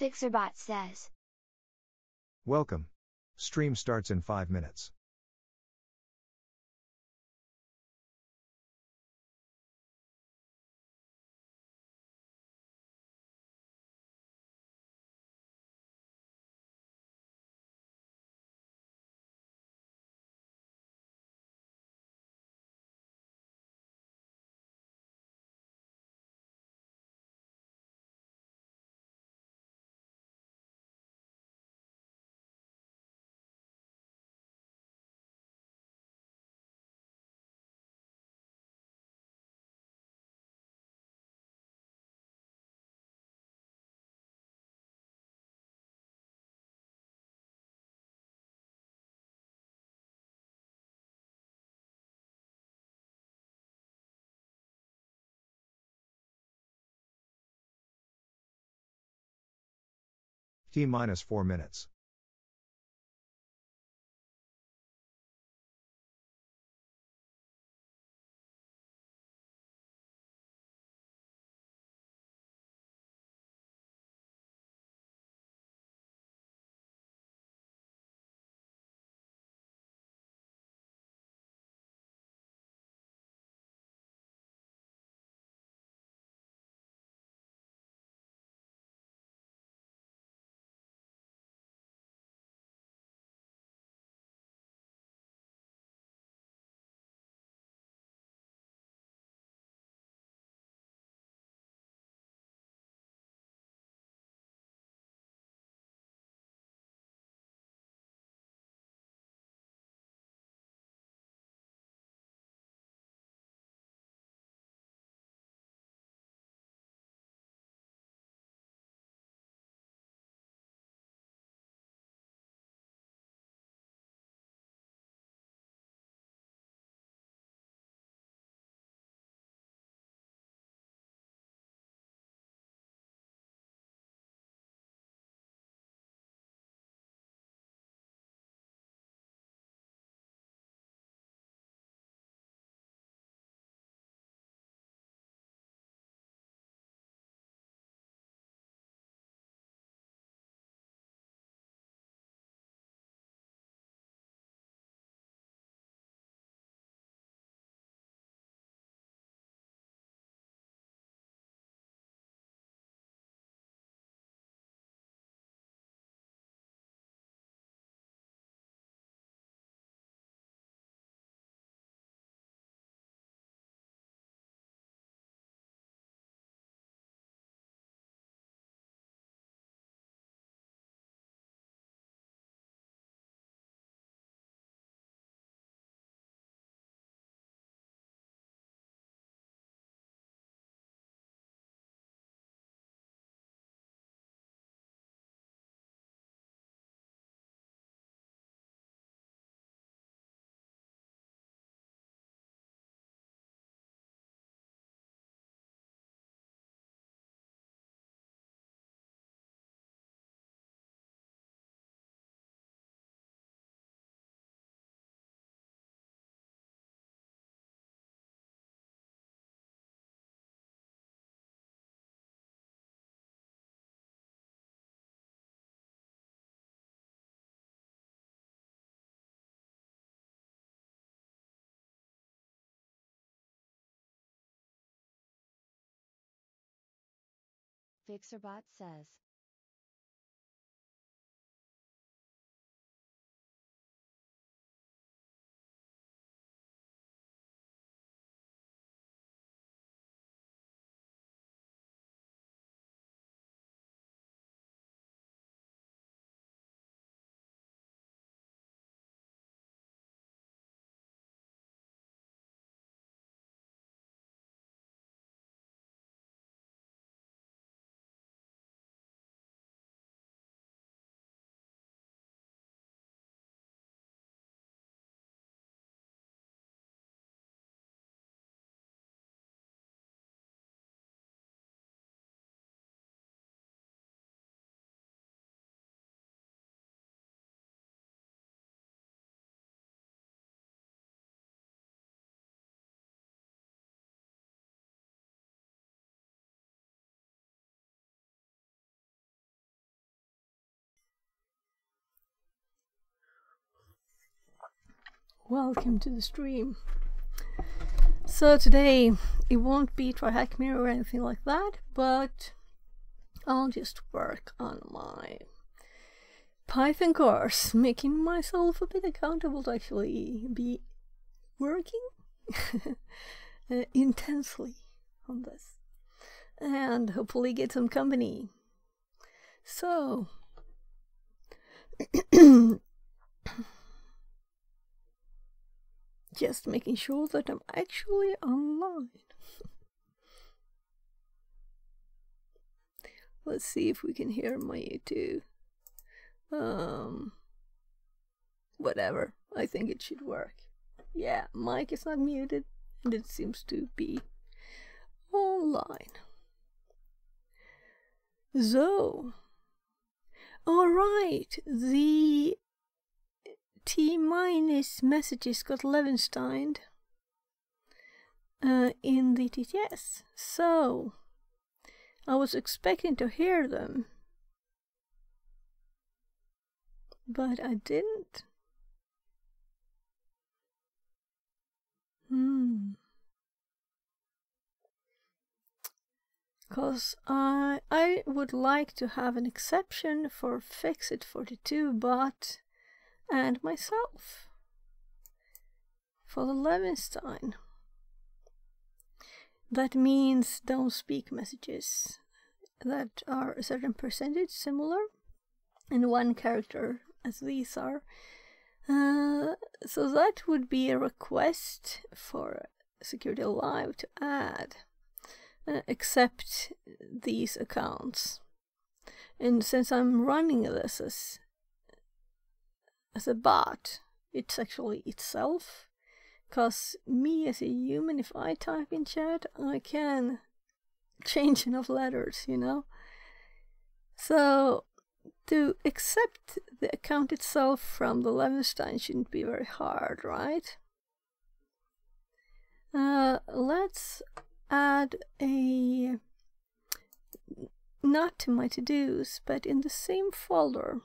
Fixerbot says. Welcome. Stream starts in 5 minutes. T minus 4 minutes. Fixerbot says. Welcome to the stream. So today it won't be try hack me or anything like that, but I'll just work on my Python course, making myself a bit accountable to actually be working uh, intensely on this and hopefully get some company. So, just making sure that I'm actually online. Let's see if we can hear my YouTube. Um, whatever. I think it should work. Yeah, mic is not muted, and it seems to be online. So, alright, the T minus messages got Levenshtein uh, in the TTS. So, I was expecting to hear them, but I didn't. Hmm. Because I, I would like to have an exception for Fixit42 bot and myself for the Levenshtein. That means don't speak messages that are a certain percentage similar in one character as these are. Uh, so that would be a request for Security Live to add uh, accept these accounts. And since I'm running this as, as a bot, it's actually itself. Because me as a human, if I type in chat, I can change enough letters, you know? So, to accept the account itself from the Levenshtein shouldn't be very hard, right? Uh, let's add a not to my to-dos but in the same folder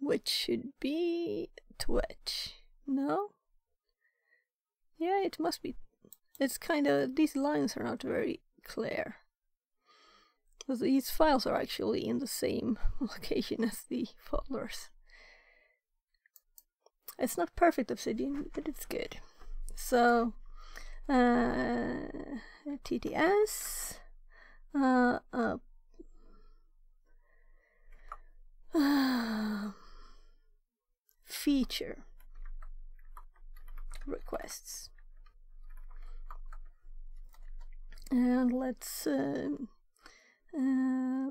which should be twitch no? Yeah it must be. It's kind of these lines are not very clear. Because these files are actually in the same location as the folders. It's not perfect obsidian but it's good. So uh, TTS, uh, uh, feature requests. And let's uh, uh,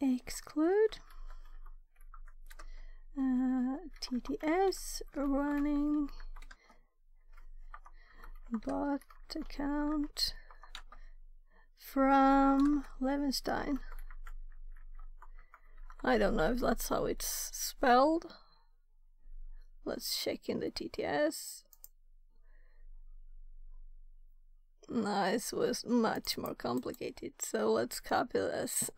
exclude uh, TTS running bot account from Levenshtein. I don't know if that's how it's spelled. Let's check in the TTS. No, this was much more complicated, so let's copy this.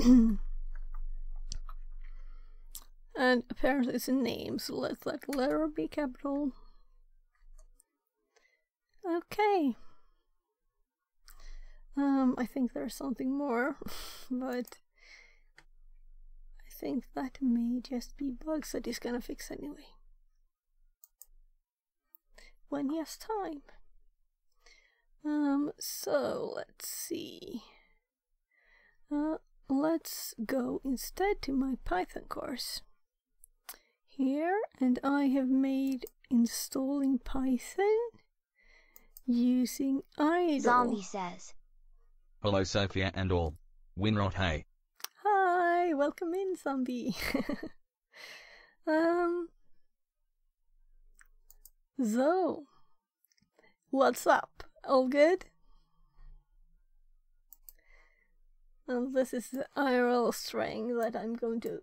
And apparently it's a name, so let's let letter be capital. Okay. Um, I think there's something more, but I think that may just be bugs that he's gonna fix anyway. When he has time. Um, so let's see. Uh, let's go instead to my Python course here and I have made installing Python using idle. Zombie says. Hello Sophia and all. Winrot hey. Hi, welcome in zombie. um So what's up? All good? And this is the IRL string that I'm going to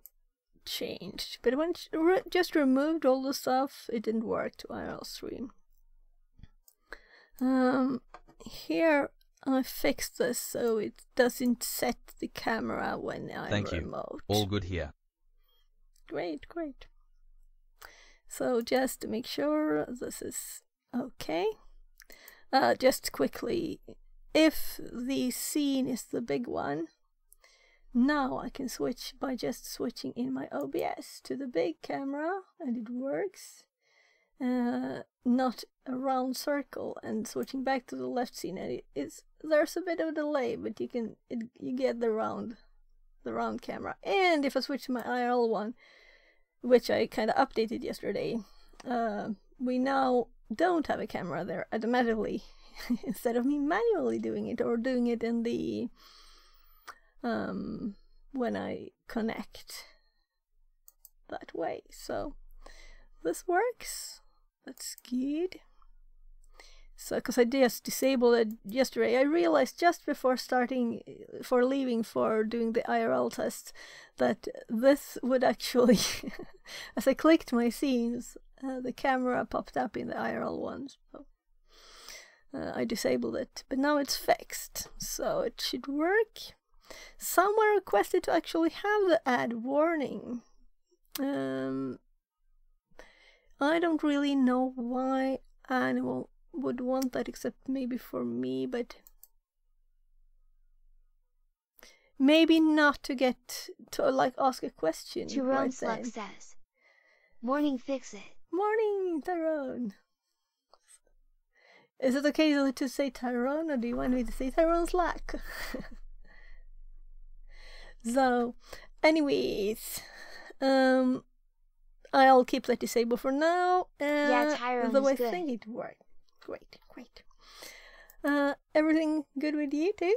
change. But when re just removed all the stuff, it didn't work to IRL stream. Um, here I fixed this so it doesn't set the camera when I'm Thank you. remote. All good here. Great, great. So just to make sure this is okay. Uh, just quickly, if the scene is the big one, now I can switch by just switching in my OBS to the big camera and it works. Uh, not a round circle and switching back to the left scene and it is there's a bit of a delay but you can it, you get the round the round camera. And if I switch to my IRL one which I kind of updated yesterday uh, we now don't have a camera there automatically. Instead of me manually doing it or doing it in the um when I connect that way. So this works. That's good so because I just disabled it yesterday. I realized just before starting for leaving for doing the IRL test that this would actually as I clicked my scenes uh, the camera popped up in the IRL one. So uh, I disabled it. But now it's fixed. So it should work. Someone requested to actually have the ad warning. Um I don't really know why anyone would want that except maybe for me but maybe not to get to like ask a question Tyrone Slug says. Morning fix it. Morning, Tyrone. Is it okay to- say Tyrone, or do you want me to say Tyrone Slack? so, anyways, um, I'll keep that disabled for now. Uh, Yeah, Tyrone Though I good. think it worked. Great, great. Uh, everything good with you too?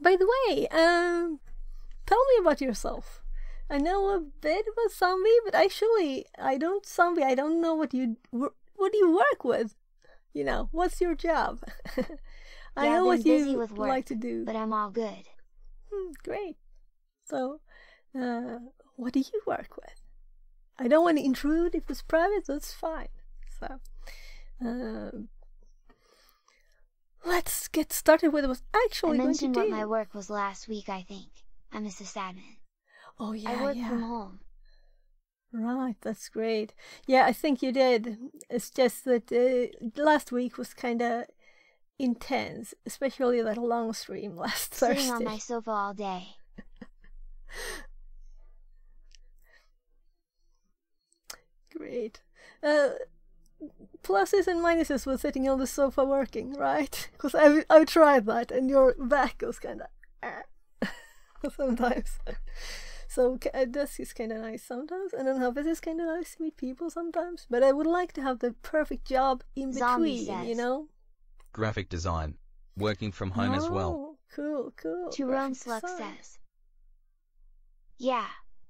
By the way, um, tell me about yourself. I know a bit about zombie, but actually, I don't zombie. I don't know what you what do you work with. You know, what's your job? I Yeah, know what busy you with work, like to do. But I'm all good. Hmm, great. So, uh, what do you work with? I don't want to intrude. If it's private, that's fine. Um, let's get started with what's I actually going to mentioned do. what my work was last week, I think. I'm a sysadmin. oh yeah, I work yeah. from home. Right, that's great. Yeah, I think you did. It's just that uh, last week was kind of intense, especially that long stream last Sitting Thursday. on my sofa all day. Great. Uh, pluses and minuses with sitting on the sofa working, right? Because I've, I've tried that, and your back goes kind of sometimes. So ca- a desk is kind of nice sometimes, and an office is kind of nice to meet people sometimes. But I would like to have the perfect job in between, you know. Graphic design. Working from home as well. Oh, Cool, cool. Tyrone graphic Slug design. says. Yeah,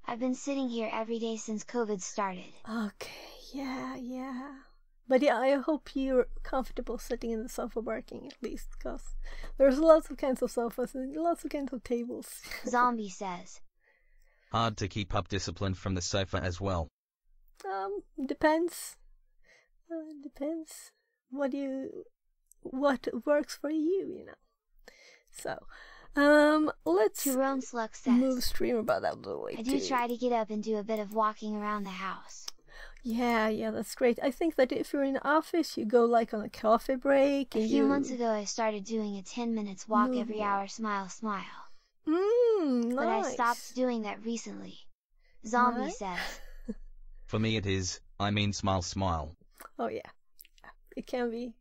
I've been sitting here every day since COVID started. Okay, yeah, yeah. But yeah, I hope you're comfortable sitting in the sofa working at least, because there's lots of kinds of sofas and lots of kinds of tables. Zombie says. Hard to keep up discipline from the sofa as well. um, depends. Uh, depends what you, what works for you, you know. So, um, let's Tyrone Slug move says. stream about that the way I do too. try to get up and do a bit of walking around the house. Yeah, yeah, that's great. I think that if you're in the office, you go like on a coffee break. A few you... months ago, I started doing a 10 minutes walk Move every hour, smile, smile. Mm, But I stopped doing that recently. Zombie Nice. says. For me it is, I mean smile smile. Oh yeah, it can be,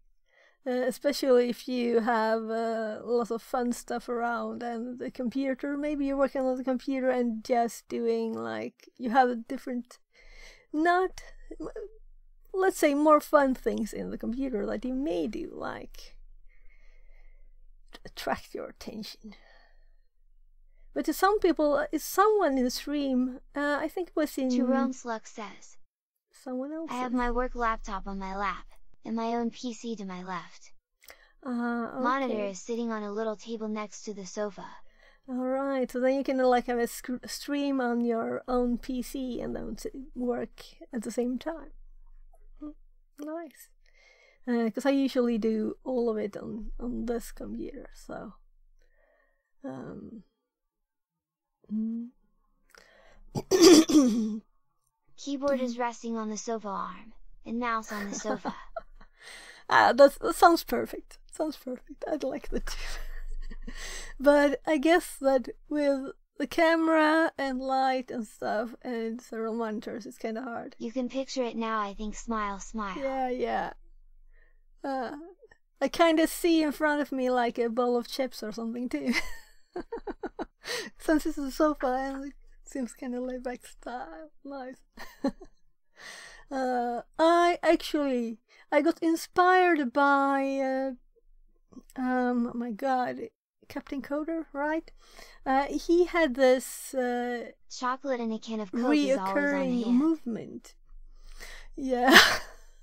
uh, especially if you have uh, lots of fun stuff around and the computer. Maybe you're working on the computer and just doing like you have a different, not, let's say more fun things in the computer that you may do, like to attract your attention. But to some people, uh, is someone in the stream? Uh, I think it was in Tyrone Slug says. someone else. I have my work laptop on my lap, and my own PC to my left. uh, okay. Monitor is sitting on a little table next to the sofa. All right, so then you can like have a stream on your own PC and then work at the same time. Hmm, Nice. because I usually do all of it on on this computer. So, um, mm. Keyboard is resting on the sofa arm, and mouse on the sofa. ah, that, that sounds perfect. Sounds perfect. I'd like that too. but I guess that with the camera and light and stuff and several monitors, it's kind of hard. You can picture it now, I think. Smile, smile. Yeah, yeah. Uh, I kind of see in front of me like a bowl of chips or something too. Since it's a sofa and it seems kind of laid back style. Nice. uh, I actually I got inspired by uh, um oh my god Captain Coder, right? Uh, he had this uh, Chocolate in a can of Coke is always on reoccurring movement. Yeah.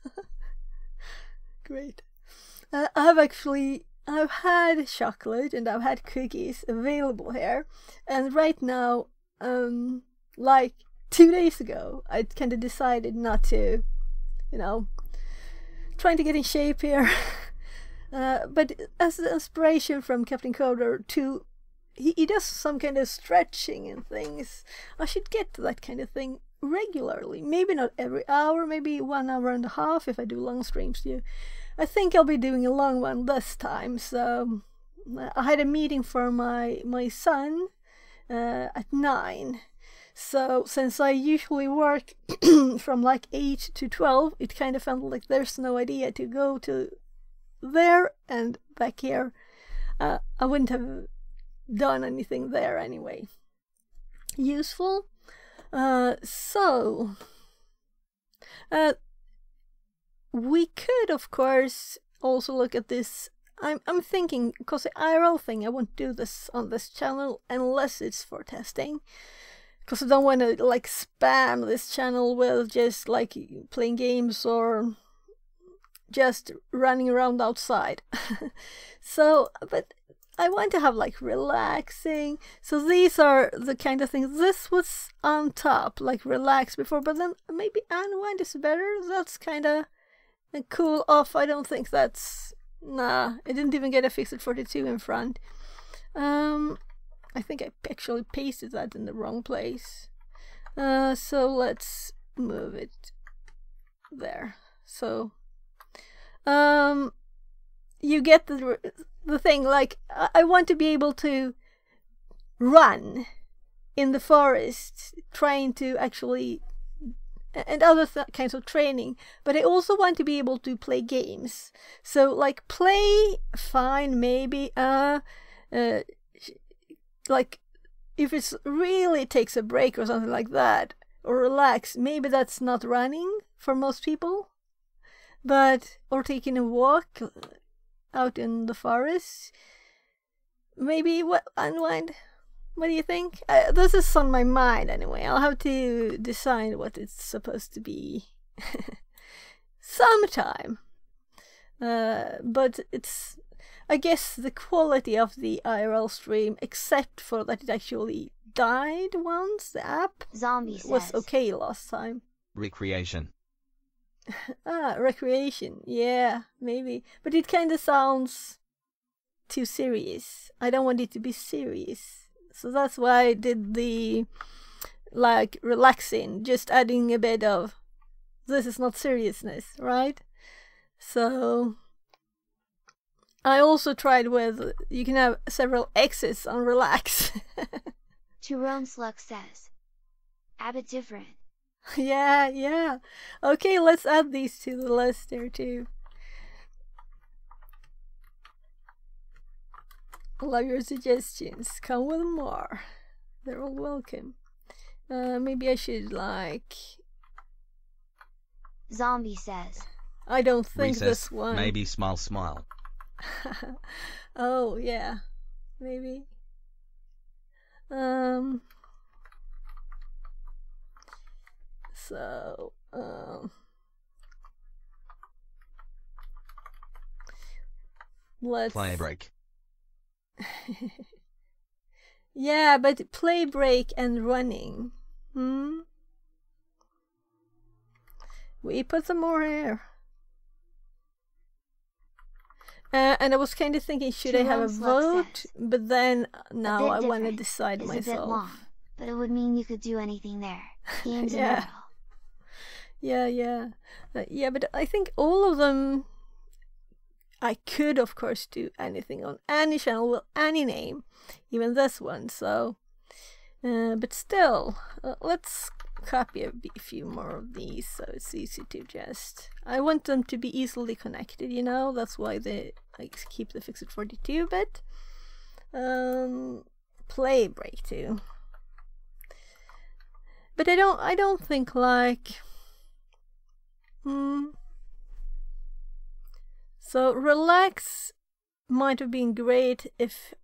Great. Uh, I've actually I've had chocolate and I've had cookies available here, and right now, um, like two days ago, I kind of decided not to, you know, trying to get in shape here. Uh, but as an inspiration from Captain Coder to he, he does some kind of stretching and things. I should get to that kind of thing regularly. Maybe not every hour, maybe one hour and a half if I do long streams. You, I think I'll be doing a long one this time. So I had a meeting for my my son uh, at nine. So since I usually work from like eight to twelve, it kind of felt like there's no idea to go to there and back here. Uh, I wouldn't have done anything there anyway. Useful. Uh, so, uh, we could, of course, also look at this. I'm, I'm thinking, because the IRL thing, I won't do this on this channel unless it's for testing. Because I don't want to, like, spam this channel with just, like, playing games or just running around outside. so, but I want to have like relaxing. So these are the kind of things. This was on top, like relax before, but then maybe unwind is better. That's kind of cool off. I don't think that's nah. I didn't even get a Fixit42 in front. Um, I think I actually pasted that in the wrong place. Uh, so let's move it there. So um you get the the thing like I want to be able to run in the forest trying to actually and other th- kinds of training but i also want to be able to play games. So like play fine maybe uh, uh like if it's really takes a break or something like that or relax maybe that's not running for most people but or taking a walk out in the forest. Maybe what unwind. What do you think? Uh, this is on my mind anyway. I'll have to decide what it's supposed to be. Sometime uh, but it's i guess the quality of the irl stream except for that it actually died once the app. Zombie says. was okay last time. Recreation. Ah, recreation. Yeah, maybe. But it kind of sounds too serious. I don't want it to be serious. So that's why I did the like relaxing, just adding a bit of this is not seriousness, right? So I also tried with you can have several X's on relax. Tyrone Sluck says. A bit different. yeah, yeah. Okay, let's add these to the list there too. Love your suggestions. Come with more. They're all welcome. Uh, maybe I should like. Zombie says. I don't think Recess. this one. Maybe smile smile. oh yeah, maybe. Um. So, um. Let's. Play break. yeah, but play break and running. Hmm. We put some more here. Uh, and I was kind of thinking, should I have a vote? says, But then now I want to different. decide It's a bit myself. long, but it would mean you could do anything there. Games Yeah. Yeah, yeah, uh, yeah. But I think all of them, I could of course do anything on any channel with any name, even this one. So, uh, but still, uh, let's copy a few more of these so it's easy to just. I want them to be easily connected. You know, that's why they I keep the Fixit42 bit. Um, play break too. But I don't. I don't think like. Hmm. So relax might have been great if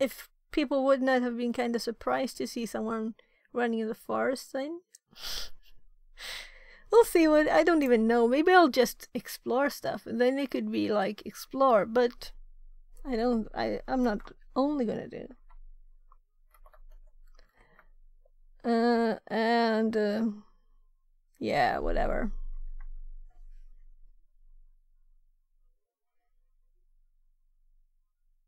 if people would not have been kind of surprised to see someone running in the forest then. we'll see what I don't even know. Maybe I'll just explore stuff and then it could be like explore, but I don't I I'm not only gonna do. Uh and uh, yeah, whatever.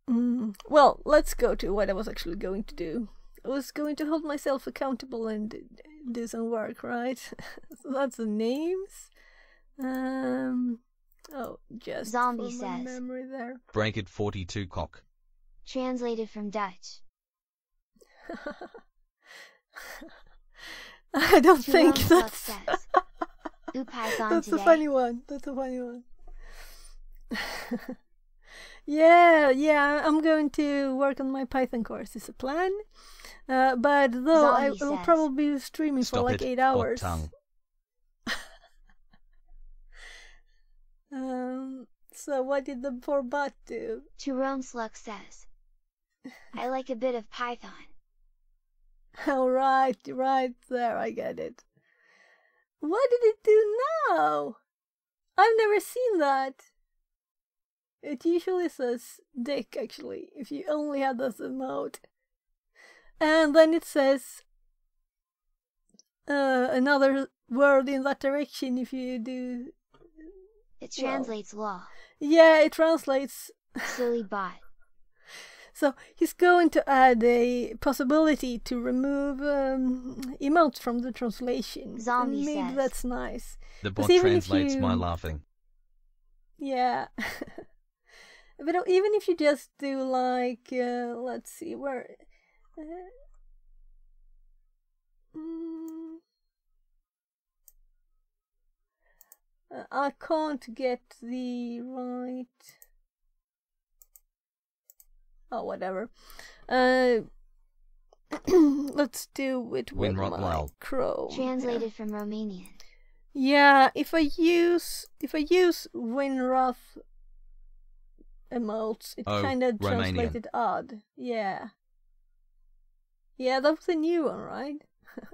Mm, well, let's go to what I was actually going to do. I was going to hold myself accountable and do some work, right? so that's the names. Um. Oh, just Zombie for my says. memory there. Break it 42 cock. Translated from Dutch. I don't think Jerome Sluck that's says. Ooh, Python that's today. a funny one. That's a funny one. yeah, yeah. I'm going to work on my Python course. It's a plan. Uh, but though I Zombie will probably be streaming for Stop like it. eight Hot hours. tongue. Um. So what did the poor bot do? Jerome Sluck says. I like a bit of Python. All right, right there. I get it. What did it do now? I've never seen that. It usually says dick, actually, if you only had this emote. And then it says uh, another word in that direction if you do. It Well. translates law. Yeah, it translates. Silly bot. So he's going to add a possibility to remove um, emotes from the translation. Zombie and maybe says. that's nice. The bot even if translates my laughing. Yeah. but even if you just do like, uh, let's see, where. Uh, mm, uh, I can't get the right. Oh, whatever. Uh, let's do it with Winrot my Lal. Chrome. here. Translated from Romanian. Yeah, if I use if I use Winroth emotes, it Oh, kind of translated odd. Yeah. Yeah, that was a new one, right?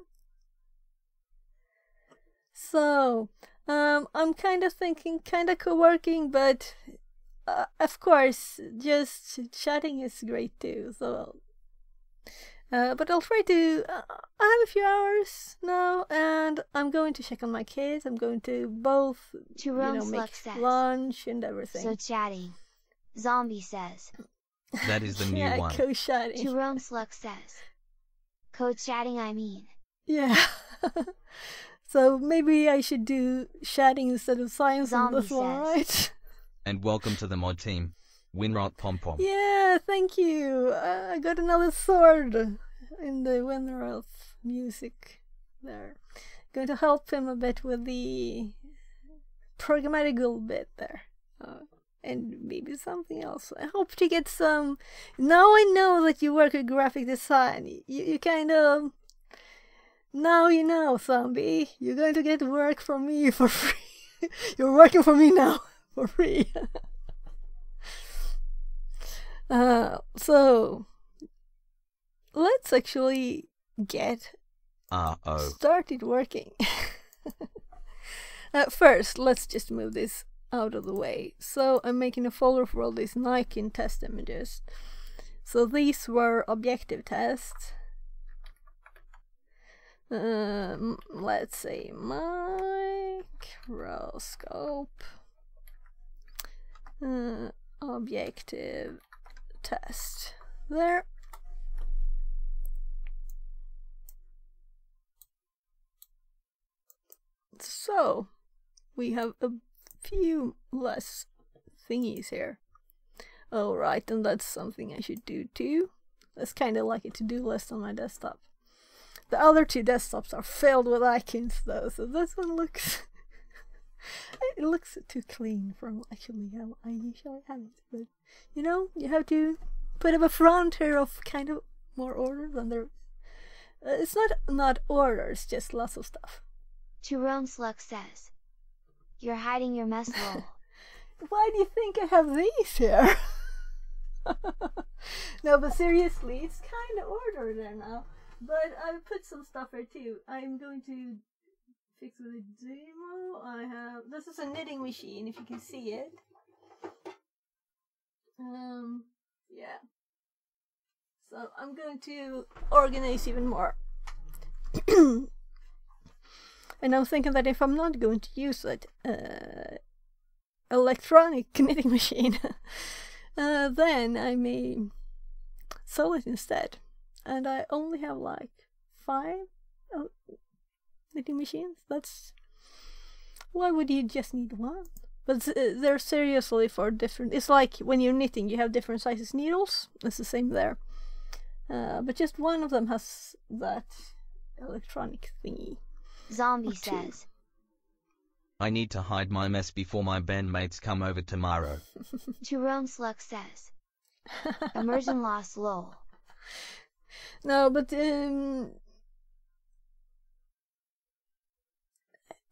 so, um, I'm kind of thinking, kind of co-working, but uh, of course, just chatting is great too. So, uh, but I'll try to. Uh, I have a few hours now, and I'm going to check on my kids. I'm going to both, Jerome you know, make Sluck lunch and everything. So chatting. Zombie says. That is the new yeah, one. co-chatting. Jerome Sluck says. Code chatting I mean. Yeah. so maybe I should do chatting instead of science on this one, right? And welcome to the mod team. Winrot Pom Pom. Yeah, thank you. Uh, I got another sword in the Winroth music there. Going to help him a bit with the programmatical bit there. Uh, and maybe something else. I hope to get some. Now I know that you work with graphic design. You, you kind of. Now you know, zombie. You're going to get work from me for free. You're working for me now free. Uh, so let's actually get R O. started working. uh, first, let's just move this out of the way. So I'm making a folder for all these Nike test images. So these were objective tests. Um, let's say microscope. Uh, objective test there. So, we have a few less thingies here. Alright, right, and that's something I should do too. That's kind of like a to-do list on my desktop. The other two desktops are filled with icons though, so this one looks... it looks too clean from actually how I usually have it. But, you know, you have to put up a front here of kind of more order than there... Uh, it's not not order, it's just lots of stuff. Tyrone Slug says. You're hiding your mess lol. Why do you think I have these here? no, but seriously, it's kind of ordered there now. But I put some stuff here too. I'm going to fix with a demo. I have this is a knitting machine, if you can see it. Um, yeah. So I'm going to organize even more. and I'm thinking that if I'm not going to use that uh, electronic knitting machine, uh, then I may sell it instead. And I only have like five knitting machines. That's why would you just need one? But they're seriously for different. It's like when you're knitting, you have different sizes needles. It's the same there. Uh, but just one of them has that electronic thingy. Zombie Or says. I need to hide my mess before my bandmates come over tomorrow. Tyrone Slug says. Immersion loss lol. No, but um,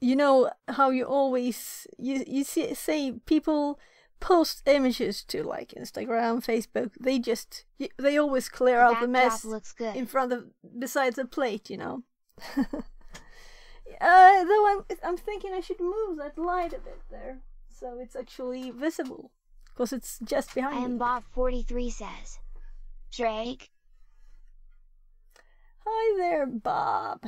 you know how you always you you see, say people post images to like Instagram, Facebook. They just they always clear out the mess looks good. in front of besides the plate. You know. uh, though I'm I'm thinking I should move that light a bit there so it's actually visible because it's just behind me. Bob 43 says. Drake. Hi there, Bob.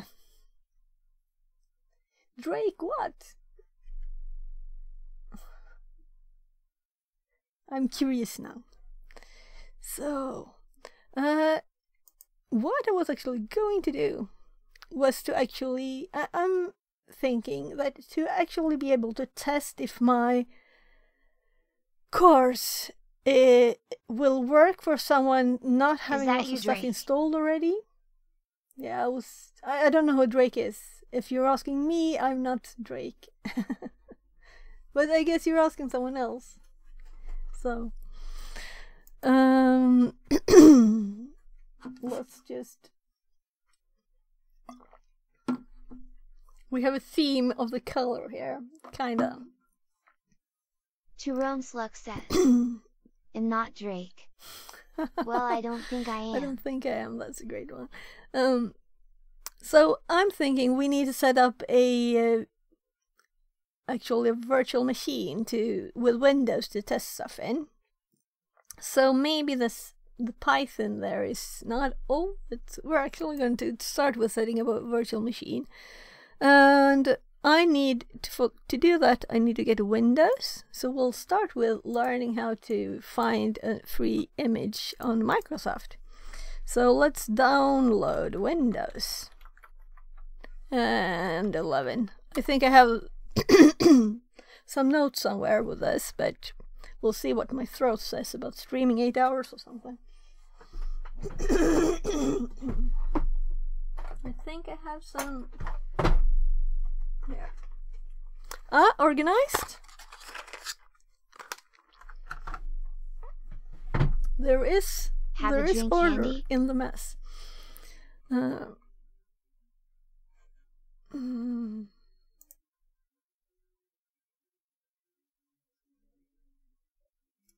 Drake, what? I'm curious now. So, uh, what I was actually going to do was to actually, I- I'm thinking that to actually be able to test if my course uh, will work for someone not having that lots you, of stuff installed already. Yeah, I was. I, I don't know who Drake is. If you're asking me, I'm not Drake. but I guess you're asking someone else. So, um, let's just. We have a theme of the color here, kinda. Tyrone Slug says. am not Drake. Well, I don't think I am. I don't think I am. That's a great one. Um, so I'm thinking we need to set up a uh, actually a virtual machine to with Windows to test stuff in. So maybe this the Python there is not all. It's, we're actually going to start with setting up a virtual machine, and I need to for, to do that. I need to get Windows. So we'll start with learning how to find a free image on Microsoft. So let's download Windows and 11. I think I have some notes somewhere with this, but we'll see what my throat says about streaming eight hours or something. I think I have some. Here. Ah, organized. There is Have there is order Candy? in the mess. Uh,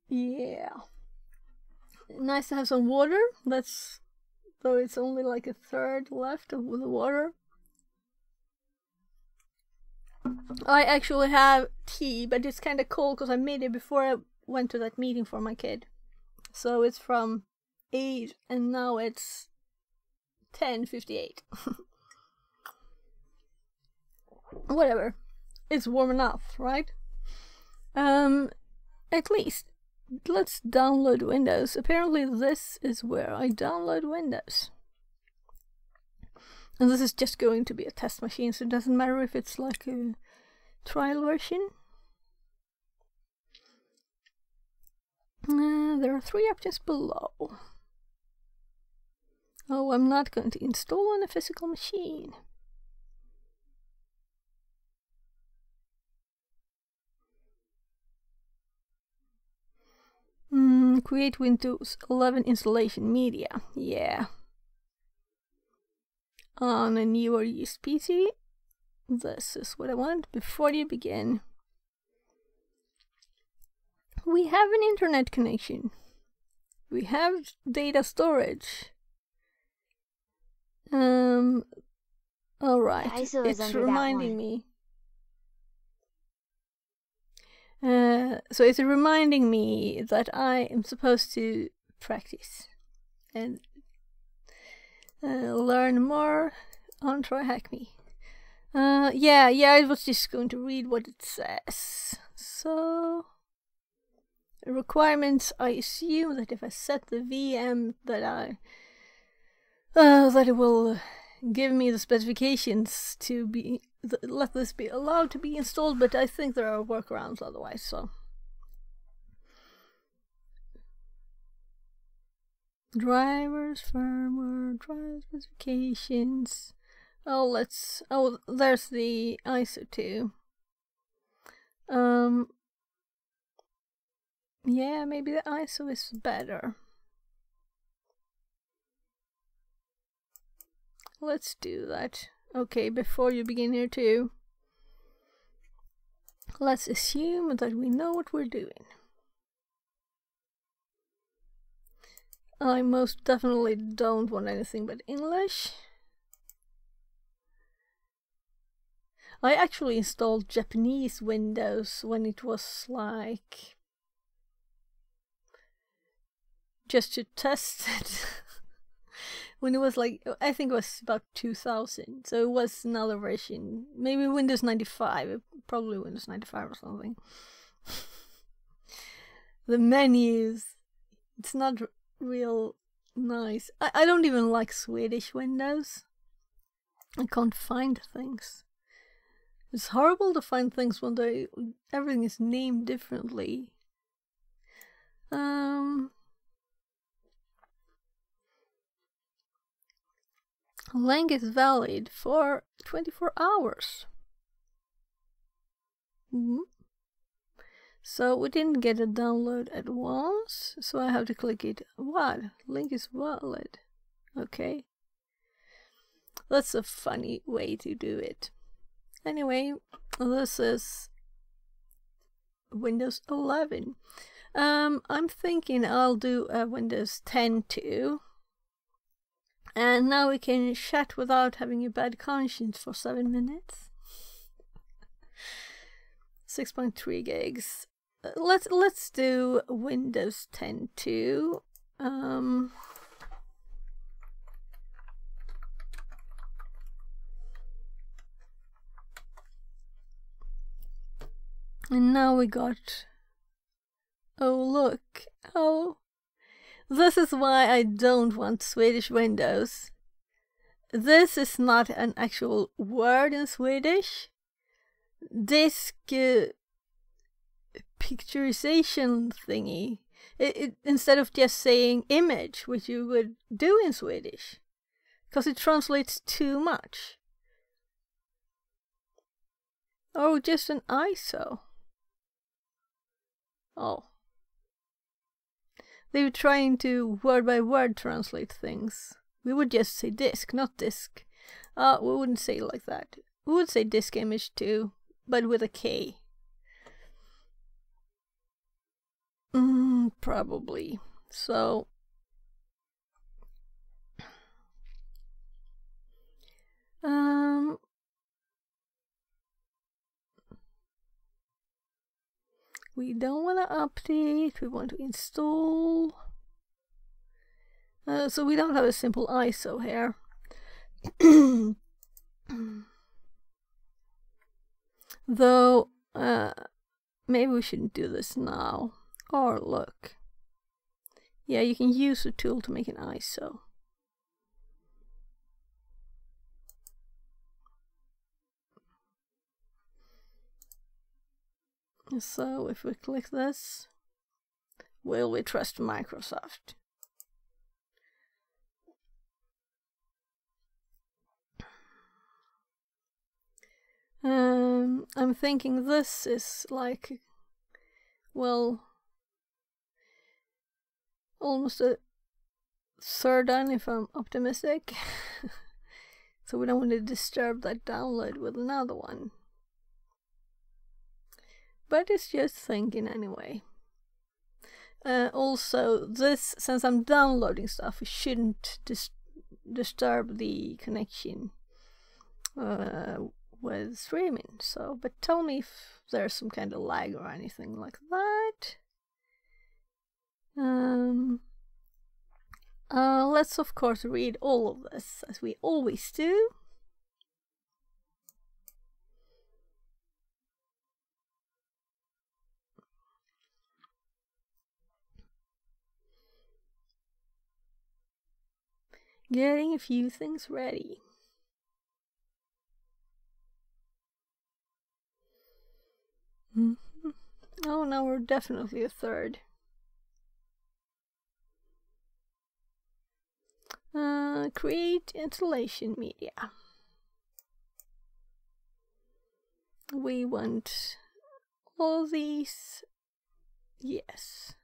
Yeah. Nice to have some water. That's though it's only like a third left of the water. I actually have tea, but it's kind of cold because I made it before I went to that meeting for my kid. So it's from 8 and now it's 10:58. Whatever. It's warm enough, right? Um at least let's download Windows. Apparently, this is where I download Windows. And this is just going to be a test machine, so it doesn't matter if it's like a trial version. Uh, there are three options below. Oh, I'm not going to install on a physical machine. Mm, create Windows 11 installation media. Yeah. On a newer used PC. This is what I want before you begin. We have an internet connection. We have data storage. Um. All right. ISO is it's reminding me. Uh, so it's reminding me that I am supposed to practice and uh, learn more on Try Hack Me. Uh, yeah, yeah, I was just going to read what it says. So, requirements. I assume that if I set the VM, that I uh, that it will give me the specifications to be th- let this be allowed to be installed. But I think there are workarounds otherwise. So. Drivers, firmware, drive specifications. Oh, let's. Oh, there's the ISO too. Um. Yeah, maybe the ISO is better. Let's do that. Okay, before you begin here too. Let's assume that we know what we're doing. I most definitely don't want anything but English. I actually installed Japanese Windows when it was like just to test it. when it was like I think it was about 2000. So it was another version, maybe Windows 95, probably Windows 95 or something. the menus, it's not real nice. I, I don't even like Swedish Windows. I can't find things. It's horrible to find things when they everything is named differently. Um link is valid for 24 hours. Mhm. So we didn't get a download at once, so I have to click it. What? Link is valid. Okay. That's a funny way to do it. Anyway, this is Windows 11. Um, I'm thinking I'll do a Windows 10 too. And now we can chat without having a bad conscience for seven minutes. 6.3 gigs. Uh, Let's let's do Windows 10 too. Um, and now we got. Oh look! Oh, this is why I don't want Swedish Windows. This is not an actual word in Swedish. Disk uh, picturization thingy. It, it, instead of just saying image, which you would do in Swedish, because it translates too much. Oh, just an ISO. Oh. They were trying to word by word translate things. We would just say disk, not disk. Uh, we wouldn't say like that. We would say disk image too, but with a K. Mm, probably. So. Um. We don't want to update, we want to install. Uh, so we don't have a simple ISO here. Though, uh, maybe we shouldn't do this now. Or look. Yeah, you can use the tool to make an ISO. So if we click this, will we trust Microsoft? Um, I'm thinking this is like, well, almost a done if I'm optimistic. so we don't want to disturb that download with another one. But it's just thinking anyway. Uh, also, this, since I'm downloading stuff, it shouldn't dis disturb the connection. Uh, with streaming. So, but tell me if there's some kind of lag or anything like that. Um, uh, let's of course read all of this as we always do. Getting a few things ready. Mm -hmm. Oh, now we're definitely a third. Uh, create installation media. We want all these. Yes.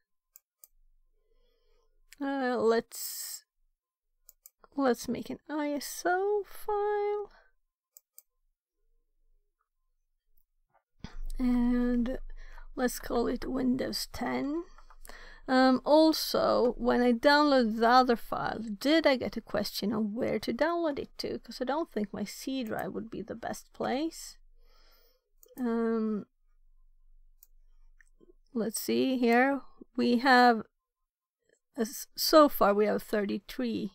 Uh, let's let's make an ISO file. and let's call it Windows 10. Um, also, when I download the other file, did I get a question on where to download it to? Because I don't think my C drive would be the best place. Um, let's see here. We have, so far we have 33.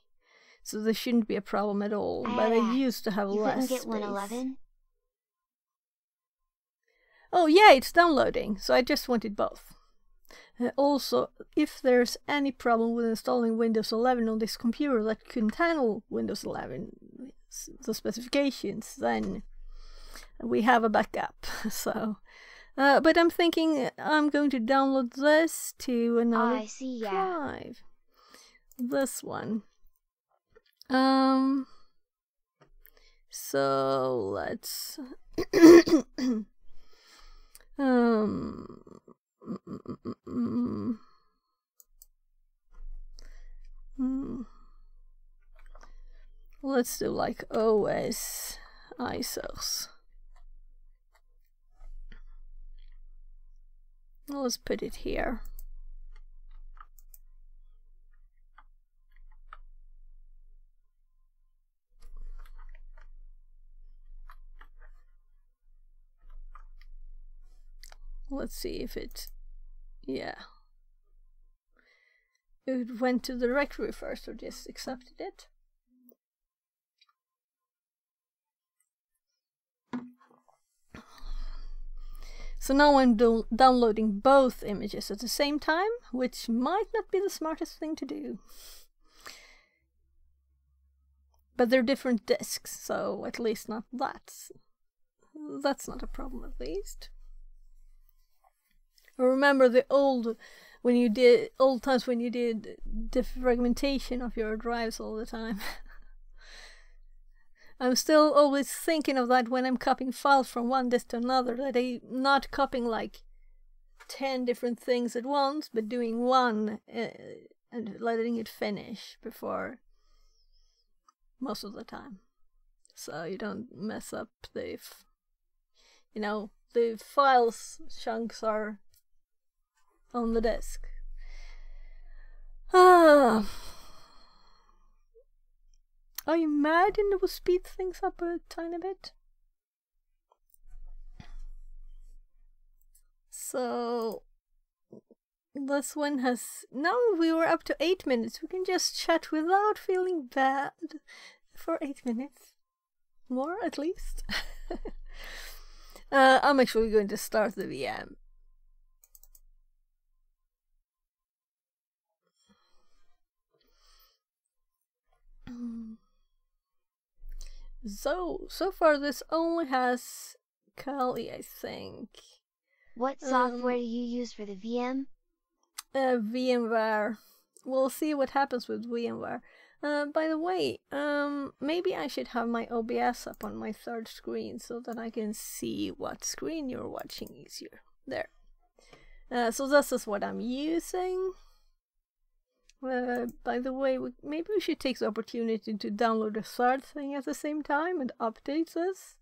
So there shouldn't be a problem at all. but I used to have you less. You couldn't get space. 111? Oh yeah, it's downloading, so I just wanted both. Uh, also, if there's any problem with installing Windows 11 on this computer that couldn't handle Windows 11, the specifications, then we have a backup. So, uh, but I'm thinking I'm going to download this to another I see, yeah. drive. This one. Um. So let's. Um. Mm, mm, Let's do like OS ISOs. Let's put it here. Let's see if it, yeah. It went to the directory first or just accepted it. So now I'm do downloading both images at the same time, which might not be the smartest thing to do. But they're different disks, so at least not that. That's not a problem at least. Remember the old when you did old times when you did defragmentation of your drives all the time. I'm still always thinking of that when I'm copying files from one disk to another, that I'm not copying like 10 different things at once, but doing one uh, and letting it finish before most of the time. So you don't mess up the, you know, the files chunks are on the desk. Ah. I imagine it will speed things up a tiny bit. So this one has now we were up to eight minutes. We can just chat without feeling bad for eight minutes. More at least. uh, I'm actually going to start the VM. Um, so so far this only has Kali, I think. What software Um, do you use for the VM? Uh, VMware. We'll see what happens with VMware. Uh, by the way, um, maybe I should have my OBS up on my third screen so that I can see what screen you're watching easier. There. Uh, so this is what I'm using. Uh, by the way, we, maybe we should take the opportunity to download a third thing at the same time and update this.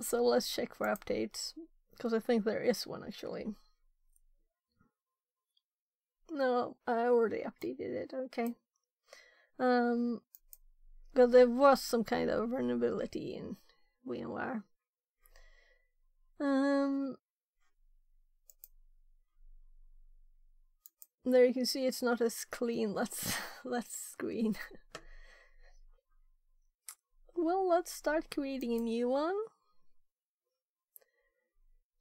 So let's check for updates, because I think there is one actually. No, I already updated it. Okay. Um, but there was some kind of vulnerability in VMware. Um, there you can see it's not as clean. Let's let's screen. well, let's start creating a new one.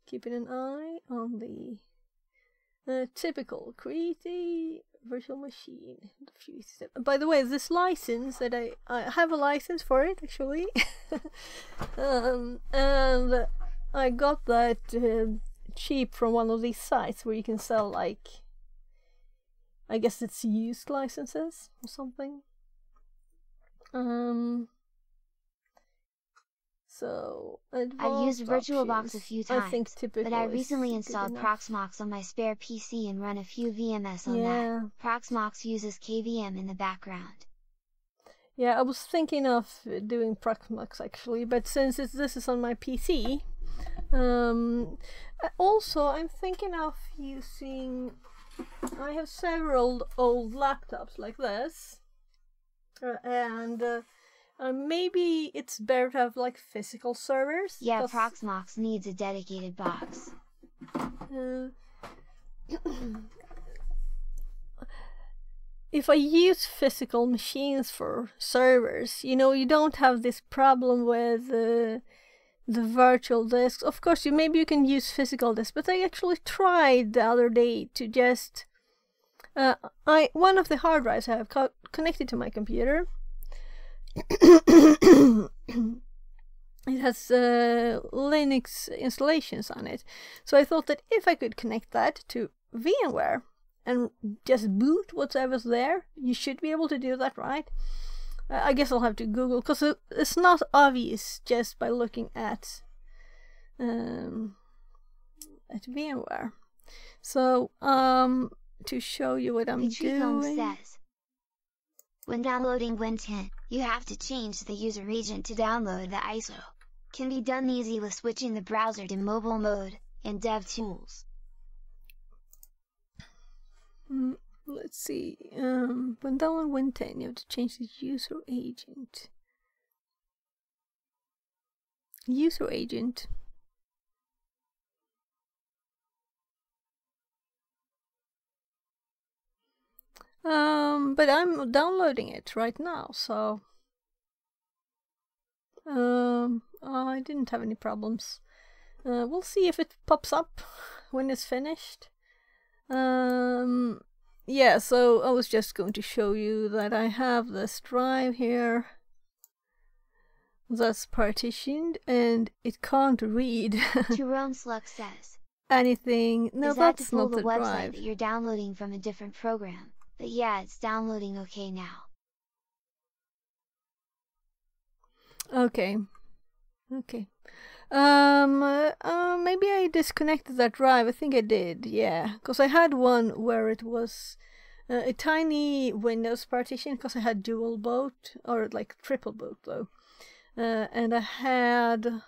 Keeping an eye on the uh, typical create a virtual machine. By the way, this license that I I have a license for it actually, um, and I got that uh, cheap from one of these sites where you can sell like I guess it's used licenses or something. Um. So I've used VirtualBox a few I think times, typical but I recently installed. Proxmox on my spare PC and run a few VMS on Yeah. that. Proxmox uses KVM in the background. Yeah, I was thinking of doing Proxmox actually, but since it's, this is on my PC, um, also I'm thinking of using. I have several old laptops like this, uh, and uh, uh, maybe it's better to have like physical servers. Yeah, 'cause, Proxmox needs a dedicated box. uh, if I use physical machines for servers, you know, you don't have this problem with uh, the virtual disks. Of course, you maybe you can use physical disks, but I actually tried the other day to just uh, I one of the hard drives I have co- connected to my computer. it has uh, Linux installations on it, so I thought that if I could connect that to VMware and just boot whatever's there, you should be able to do that, right? I guess I'll have to Google because it's not obvious just by looking at um, at VMware. So um, to show you what I'm doing. says, when downloading Win10, you have to change the user agent to download the ISO. Can be done easy with switching the browser to mobile mode, in DevTools. Mm, let's see. Um, when download Win10, you have to change the user agent. User agent. Um, but I'm downloading it right now, so um, I didn't have any problems. Uh, we'll see if it pops up when it's finished. Um, yeah, so I was just going to show you that I have this drive here that's partitioned and it can't read Tyrone Sluck says, anything. No, is that to that's pull not the the website drive. that you're downloading from a different program. But yeah, it's downloading okay now. Okay. Okay. Um, uh, uh, maybe I disconnected that drive. I think I did. Yeah, because I had one where it was uh, a tiny Windows partition because I had dual boot or like triple boot though, uh, and I had.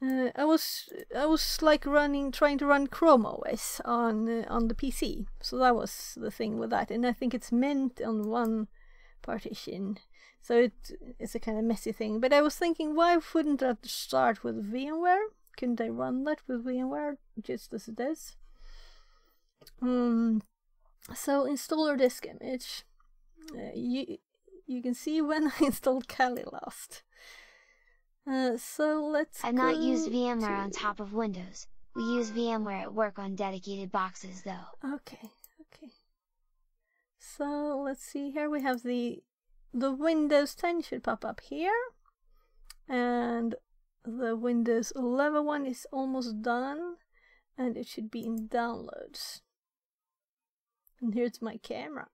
Uh, I was I was like running trying to run Chrome OS on uh, on the PC, so that was the thing with that, and I think it's meant on one partition, so it it's a kind of messy thing. But I was thinking, why wouldn't that start with VMware? Couldn't I run that with VMware just as it is? Um, so installer disk image. Uh, you you can see when I installed Kali last. Uh, so let's. I've not used go VMware on top of Windows. We use VMware at work on dedicated boxes though. Okay, okay. So let's see here we have the the Windows 10 should pop up here and the Windows 11 one is almost done and it should be in downloads. And here's my camera.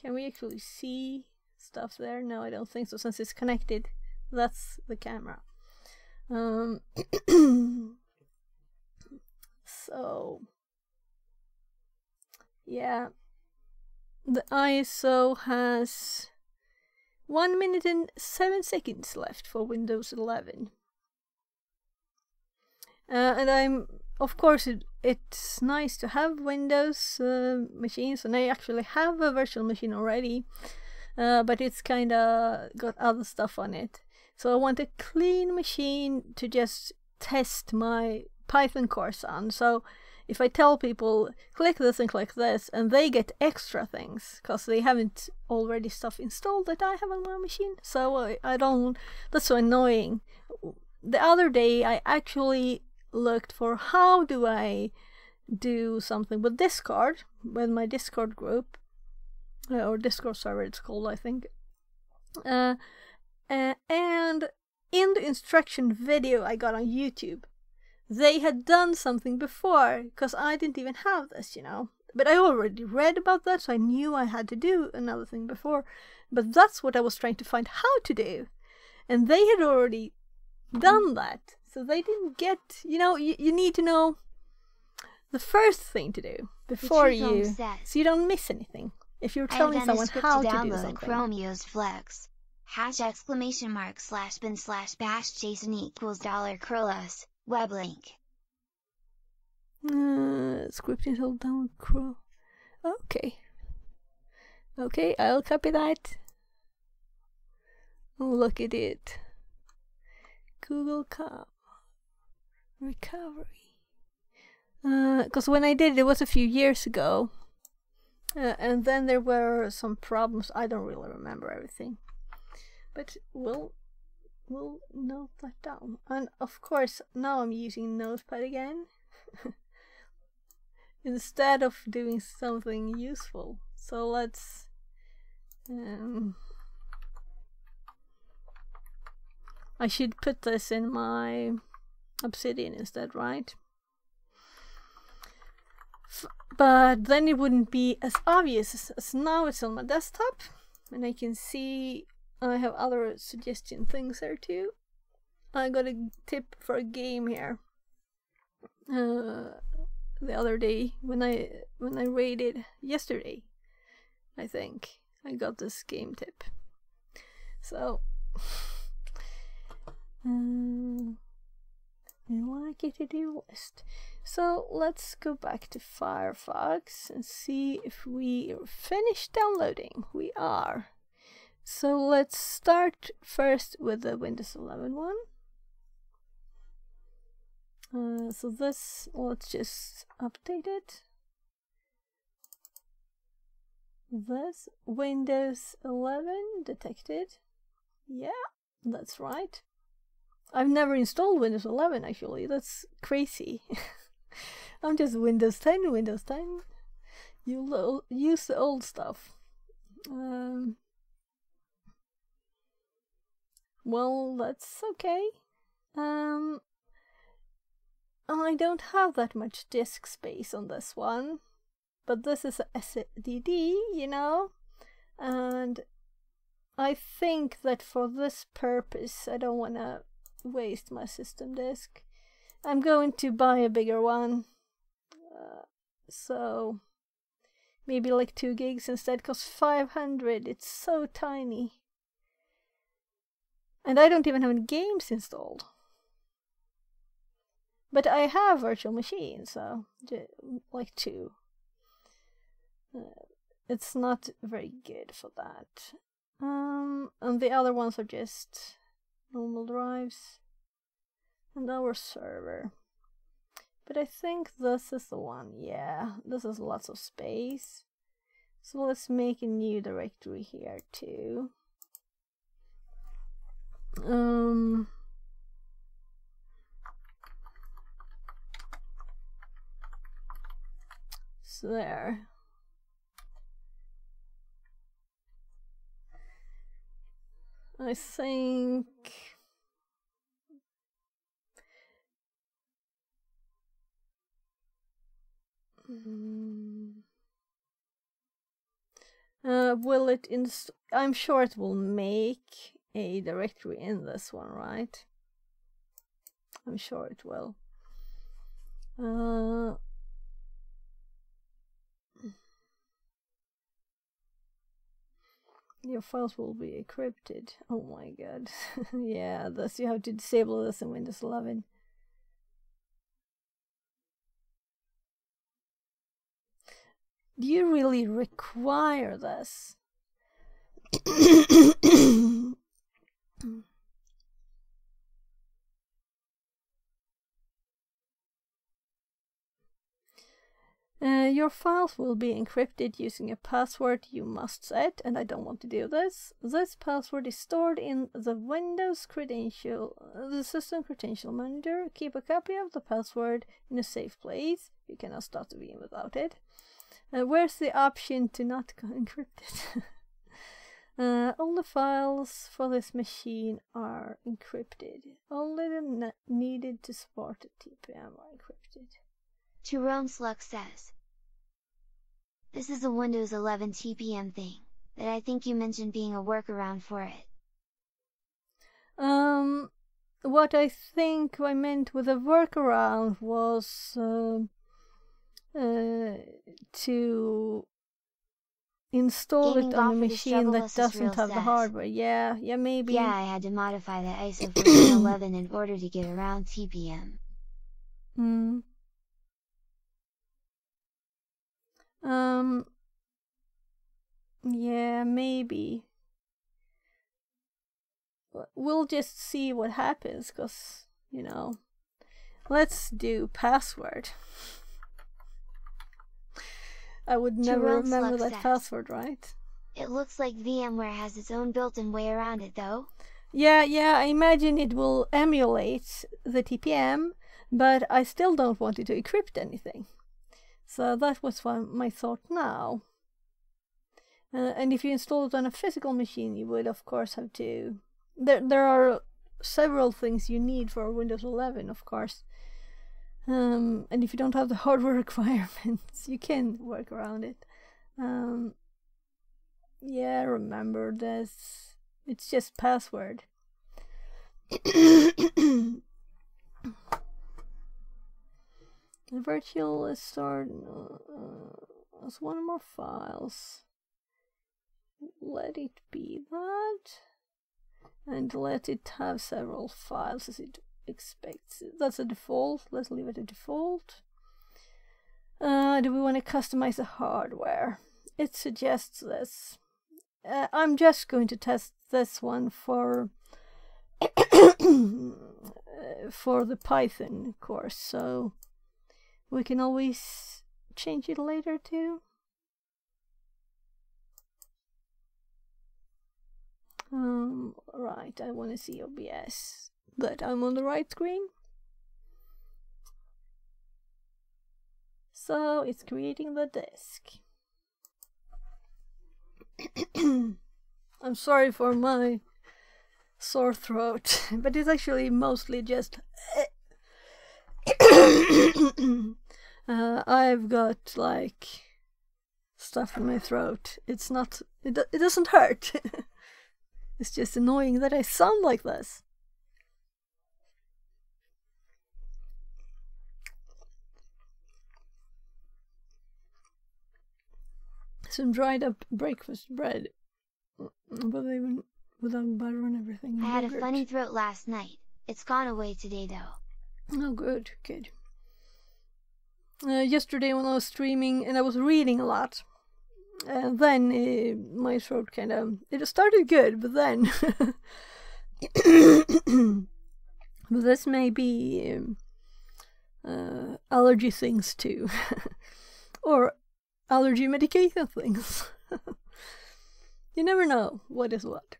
Can we actually see stuff there? No, I don't think so since it's connected. That's the camera. Um, so, yeah, the ISO has 1 minute and 7 seconds left for Windows 11. Uh, and I'm, of course, it, it's nice to have Windows uh, machines, and I actually have a virtual machine already, uh, but it's kind of got other stuff on it. So I want a clean machine to just test my Python course on. So if I tell people click this and click this, and they get extra things because they haven't already stuff installed that I have on my machine, so I, I don't. That's so annoying. The other day I actually looked for how do I do something with Discord with my Discord group uh, or Discord server it's called I think. Uh, uh, and in the instruction video I got on YouTube, they had done something before because I didn't even have this, you know. But I already read about that, so I knew I had to do another thing before. But that's what I was trying to find how to do. And they had already done that. So they didn't get, you know, you, you need to know the first thing to do before you, so you don't miss anything. If you're telling have done a someone how to to do something. Chrome OS Flex. Hash exclamation mark slash bin slash bash JSON equals dollar curl-us, web link. Uh, scripting hold down crow. Okay. Okay, I'll copy that. Oh, look at it. Google Com. Recovery. Because when I did it, it was a few years ago. Uh, and then there were some problems. I don't really remember everything. But we'll, we'll note that down. And of course, now I'm using Notepad again. instead of doing something useful. So let's um, I should put this in my Obsidian instead, right? F- but then it wouldn't be as obvious as, as now it's on my desktop and I can see I have other suggestion things there too. I got a tip for a game here. Uh, the other day when I when I raided yesterday. I think I got this game tip. So um, I like it to do list. So let's go back to Firefox and see if we are finished downloading. We are. So let's start first with the Windows 11 one. Uh, so this, let's just update it. This Windows 11 detected. Yeah, that's right. I've never installed Windows 11 actually. That's crazy. I'm just Windows 10, Windows 10. You use the old stuff. Um, well, that's okay. Um, I don't have that much disk space on this one, but this is a SSD, you know, and I think that for this purpose I don't want to waste my system disk. I'm going to buy a bigger one, uh, so maybe like 2 gigs instead, because 500 it's so tiny. And I don't even have any games installed. But I have virtual machines, so like two. Uh, it's not very good for that. Um, and the other ones are just normal drives and our server. But I think this is the one. Yeah, this is lots of space. So let's make a new directory here too. Um, so there. I think mm. Uh, will it inst- I'm sure it will make a directory in this one, right? I'm sure it will. Uh, your files will be encrypted. Oh my god. yeah, thus you have to disable this in Windows 11. Do you really require this? Uh, your files will be encrypted using a password you must set, and I don't want to do this. This password is stored in the Windows credential, the system credential manager. Keep a copy of the password in a safe place. You cannot start the VM without it. Uh, where's the option to not encrypt it? uh, all the files for this machine are encrypted. Only the needed to support the TPM are encrypted. Jerome Sluck says, This is a Windows 11 TPM thing, that I think you mentioned being a workaround for it. Um, what I think I meant with a workaround was uh, uh, to install it on a machine that doesn't have the hardware. Yeah, yeah, maybe. Yeah, I had to modify the ISO version 11 in order to get around TPM. Hmm. Um. Yeah, maybe. We'll just see what happens, cause you know. Let's do password. I would never remember that password, right? It looks like VMware has its own built-in way around it though. Yeah, yeah, I imagine it will emulate the TPM, but I still don't want it to encrypt anything. So that was my thought now. Uh, and if you install it on a physical machine, you would of course have to. There, there are several things you need for Windows 11, of course. Um, and if you don't have the hardware requirements, you can work around it. Um, yeah, remember this. It's just password. virtual is stored uh, as one or more files. Let it be that. And let it have several files as it expects. That's a default. Let's leave it a default. Uh, do we want to customize the hardware? It suggests this. Uh, I'm just going to test this one for for the Python course, so we can always change it later too. Um, right, I want to see OBS. Good, I'm on the right screen. So it's creating the disk. I'm sorry for my sore throat, but it's actually mostly just. uh, I've got like stuff in my throat. It's not. It, it doesn't hurt. it's just annoying that I sound like this. Some dried up breakfast bread, but even without butter and everything. I had a funny throat last night. It's gone away today though. Oh, good, good. Uh, yesterday when I was streaming and I was reading a lot, and then uh, my throat kind of it started good, but then but this may be um, uh, allergy things too, or allergy medication things. you never know what is what.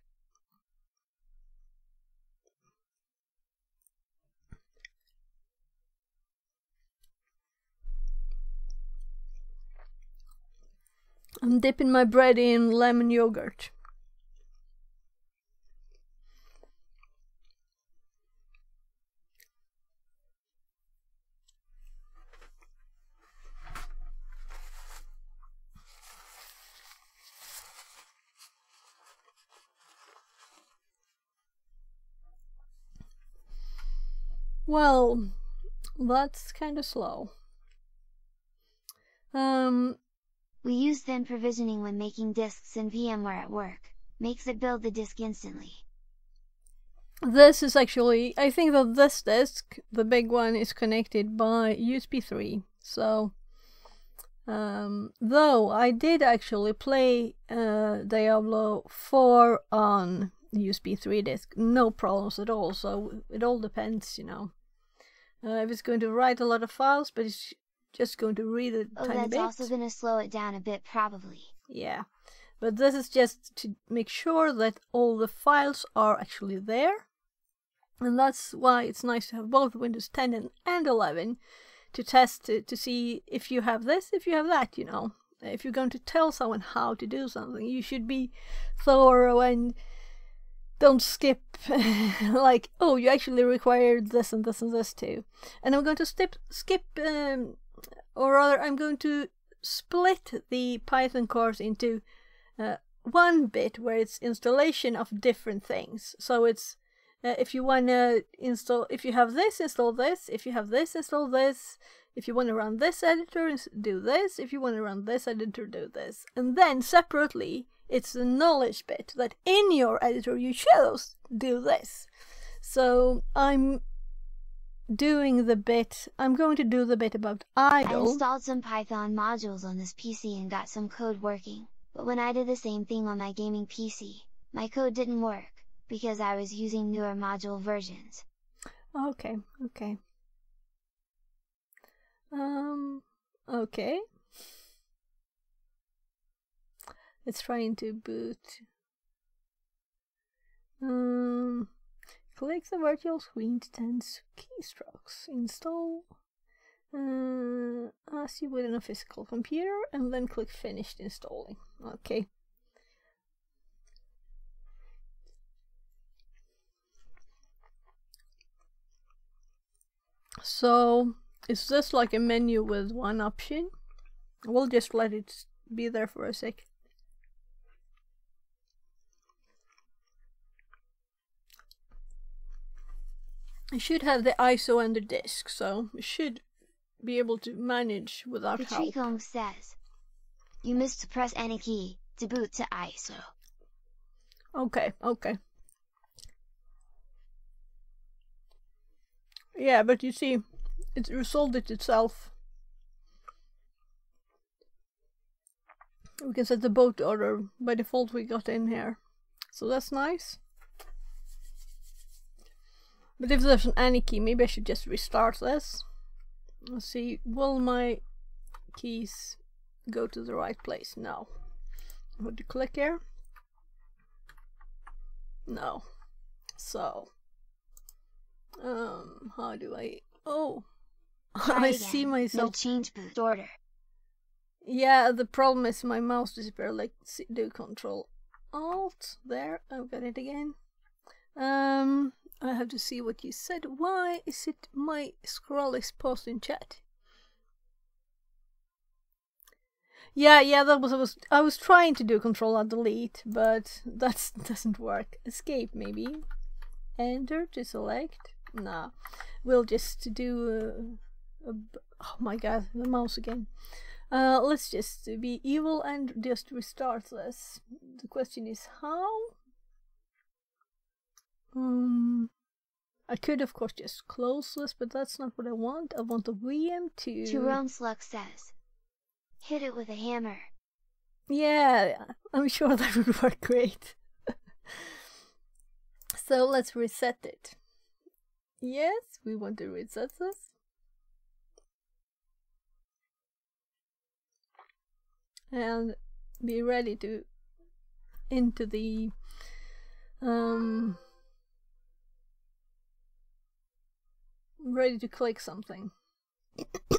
I'm dipping my bread in lemon yogurt. Well, that's kind of slow. Um, We use thin provisioning when making disks in VMware at work, makes it build the disk instantly. this is actually, I think that this disk, the big one, is connected by USB 3. So, um, though I did actually play uh, Diablo 4 on USB 3 disk, no problems at all. So it all depends, you know. Uh, if it's going to write a lot of files, but it's just going to read a Oh, tiny that's bit. also gonna slow it down a bit probably. Yeah, but this is just to make sure that all the files are actually there. And that's why it's nice to have both Windows 10 and, and 11 to test to, to see if you have this, if you have that, you know. If you're going to tell someone how to do something, you should be thorough and don't skip like, oh, you actually required this and this and this too. And I'm going to skip skip um, or rather I'm going to split the Python course into uh, one bit where it's installation of different things. So it's uh, if you want to install, if you have this, install this. If you have this, install this. If you want to run this editor, do this. If you want to run this editor, do this. And then separately, it's the knowledge bit that in your editor you chose do this. So I'm doing the bit. I'm going to do the bit about I installed some Python modules on this PC and got some code working, but when I did the same thing on my gaming PC, my code didn't work, because I was using newer module versions. Okay, okay. Um, okay. It's trying to boot. Um, click the virtual screen to tense keystrokes. Install uh, as you would in a physical computer, and then click finished installing. Okay. So, is this like a menu with one option? We'll just let it be there for a sec. I should have the ISO and the disk, so I should be able to manage without help. Patricom says, You must press any key to boot to ISO. Okay, okay. Yeah, but you see, it resolved it itself. We can set the boot order. By default, we got in here. So that's nice. But if there's an any key, maybe I should just restart this. Let's see, will my keys go to the right place? No. Would you click here? No. So, um, how do I? Oh, I see again. No change boot order. Yeah, the problem is my mouse disappeared. Like, do Control Alt. There, I've got it again. Um, I have to see what you said. Why is it my scroll is post in chat? Yeah, yeah, that was I was I was trying to do Control Alt Delete, but that doesn't work. Escape maybe. Enter to select. Nah, we'll just do. A, a b- oh my god, the mouse again. Uh, let's just be evil and just restart this. The question is how. Um, I could of course just close this, but that's not what I want. I want the VM to. Jerome Slug says, Hit it with a hammer. Yeah, I'm sure that would work great. so let's reset it. Yes, we want to reset this. And be ready to into the um ready to click something.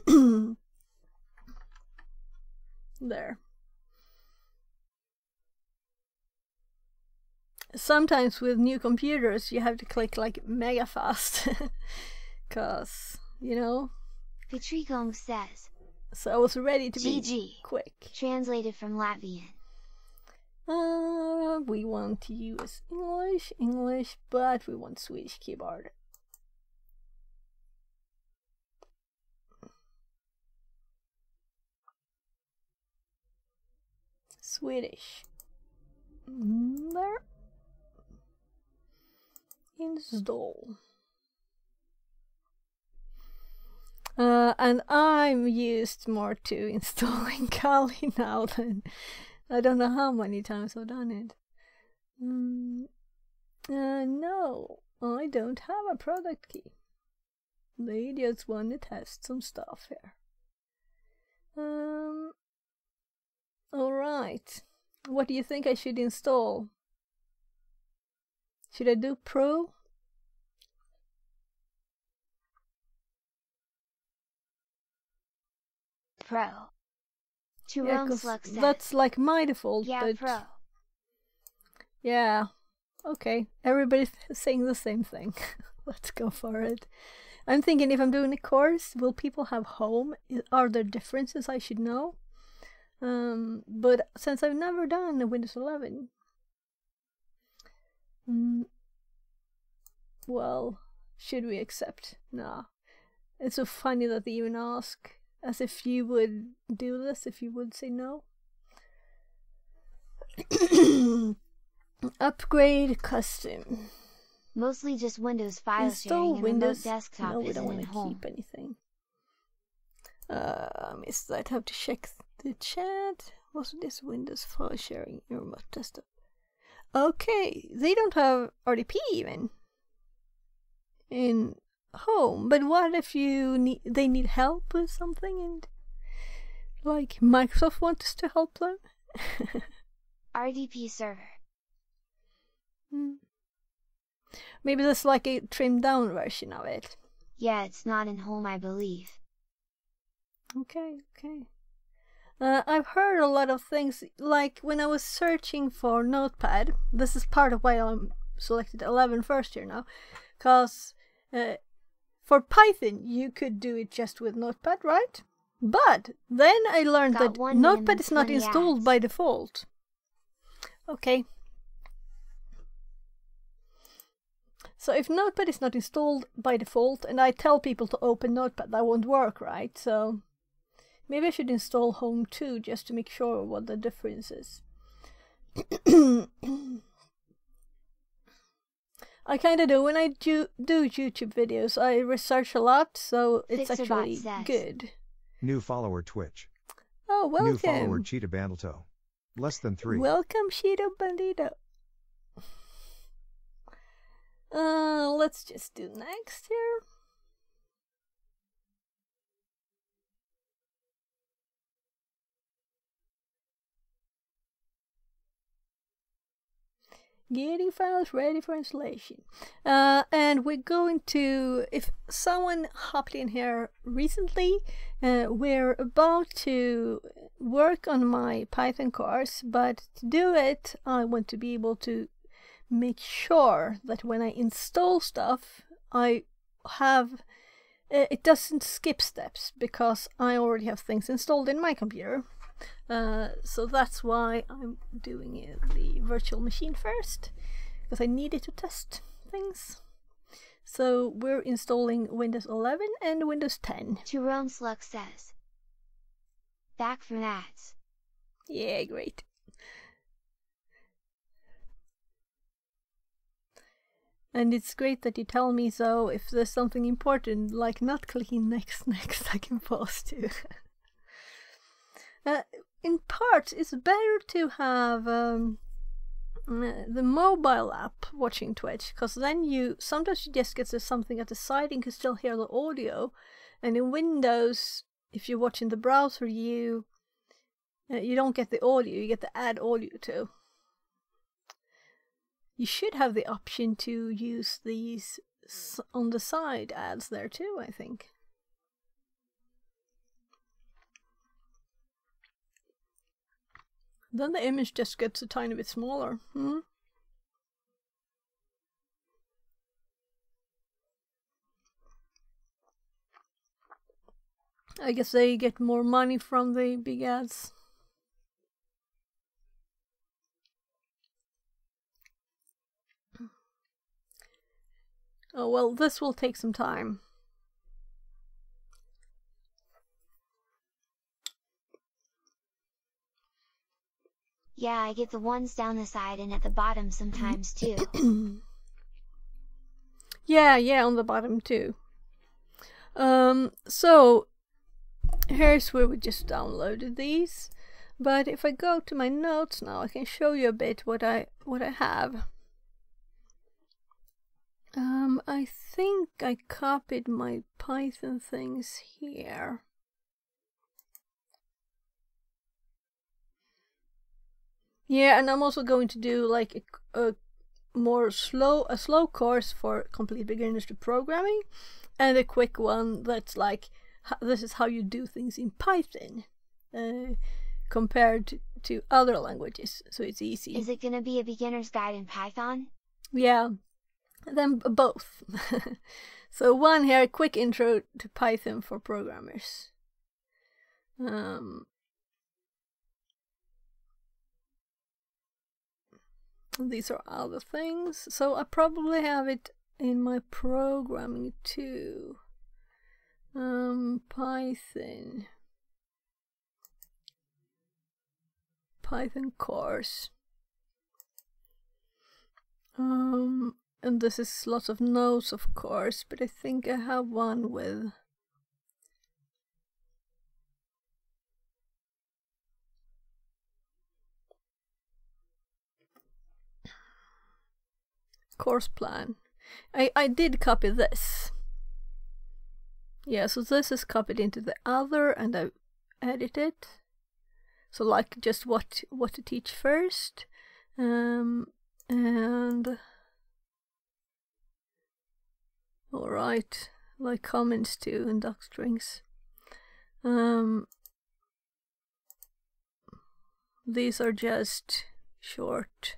there. sometimes with new computers you have to click like mega fast because you know Patricom says, so i was ready to be quick Translated from Latvian. uh we want to use english english but we want swedish keyboard Swedish. There. Install. Uh, and I'm used more to installing Kali now than I don't know how many times I've done it. Mm, uh, no, I don't have a product key. They just want to test some stuff here. Um. All right. What do you think I should install? Should I do Pro? Pro. To Yeah, Rome 'cause Slug that's like my default. yeah, but Pro. Yeah. Okay. Everybody's saying the same thing. Let's go for it. I'm thinking if I'm doing a course, will people have home? Are there differences I should know? Um, but since I've never done a Windows 11, mm, well, should we accept? Nah. It's so funny that they even ask, as if you would do this if you would say no. Upgrade custom. Mostly just Windows file Install sharing and Windows. desktop no, we don't want to keep anything. Uh, I missed that. Have to check the chat. What's this Windows file sharing in remote desktop? Okay, they don't have RDP even in home. But what if you need? They need help with something, and like Microsoft wants to help them. RDP server. Hmm. Maybe that's like a trimmed down version of it. Yeah, it's not in home, I believe. Okay, okay. Uh, I've heard a lot of things, like when I was searching for Notepad. This is part of why I'm selected 11 first here now, because uh, for Python you could do it just with Notepad, right? But then I learned Got that Notepad is not installed by default. Okay. So if Notepad is not installed by default, and I tell people to open Notepad, that won't work, right? So maybe I should install Home too, just to make sure what the difference is. I kind of do when I do do YouTube videos. I research a lot, so it's Fixerbot actually good. New follower Twitch. Oh, welcome. New follower Cheetah Bandleto. Less than three. Welcome, Shido Bandito. Uh, let's just do next here. Getting files ready for installation. Uh, and we're going to, if someone hopped in here recently, uh, we're about to work on my Python course, but to do it, I want to be able to make sure that when I install stuff, I have uh, it doesn't skip steps because I already have things installed in my computer. Uh, so that's why I'm doing it, the virtual machine first, because I needed to test things. So we're installing Windows 11 and Windows 10. Jerome Slug says. Back from ads. Yeah, great. And it's great that you tell me so if there's something important, like not clicking next, next, I can pause to. Uh, in part, it's better to have um, uh, the mobile app watching Twitch, because then you sometimes you just get to something at the side and can still hear the audio. And in Windows, if you're watching the browser, you uh, you don't get the audio, you get the add audio too. You should have the option to use these on the side ads there too, I think. Then the image just gets a tiny bit smaller. Hmm? I guess they get more money from the big ads. Oh well, this will take some time. Yeah, I get the ones down the side and at the bottom sometimes too. yeah, yeah, on the bottom too. Um, so here's where we just downloaded these. But if I go to my notes now, I can show you a bit what I what I have. Um, I think I copied my Python things here. Yeah, and I'm also going to do like a, a more slow a slow course for complete beginners to programming, and a quick one that's like this is how you do things in Python, uh, compared to, to other languages. So it's easy. Is it gonna be a beginner's guide in Python? Yeah, then both. so one here, a quick intro to Python for programmers. Um, these are other things. So I probably have it in my programming too. Um, Python. Python course. Um, and this is lots of notes, of course, but I think I have one with course plan. I, I did copy this. Yeah, so this is copied into the other and I edited. So like just what what to teach first. Um and alright, like comments too and docstrings. Um these are just short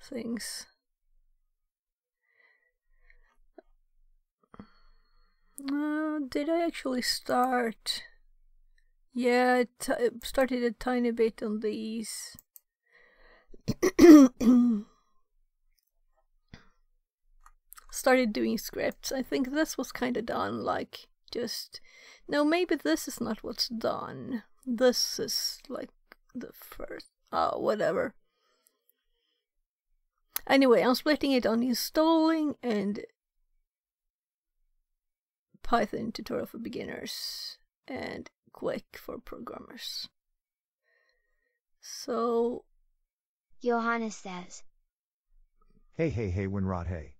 things. Uh, did I actually start? Yeah, it started a tiny bit on these. started doing scripts. I think this was kind of done like just. No, maybe this is not what's done. This is like the first. Oh, whatever. Anyway, I'm splitting it on installing and Python tutorial for beginners and quick for programmers. So Johannes says, Hey, hey, hey, Winrod, hey.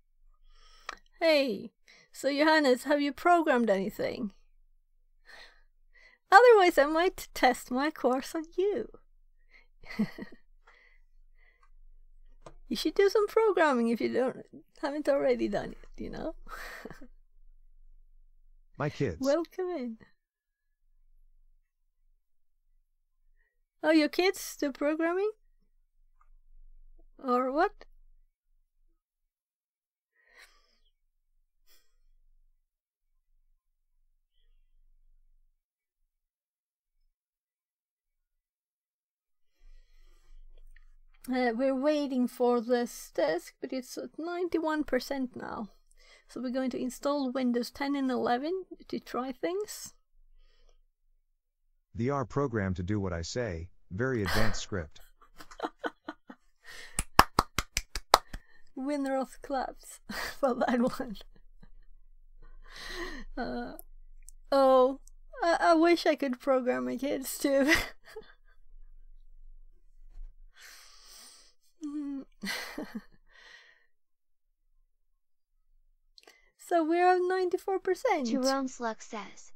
Hey, so Johannes, have you programmed anything? Otherwise, I might test my course on you. you should do some programming if you don't haven't already done it, you know? My kids. Welcome in. Oh, your kids do programming? Or what? Uh, we're waiting for this disk, but it's at 91% now. So we're going to install Windows 10 and 11 to try things. The R program to do what I say, very advanced script. Winroth claps for that one. Uh, oh, I, I wish I could program my kids too. So we're at 94%. Jerome Slug says,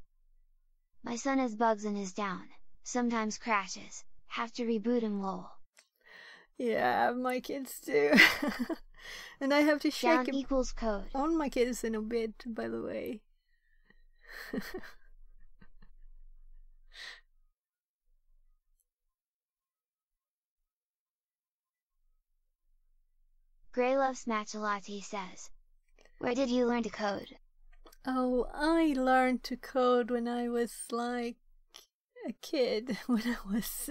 My son has bugs and is down, sometimes crashes, have to reboot him lol. Yeah, my kids do. and I have to check down equals code. on my kids in a bit, by the way. Grey Loves matcha latte says, where did you learn to code? Oh, I learned to code when I was like a kid. When I was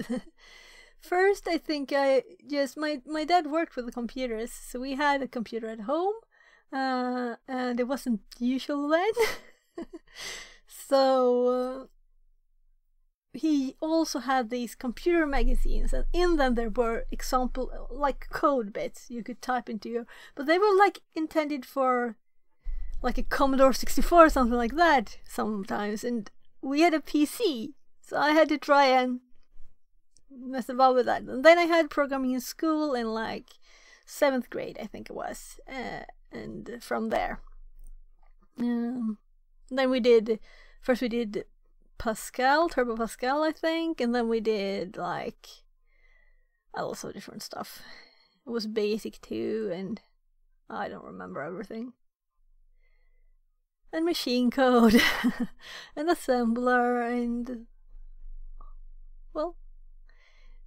first, I think I just my my dad worked with the computers, so we had a computer at home, uh, and it wasn't usual then. so uh, he also had these computer magazines, and in them there were example like code bits you could type into your, but they were like intended for like a Commodore 64 or something like that sometimes, and we had a PC, so I had to try and mess about with that. And then I had programming in school in like seventh grade, I think it was, uh, and from there, um, then we did first we did Pascal, Turbo Pascal, I think, and then we did like a lot of different stuff. It was basic too, and I don't remember everything. And machine code, and assembler, and well,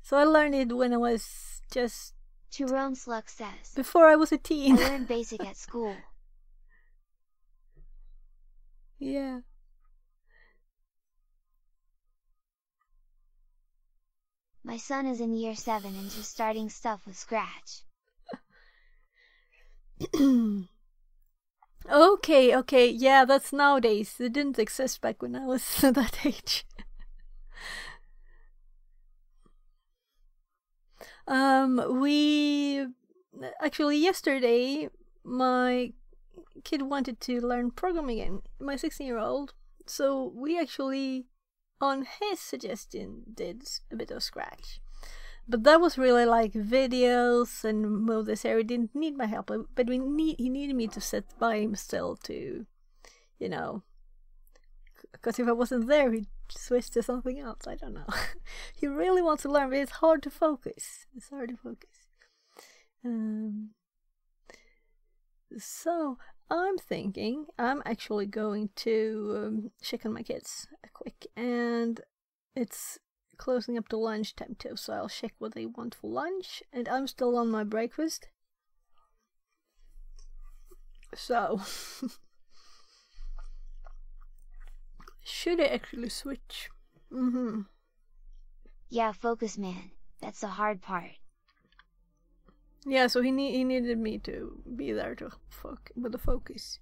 so I learned it when I was just Jerome Slug says, before I was a teen. I learned basic at school. yeah. My son is in year 7 and just starting stuff with Scratch. okay, okay, yeah, that's nowadays. It didn't exist back when I was that age. um, we actually yesterday my kid wanted to learn programming again. My 16 year old. So we actually, on his suggestion, did a bit of Scratch. But that was really like videos and area. Didn't need my help, but- but we need he needed me to sit by him still to, you know, because if I wasn't there, he'd switch to something else. I don't know. he really wants to learn, but it's hard to focus. It's hard to focus. Um. So I'm thinking I'm actually going to um, check on my kids quick, and it's closing up to lunchtime too. So I'll check what they want for lunch, and I'm still on my breakfast. So should I actually switch? Mm-hmm. Yeah, focus man. That's the hard part. Yeah, so he need he needed me to be there to fuck with the focus.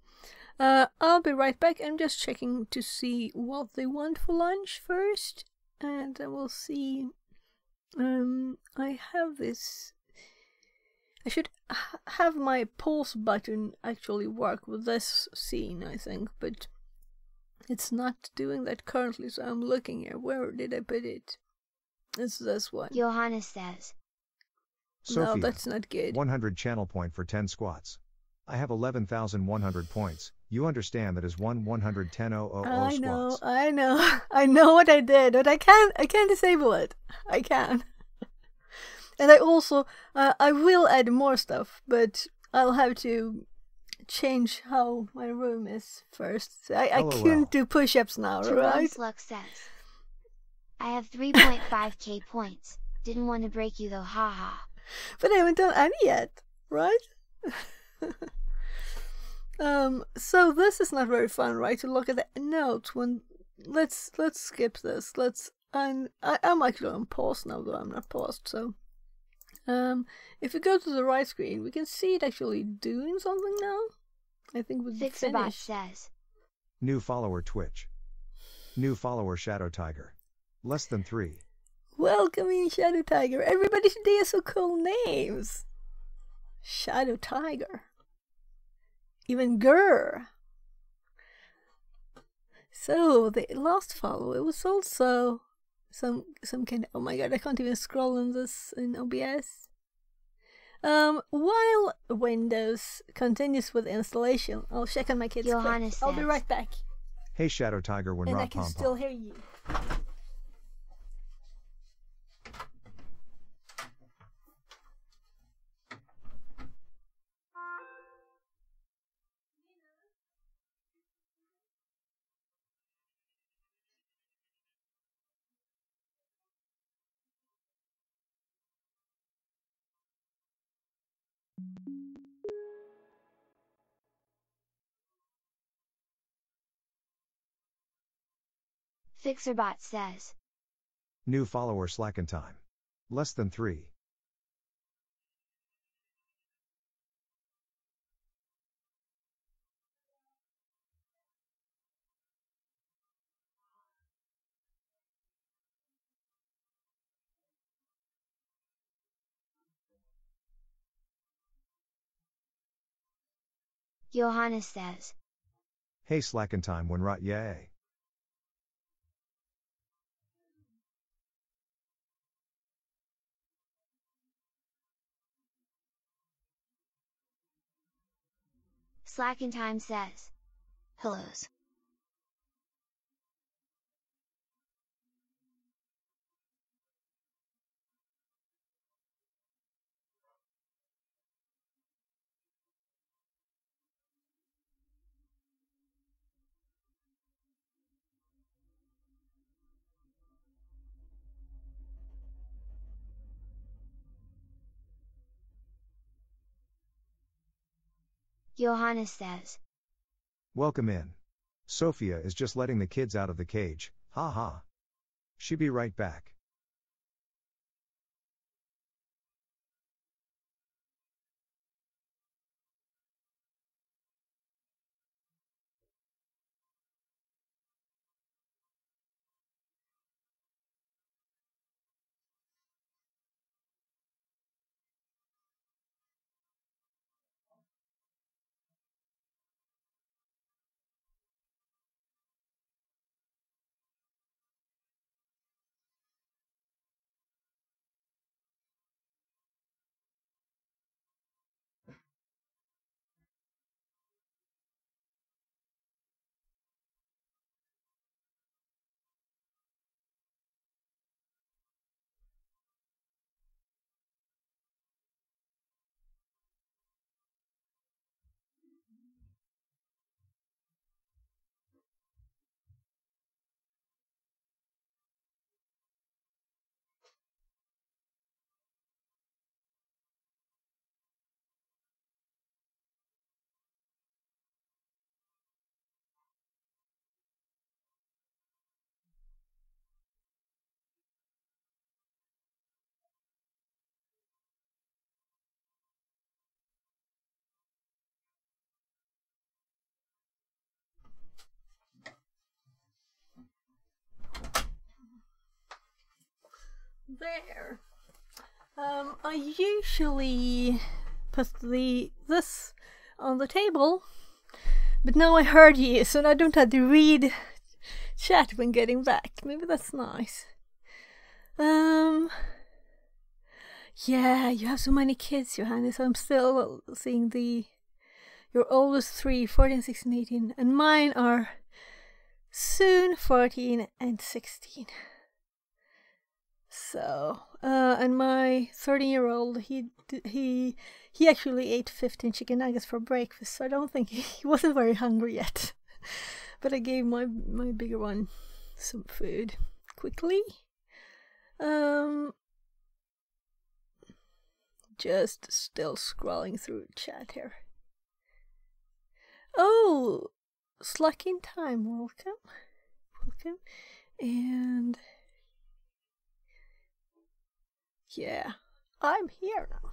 Uh, I'll be right back. I'm just checking to see what they want for lunch first, and then we'll see. Um, I have this. I should ha- have my pause button actually work with this scene, I think, but it's not doing that currently. So I'm looking here. Where did I put it? It's this one. Johannes says, no, that's not good. 100 channel point for 10 squats. I have 11,100 points. You understand that is 1 110 000 I know. I know, I know what I did, but I can't, I can't disable it. I can. and I also, uh, I will add more stuff, but I'll have to change how my room is first. I, I LOL. couldn't do push-ups now, Jerome right? Slug says, I have 3.5k points. Didn't want to break you though, haha. But I haven't done any yet, right? um. So this is not very fun, right? To look at the notes when. Let's let's skip this. Let's. I'm I, I'm actually on pause now, though I'm not paused. So, um, if we go to the right screen, we can see it actually doing something now. I think we Fixerbot finished. says, New follower Twitch. New follower Shadow Tiger. Less than 3. Welcoming Shadow Tiger. Everybody today has so cool names. Shadow Tiger. Even Gur. So the last follow it was also some some kind of oh my god I can't even scroll in this in OBS. Um, while Windows continues with installation, I'll check on my kids. Johannes I'll be right back, Hey Shadow Tiger when and I can Pom still hear you. Fixerbot says. New follower slacken time. Less than 3. Johannes says. Hey slacken time when rot yay. Slacken time says. Hellos. Johannes says. Welcome in. Sophia is just letting the kids out of the cage, ha ha. She be right back. There. Um, I usually put the this on the table, but now I heard you, so I don't have to read chat when getting back. Maybe that's nice. Um. Yeah, you have so many kids, Johannes. I'm still seeing the your oldest three, 14, 16, 18, and mine are soon 14 and 16. So, uh, and my 13 year old, he he he actually ate 15 chicken nuggets for breakfast. So I don't think he, he wasn't very hungry yet. but I gave my my bigger one some food quickly. Um, just still scrolling through chat here. Oh, slacking time. Welcome, welcome, and yeah, I'm here now.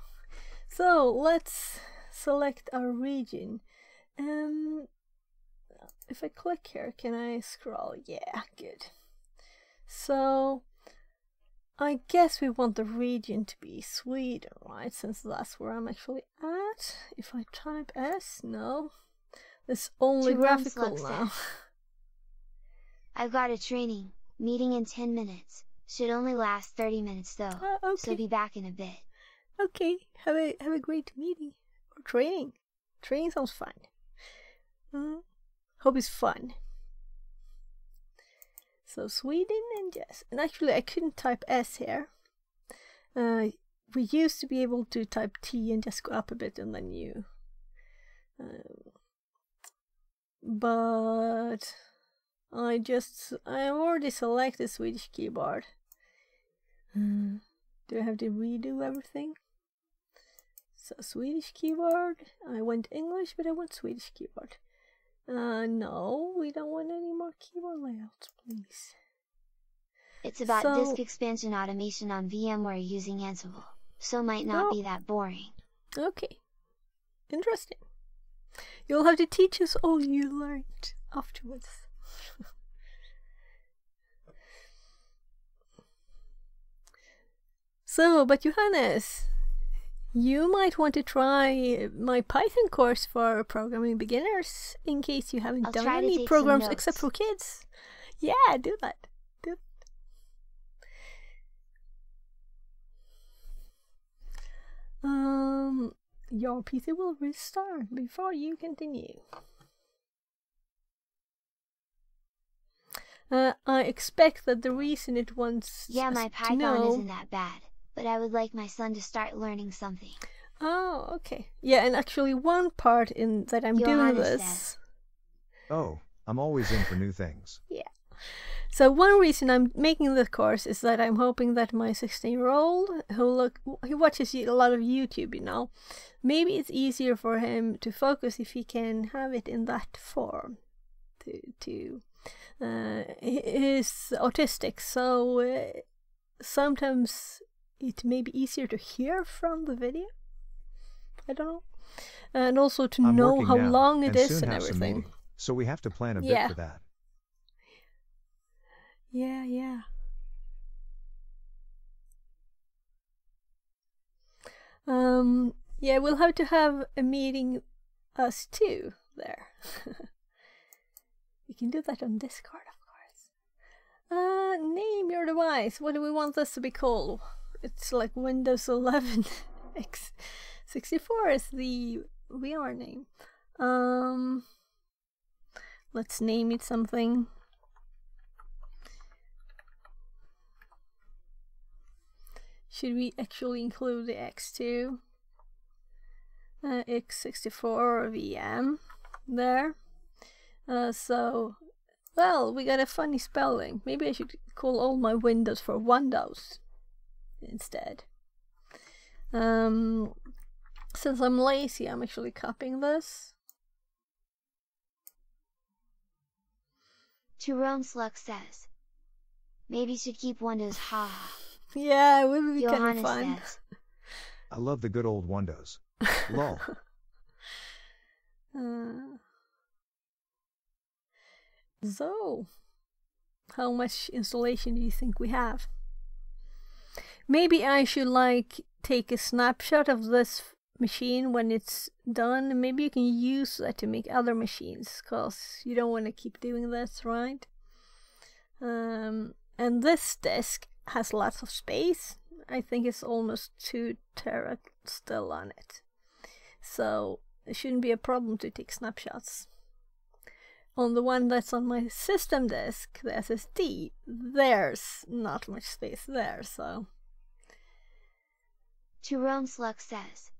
So let's select our region. Um, if I click here, can I scroll? Yeah, good. So I guess we want the region to be Sweden, right? Since that's where I'm actually at. If I type S, no. It's only graphical now. I've got a training, meeting in 10 minutes. Should only last 30 minutes though, Uh, so be back in a bit. Okay. Have a have a great meeting or training. Training sounds fun. Mm. Hope it's fun. So Sweden and yes, and actually I couldn't type S here. Uh, we used to be able to type T and just go up a bit and then U. Um, but I just I already selected Swedish keyboard. Hmm. Do I have to redo everything? So Swedish keyboard. I want English, but I want Swedish keyboard. Uh, no, we don't want any more keyboard layouts, please. It's about So- disk expansion automation on VMware using Ansible, so might not Oh. be that boring. Okay, interesting. You'll have to teach us all you learned afterwards. so, but Johannes, You might want to try my Python course for programming beginners in case you haven't I'll done any programs except for kids. Yeah, do that. Do Um, your PC will restart before you continue. Uh, I expect that the reason it wants Yeah, us my to Python know- isn't that bad, but I would like my son to start learning something. Oh, okay. Yeah, and actually, one part in that I'm doing this. says. Oh, I'm always in for new things. Yeah. So one reason I'm making this course is that I'm hoping that my 16-year-old who look he watches a lot of YouTube, you know, maybe it's easier for him to focus if he can have it in that form. To to uh, is autistic, so uh, sometimes it may be easier to hear from the video. I don't know, and also to I'm know how now, long it and is and everything. meeting, so we have to plan a Yeah. bit for that. Yeah, yeah. Um, yeah, we'll have to have a meeting, us two, there. we can do that on Discord, of course. Uh, name your device. What do we want this to be called? It's like Windows 11 X64 is the VR name. Um, let's name it something. Should we actually include the X2? Uh, X64 VM there. Uh, so, well, we got a funny spelling. Maybe I should call all my windows for Windows instead. Um, since I'm lazy, I'm actually copying this. Tyrone Slug says. Maybe should keep Windows ha. Yeah, it would be kind of Johannes fun. says. I love the good old Windows. Lol. Uh, so, how much installation do you think we have? Maybe I should like take a snapshot of this machine when it's done. Maybe you can use that to make other machines, cause you don't want to keep doing this, right? Um, and this disk has lots of space. I think it's almost two tera still on it. So it shouldn't be a problem to take snapshots. On the one that's on my system disk, the SSD, there's not much space there, so Tyrone Slug says.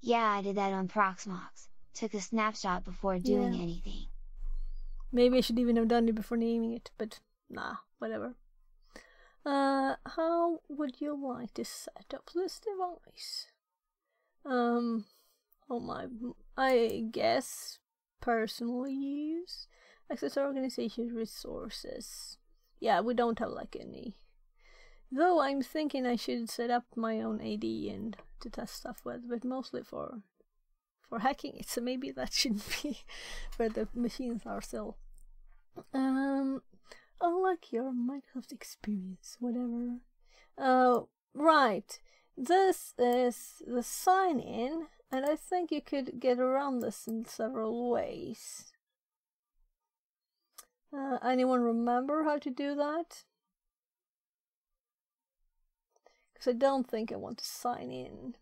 Yeah, I did that on Proxmox. Took a snapshot before doing Yeah. anything. maybe I should even have done it before naming it, but nah, whatever. Uh, how would you like to set up this device? Um, oh my, I guess personal use, access organization resources. Yeah, we don't have like any. Though I'm thinking I should set up my own AD and to test stuff with, but mostly for for hacking it. So maybe that shouldn't be where the machines are still. Um, like your Microsoft experience, whatever. Uh, right. This is the sign in, and I think you could get around this in several ways. Uh, anyone remember how to do that? Because I don't think I want to sign in.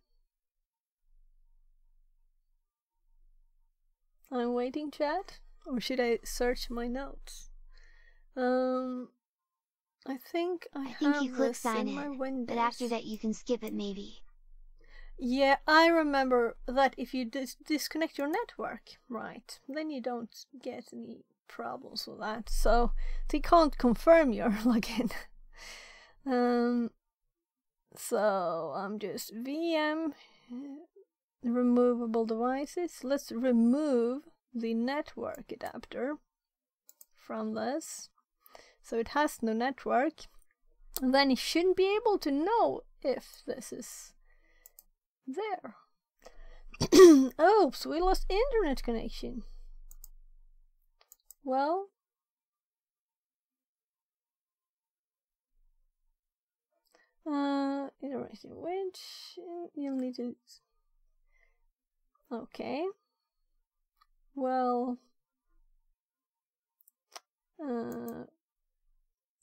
I'm waiting, chat, or should I search my notes? Um, I think I, I think have you click this sign in my in, Windows. but after that you can skip it maybe. Yeah, I remember that if you dis- disconnect your network, right, then you don't get any problems with that. So they can't confirm your login. um, so I'm just VM removable devices. Let's remove the network adapter from this. So it has no network. And then it shouldn't be able to know if this is there. Oops, we lost internet connection. Well, Uh, iteration which you'll need to. Okay. Well. Uh,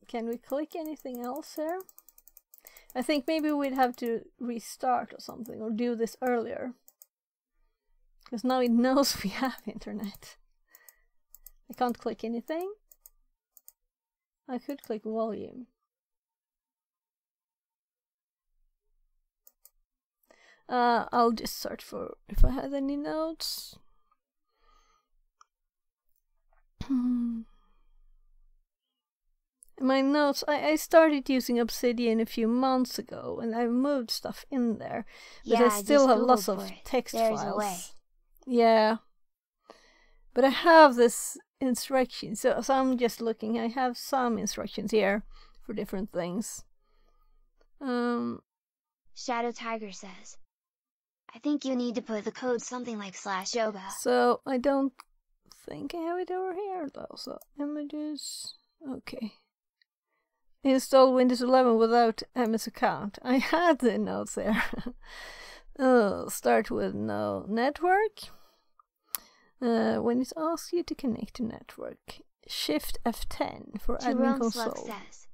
can we click anything else here? I think maybe we'd have to restart or something, or do this earlier. Because now it knows we have internet. I can't click anything. I could click volume. Uh, I'll just search for if I had any notes. My notes, I, I started using Obsidian a few months ago and I moved stuff in there. But Yeah, I still have lots of text There's files. Yeah. But I have this instruction, so, so I'm just looking. I have some instructions here for different things. Um, Shadow Tiger says. I think you need to put the code something like slash yoga. so I don't think I have it over here though. So images, okay. Install Windows 11 without MS account. I had the notes there. oh, start with no network. Uh, when it asks you to connect to network, Shift F10 for admin Jerome Slug console. says.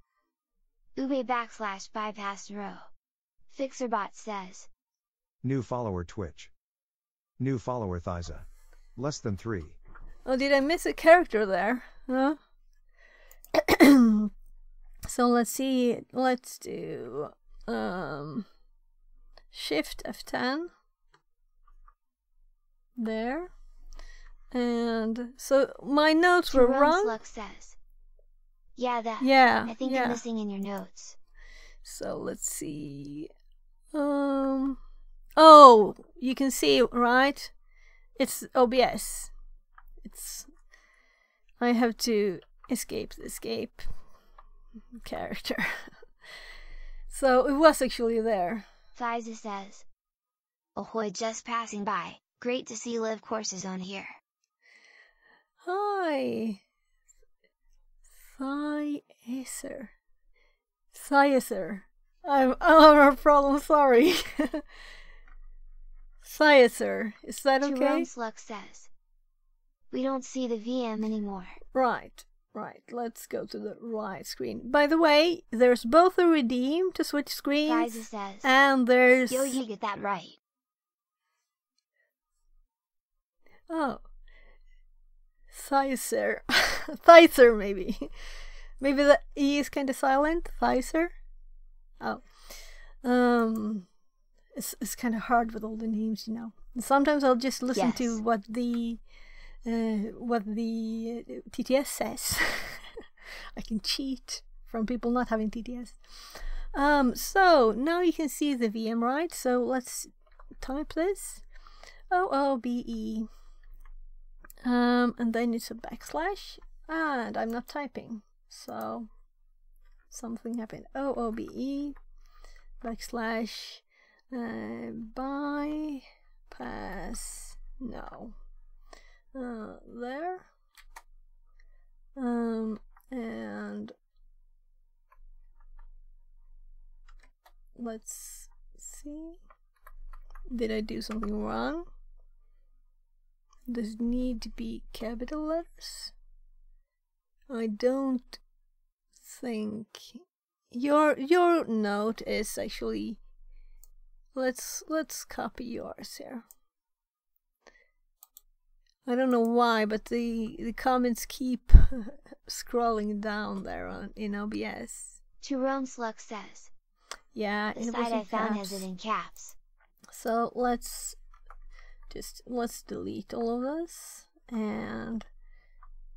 Ube backslash bypass row. Fixerbot says. New follower Twitch. New follower Thyza. Less than 3. Oh, did I miss a character there? Huh? so let's see. Let's do um Shift F10 there, and so my notes were wrong. Slug says. Yeah, that. Yeah, I think yeah. you're missing in your notes. So let's see. Um. Oh, you can see right. It's OBS. It's. I have to escape the escape character. so it was actually there. Thiza says. Ahoy, just passing by. Great to see live courses on here. Hi. Thyacer. Thyacer. I'm having a problem, sorry. Thyacer. Is that okay? Jerome Slug says. We don't see the VM anymore. Right, right. Let's go to the right screen. By the way, there's both a redeem to switch screens, says. and there's Yo, you get that right. oh, Thicer, Thicer maybe, maybe the e is kind of silent. Thicer. Oh, um, it's it's kind of hard with all the names, you know. Sometimes I'll just listen to what the uh, what the uh, TTS says. I can cheat from people not having TTS. Um, so now you can see the VM, right? So let's type this O O B E. Um, and then it's a backslash, and I'm not typing, so something happened. O O B E backslash uh, bypass no uh, there. Um and let's see. Did I do something wrong? Does need to be capital letters? I don't think your your note is actually let's let's copy yours here I don't know why, but the the comments keep scrolling down there on in OBS. Jerome Slug says. Yeah, The it site I found caps. has it in caps. So let's just let's delete all of this and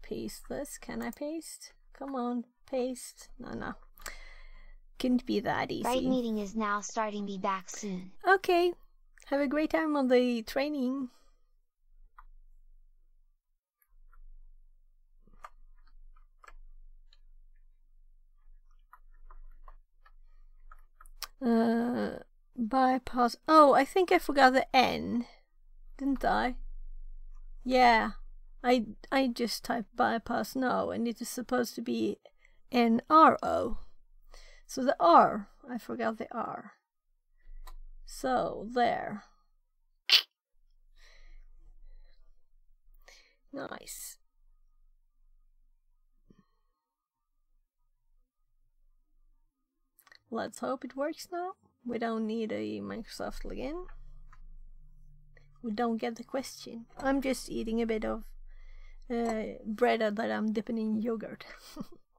paste this. Can I paste? Come on, paste. No, no. Couldn't be that easy. Right meeting is now starting. Be back soon. Okay. Have a great time on the training. Uh, bypass. Oh, I think I forgot the N, didn't I? Yeah, I I just typed bypass no, and it is supposed to be N R O. So the R, I forgot the R. So there. Nice. Let's hope it works now. We don't need a Microsoft login. We don't get the question. I'm just eating a bit of uh, bread that I'm dipping in yogurt.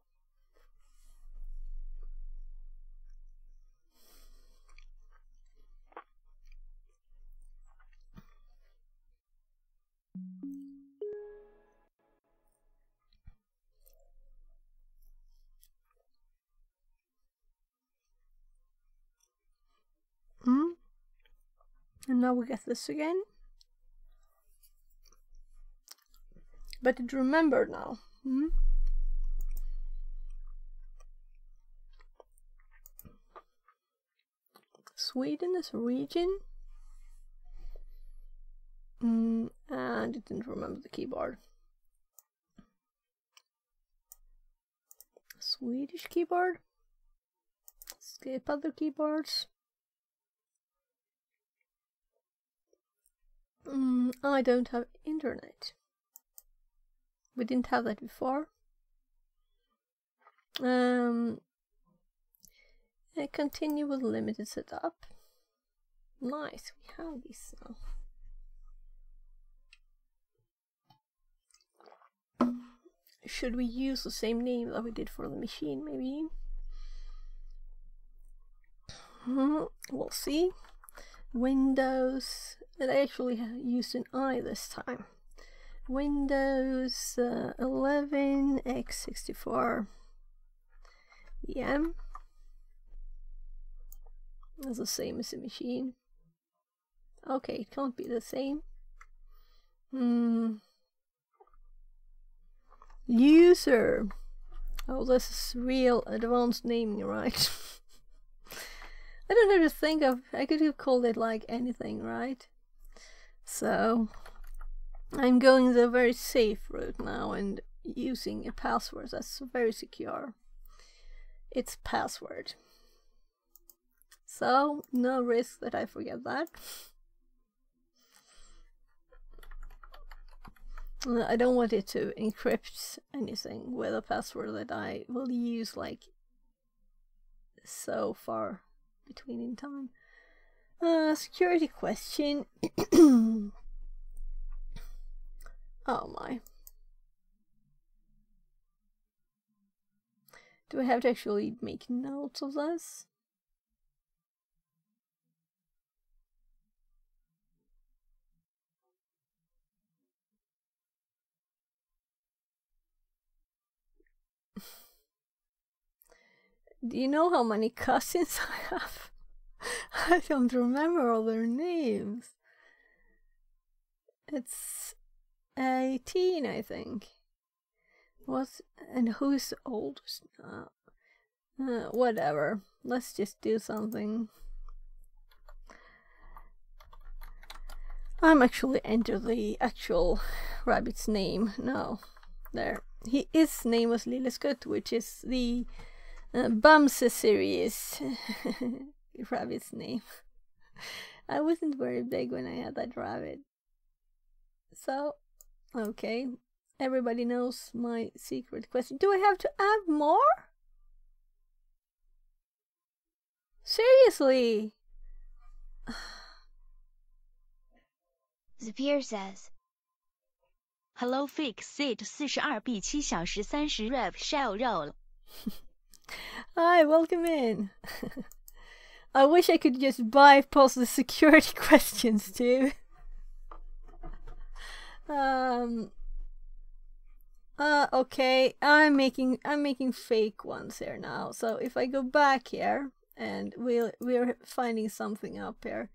And now we get this again. But it remember now. Hmm? Sweden is a region. Mm, and it didn't remember the keyboard. Swedish keyboard. Skip other keyboards. Mm, I don't have internet. We didn't have that before. Um, I continue with limited setup. Nice, we have this now. Should we use the same name that we did for the machine, maybe? Hmm, we'll see. Windows, and I actually used an I this time. Windows uh, 11 x64 VM. That's the same as the machine. Okay, it can't be the same. Hmm. User. Oh, this is real advanced naming, right? I don't know to think of. I could have called it like anything, right? So, I'm going the very safe route now and using a password that's very secure. It's password. So, no risk that I forget that. I don't want it to encrypt anything with a password that I will use like so far between in time. Uh, security question. oh my. Do I have to actually make notes of this? Do you know how many cousins I have? I don't remember all their names. It's 18, I think. What? And who's oldest? Uh, whatever. Let's just do something. I'm actually enter the actual rabbit's name. No, there. He, his name was Lille Skutt, which is the uh, series. rabbit's name. I wasn't very big when I had that rabbit. So, okay. Everybody knows my secret question. Do I have to add more? Seriously? Zapier says. Hello Fake Sit 42 B 7小时30 Rep Shell Roll. Hi, welcome in. I wish I could just bypass the security questions too. um. Uh, okay, I'm making I'm making fake ones here now. So if I go back here and we'll we're finding something up here.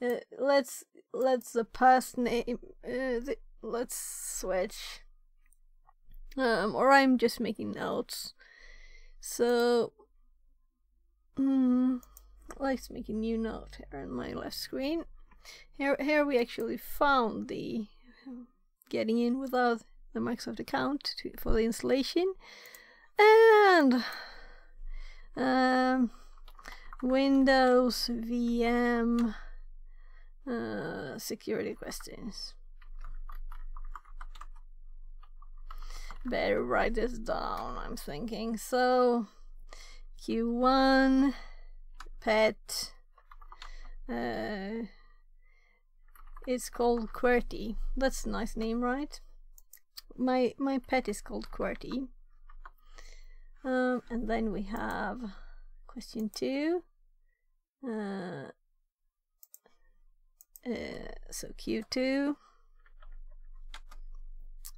Uh, let's let's the past name. Uh, the, let's switch. Um, or I'm just making notes. So, mm, let's make a new note here on my left screen. Here, here we actually found the getting in without the Microsoft account to, for the installation, and Um, Windows VM uh, security questions. Better write this down, I'm thinking. So, Q1, pet, uh, it's called QWERTY. That's a nice name, right? My my pet is called QWERTY. Um, and then we have question two. Uh, uh, so Q2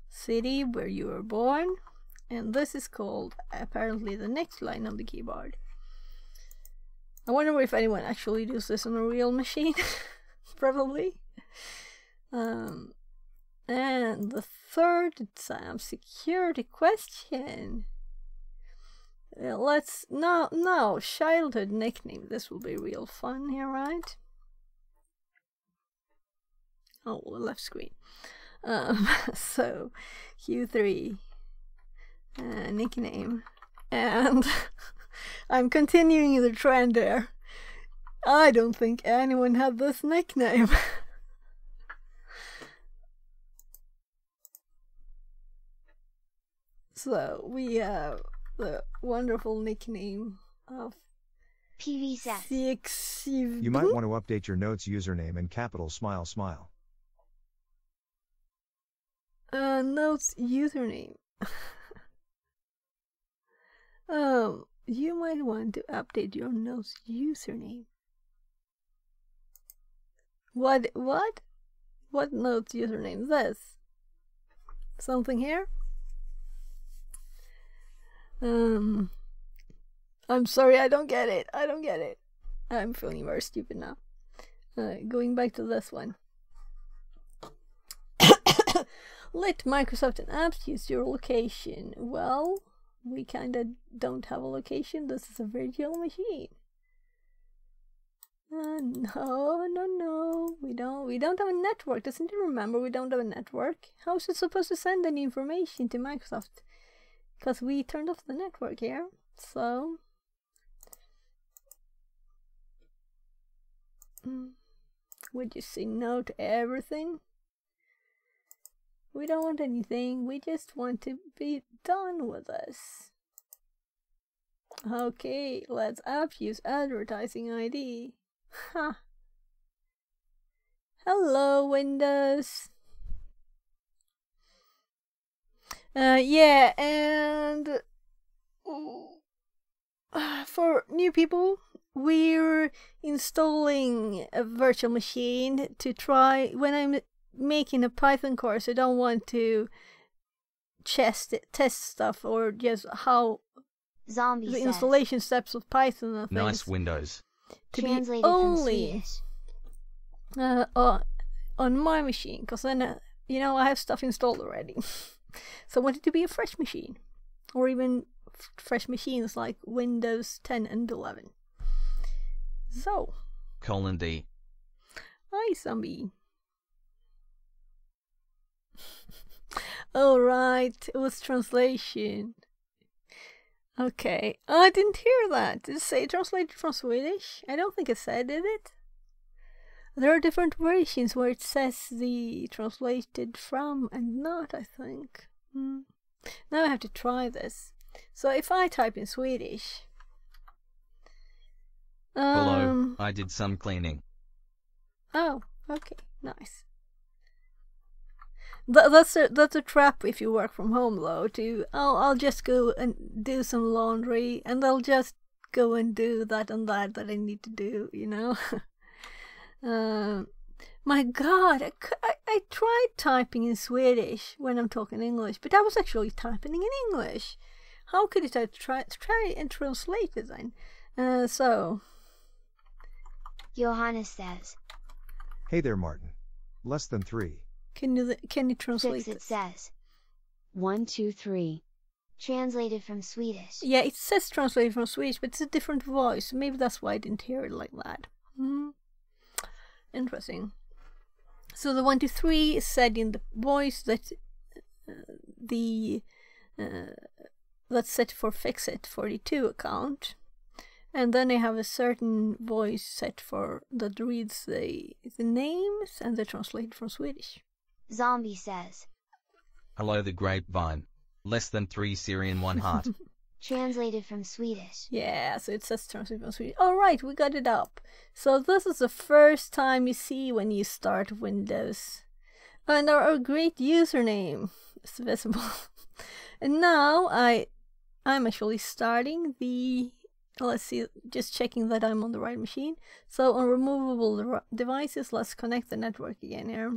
city where you were born and this is called apparently the next line on the keyboard I wonder if anyone actually does this on a real machine. Probably. Um, and the third exam security question. Uh, let's no no childhood nickname. This will be real fun here right? Oh left screen. Um, so Q3 uh, nickname, and I'm continuing the trend there. I don't think anyone had this nickname. so we have the wonderful nickname of PV says. You might want to update your notes username and capital smile smile. Uh, notes username. um, you might want to update your notes username. What? What? What notes username? Is this? Something here? Um, I'm sorry, I don't get it. I don't get it. I'm feeling very stupid now. Uh, going back to this one. Let Microsoft and apps use your location. Well, we kinda don't have a location. This is a virtual machine. Uh, no, no, no. We don't. We don't have a network. Doesn't it remember we don't have a network? How is it supposed to send any information to Microsoft? Because we turned off the network here. So. Mm. Would you say no to everything? We don't want anything, we just want to be done with this. Okay, let's app use advertising ID. Ha. Hello, Windows. Uh, yeah, and for new people, we're installing a virtual machine to try when I'm making a Python course, I don't want to test test stuff or just how Zombie the says. installation steps of Python and things Nice Windows. to be Translated from only Swedish. uh, on on my machine, because then uh, you know I have stuff installed already. so I want it to be a fresh machine, or even f- fresh machines like Windows 10 and 11. So, Colon D. hi zombie. All right, it was translation. Okay, oh, I didn't hear that. Did it say translated from Swedish? I don't think it said, did it? There are different versions where it says the translated from and not, I think. Hmm. Now I have to try this. So if I type in Swedish. Hello. Um, I did some cleaning. Oh, okay, nice. Th- that's a that's a trap if you work from home though. To oh, I'll just go and do some laundry, and I'll just go and do that and that that I need to do. You know. um, my God, I I tried typing in Swedish when I'm talking English, but I was actually typing in English. How could it I try try and translate it then? Uh, so Johannes says. Hey there, Martin. Less than three. Can you can you translate Six it this? says. One, two, three. Translated from Swedish. Yeah, it says translated from Swedish, but it's a different voice. Maybe that's why I didn't hear it like that. Hmm. Interesting. So the one, two, three is said in the voice that uh, the uh, that's set for Fixit 42 account. and then I have a certain voice set for that reads the the names and they translate from Swedish. Zombie says. Hello the grapevine. Less than three Syrian one heart. Translated from Swedish. Yeah, so it says translate from Swedish. All right, we got it up. So this is the first time you see when you start Windows, and our, our great username is visible. and now I, I'm actually starting the. Let's see, just checking that I'm on the right machine. So on removable devices, let's connect the network again here.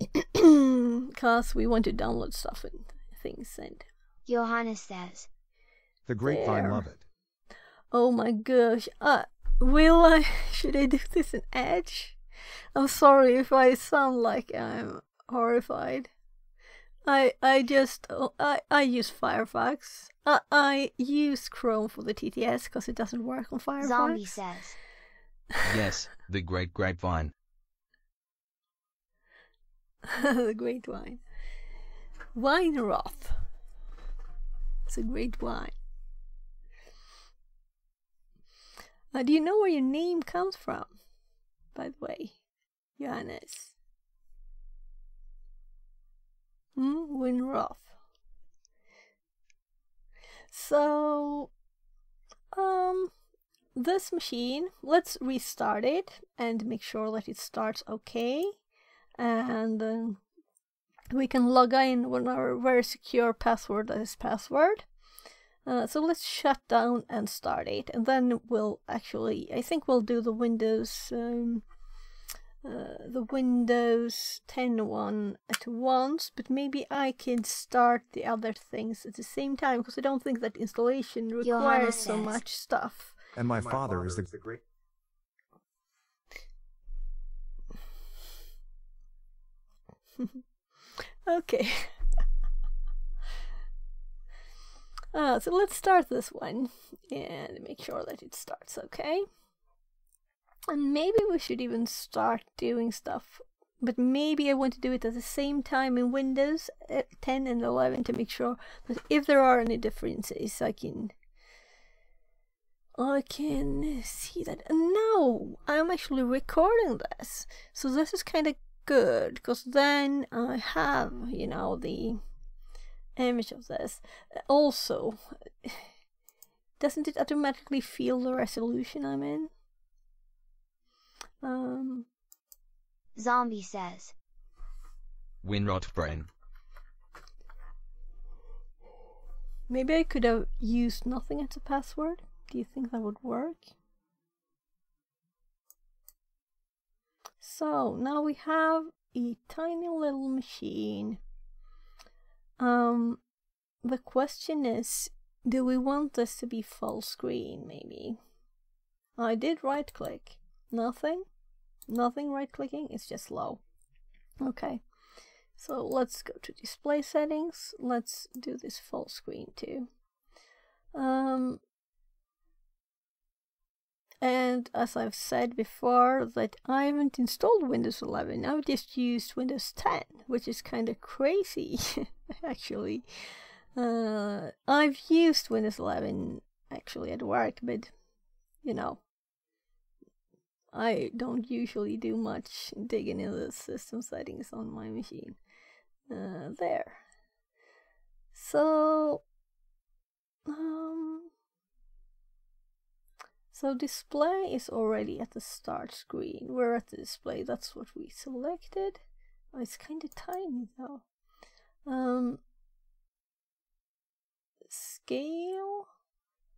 Because we want to download stuff and things and Johannes says. The grapevine There. love it. Oh my gosh. Uh, will I? Should I do this in Edge? I'm sorry if I sound like I'm horrified. I I just oh, I I use Firefox. I I use Chrome for the TTS because it doesn't work on Firefox. Zombie says. yes, the great grapevine. the great wine. Wine Roth. It's a great wine. Uh, do you know where your name comes from? By the way, Johannes. Hmm? Winroth. So, um, this machine, let's restart it and make sure that it starts okay and um, we can log in with our very secure password that is password. Uh, so let's shut down and start it, and then we'll actually, I think we'll do the Windows, um, uh, the Windows 10 one at once, but maybe I can start the other things at the same time because I don't think that installation requires so much stuff. And my, father, is the great. Okay. uh, so let's start this one and make sure that it starts okay. And maybe we should even start doing stuff, but maybe I want to do it at the same time in Windows uh, 10 and 11 to make sure that if there are any differences, I can. I can see that. And now I'm actually recording this, so this is kind of good because then I have, you know, the image of this. Also, doesn't it automatically feel the resolution I'm in? Um, Zombie says. Winrod brain. maybe I could have used nothing as a password. Do you think that would work? So now we have a tiny little machine. Um, the question is, do we want this to be full screen? Maybe. I did right click. Nothing. Nothing right clicking. It's just low. Okay. So let's go to display settings. Let's do this full screen too. Um, and as I've said before, that I haven't installed Windows 11. I've just used Windows 10, which is kind of crazy, actually. Uh, I've used Windows 11 actually at work, but you know, I don't usually do much digging into the system settings on my machine. Uh, there. So, um, so display is already at the start screen. We're at the display. That's what we selected. Oh, it's kind of tiny though. Um, scale,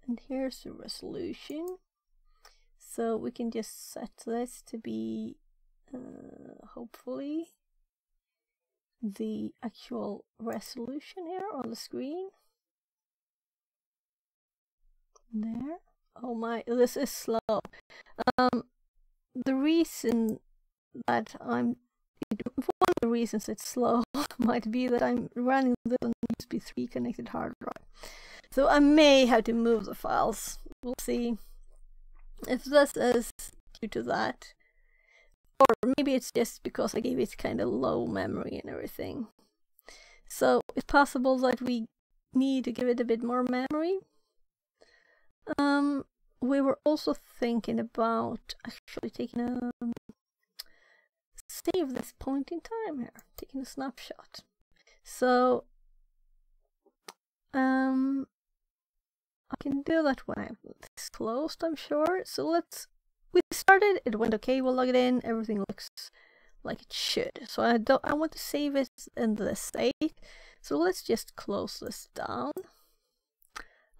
and here's the resolution. So we can just set this to be, uh, hopefully, the actual resolution here on the screen. There. Oh my, this is slow. Um, the reason that I'm one of the reasons it's slow might be that I'm running this on USB 3 connected hard drive. So I may have to move the files. We'll see if this is due to that. Or maybe it's just because I gave it kind of low memory and everything. So it's possible that we need to give it a bit more memory. Um, we were also thinking about actually taking a save this point in time here, taking a snapshot. So, um, I can do that when I have this closed, I'm sure. So let's, we started, it went okay, we'll log it in, everything looks like it should. So I don't, I want to save it in the state. So let's just close this down.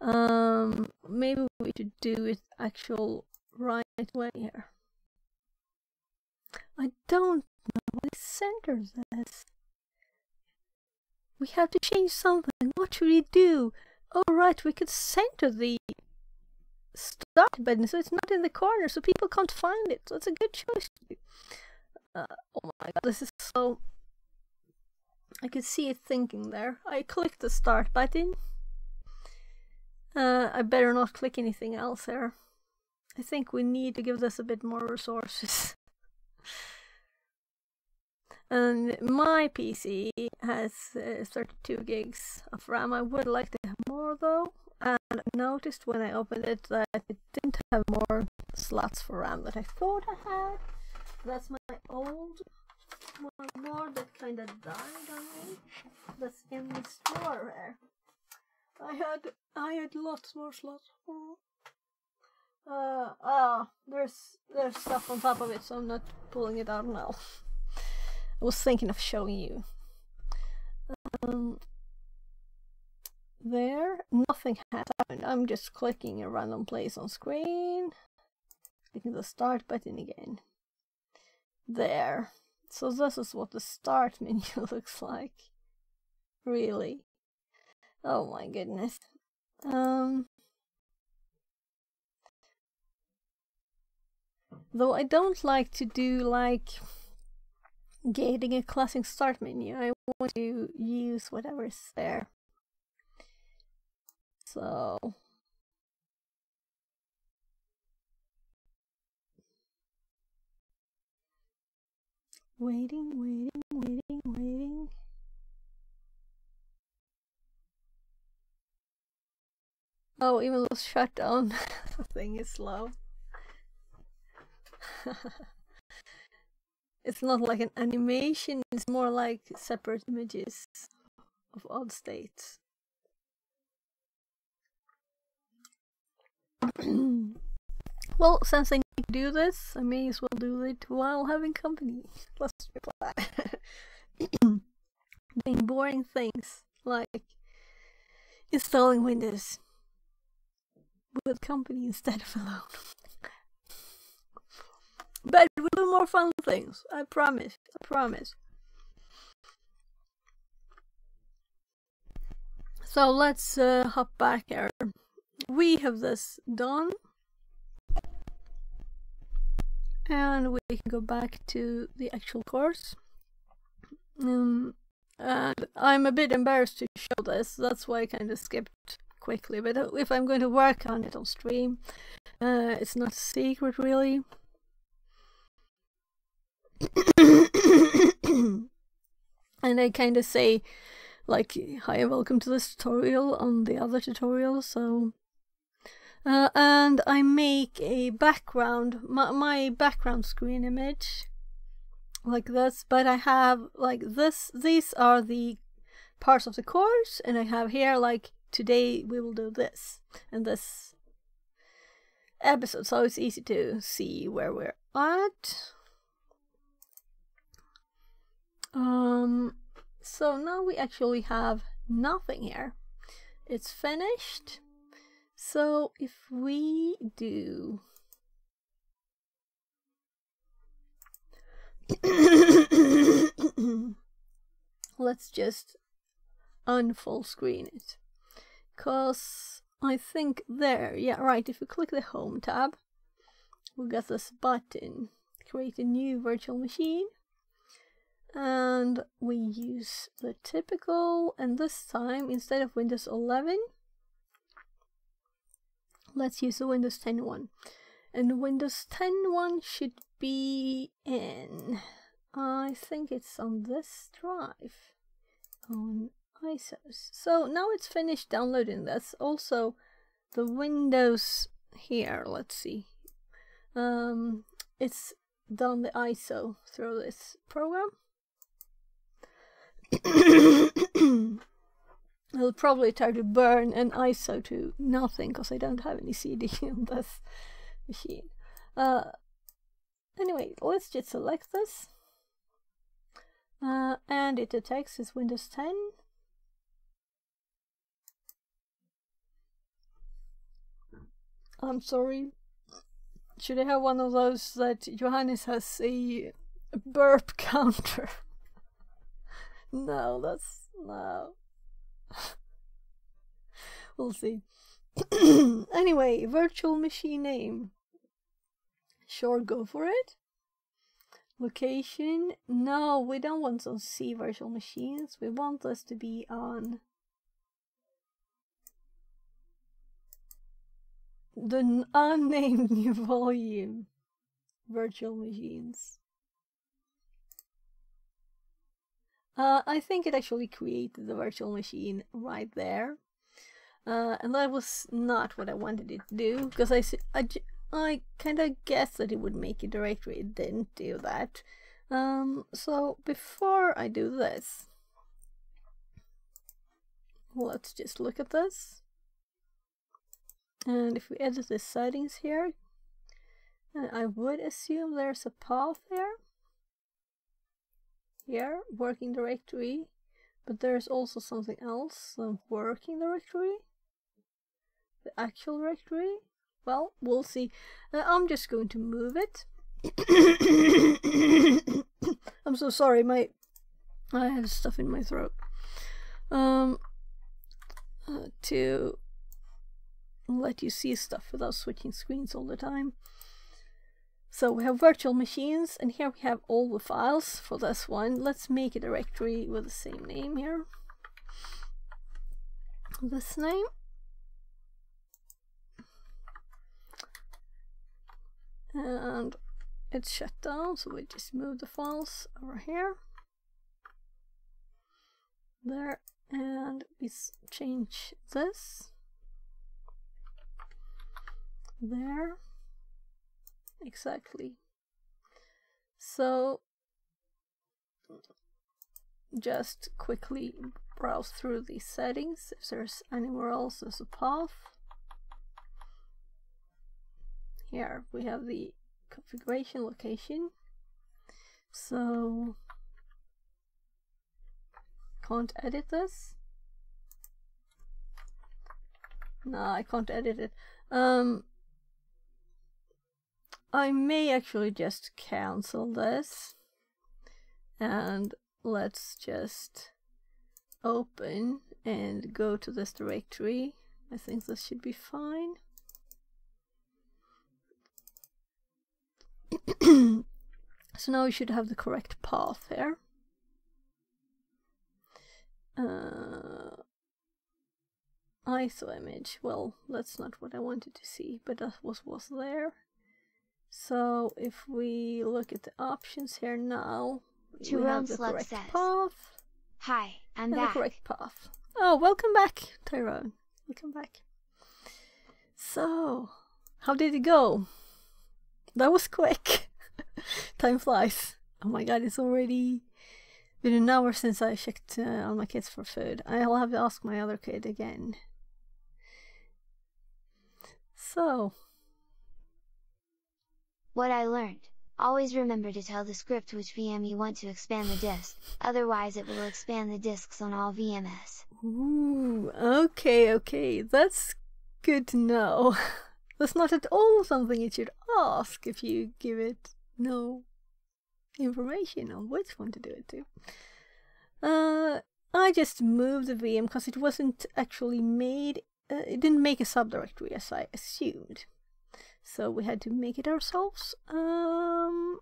Um, maybe we should do it actual right way here. I don't know what center this. We have to change something. What should we do? Oh right, we could center the start button so it's not in the corner so people can't find it. So it's a good choice. Uh, oh my god, this is so... I could see it thinking there. I clicked the start button. Uh, I better not click anything else there. I think we need to give this a bit more resources. and my PC has uh, 32 gigs of RAM. I would like to have more though. And I noticed when I opened it that it didn't have more slots for RAM that I thought I had. That's my old one more that kind of died on me. That's in the store there. I had I had lots more slots. Uh ah, there's there's stuff on top of it, so I'm not pulling it out now. I was thinking of showing you. Um, there, nothing has happened. I'm just clicking a random place on screen. Clicking the start button again. There. So this is what the start menu looks like. Really. Oh my goodness. Um Though I don't like to do like getting a classic start menu. I want to use whatever's there. So waiting, waiting, waiting, waiting. Oh, even the shutdown thing is slow. it's not like an animation, it's more like separate images of odd states. well, since I need to do this, I may as well do it while having company. Let's reply. Doing boring things like installing Windows with company instead of alone. but we'll do more fun things. I promise. I promise. So let's uh, hop back here. We have this done. And we can go back to the actual course. Um, and I'm a bit embarrassed to show this, that's why I kind of skipped quickly. But uh, if I'm going to work on it on stream, uh, it's not a secret really. and I kind of say, like, hi and welcome to this tutorial on the other tutorial, so... Uh, and I make a background, my, my background screen image, like this, but I have, like, this, these are the parts of the course, and I have here, like, today we will do this and this episode. So it's easy to see where we're at. Um so now we actually have nothing here. It's finished. So if we do let's just unfull screen it because I think there, yeah, right, if we click the Home tab, we'll get this button, create a new virtual machine, and we use the typical, and this time, instead of Windows 11, let's use the Windows 10 one. And Windows 10 one should be in, I think it's on this drive, on ISOs. So now it's finished downloading That's Also, the Windows here, let's see. Um, it's done the ISO through this program. I'll probably try to burn an ISO to nothing because I don't have any CD on this machine. Uh, anyway, let's just select this. Uh, and it detects as Windows 10. I'm sorry. Should I have one of those that Johannes has a burp counter? no, that's no. we'll see. anyway, virtual machine name. Sure, go for it. Location. No, we don't want to see virtual machines. We want this to be on the unnamed new volume. Virtual machines. Uh, I think it actually created the virtual machine right there. Uh, and that was not what I wanted it to do because I, I, I kind of guessed that it would make a directory. It didn't do that. Um, so before I do this, let's just look at this. And if we edit the settings here, I would assume there's a path there. Here, working directory, but there's also something else, the working directory, the actual directory. Well, we'll see. Uh, I'm just going to move it. I'm so sorry, my I have stuff in my throat. Um, uh, to let you see stuff without switching screens all the time. So we have virtual machines, and here we have all the files for this one. Let's make a directory with the same name here. This name. And it's shut down, so we just move the files over here. There, and we change this. There. Exactly. So, just quickly browse through these settings if there's anywhere else there's a path. Here we have the configuration location. So, can't edit this. No, I can't edit it. Um, I may actually just cancel this and let's just open and go to this directory. I think this should be fine. so now we should have the correct path here. Uh, ISO image. Well, that's not what I wanted to see, but that was was there. So if we look at the options here now, we have the correct says, path. Hi, I'm and back. The correct path. Oh, welcome back, Tyrone. Welcome back. So, how did it go? That was quick. Time flies. Oh my god, it's already been an hour since I checked uh, on my kids for food. I'll have to ask my other kid again. So, what I learned. Always remember to tell the script which VM you want to expand the disk, otherwise it will expand the disks on all VMs. Ooh, okay, okay, that's good to know. That's not at all something you should ask if you give it no information on which one to do it to. Uh, I just moved the VM because it wasn't actually made, uh, it didn't make a subdirectory as I assumed so we had to make it ourselves. Um,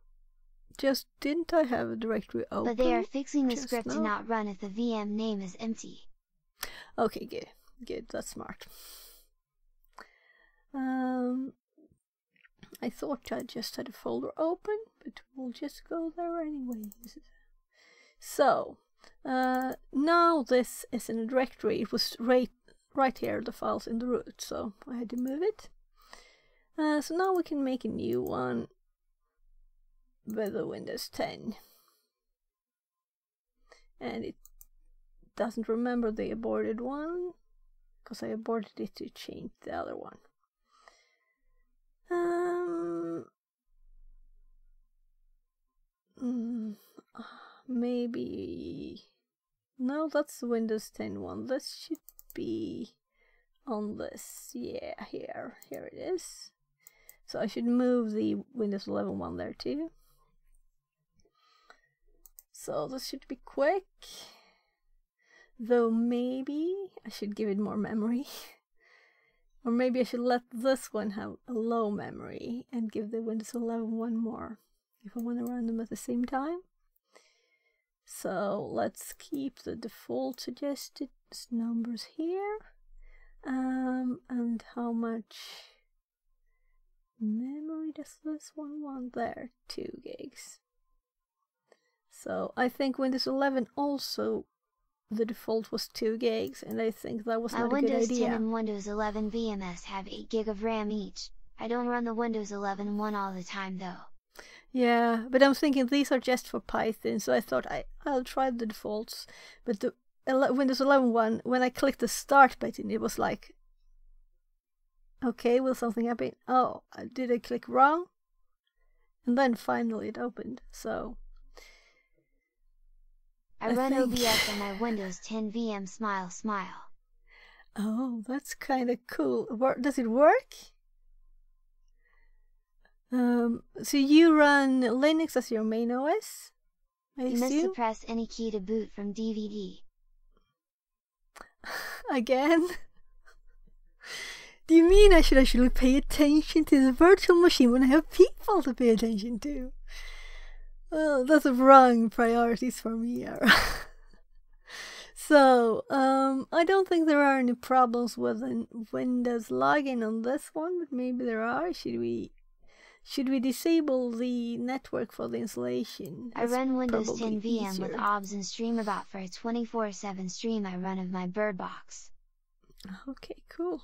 just didn't I have a directory open? But they are fixing the script now? to not run if the VM name is empty. Okay, good, good. That's smart. Um, I thought I just had a folder open, but we'll just go there anyway. So, uh, now this is in a directory. It was right right here the files in the root, so I had to move it. Uh, so now we can make a new one with the Windows 10. And it doesn't remember the aborted one because I aborted it to change the other one. Um, mm, maybe no, that's the Windows 10 one. This should be on this. Yeah, here, here it is. So I should move the Windows 11 one there too. So this should be quick. Though maybe I should give it more memory. or maybe I should let this one have a low memory and give the Windows 11 one more if I want to run them at the same time. So let's keep the default suggested numbers here. Um, and how much memory does this one want there? 2 gigs. So I think Windows 11 also the default was 2 gigs and I think that was My not a Windows good idea. 10 and Windows 11 VMS have 8 gig of RAM each. I don't run the Windows 11 one all the time though. Yeah, but I'm thinking these are just for Python, so I thought I, I'll try the defaults. But the Windows 11 one, when I clicked the start button, it was like, okay, will something happen? Oh, uh, did I click wrong? And then finally it opened, so. I, I run think- OBS on my Windows 10 VM Smile Smile. Oh, that's kind of cool. Does it work? Um, so you run Linux as your main OS? I You must assume? suppress any key to boot from DVD. Again? Do you mean I should actually pay attention to the virtual machine when I have people to pay attention to? Well, that's the wrong priorities for me, Yara. so, um, I don't think there are any problems with an Windows login on this one, but maybe there are. Should we should we disable the network for the installation? I run Windows 10 probably VM with. OBS and Streamer.bot for a 24-7 stream I run of my bird box. Okay, cool.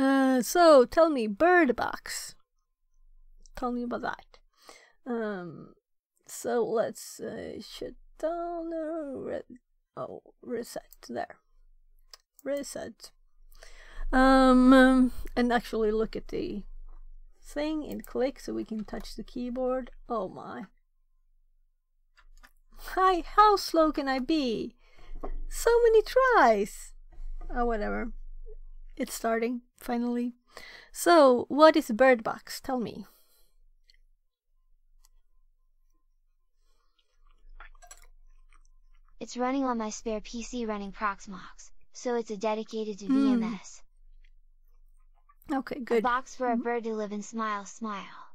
Uh, so tell me, Bird Box. Tell me about that. Um, so let's uh, shut down. Uh, re- oh, reset there. Reset. Um, um, and actually look at the thing and click so we can touch the keyboard. Oh my. Hi, how slow can I be? So many tries! Oh, whatever. It's starting, finally. So, what is Bird Box? Tell me. It's running on my spare PC running Proxmox, so it's a dedicated to Hmm. VMS. Okay, good. A box for a bird to live and smile smile.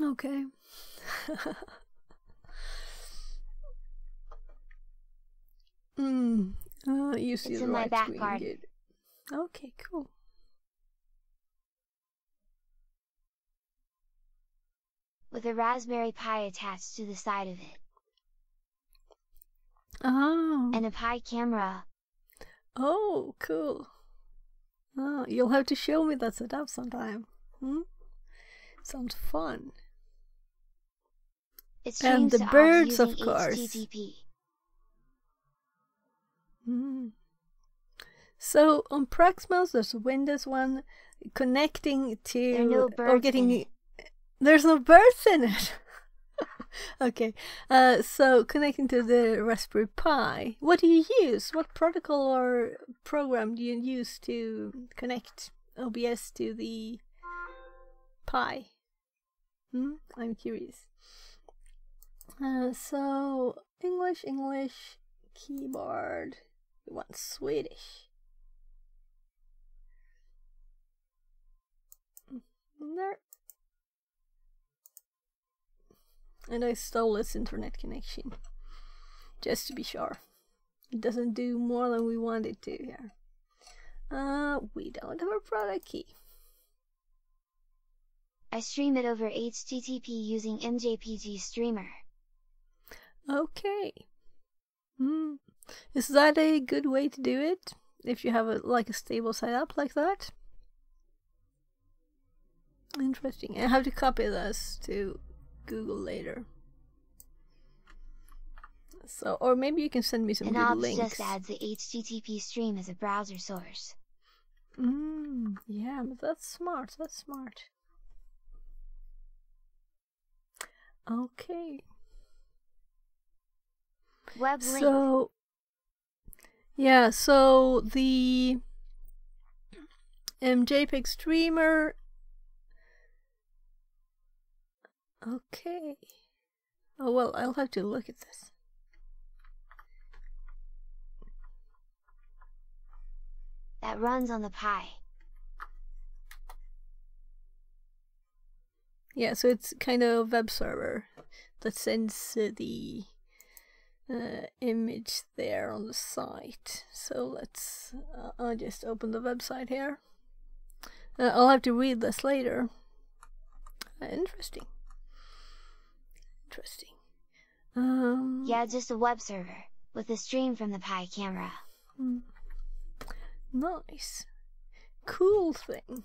Okay. mm, uh, you see It's the in my right back garden. good. Okay, cool. With a Raspberry Pi attached to the side of it. Oh, And a Pi camera. oh, cool. Oh, you'll have to show me that setup sometime. Hmm? Sounds fun. It And the birds, of course. HTTP. Mm. So on Proxmox, there's a Windows one connecting to no or getting. in. There's no birds in it. okay, uh, so connecting to the Raspberry Pi. What do you use? What protocol or program do you use to connect OBS to the Pi? Hmm? I'm curious. Uh, so English, English, keyboard. We want Swedish. There. And I stole its internet connection. Just to be sure. It doesn't do more than we want it to here. Uh, we don't have a product key. I stream it over HTTP using MJPG Streamer. Okay. Hmm. Is that a good way to do it? If you have a like a stable setup like that? Interesting. I have to copy this to Google later. So, or maybe you can send me some And good links. just adds the HTTP stream as a browser source. Mm, yeah, but that's smart. That's smart. Okay. Web link. So, yeah, so the um, JPEG streamer. Okay. Oh well, I'll have to look at this. that runs on the Pi. Yeah, so it's kind of a web server that sends uh, the uh, image there on the site. So let's. Uh, I'll just open the website here. Uh, I'll have to read this later. Uh, interesting. Interesting. Um, Yeah, just a web server, with a stream from the Pi camera. hmm. Nice. Cool thing.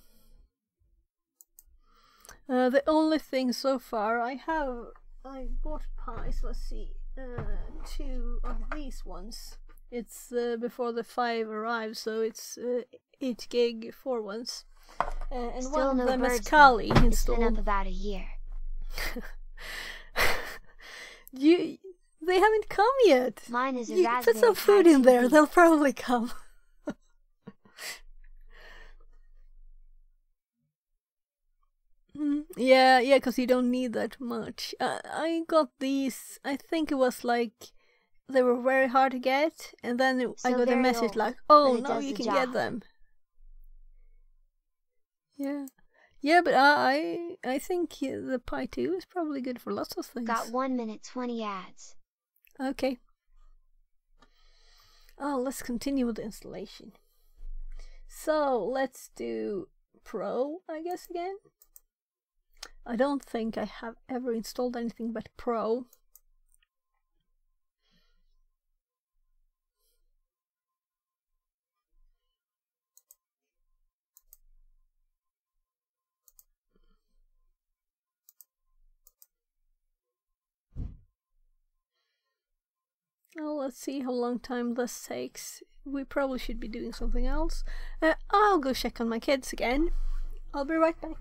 Uh, the only thing so far I have, I bought pies. Let's see, uh, two of these ones. It's uh, before the five arrive, so it's uh, eight gig four ones. Uh, and Still one no of them is. Kali It's been up about a year. you, they haven't come yet. Mine is a You put some food in there; they'll probably come. Mm, Yeah, yeah, because you don't need that much. Uh, I got these. I think it was like they were very hard to get, and then it- I got a message old, like, "Oh, now you can get them." Yeah, yeah, but I I think the Pi Two is probably good for lots of things. Got 1 minute 20 ads. Okay. Oh, let's continue with the installation. So let's do Pro, I guess, again. I don't think I have ever installed anything but Pro. Oh, let's see how long time this takes. We probably should be doing something else. Uh, I'll go check on my kids again. I'll be right back.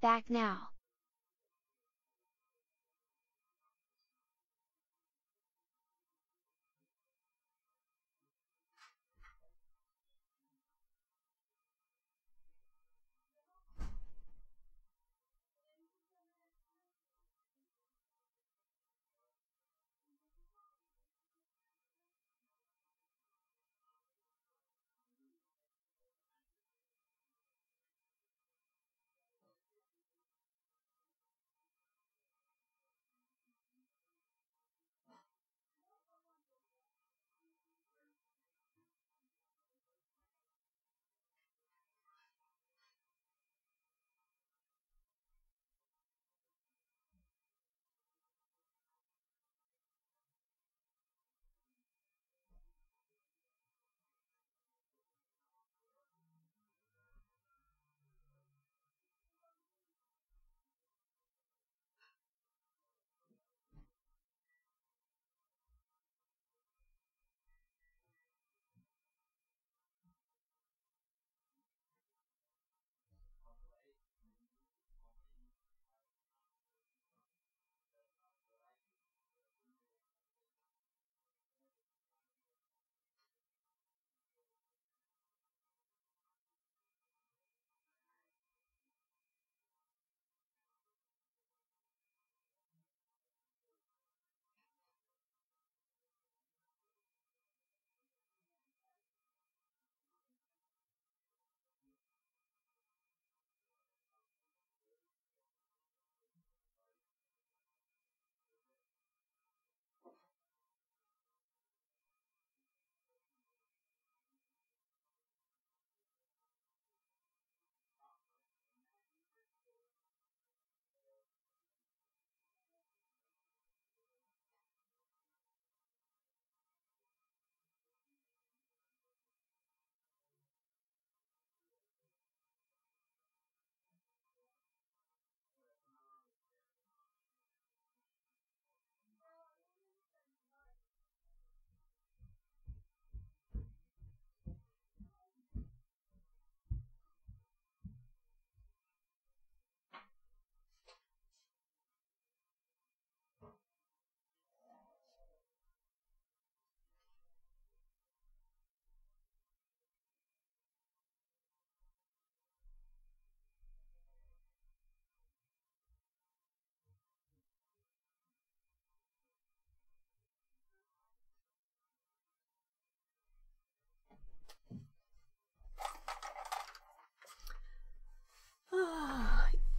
Back now.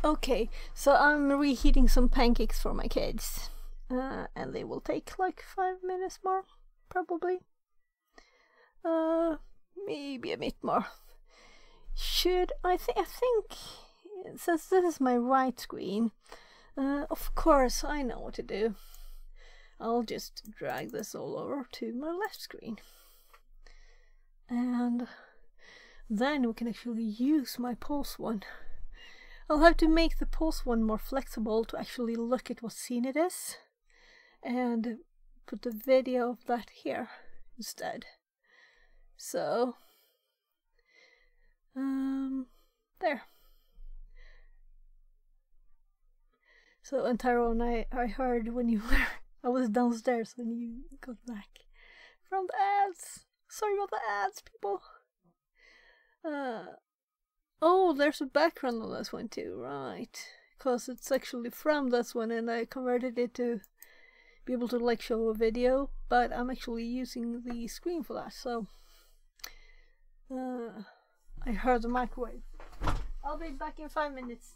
Okay, so I'm reheating some pancakes for my kids, uh, and they will take like five minutes more, probably. Uh, maybe a bit more. Should I think? I think since this is my right screen, uh, of course I know what to do. I'll just drag this all over to my left screen, and then we can actually use my pulse one. I'll have to make the pulse one more flexible to actually look at what scene it is and put the video of that here instead. So, um, there. So, and Tyrone, I, I heard when you were, I was downstairs when you got back from the ads. Sorry about the ads, people. Uh, oh, there's a background on this one too, right? Because it's actually from this one, and I converted it to be able to like show a video, but I'm actually using the screen for that, so uh, I heard the microwave. I'll be back in five minutes.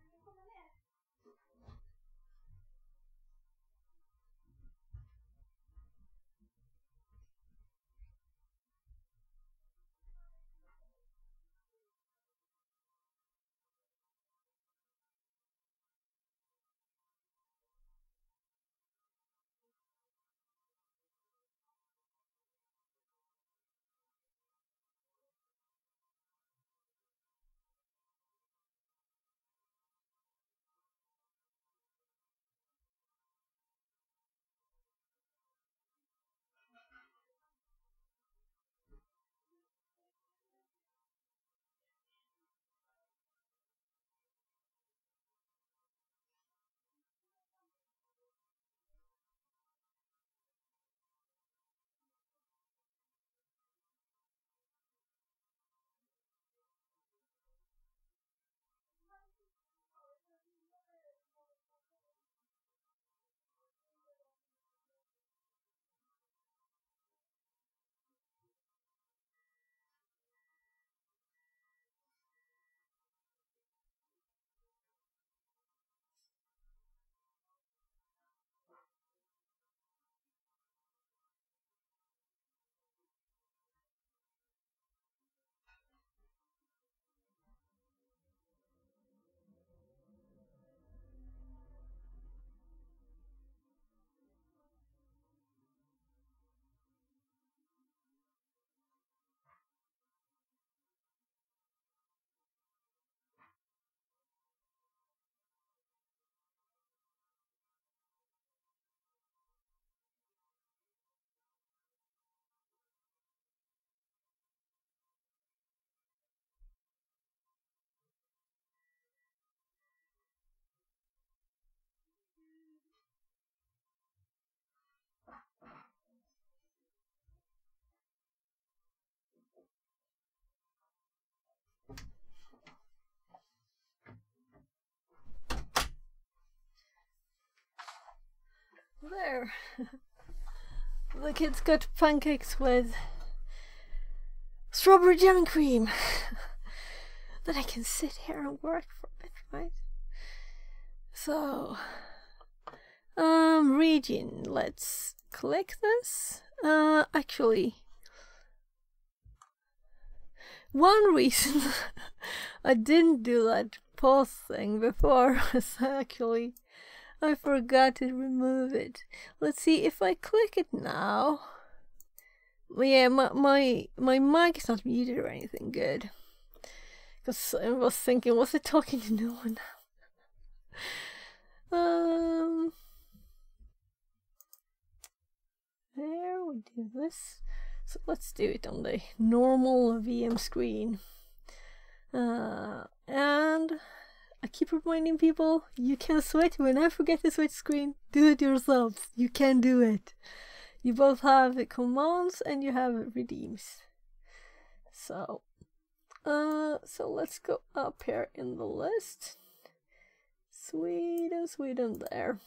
there. the kids got pancakes with strawberry jam and cream. then I can sit here and work for a bit, right? So, um, region. Let's click this. Uh, actually, one reason I didn't do that pause thing before was actually I forgot to remove it. Let's see if I click it now. Yeah, my my my mic is not muted or anything good. Because I was thinking, was it talking to no one um, there we do this. So let's do it on the normal VM screen. Uh, and I keep reminding people you can switch. When I forget to switch screen, do it yourselves. You can do it. You both have the commands and you have redeems. So, uh, so let's go up here in the list. Sweden, Sweden there.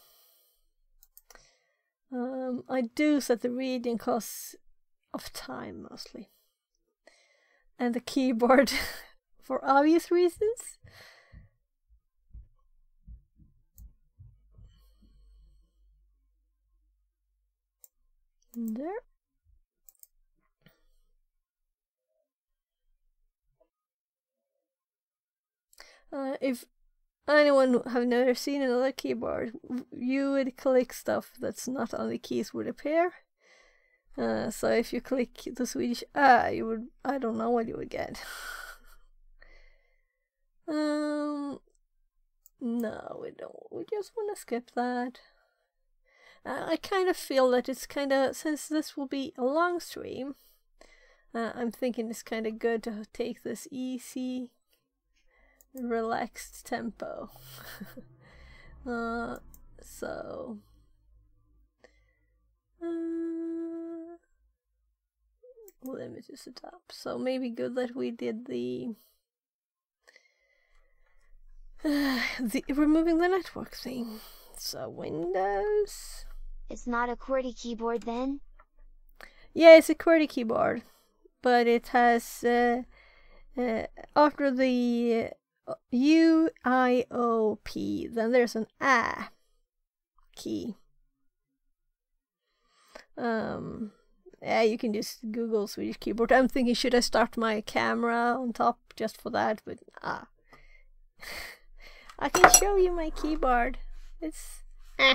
Um, I do set the reading costs of time mostly. And the keyboard for obvious reasons. There. Uh, if anyone have never seen another keyboard, you would click stuff that's not on the keys would appear. Uh, so if you click the Swedish ah, you would I don't know what you would get. um, no, we don't. We just want to skip that. Uh, I kind of feel that it's kind of since this will be a long stream. Uh, I'm thinking it's kind of good to take this easy, relaxed tempo. uh, so. Uh, limited setup. So maybe good that we did the uh, the removing the network thing. So Windows. It's not a QWERTY keyboard then? Yeah, it's a QWERTY keyboard, but it has uh, uh, after the uh, U I O P, then there's an A key. Um, yeah, you can just Google Swedish keyboard. I'm thinking, should I start my camera on top just for that? But ah, I can show you my keyboard. It's eh.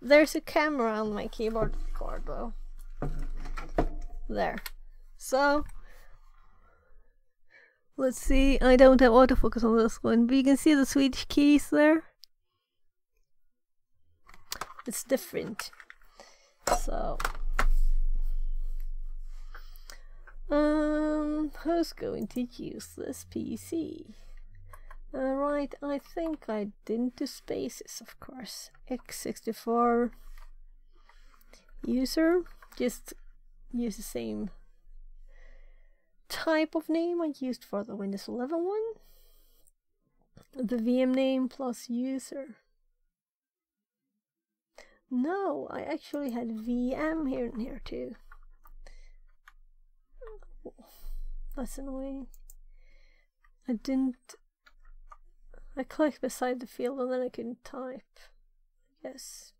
There's a camera on my keyboard cord though. There. So let's see. I don't have autofocus on this one, but you can see the Swedish keys there. It's different. So um who's going to use this PC? Alright, I think I didn't do spaces, of course. x64 user, just use the same type of name I used for the Windows 11 one. The VM name plus user. No, I actually had VM here and here too. That's annoying. I didn't I click beside the field and then I can type. Yes.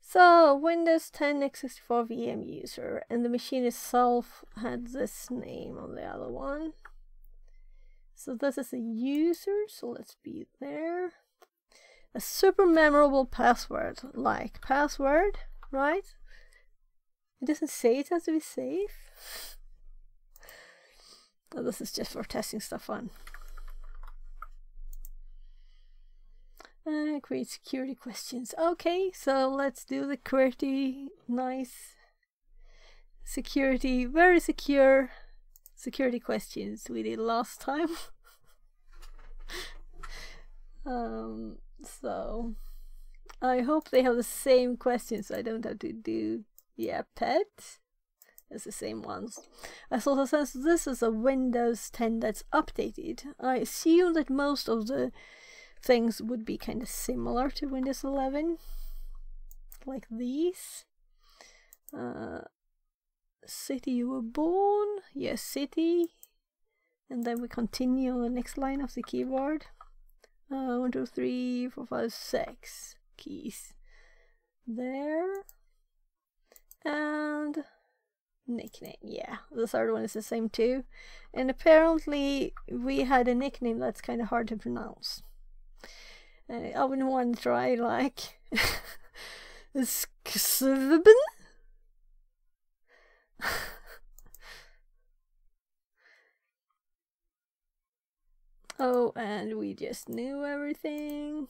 So, Windows 10 x64 VM user, and the machine itself had this name on the other one. So this is a user, so let's be there. A super memorable password, like password, right? It doesn't say it has to be safe. This is just for testing stuff on. Uh, create security questions. Okay, so let's do the QWERTY nice security, very secure security questions we did last time. um, so I hope they have the same questions. So I don't have to do yeah pet. It's the same ones. I sort of sense this is a Windows 10 that's updated, I assume that most of the things would be kind of similar to Windows 11. like these. Uh, city you were born, yes, city, and then we continue on the next line of the keyboard. Uh, one, two, three, four, five, six keys there, and nickname. Yeah, the third one is the same too, and apparently we had a nickname that's kind of hard to pronounce. I wouldn't want to try like Skvibben. oh, and we just knew everything.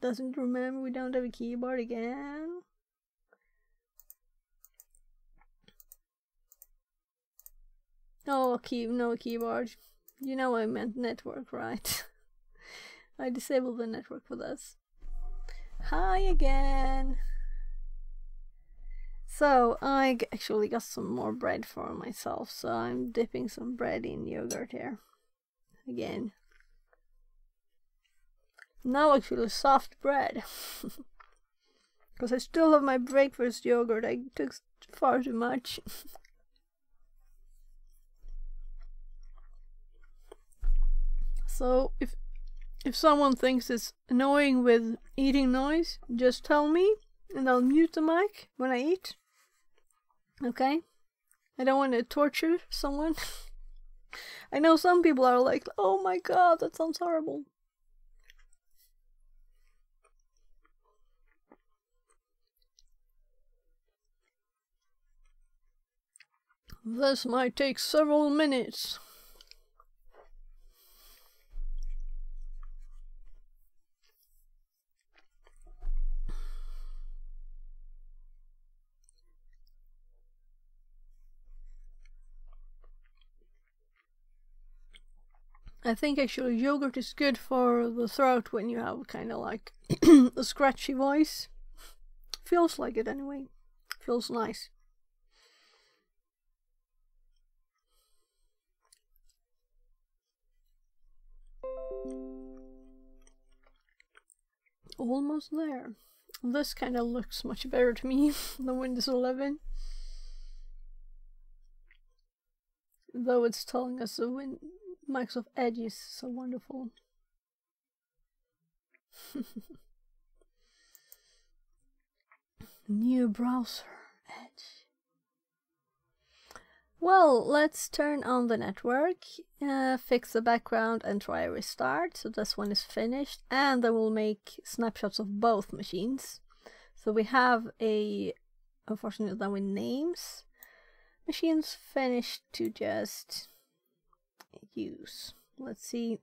Doesn't remember we don't have a keyboard again. Oh, key, no keyboard. You know I meant network, right? I disabled the network for this. Hi again. So I actually got some more bread for myself, so I'm dipping some bread in yogurt here. Again. Now actually soft bread. Because I still have my breakfast yogurt. I took far too much. so if if someone thinks it's annoying with eating noise, just tell me and I'll mute the mic when I eat. Okay? I don't want to torture someone. I know some people are like, oh my god, that sounds horrible. This might take several minutes. I think actually yogurt is good for the throat when you have kind of like a scratchy voice. Feels like it anyway. Feels nice. Almost there. This kind of looks much better to me than Windows 11. Though it's telling us the win Microsoft Edge is so wonderful. New browser, Edge. Well, let's turn on the network, uh, fix the background and try a restart. So this one is finished and then we'll make snapshots of both machines. So we have a, unfortunately then with names, machines finished to just use. Let's see.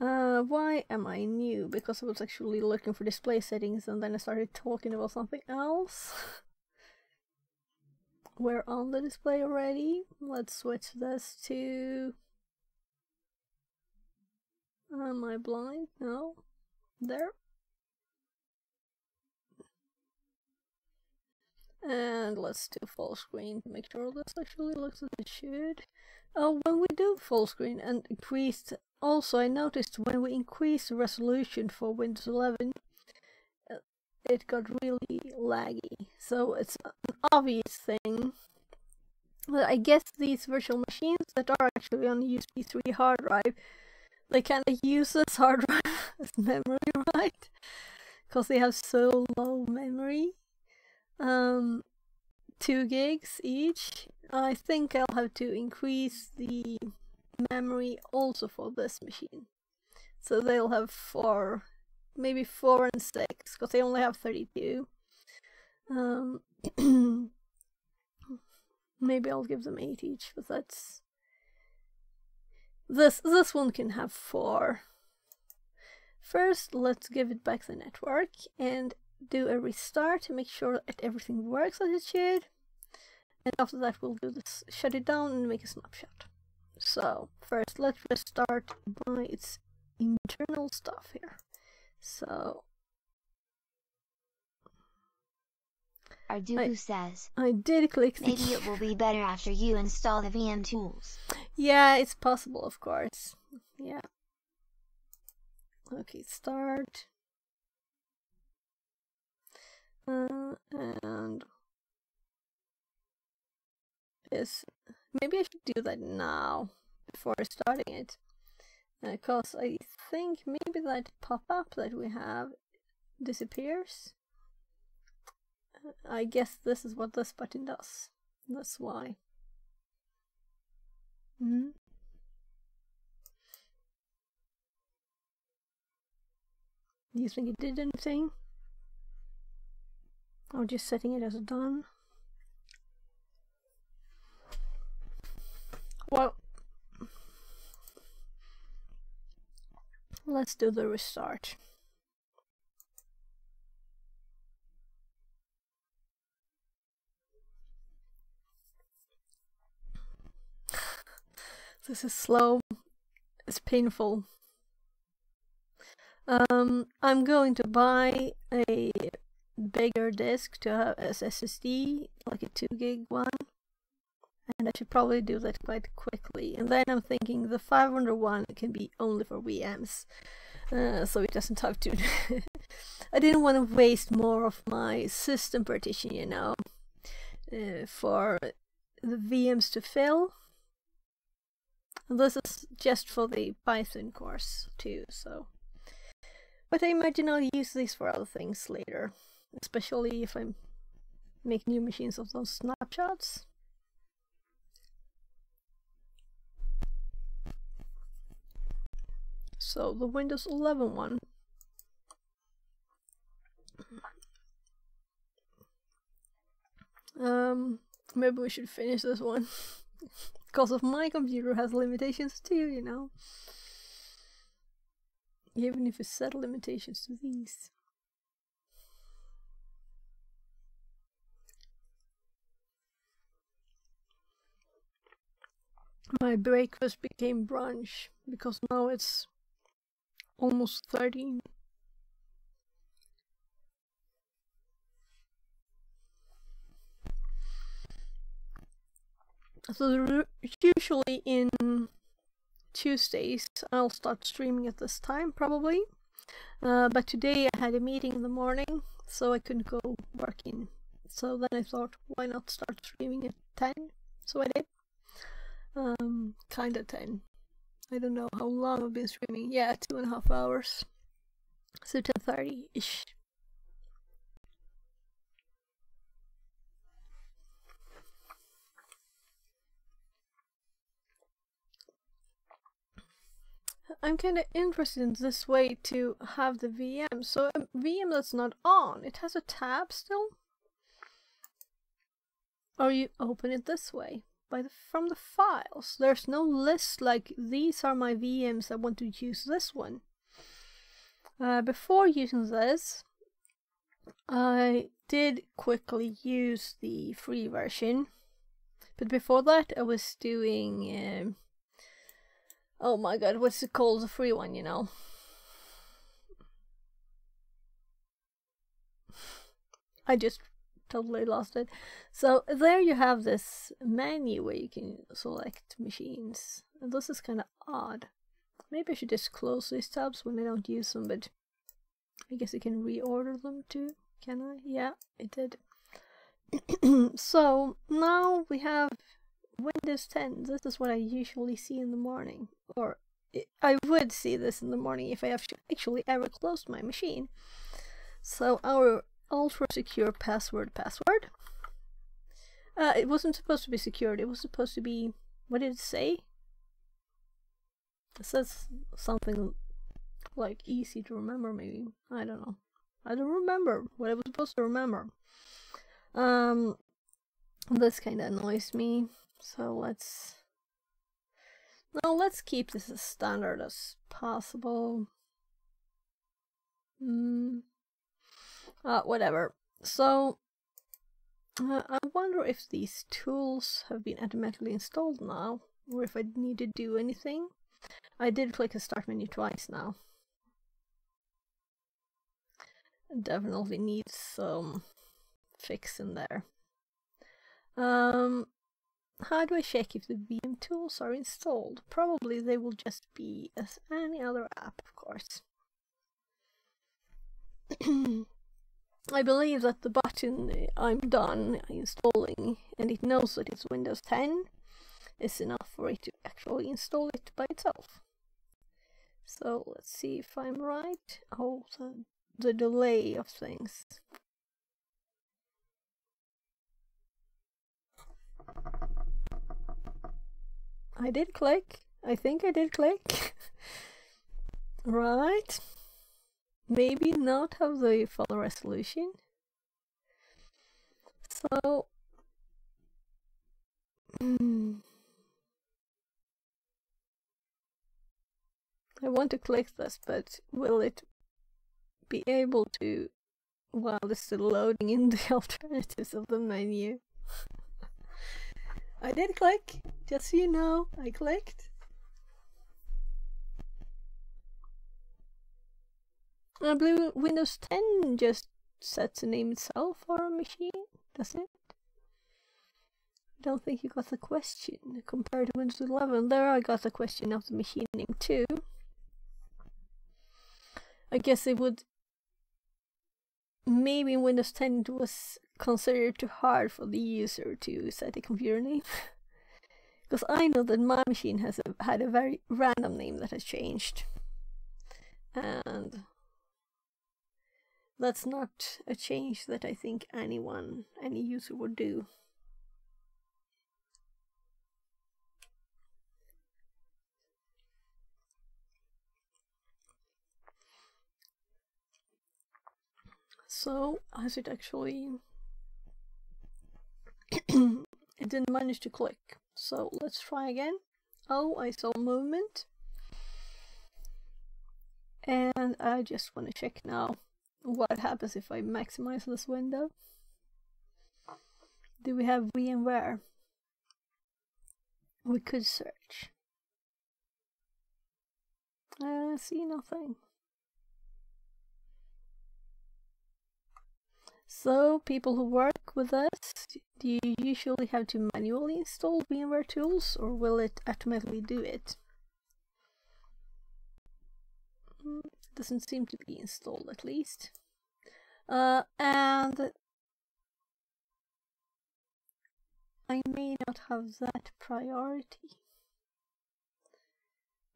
Uh, why am I new? Because I was actually looking for display settings and then I started talking about something else. We're on the display already. Let's switch this to... Am I blind? No. There. And let's do full screen to make sure this actually looks as it should. Oh, when we do full screen and increased, also I noticed when we increase the resolution for Windows 11, uh, it got really laggy. So it's an obvious thing. But I guess these virtual machines that are actually on a USB 3 hard drive, they kind of use this hard drive as memory, right? Because they have so low memory um, two gigs each. I think I'll have to increase the memory also for this machine. So they'll have four, maybe four and six, because they only have 32. Um, maybe I'll give them eight each, but that's this this one can have four. First, let's give it back the network and do a restart to make sure that everything works as it should. And after that we'll do this, shut it down and make a snapshot. So first let's restart by its internal stuff here. So Arduku says, I did click the maybe it will be better after you install the VM tools. Yeah, it's possible of course. Yeah. Okay, start. Uh, and yes, maybe I should do that now before starting it, because I think maybe that pop-up that we have disappears. I guess this is what this button does. That's why. Hmm. Do you think it did anything? Or just setting it as done? Well, let's do the restart. This is slow. It's painful. Um, I'm going to buy a bigger disk to have as SSD, like a 2 gig one. And I should probably do that quite quickly. And then I'm thinking the 500 one can be only for VMs. Uh, so it doesn't have to. I didn't want to waste more of my system partition, you know, uh, for the VMs to fill. And this is just for the Python course too, so. But I imagine I'll use these for other things later, especially if I make new machines of those snapshots. So the Windows 11 one. Um, maybe we should finish this one. because of my computer has limitations too, you know. Even if it set limitations to these. My breakfast became brunch because now it's almost 13. So usually in Tuesdays I'll start streaming at this time probably. Uh, but today I had a meeting in the morning so I couldn't go working. So then I thought why not start streaming at 10? So I did. Um, kinda 10. I don't know how long I've been streaming. Yeah, two and a half hours. So 10.30-ish. I'm kind of interested in this way to have the VM. So a VM that's not on, it has a tab still? Or you open it this way, by the, from the files. There's no list like, these are my VMs, I want to use this one. Uh, before using this, I did quickly use the free version. But before that, I was doing... Um, Oh my god, what's it called? The free one, you know. I just totally lost it. So there you have this menu where you can select machines. And this is kind of odd. Maybe I should just close these tabs when I don't use them, but I guess I can reorder them too. Can I? Yeah, I did. so now we have Windows 10, this is what I usually see in the morning. Or I would see this in the morning if I actually ever closed my machine. So our ultra secure password password. Uh, it wasn't supposed to be secured. It was supposed to be, what did it say? It says something like easy to remember maybe. I don't know. I don't remember what I was supposed to remember. Um, this kind of annoys me. So let's... No, let's keep this as standard as possible. Mm. Uh, whatever. So, uh, I wonder if these tools have been automatically installed now, or if I need to do anything. I did click the start menu twice now. Definitely needs some fix in there. Um, how do I check if the VM tools are installed? Probably they will just be as any other app, of course. I believe that the button I'm done installing and it knows that it's Windows 10 is enough for it to actually install it by itself. So let's see if I'm right. Oh, the, the delay of things. I did click. I think I did click. right. Maybe not have the full resolution. So. Hmm. I want to click this, but will it be able to while it's still loading in the alternatives of the menu? I did click, just so you know, I clicked. I believe Windows 10 just sets the name itself for a machine, doesn't it? I don't think you got the question compared to Windows 11. There I got the question of the machine name too. I guess it would maybe in Windows 10 it was considered too hard for the user to set a computer name. Because I know that my machine has a, had a very random name that has changed. And that's not a change that I think anyone, any user would do. So, has it actually... it didn't manage to click. So, let's try again. Oh, I saw movement. And I just want to check now what happens if I maximize this window. Do we have VMware? We could search. I see nothing. So, people who work with us, do you usually have to manually install VMware tools or will it automatically do it? Mm, doesn't seem to be installed at least. Uh, and I may not have that priority.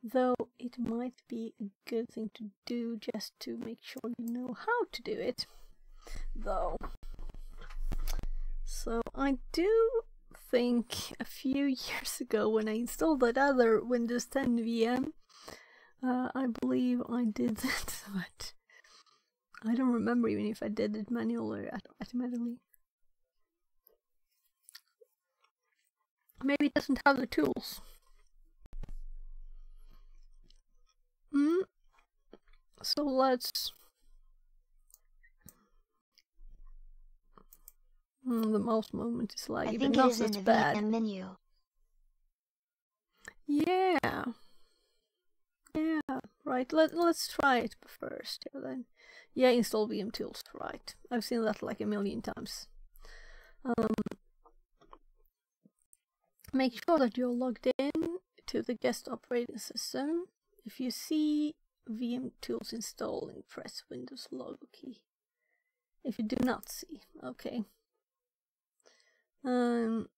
Though it might be a good thing to do just to make sure you know how to do it though. So I do think a few years ago when I installed that other Windows 10 VM, uh, I believe I did that, but I don't remember even if I did it manually or automatically. Maybe it doesn't have the tools. Mm. So let's Mm, the mouse movement is like I think it is in the bad. Menu. Yeah. Yeah, right. Let, let's try it first. Then. Yeah, install VM tools. Right. I've seen that like a million times. Um, make sure that you're logged in to the guest operating system. If you see VM tools installing, press Windows logo key. If you do not see, okay. Um.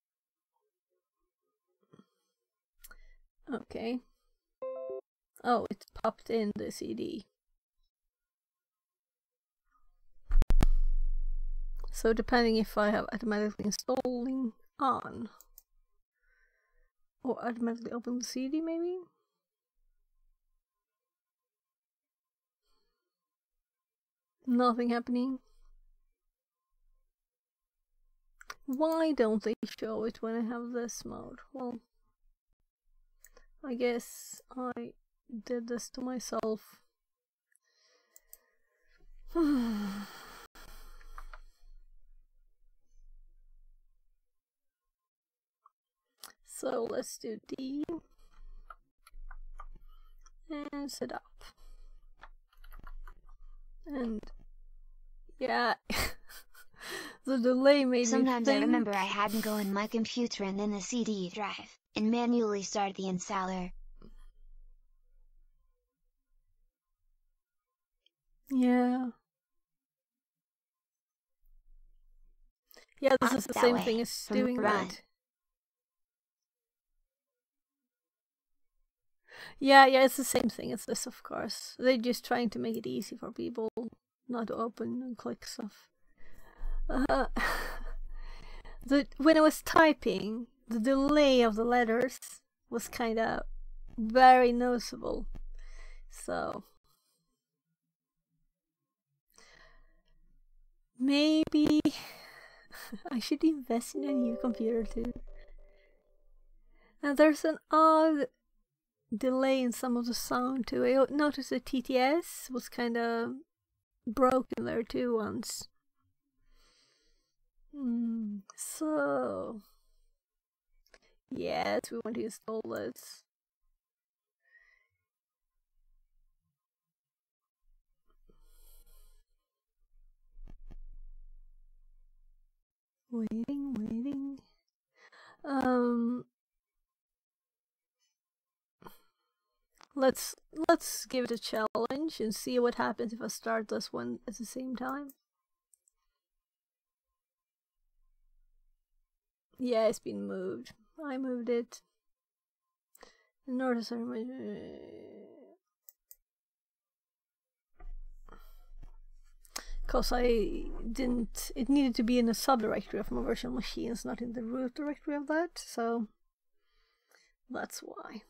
Okay. Oh, it popped in the CD. So depending if I have automatically installing on or automatically open the CD maybe? Nothing happening. Why don't they show it when I have this mode? Well, I guess I did this to myself. so let's do D and set up. And yeah. the delay made Sometimes me I think... remember I had to go in my computer and then the CD drive, and manually start the installer. Yeah. Yeah, this is the same thing as doing run. that. Yeah, yeah, it's the same thing as this, of course. They're just trying to make it easy for people not to open and click stuff. Uh, the when I was typing, the delay of the letters was kind of very noticeable. So maybe I should invest in a new computer too. And there's an odd delay in some of the sound too. I noticed the TTS was kind of broken there too once. Hmm. So, yes, we want to install this. Waiting, waiting. Um, let's let's give it a challenge and see what happens if I start this one at the same time. Yeah, it's been moved. I moved it. Notice I because I didn't. It needed to be in a subdirectory of my virtual machines, not in the root directory of that. So that's why.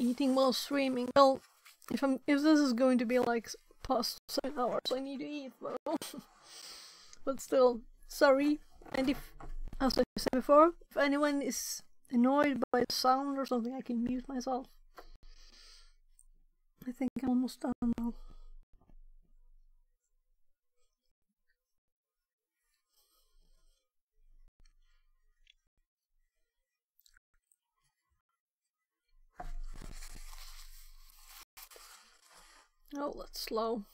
eating while streaming. Well, if I'm if this is going to be like past seven hours, I need to eat. Well, but still, sorry. And if, as I said before, if anyone is annoyed by the sound or something, I can mute myself. I think I'm almost done now. Oh, that's slow.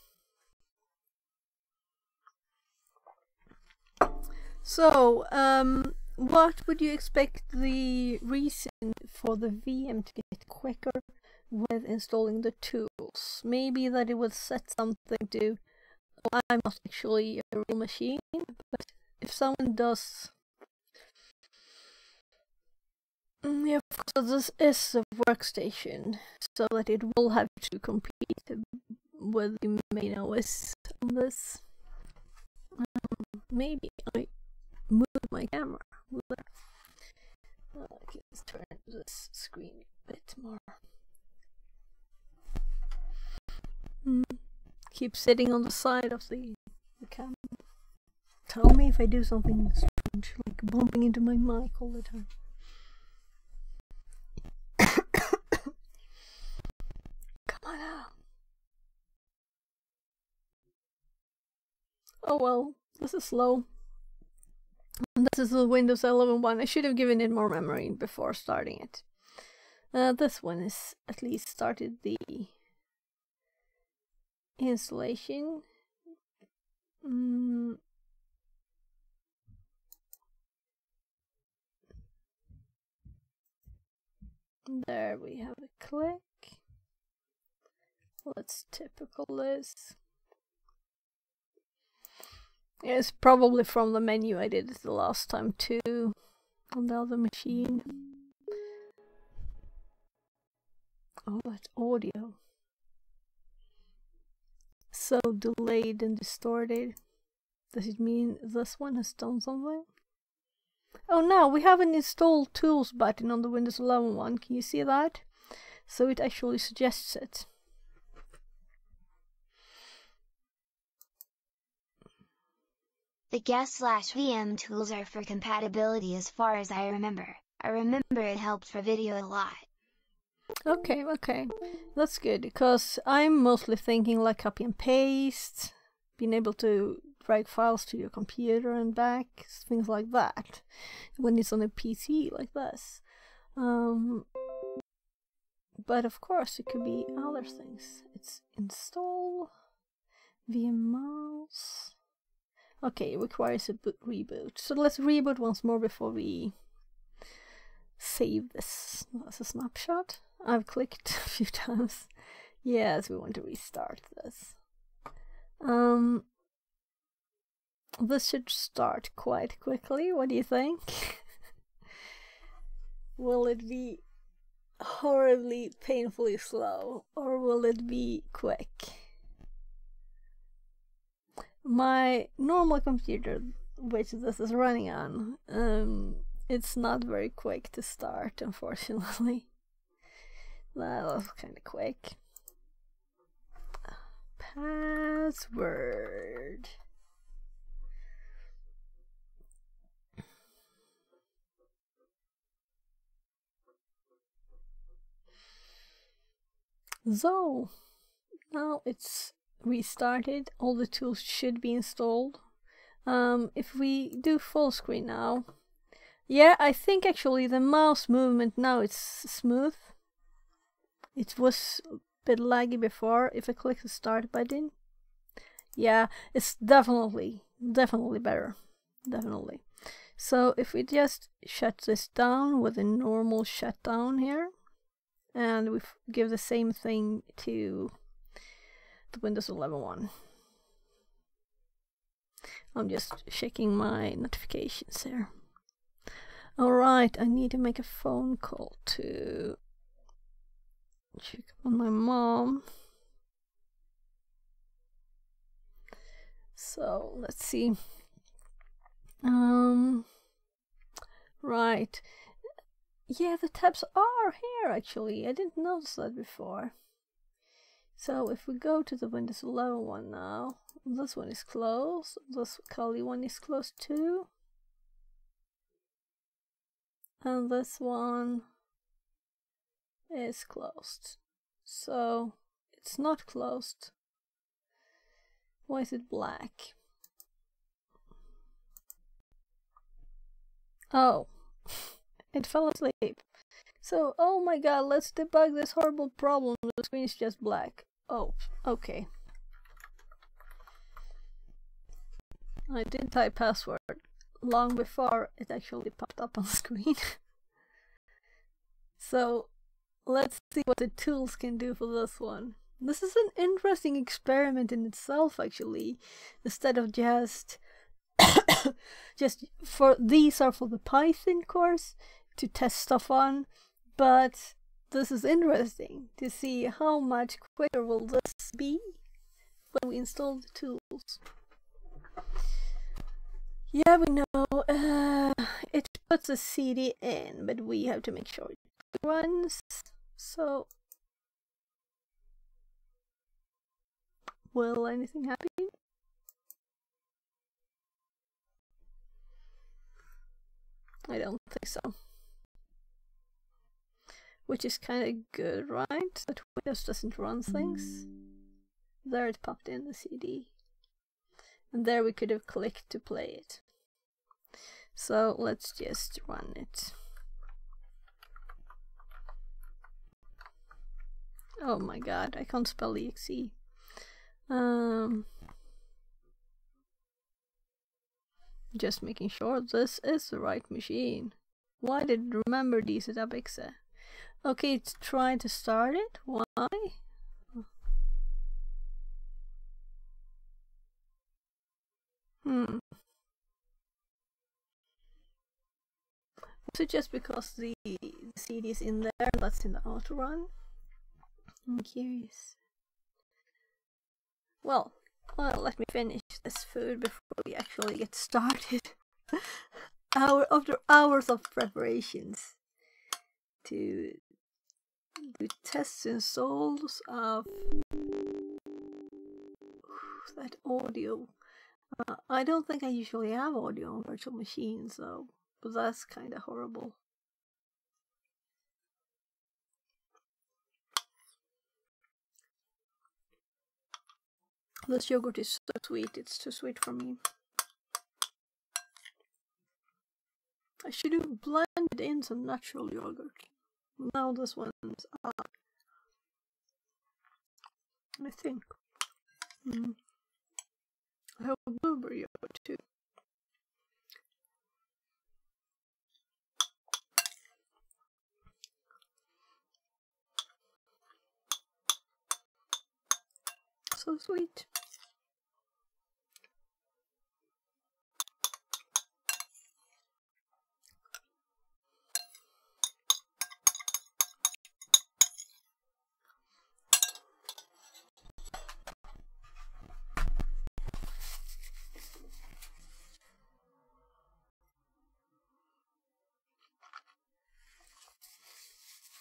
So, um, what would you expect the reason for the VM to get quicker with installing the tools? Maybe that it would set something to. Well, I'm not actually a real machine, but if someone does. Mm, Yeah, so this is a workstation, so that it will have to compete with the main OS on this. Um, maybe I move my camera. Uh, let's turn this screen a bit more. Mm. Keep sitting on the side of the, the camera. Tell me if I do something strange, like bumping into my mic all the time. Oh well, this is slow. This is the Windows 11 one. I should have given it more memory before starting it. Uh, this one is at least started the installation. Mm. There we have a click. Let's typical this. It's probably from the menu I did it the last time too on the other machine. Oh, that's audio. So delayed and distorted. Does it mean this one has done something? Oh no, we have an install tools button on the Windows 11 one. Can you see that? So it actually suggests it. The guest slash VM tools are for compatibility as far as I remember. I remember it helped for video a lot. Okay, okay. That's good because I'm mostly thinking like copy and paste, being able to drag files to your computer and back, things like that. When it's on a PC like this. Um, but of course, it could be other things. It's install VM mouse. Okay, it requires a boot reboot. So let's reboot once more before we save this as a snapshot. I've clicked a few times. Yes, we want to restart this. Um, this should start quite quickly. What do you think? will it be horribly, painfully slow, or will it be quick? My normal computer, which this is running on, um, it's not very quick to start, unfortunately. That was kind of quick. Password. So, now it's restarted. All the tools should be installed. Um, if we do full screen now, yeah, I think actually the mouse movement now it's smooth. It was a bit laggy before. If I click the start button, yeah, it's definitely, definitely better. Definitely. So if we just shut this down with a normal shutdown here, and we give the same thing to the Windows 11 one. I'm just checking my notifications here. Alright, I need to make a phone call to check on my mom. So let's see. Um, right. Yeah, the tabs are here actually. I didn't notice that before. So if we go to the Windows 11 one now, this one is closed. This Kali one is closed too. And this one is closed. So it's not closed. Why is it black? Oh, it fell asleep. So, oh my god, let's debug this horrible problem. The screen is just black. Oh, okay. I did type password long before it actually popped up on screen. so, let's see what the tools can do for this one. This is an interesting experiment in itself, actually. Instead of just just for these are for the Python course to test stuff on, but this is interesting to see how much quicker will this be when we install the tools. Yeah, we know uh, it puts a CD in, but we have to make sure it runs. So, will anything happen? I don't think so which is kind of good, right? That Windows doesn't run things. There it popped in the CD. And there we could have clicked to play it. So let's just run it. Oh my god, I can't spell exe. Um, just making sure this is the right machine. Why did it remember these at Abixe? Okay, it's trying to start it. Why? Hmm. Was it just because the, CD is in there that's in the auto run? I'm curious. Well, well, let me finish this food before we actually get started. Hour after hours of preparations to tests and souls of that audio. Uh, I don't think I usually have audio on virtual machines though, but that's kind of horrible. This yogurt is so sweet, it's too sweet for me. I should have blended in some natural yogurt. Now this one's up. I think. Mm. I have a blueberry too. So sweet.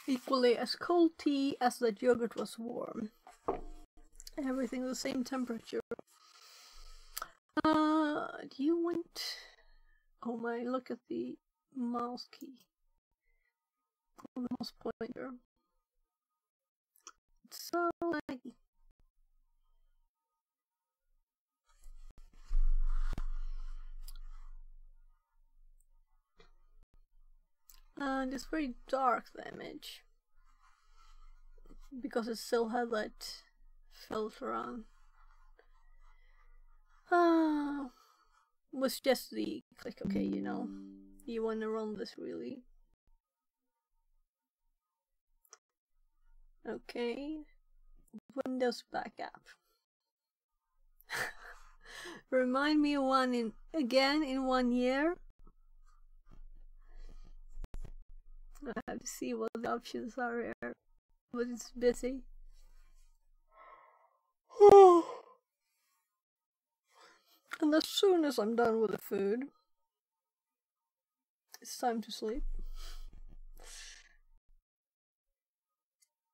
Equally as cold tea as that yogurt was warm. Everything the same temperature. Uh, do you want? Oh my! Look at the mouse key. The mouse pointer. It's so laggy. And it's very dark the image because it still had that filter on. Ah, was just the click OK, you know, you want to run this really. Okay, Windows backup. Remind me one in again in one year. I have to see what the options are here, but it's busy. and as soon as I'm done with the food, it's time to sleep.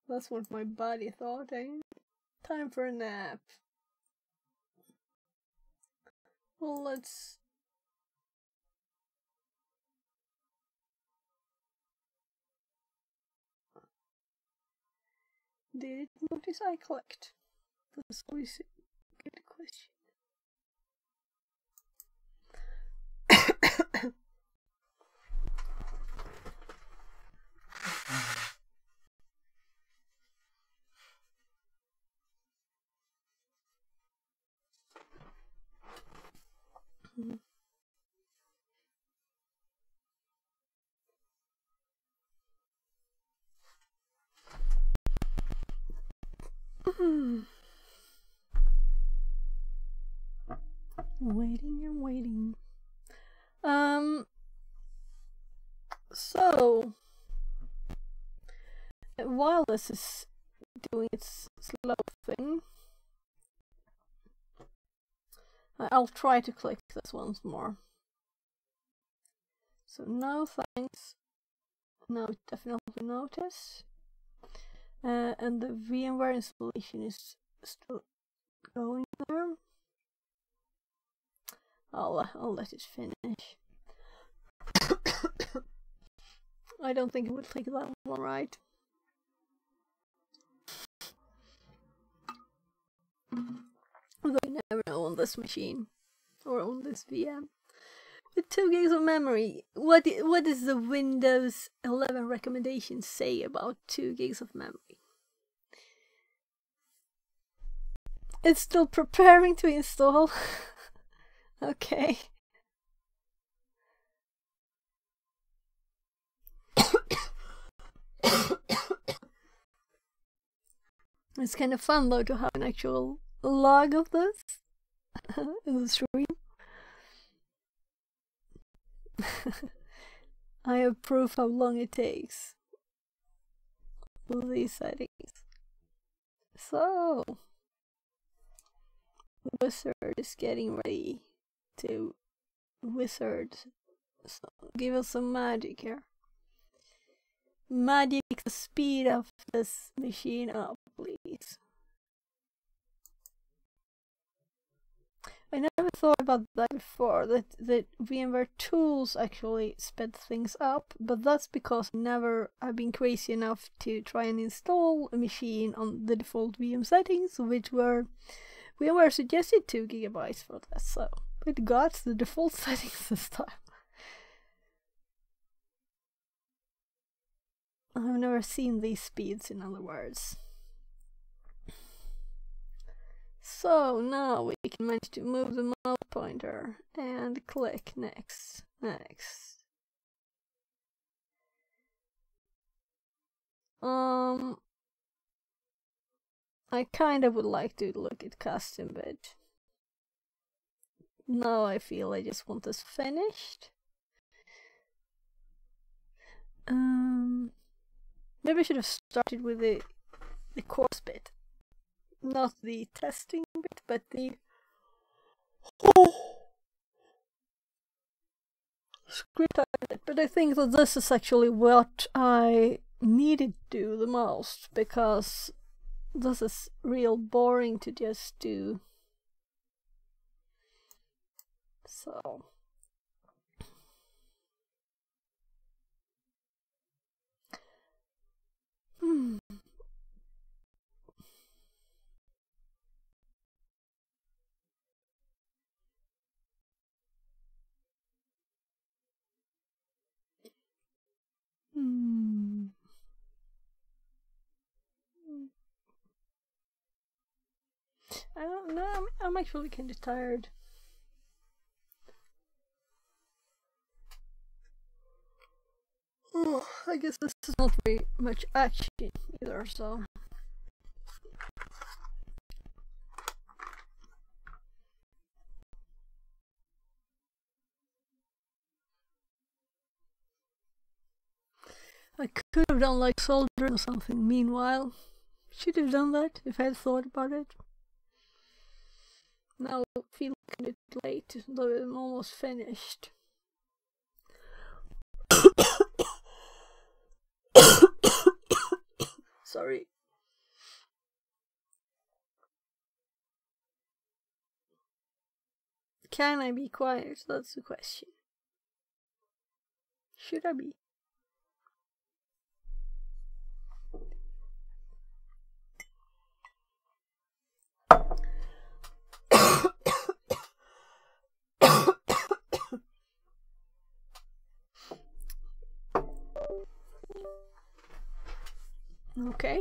That's what my body thought, eh? Time for a nap. Well, let's. Did notice I clicked? That's always a good question. Hmm. waiting and waiting. Um. So, while this is doing its slow thing, I'll try to click this once more. So no thanks. No, definitely notice. Uh, and the VMware installation is still going there. I'll, I'll let it finish. I don't think it would take that long, right? Although you never know on this machine or on this VM. With 2 gigs of memory, what what does the Windows 11 recommendation say about 2 gigs of memory? It's still preparing to install. okay. it's kind of fun though to have an actual log of this in the stream. I have proof how long it takes these settings. So, Wizard is getting ready to wizard. So give us some magic here. Magic the speed of this machine up, please. I never thought about that before, that, that VMware tools actually sped things up, but that's because never I've been crazy enough to try and install a machine on the default VM settings, which were VMware suggested 2 gigabytes for that, so it got the default settings this time. I've never seen these speeds in other words. So now we can manage to move the mouse pointer and click next, next. Um, I kind of would like to look at custom, but now I feel I just want this finished. Um, maybe I should have started with the the course bit, not the testing but the script bit. But I think that this is actually what I needed to do the most because this is real boring to just do. So. Hmm. Hmm. I don't know. I'm, I'm actually kind of tired. Oh, I guess this is not very much action either, so. I could have done like soldering or something meanwhile. Should have done that if I had thought about it. Now I feel kind of late, though I'm almost finished. Sorry. Can I be quiet? That's the question. Should I be? Okay.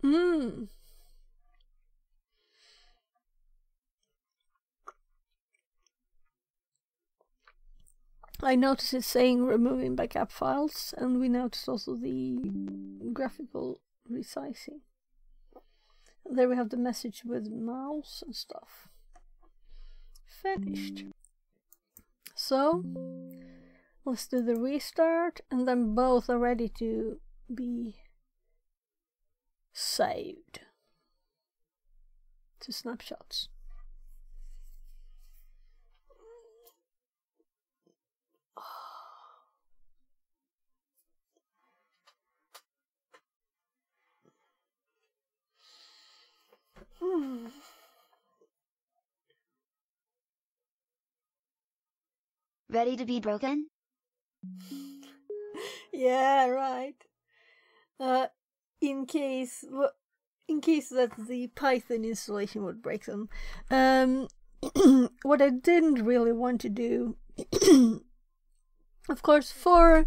Hmm. I noticed it saying removing backup files, and we noticed also the graphical resizing. There we have the message with mouse and stuff. Finished. So, let's do the restart, and then both are ready to be saved to snapshots. Ready to be broken? Yeah, right. Uh, in case, in case that the Python installation would break them. Um, what I didn't really want to do, of course, for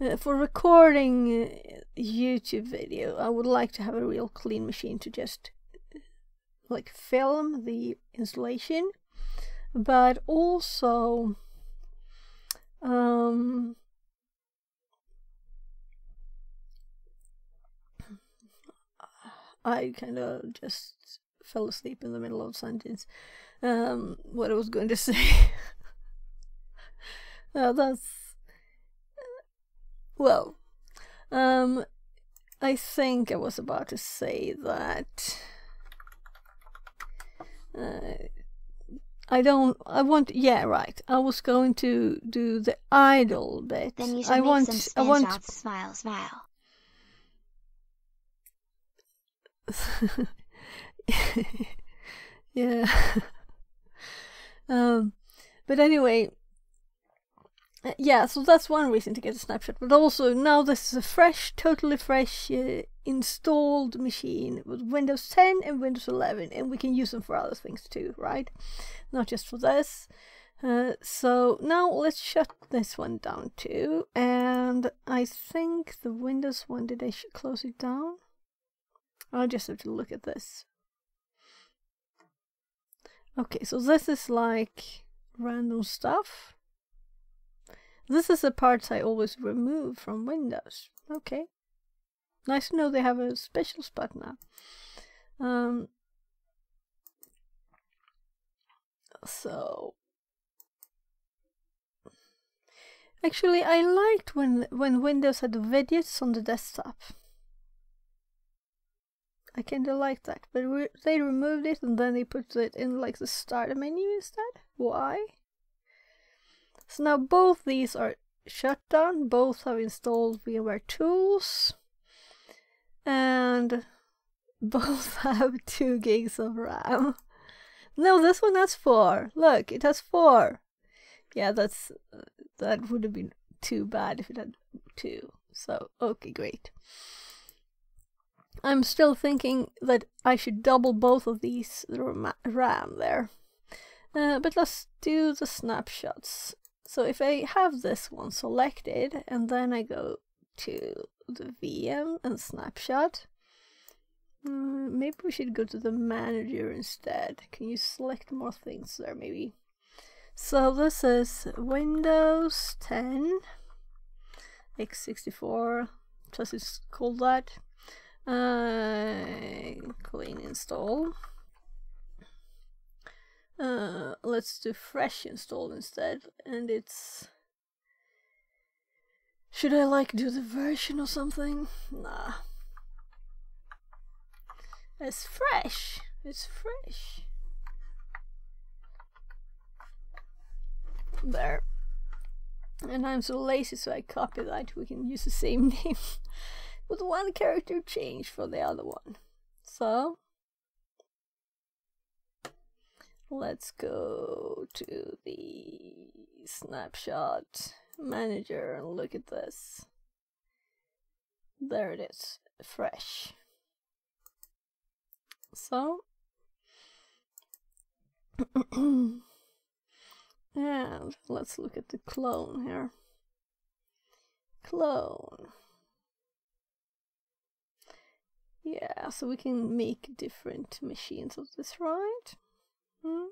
uh, for recording uh, YouTube video, I would like to have a real clean machine to just like film the installation, but also um, I kind of just fell asleep in the middle of sentence. Um, what I was going to say. that's well. Um, I think I was about to say that. Uh, I don't. I want. Yeah, right. I was going to do the IDLE bit. Then you should I make want. some I want. screenshots. Smile, smile. yeah. um, but anyway, uh, yeah. So that's one reason to get a snapshot. But also now this is a fresh, totally fresh uh, installed machine with Windows 10 and Windows 11, and we can use them for other things too, right? Not just for this. Uh, so now let's shut this one down too. And I think the Windows one, did I close it down? I'll just have to look at this. Okay, so this is like random stuff. This is the parts I always remove from Windows. Okay. Nice to know they have a special spot now. Um, so actually I liked when when Windows had widgets on the desktop. I kinda liked that, but re they removed it and then they put it in like the start menu instead. Why? So now both these are shut down. Both have installed VMware tools, and both have two gigs of RAM. No, this one has four. Look, it has four. Yeah, that's that would have been too bad if it had two. So okay, great. I'm still thinking that I should double both of these RAM there. Uh, but let's do the snapshots. So if I have this one selected and then I go to the VM and snapshot, uh, maybe we should go to the manager instead. Can you select more things there maybe? So this is Windows 10 x64 just it's called that uh, clean install uh, let's do fresh install instead and it's should I like do the version or something? Nah. It's fresh. It's fresh. There. And I'm so lazy so I copy that we can use the same name with one character change for the other one. So let's go to the snapshot manager and look at this. There it is fresh. So and let's look at the clone here. Clone. Yeah so we can make different machines of this right? Hmm.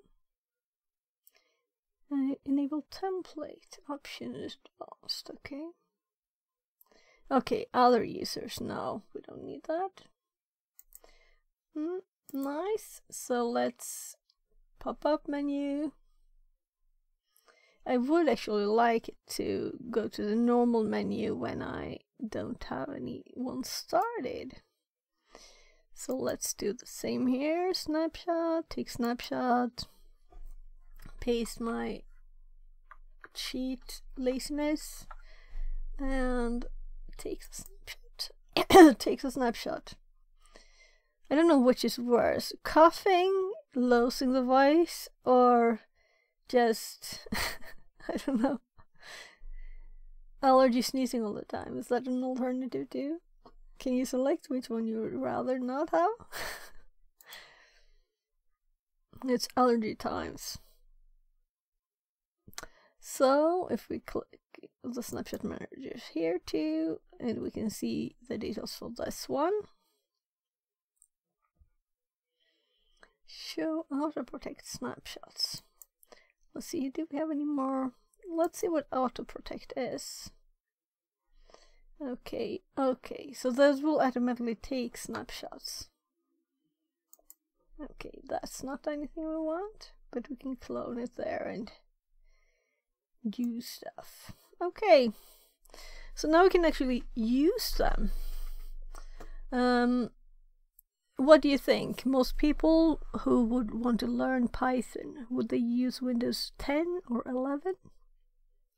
Uh, enable template option is advanced, okay. Okay, other users, no, we don't need that. Hmm, nice, so let's pop up menu. I would actually like it to go to the normal menu when I don't have anyone started. So let's do the same here. Snapshot, take snapshot, paste my cheat laziness, and take the snapshot. takes a snapshot. I don't know which is worse, coughing, losing the voice, or just I don't know. Allergy sneezing all the time. Is that an alternative too? Can you select which one you would rather not have? it's allergy times. So if we click the snapshot manager here too, and we can see the details for this one. Show auto protect snapshots. Let's see, do we have any more? Let's see what auto protect is. Okay, okay, so those will automatically take snapshots. Okay, that's not anything we want, but we can clone it there and do stuff. Okay, so now we can actually use them. Um, what do you think? Most people who would want to learn Python, would they use Windows 10 or 11?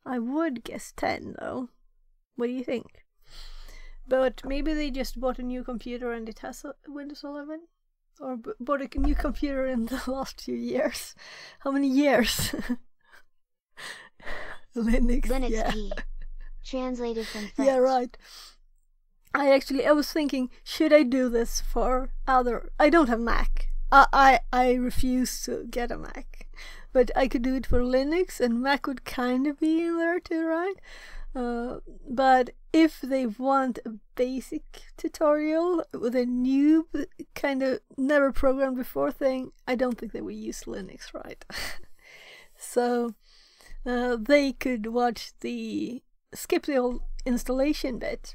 I would guess 10 though. What do you think? But maybe they just bought a new computer and it has Windows 11? Or bought a new computer in the last few years? How many years? Linux. Linux yeah. Translated from French. Yeah, right. I actually I was thinking, should I do this for other? I don't have Mac. I I, I refuse to get a Mac, but I could do it for Linux, and Mac would kind of be in there too, right? Uh, but if they want a basic tutorial with a noob kind of never programmed before thing, I don't think they will use Linux, right? so uh, they could watch the skip the old installation bit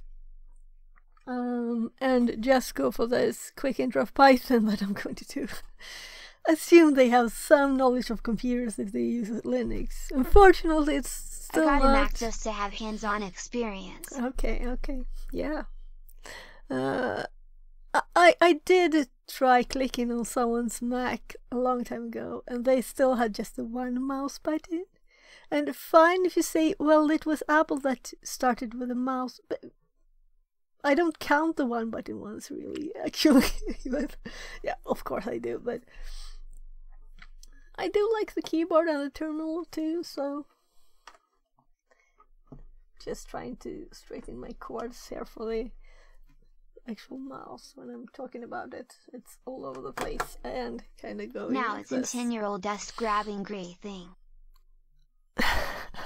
um, and just go for this quick intro of Python that I'm going to do. Assume they have some knowledge of computers if they use Linux. Unfortunately, it's still I got not. a Mac just to have hands-on experience. Okay, okay, yeah. Uh, I I did try clicking on someone's Mac a long time ago, and they still had just the one mouse button. And fine if you say, well, it was Apple that started with a mouse, but I don't count the one button ones really, actually. but yeah, of course I do, but I do like the keyboard and the terminal too, so just trying to straighten my cords here for the actual mouse when I'm talking about it. It's all over the place and kind of going. Now it's a 10-year-old desk-grabbing gray thing.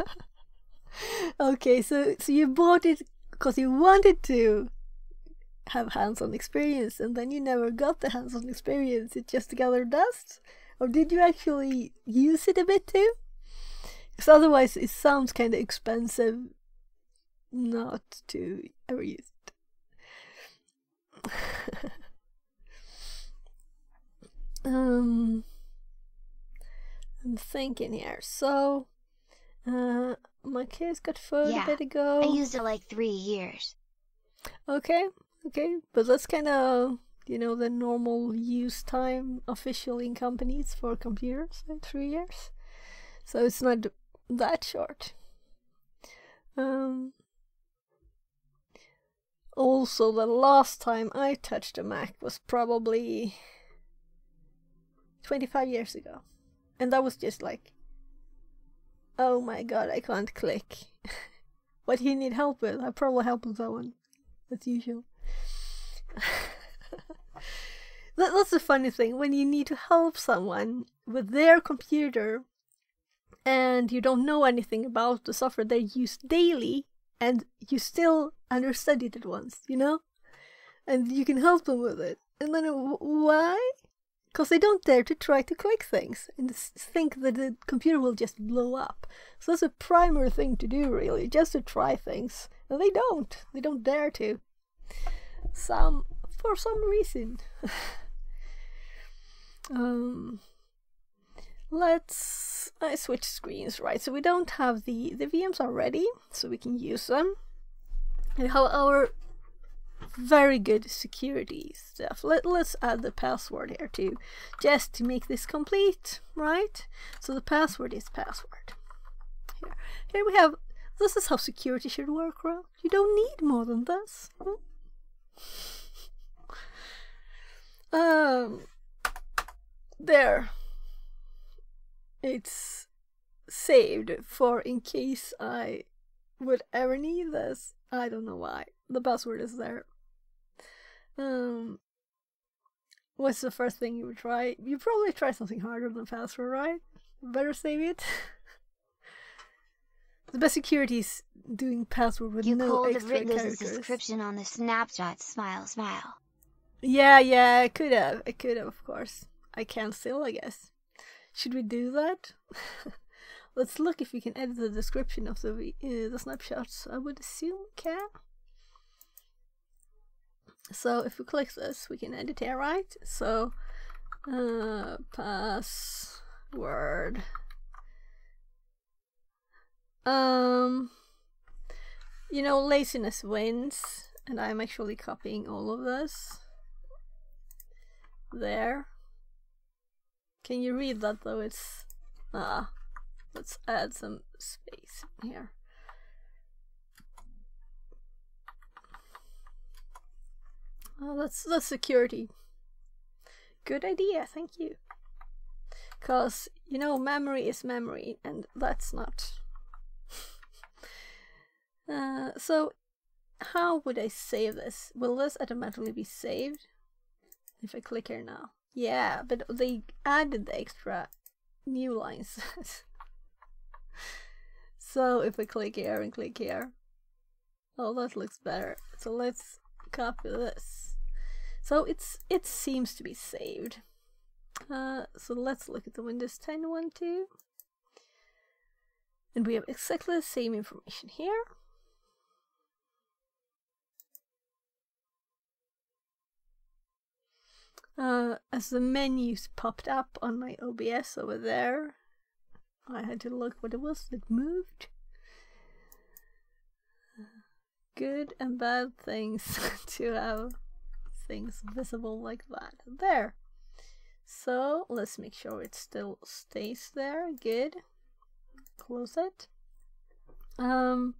okay, so so you bought it because you wanted to have hands-on experience, and then you never got the hands-on experience. It just gathered dust, or did you actually use it a bit too? Because otherwise, it sounds kind of expensive not to ever use it. um, I'm thinking here. So, uh, my kids got food Yeah, a bit ago. I used it like three years. Okay, okay, but that's kind of you know the normal use time officially in companies for computers, like three years. So it's not that short. Um. Also, the last time I touched a Mac was probably 25 years ago. And that was just like, oh my god, I can't click. what do you need help with? I probably help with that one, as usual. that, that's the funny thing. When you need to help someone with their computer and you don't know anything about the software they use daily, and you still understudied it at once, you know? And you can help them with it. And then why? Because they don't dare to try to click things and think that the computer will just blow up. So that's a primary thing to do, really, just to try things. And they don't. They don't dare to. Some, for some reason. um, let's I switch screens, right? So we don't have the the VMs already, so we can use them. And have our very good security stuff. Let, let's add the password here too, just to make this complete, right? So the password is password. Here, here we have. This is how security should work, right? You don't need more than this. Hmm? Um, there. It's saved for in case I would ever need this. I don't know why. The password is there. Um, what's the first thing you would try? You probably try something harder than password, right? Better save it. the best security is doing password with You no extra this characters. description on the snapshot. Smile, smile. Yeah, yeah, I could have. I could have, of course. I can still, I guess. Should we do that? Let's look if we can edit the description of the uh, the snapshots. I would assume we can. So if we click this, we can edit here, right? So, uh, password. Um, you know, laziness wins, and I'm actually copying all of this. There. Can you read that though? It's ah. Let's add some space here. Oh, that's that's security. Good idea, thank you. Cause you know memory is memory, and that's not. uh, so, how would I save this? Will this automatically be saved? If I click here now. Yeah, but they added the extra new lines. so if I click here and click here, Oh, that looks better. So let's copy this. So it's it seems to be saved. Uh, so let's look at the Windows 10 one too. And we have exactly the same information here. Uh, as the menus popped up on my OBS over there, I had to look what it was that moved. Good and bad things to have things visible like that. There. So let's make sure it still stays there. Good. Close it. Um.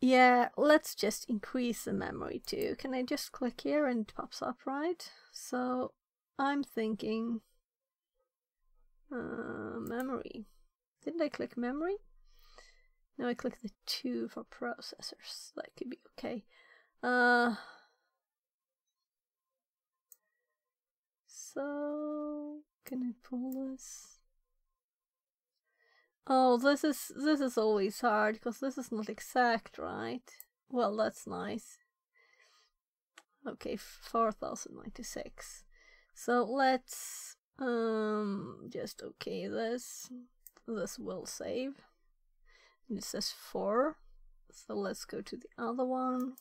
Yeah, let's just increase the memory too. Can I just click here and it pops up, right? So I'm thinking uh, memory. Didn't I click memory? No, I click the two for processors. That could be okay. Uh, so can I pull this? Oh, this is this is always hard because this is not exact, right? Well, that's nice. Okay, 4096. So let's um just okay this. This will save. And it says 4. So let's go to the other one.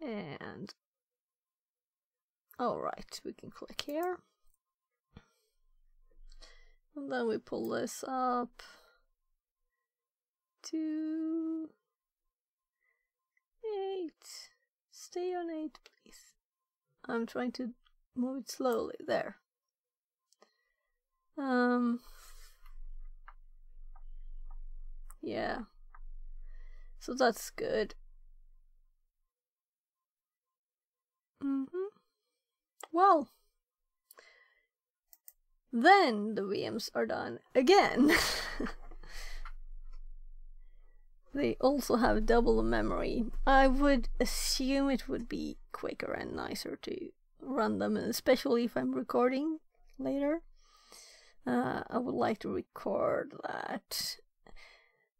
And alright, we can click here. And then we pull this up to eight. Stay on eight, please. I'm trying to move it slowly. There. Um. Yeah. So that's good. Mm-hmm. Well, then the VMs are done again. they also have double memory. I would assume it would be quicker and nicer to run them, especially if I'm recording later. Uh, I would like to record that.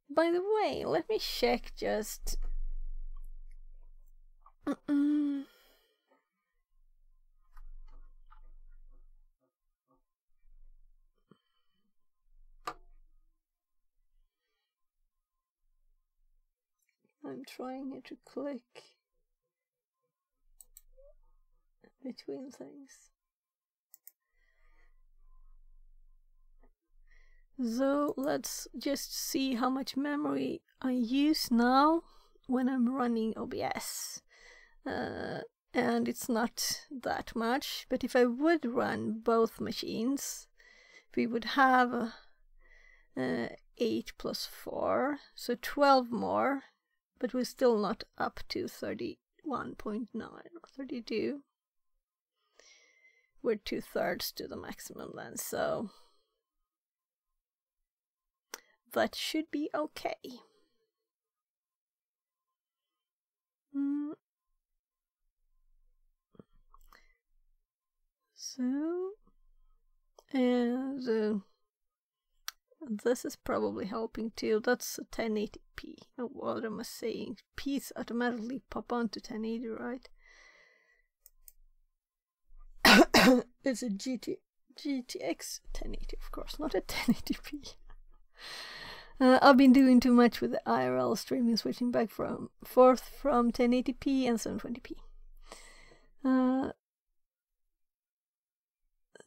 By the way, let me check just. Mm-mm. I'm trying to click between things. So let's just see how much memory I use now when I'm running OBS. Uh, and it's not that much, but if I would run both machines, we would have uh, 8 plus 4, so 12 more but we're still not up to 31.9 or 32. We're two thirds to the maximum then, so that should be okay. Mm. So, and uh, this is probably helping too. That's a 1080p. Oh, what am I saying? P's automatically pop onto 1080, right? it's a GT, GTX 1080, of course, not a 1080p. Uh, I've been doing too much with the IRL streaming, switching back from forth from 1080p and 720p. Uh,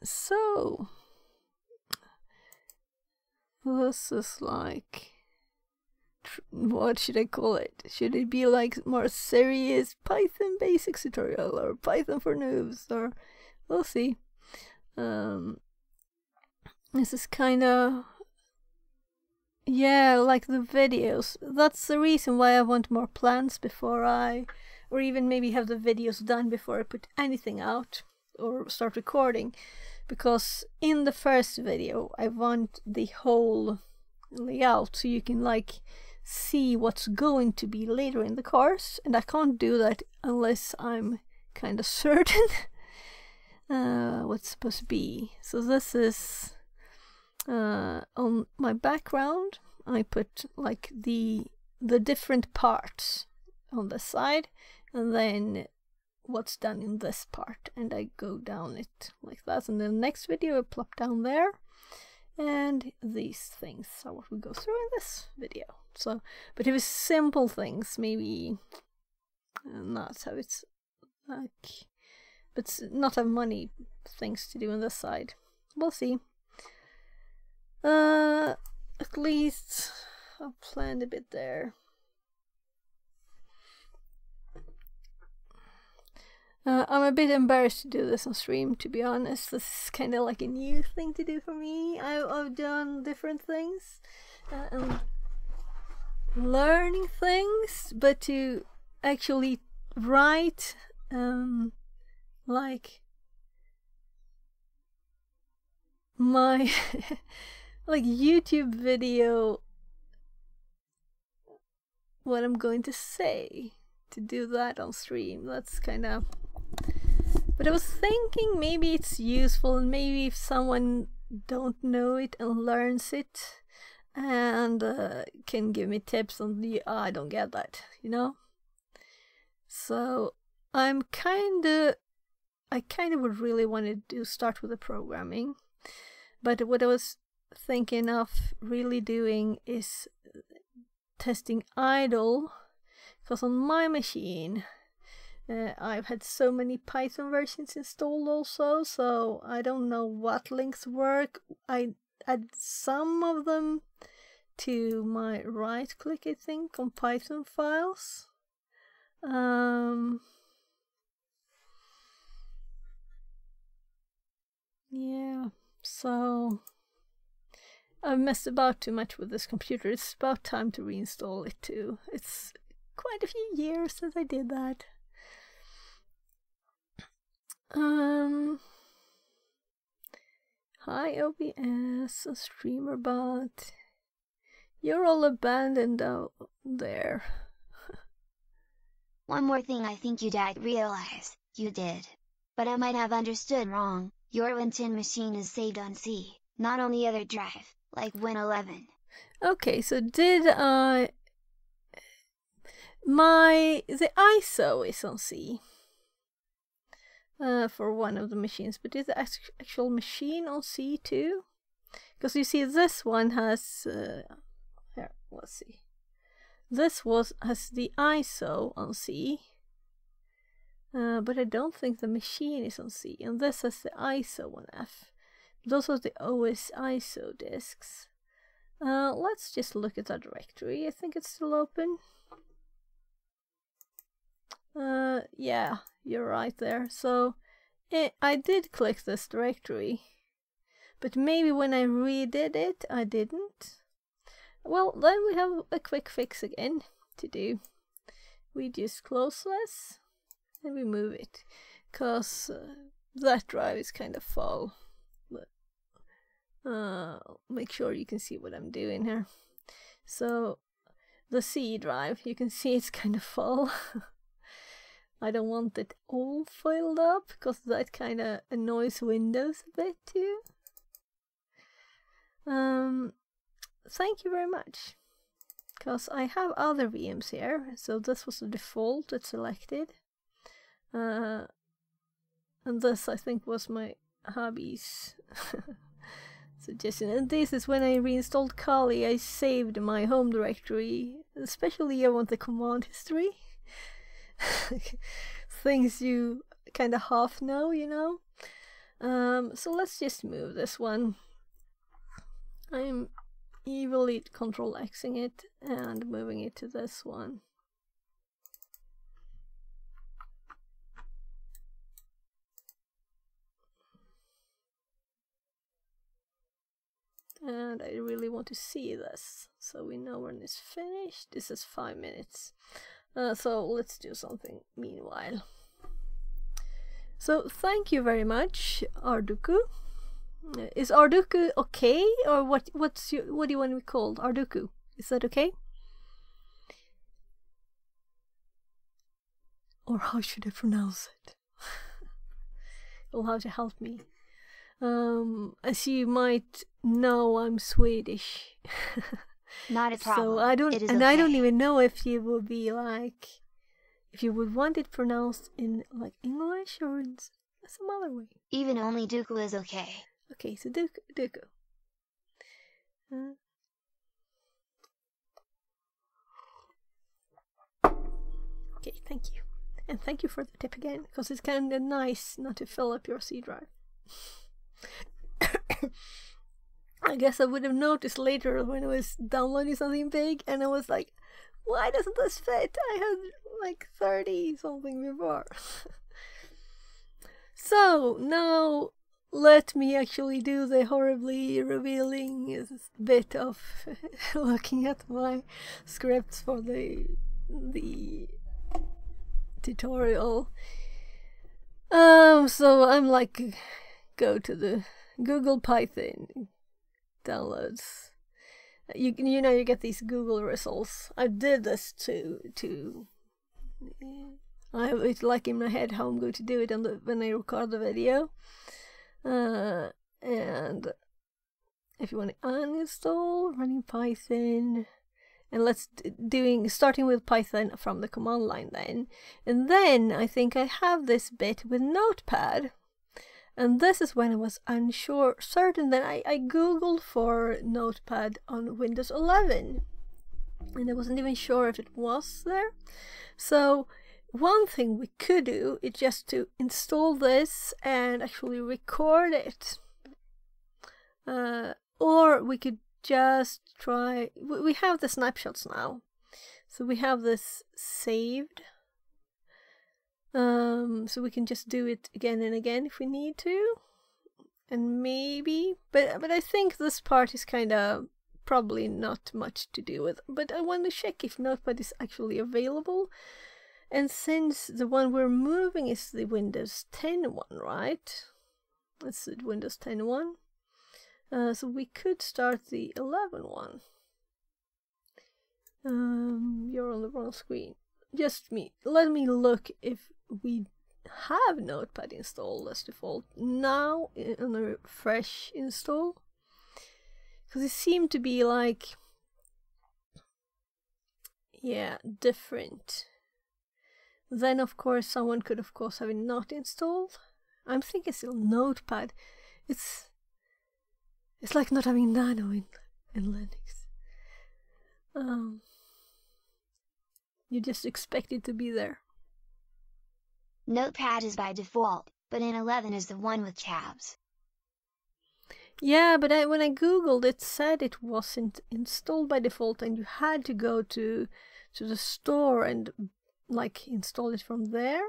so this is like what should I call it? Should it be like more serious Python basics tutorial or Python for noobs or we'll see. Um, this is kind of yeah, like the videos. That's the reason why I want more plans before I, or even maybe have the videos done before I put anything out or start recording because in the first video I want the whole layout so you can like see what's going to be later in the course and I can't do that unless I'm kind of certain uh, what's supposed to be. So this is uh, on my background I put like the the different parts on the side and then what's done in this part and I go down it like that. And the next video I plop down there and these things are what we go through in this video. So but if it's simple things maybe uh, not how it's like but not have money things to do on this side. We'll see. Uh at least I've planned a bit there Uh, I'm a bit embarrassed to do this on stream, to be honest. This is kind of like a new thing to do for me. I, I've done different things uh, and learning things, but to actually write, um, like my like YouTube video, what I'm going to say to do that on stream. That's kind of but I was thinking maybe it's useful and maybe if someone don't know it and learns it and uh, can give me tips on the oh, I don't get that, you know? So I'm kind of I kind of would really want to do start with the programming. But what I was thinking of really doing is testing IDLE because on my machine uh, I've had so many Python versions installed also, so I don't know what links work. I add some of them to my right click, I think, on Python files. Um, yeah, so I've messed about too much with this computer. It's about time to reinstall it too. It's quite a few years since I did that. Um. Hi OBS, a Streamer.bot. You're all abandoned out there. One more thing I think you did realize, you did. But I might have understood wrong, your Win10 machine is saved on C, not on the other drive, like Win11. Okay, so did I... My... the ISO is on C uh, for one of the machines, but is the actual machine on C too? Because you see, this one has uh, here. Let's see. This was has the ISO on C, uh, but I don't think the machine is on C, and this has the ISO on F. Those are the OS ISO disks. Uh, let's just look at that directory. I think it's still open. Uh, yeah, you're right there. So it, I did click this directory, but maybe when I redid it, I didn't. Well, then we have a quick fix again to do. We just close this and we move it, cause uh, that drive is kind of full. But, uh, make sure you can see what I'm doing here. So the C drive, you can see it's kind of full. I don't want it all filled up because that kind of annoys Windows a bit too. Um, thank you very much. Because I have other VMs here, so this was the default it selected. Uh, and this I think was my hobbies suggestion. And this is when I reinstalled Kali, I saved my home directory. Especially I want the command history. things you kind of half know, you know? Um, so let's just move this one. I'm evilly control Xing it and moving it to this one. And I really want to see this, so we know when it's finished. This is five minutes. Uh, so let's do something meanwhile. So thank you very much, Arduku. Uh, is Arduku okay, or what? What's your, what do you want to be called? Arduku? Is that okay? Or how should I pronounce it? You'll have to help me. Um, as you might know, I'm Swedish. Not a problem. So I don't, It is and I don't even know if you would be like, if you would want it pronounced in like English or in some other way. Even only Dooku is okay. Okay, so Dooku. Dooku. Uh, okay, thank you. And thank you for the tip again, because it's kind of nice not to fill up your C drive. I guess I would have noticed later when I was downloading something big and I was like, why doesn't this fit? I had like 30 something before. so now let me actually do the horribly revealing bit of looking at my scripts for the the tutorial. Um, so I'm like, go to the Google Python downloads. You you know you get these Google results. I did this to to. I it like in my head how I'm going to do it on the when I record the video. Uh, and if you want to uninstall running Python, and let's doing starting with Python from the command line then, and then I think I have this bit with Notepad, and this is when I was unsure, certain that I I googled for Notepad on Windows 11, and I wasn't even sure if it was there, so. One thing we could do is just to install this and actually record it. Uh, or we could just try. We we have the snapshots now, so we have this saved. Um, so we can just do it again and again if we need to, and maybe. But but I think this part is kind of probably not much to do with. But I want to check if Notepad is actually available. And since the one we're moving is the Windows 10 one, right? That's the Windows 10 one. Uh, so we could start the 11 one. Um, you're on the wrong screen. Just me. Let me look if we have Notepad installed as default now i- on a fresh install. Because it seemed to be like, yeah, different. Then, of course, someone could, of course, have it not installed. I'm thinking still Notepad. It's it's like not having Nano in in Linux. Um, you just expect it to be there. Notepad is by default, but in 11 is the one with tabs. Yeah, but I, when I googled, it said it wasn't installed by default, and you had to go to to the store and like install it from there.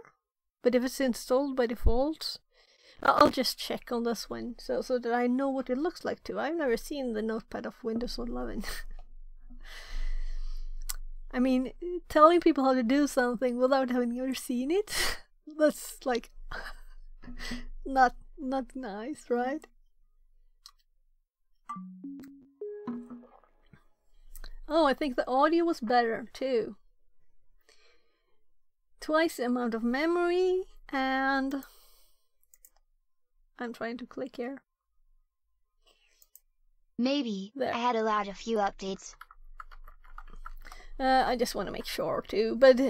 But if it's installed by default, I'll just check on this one so so that I know what it looks like too. I've never seen the notepad of Windows 11. I mean, telling people how to do something without having ever seen it, that's like not not nice, right? Oh, I think the audio was better too. Twice the amount of memory and I'm trying to click here. Maybe, There. I had allowed a few updates. Uh, I just want to make sure too, but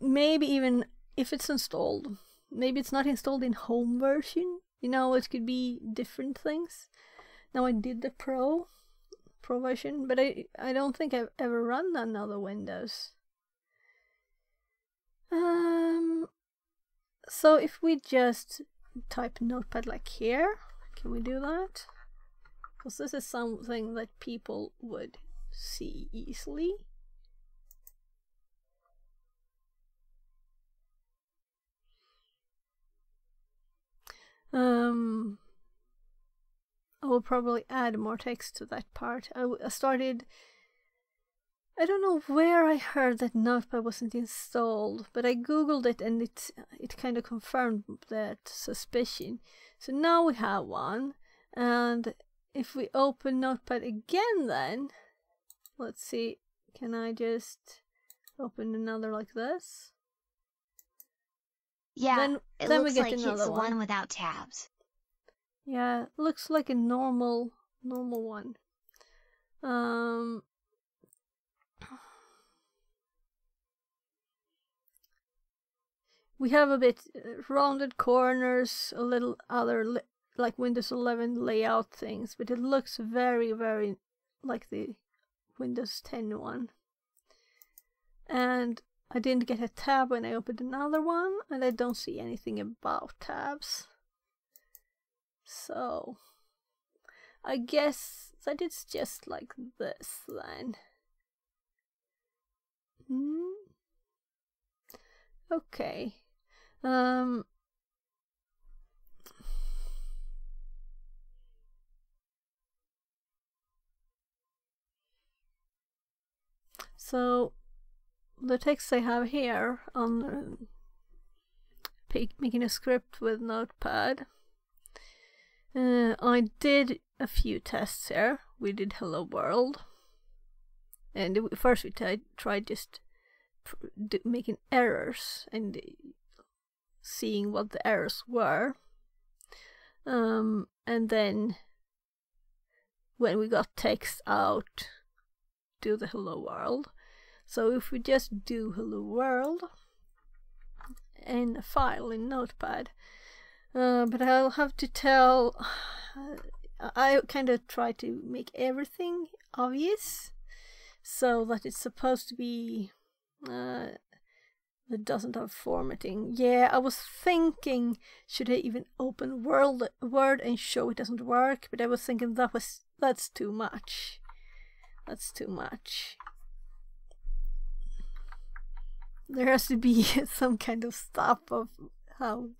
maybe even if it's installed, maybe it's not installed in home version. You know, it could be different things. Now I did the pro, pro version, but I I don't think I've ever run another Windows. Um, so if we just type Notepad like here, can we do that? Because this is something that people would see easily. Um, I will probably add more text to that part. I, started. I don't know where I heard that Notepad wasn't installed, but I googled it and it it kind of confirmed that suspicion. So now we have one, and if we open Notepad again, then let's see. Can I just open another like this? Yeah, then, it then looks like it's one. one without tabs. Yeah, looks like a normal normal one. Um We have a bit uh, rounded corners, a little other like Windows 11 layout things, but it looks very very like the Windows 10 one. And I didn't get a tab when I opened another one, and I don't see anything about tabs. So, I guess that it's just like this then. Hmm. Okay. Um. So, the text I have here on uh, making a script with Notepad. Uh, I did a few tests here. We did Hello World, and first we tried just making errors and seeing what the errors were. Um, and then when we got text out, do the Hello World. So if we just do Hello World in a file in Notepad, uh, but I'll have to tell. I kind of try to make everything obvious so that it's supposed to be uh, it doesn't have formatting. Yeah, I was thinking should I even open Word Word and show it doesn't work, but I was thinking that was that's too much. That's too much. There has to be some kind of stop of how.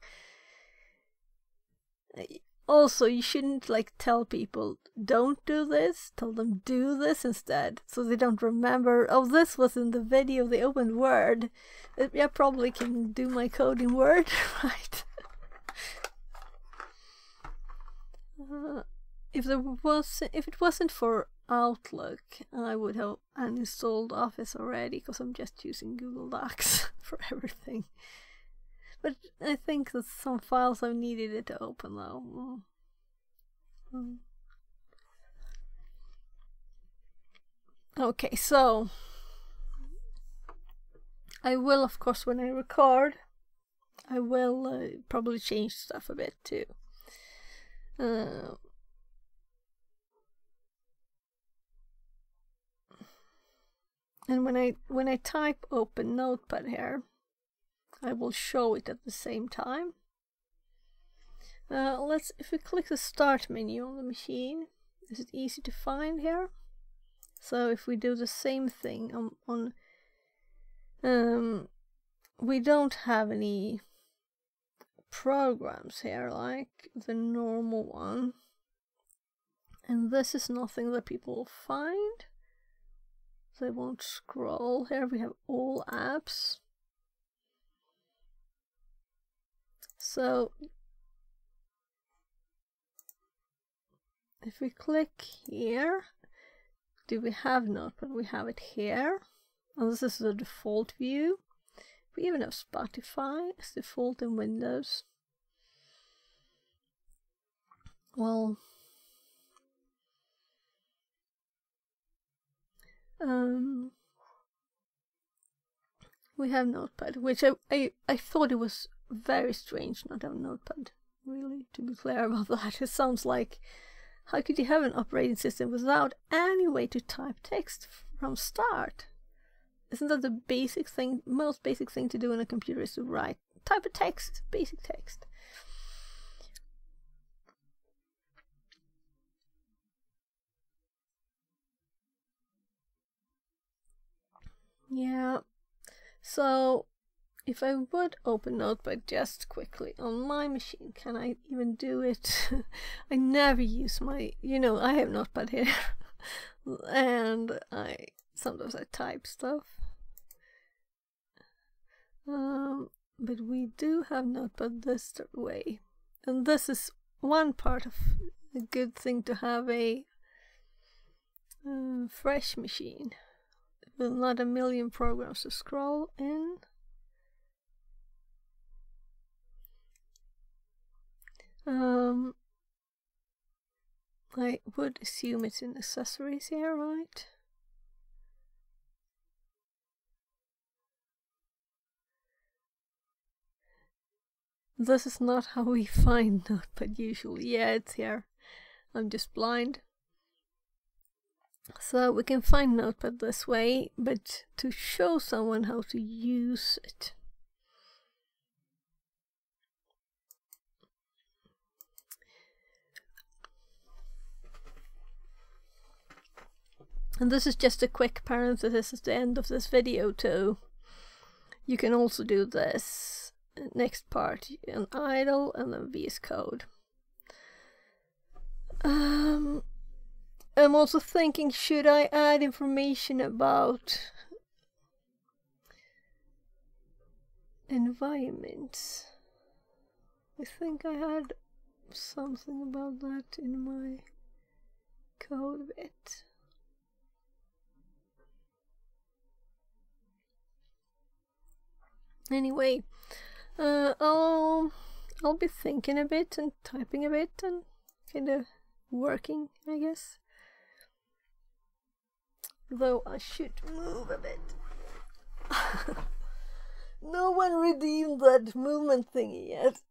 Also, you shouldn't like tell people don't do this. Tell them do this instead, so they don't remember. Oh, this was in the video. They opened Word. I probably can do my code in Word, right? Uh, if there was, if it wasn't for Outlook, I would have uninstalled Office already because I'm just using Google Docs for everything. But I think that some files I've needed it to open though. Mm. Mm. Okay, so I will, of course, when I record, I will uh, probably change stuff a bit too. Uh, and when I when I type open Notepad here, I will show it at the same time. Uh, let's if we click the start menu on the machine, is it easy to find here? So if we do the same thing on, on um, we don't have any programs here like the normal one, and this is nothing that people will find. They won't scroll. Here we have all apps. So if we click here, do we have Notepad? We have it here. And this is the default view. We even have Spotify as default in Windows. Well, um, we have Notepad, which I, I, I thought it was very strange not have Notepad. Really, to be clear about that, it sounds like how could you have an operating system without any way to type text from start? Isn't that the basic thing, most basic thing to do on a computer is to write, type a text, basic text. Yeah, so if I would open Notepad just quickly on my machine, can I even do it? I never use my, you know, I have Notepad here, and I sometimes I type stuff. Um, but we do have Notepad this way, and this is one part of a good thing to have a uh, fresh machine with not a million programs to scroll in. Um, I would assume it's in accessories here, right? this is not how we find Notepad usually. Yeah, it's here. I'm just blind. So we can find Notepad this way, but to show someone how to use it. And this is just a quick parenthesis at the end of this video too. You can also do this next part in IDLE and then VS Code. Um, I'm also thinking, should I add information about environments? I think I had something about that in my code bit. Anyway, uh, I'll I'll be thinking a bit and typing a bit and kind of working, I guess. Though I should move a bit. no one redeemed that movement thingy yet.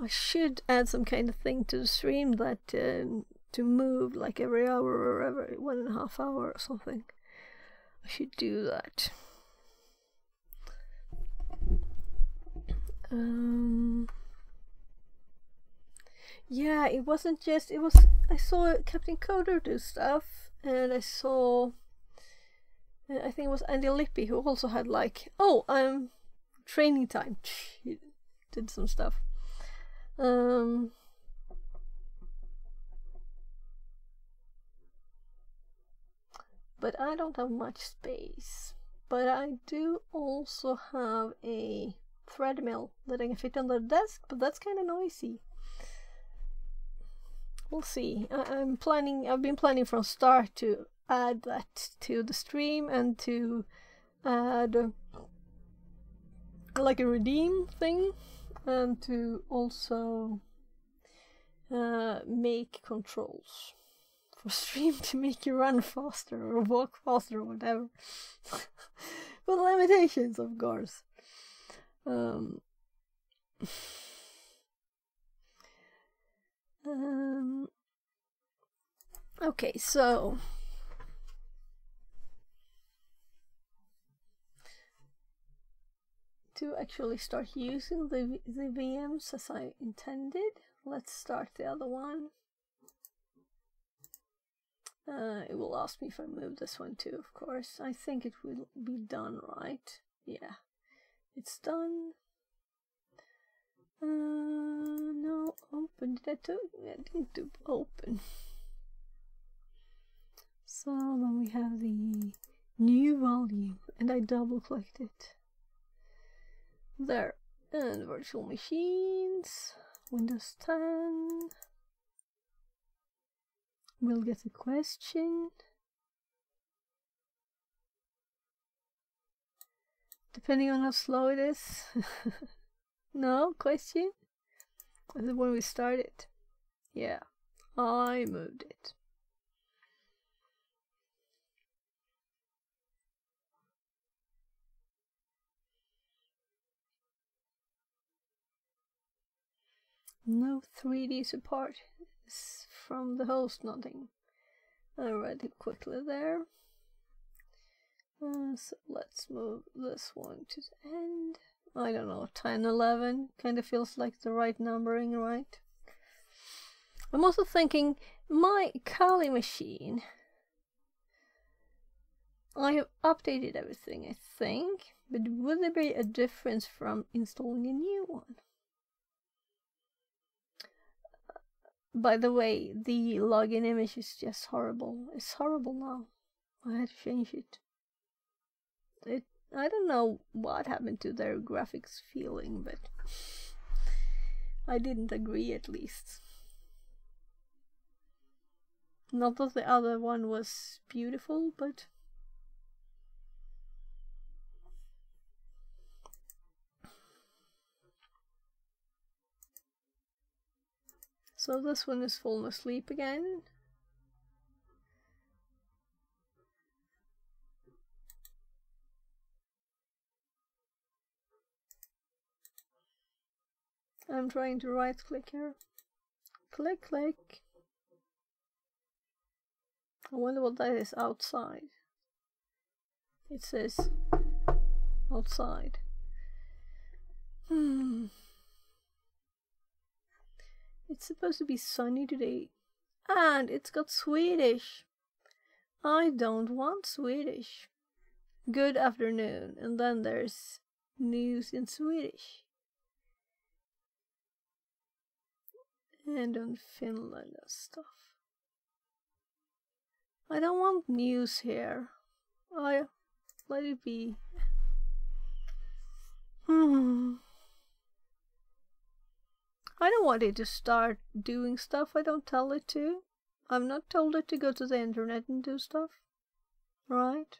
I should add some kind of thing to the stream that uh, to move like every hour or every one and a half hour or something. I should do that. Um, yeah, it wasn't just, it was, I saw Captain Coder do stuff, and I saw, I think it was Andy Lippy who also had like, oh, um, training time. He did some stuff. Um, but I don't have much space. But I do also have a treadmill that I can fit on the desk, but that's kind of noisy. We'll see. I- I'm planning. I've been planning from start to add that to the stream and to add like a redeem thing and to also uh, make controls for stream to make you run faster or walk faster or whatever. With limitations, of course. Um, um, okay, so to actually start using the, the VMs as I intended, let's start the other one. Uh, it will ask me if I move this one too, of course. I think it will be done right. Yeah, it's done. Uh, no, open. Did I do? I didn't do open. So then we have the new volume, and I double clicked it. There. And virtual machines. Windows 10. We'll get a question. Depending on how slow it is. no question? Is it when we started? Yeah, I moved it. No 3D support is from the host, nothing. I read it quickly there. Uh, so let's move this one to the end. I don't know, 10, 11 kind of feels like the right numbering, right? I'm also thinking my Kali machine. I have updated everything, I think, but would there be a difference from installing a new one? By the way, the login image is just horrible. It's horrible now. I had to change it. It I don't know what happened to their graphics feeling, but I didn't agree at least. Not that the other one was beautiful, but So this one is falling asleep again. I'm trying to right click here. Click, click. I wonder what that is outside. It says outside. Hmm. It's supposed to be sunny today. And it's got Swedish. I don't want Swedish. Good afternoon. And then there's news in Swedish. And on Finland and stuff. I don't want news here. I let it be. Hmm. I don't want it to start doing stuff I don't tell it to. I'm not told it to go to the internet and do stuff. Right?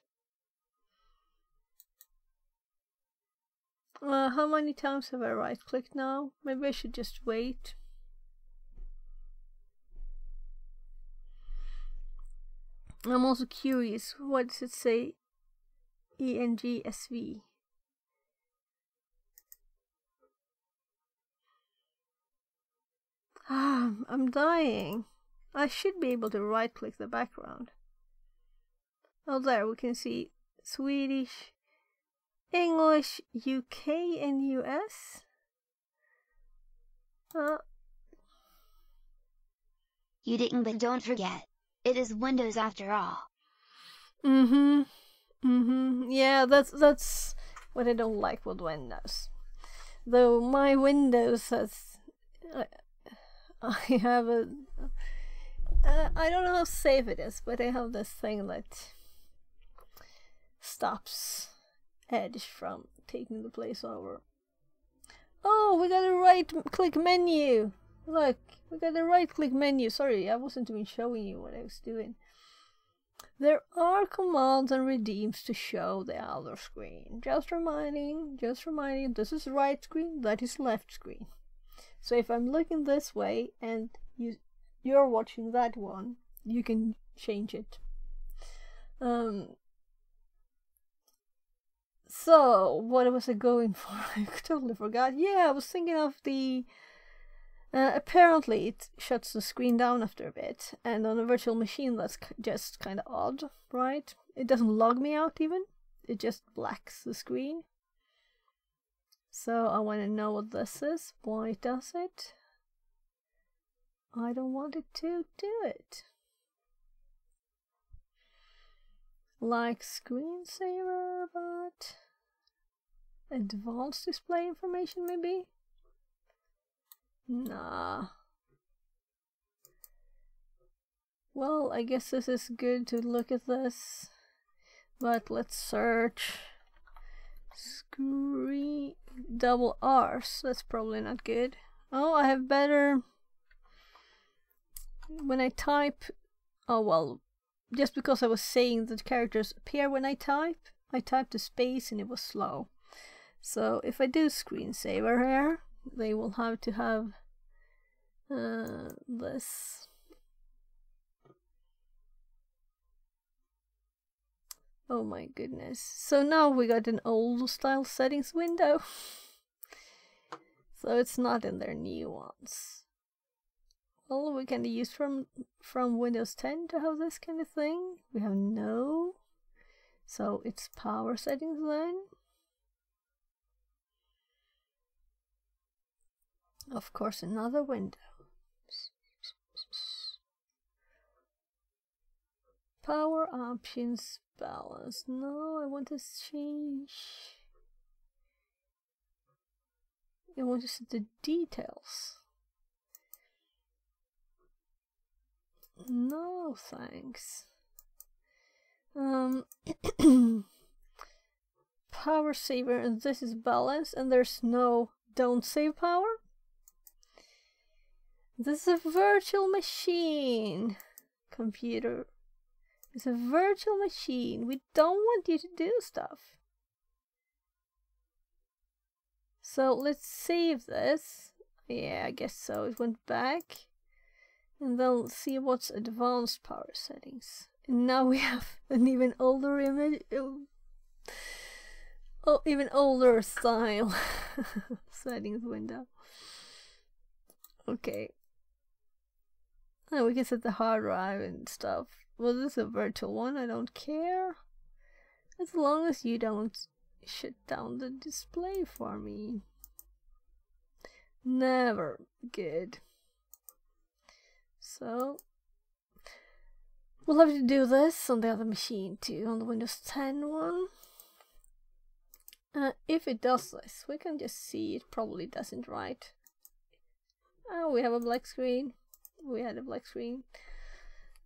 Uh, how many times have I right clicked now? Maybe I should just wait. I'm also curious, what does it say? ENGSV. Ah, I'm dying. I should be able to right click the background. Oh, there we can see Swedish, English, UK, and US. Uh, You didn't but don't forget. It is Windows after all. Mm-hmm. Mm-hmm. Yeah, that's that's what I don't like with Windows. Though my Windows has, I, have a, uh, I don't know how safe it is, but I have this thing that stops Edge from taking the place over. Oh, we got a right-click menu. Look, we got a right-click menu. Sorry, I wasn't even showing you what I was doing. There are commands and redeems to show the other screen. Just reminding, just reminding, this is right screen, that is left screen. So if I'm looking this way and you you're watching that one, you can change it. Um so what was I going for? I totally forgot. Yeah, I was thinking of the uh, apparently, it shuts the screen down after a bit, and on a virtual machine, that's just kind of odd, right? It doesn't log me out even, it just blacks the screen. So I want to know what this is, why does it. I don't want it to do it. Like screensaver, but advanced display information maybe? Nah. Well, I guess this is good to look at this. But let's search. Screen double R's. That's probably not good. Oh, I have better. When I type. Oh, well. Just because I was saying that characters appear when I type, I typed a space and it was slow. So if I do screensaver here, they will have to have uh, this. Oh my goodness. So now we got an old style settings window. so it's not in their new ones. Well, we can use from from Windows 10 to have this kind of thing. We have no. So it's power settings then. Of course, another window. Power options balance. No, I want to change. I want to see the details. No, thanks. Um, power saver, and this is balance, and there's no don't save power. This is a virtual machine. Computer. It's a virtual machine. We don't want you to do stuff. So let's save this. Yeah, I guess so. It went back. and then see what's advanced power settings. And now we have an even older image. Oh, oh even older style settings window. Okay. And we can set the hard drive and stuff. Well, this is a virtual one. I don't care. As long as you don't shut down the display for me. Never good. So, we'll have to do this on the other machine too, on the Windows 10 one. Uh, if it does this, we can just see it probably doesn't, right? Oh, we have a black screen. We had a black screen.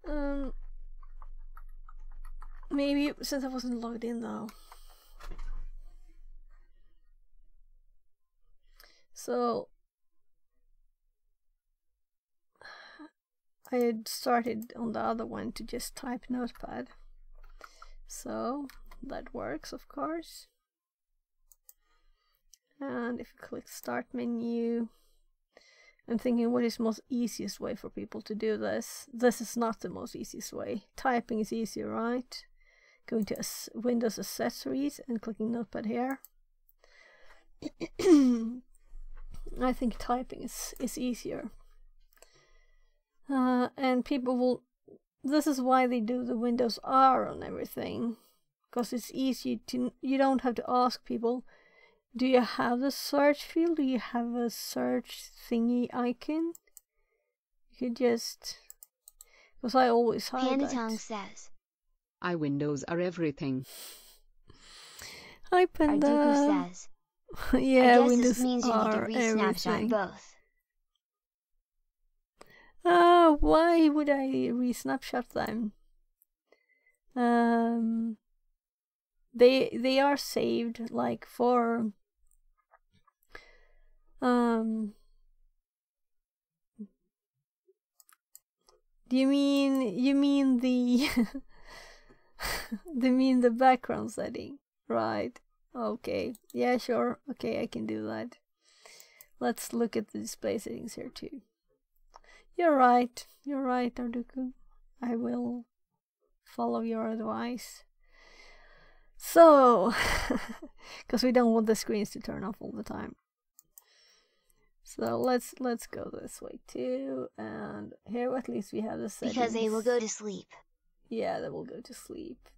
Um, maybe since I wasn't logged in though. So I had started on the other one to just type notepad. So that works of course. And if you click start menu, I'm thinking what is most easiest way for people to do this. This is not the most easiest way. Typing is easier, right? Going to Windows accessories and clicking notepad here. I think typing is, is easier. Uh, and people will. This is why they do the Windows R on everything, because it's easy to. You don't have to ask people. Do you have the search field? Do you have a search thingy icon? You could just. Because I always hide Panda that. Tongue says. I Windows are everything. Hi Arduku Panda. says. yeah, I guess Windows this means you need to re-snapshot everything. both. Oh, why would I re-snapshot them? Um, they they are saved like for um. Do you mean you mean the you mean the background setting, right? Okay, yeah, sure. Okay, I can do that. Let's look at the display settings here too. You're right. You're right, Arduku. I will follow your advice. So, because we don't want the screens to turn off all the time. So let's let's go this way too, and here at least we have the settings. Because they will go to sleep. Yeah, they will go to sleep.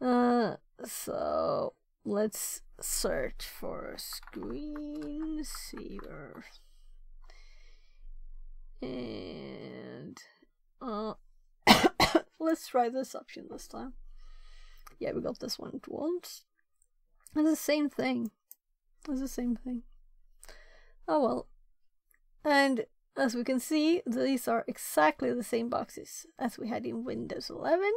Uh, so let's search for screensaver. And uh, let's try this option this time. Yeah, we got this one once. It's the same thing. It's the same thing. Oh well. And as we can see, these are exactly the same boxes as we had in Windows 11.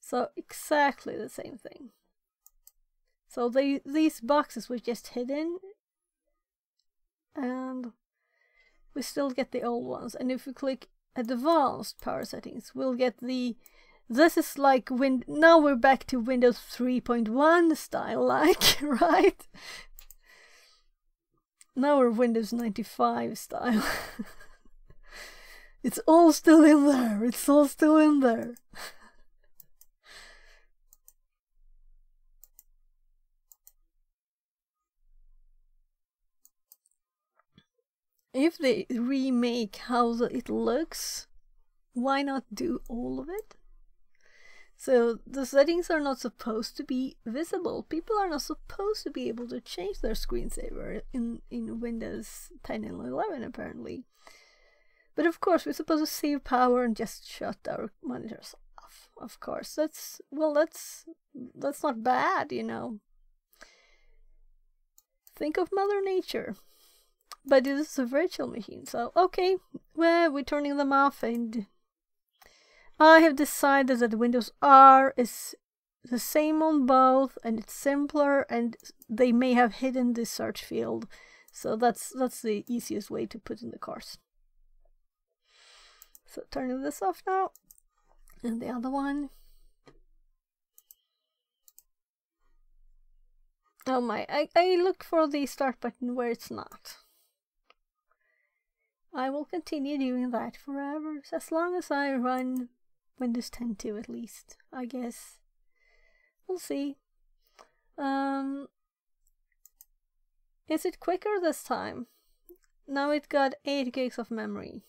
So exactly the same thing. So they these boxes were just hidden and we still get the old ones. And if we click advanced power settings, we'll get the this is like win now we're back to Windows 3.1 style like, right? Now we're Windows 95 style. it's all still in there. It's all still in there. if they remake how it looks, why not do all of it? So the settings are not supposed to be visible. People are not supposed to be able to change their screensaver in, in Windows 10 and 11 apparently. But of course we're supposed to save power and just shut our monitors off. Of course. That's well that's that's not bad, you know. Think of Mother Nature. But it is a virtual machine, so okay, well we're turning them off and I have decided that Windows R is the same on both and it's simpler and they may have hidden the search field. So that's that's the easiest way to put in the course. So turning this off now. And the other one. Oh my, I, I look for the start button where it's not. I will continue doing that forever, as long as I run Windows 10 2 at least, I guess. We'll see. Um, is it quicker this time? Now it got 8 gigs of memory.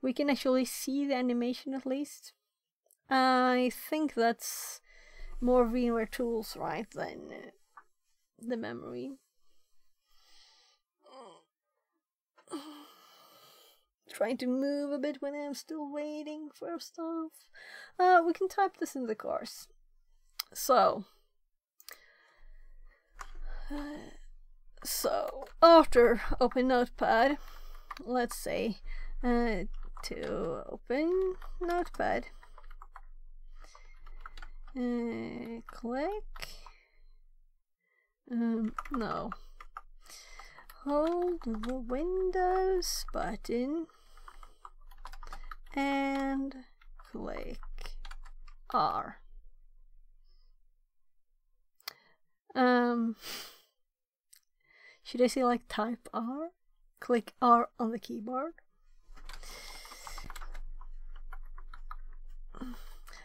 We can actually see the animation at least. I think that's more VMware tools, right, than uh, the memory. Trying to move a bit when I'm still waiting for stuff. Uh, we can type this in the course. So, so after open notepad, let's say uh, to open notepad. Uh, click. Um, no. Hold the Windows button and click R. Um, should I say like type R? Click R on the keyboard.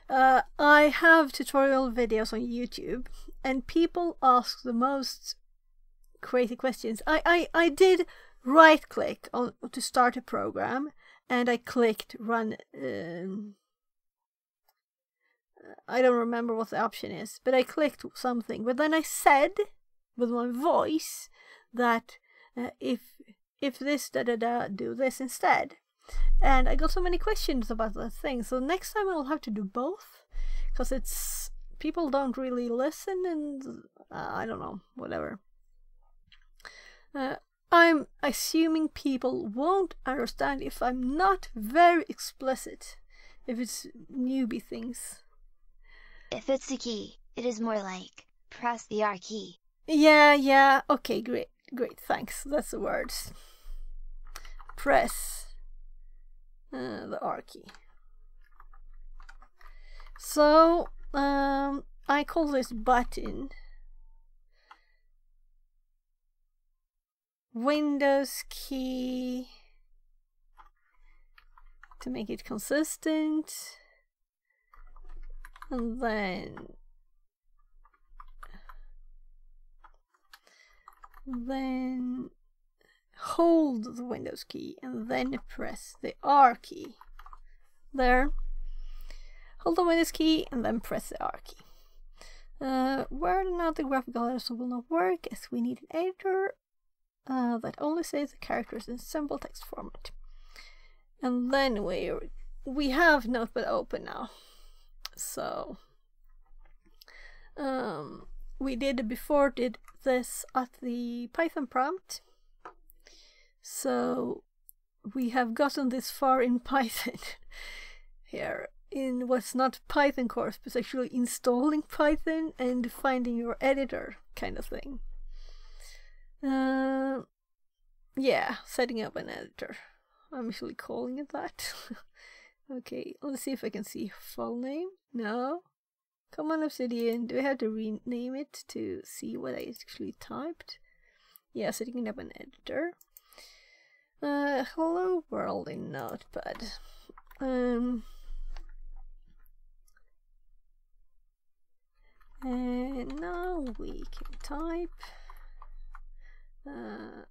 Uh, I have tutorial videos on YouTube, and people ask the most crazy questions. I, I, I did right click on to start a program, and I clicked run. Um, I don't remember what the option is, but I clicked something. But then I said with my voice that uh, if if this da da da do this instead. And I got so many questions about that thing. So next time I'll have to do both because it's people don't really listen and uh, I don't know, whatever. Uh, I'm assuming people won't understand if I'm not very explicit, if it's newbie things. If it's a key, it is more like press the R key. Yeah, yeah, okay, great, great, thanks. That's the words. Press uh, the R key. So, um, I call this button Windows key to make it consistent. And then then hold the Windows key and then press the R key. There. Hold the Windows key and then press the R key. Uh, where now the graphical editor will not work as we need an editor uh, that only saves the characters in simple text format. And then we we have Notepad open now. So um, we did before did this at the Python prompt. So we have gotten this far in Python here in what's not Python course, but actually installing Python and finding your editor kind of thing. Uh, yeah, setting up an editor. I'm usually calling it that. okay, let's see if I can see full name. No. Come on, Obsidian. Do I have to rename it to see what I actually typed? Yeah, setting up an editor. Uh, hello world in Notepad. Um, and now we can type. Uh,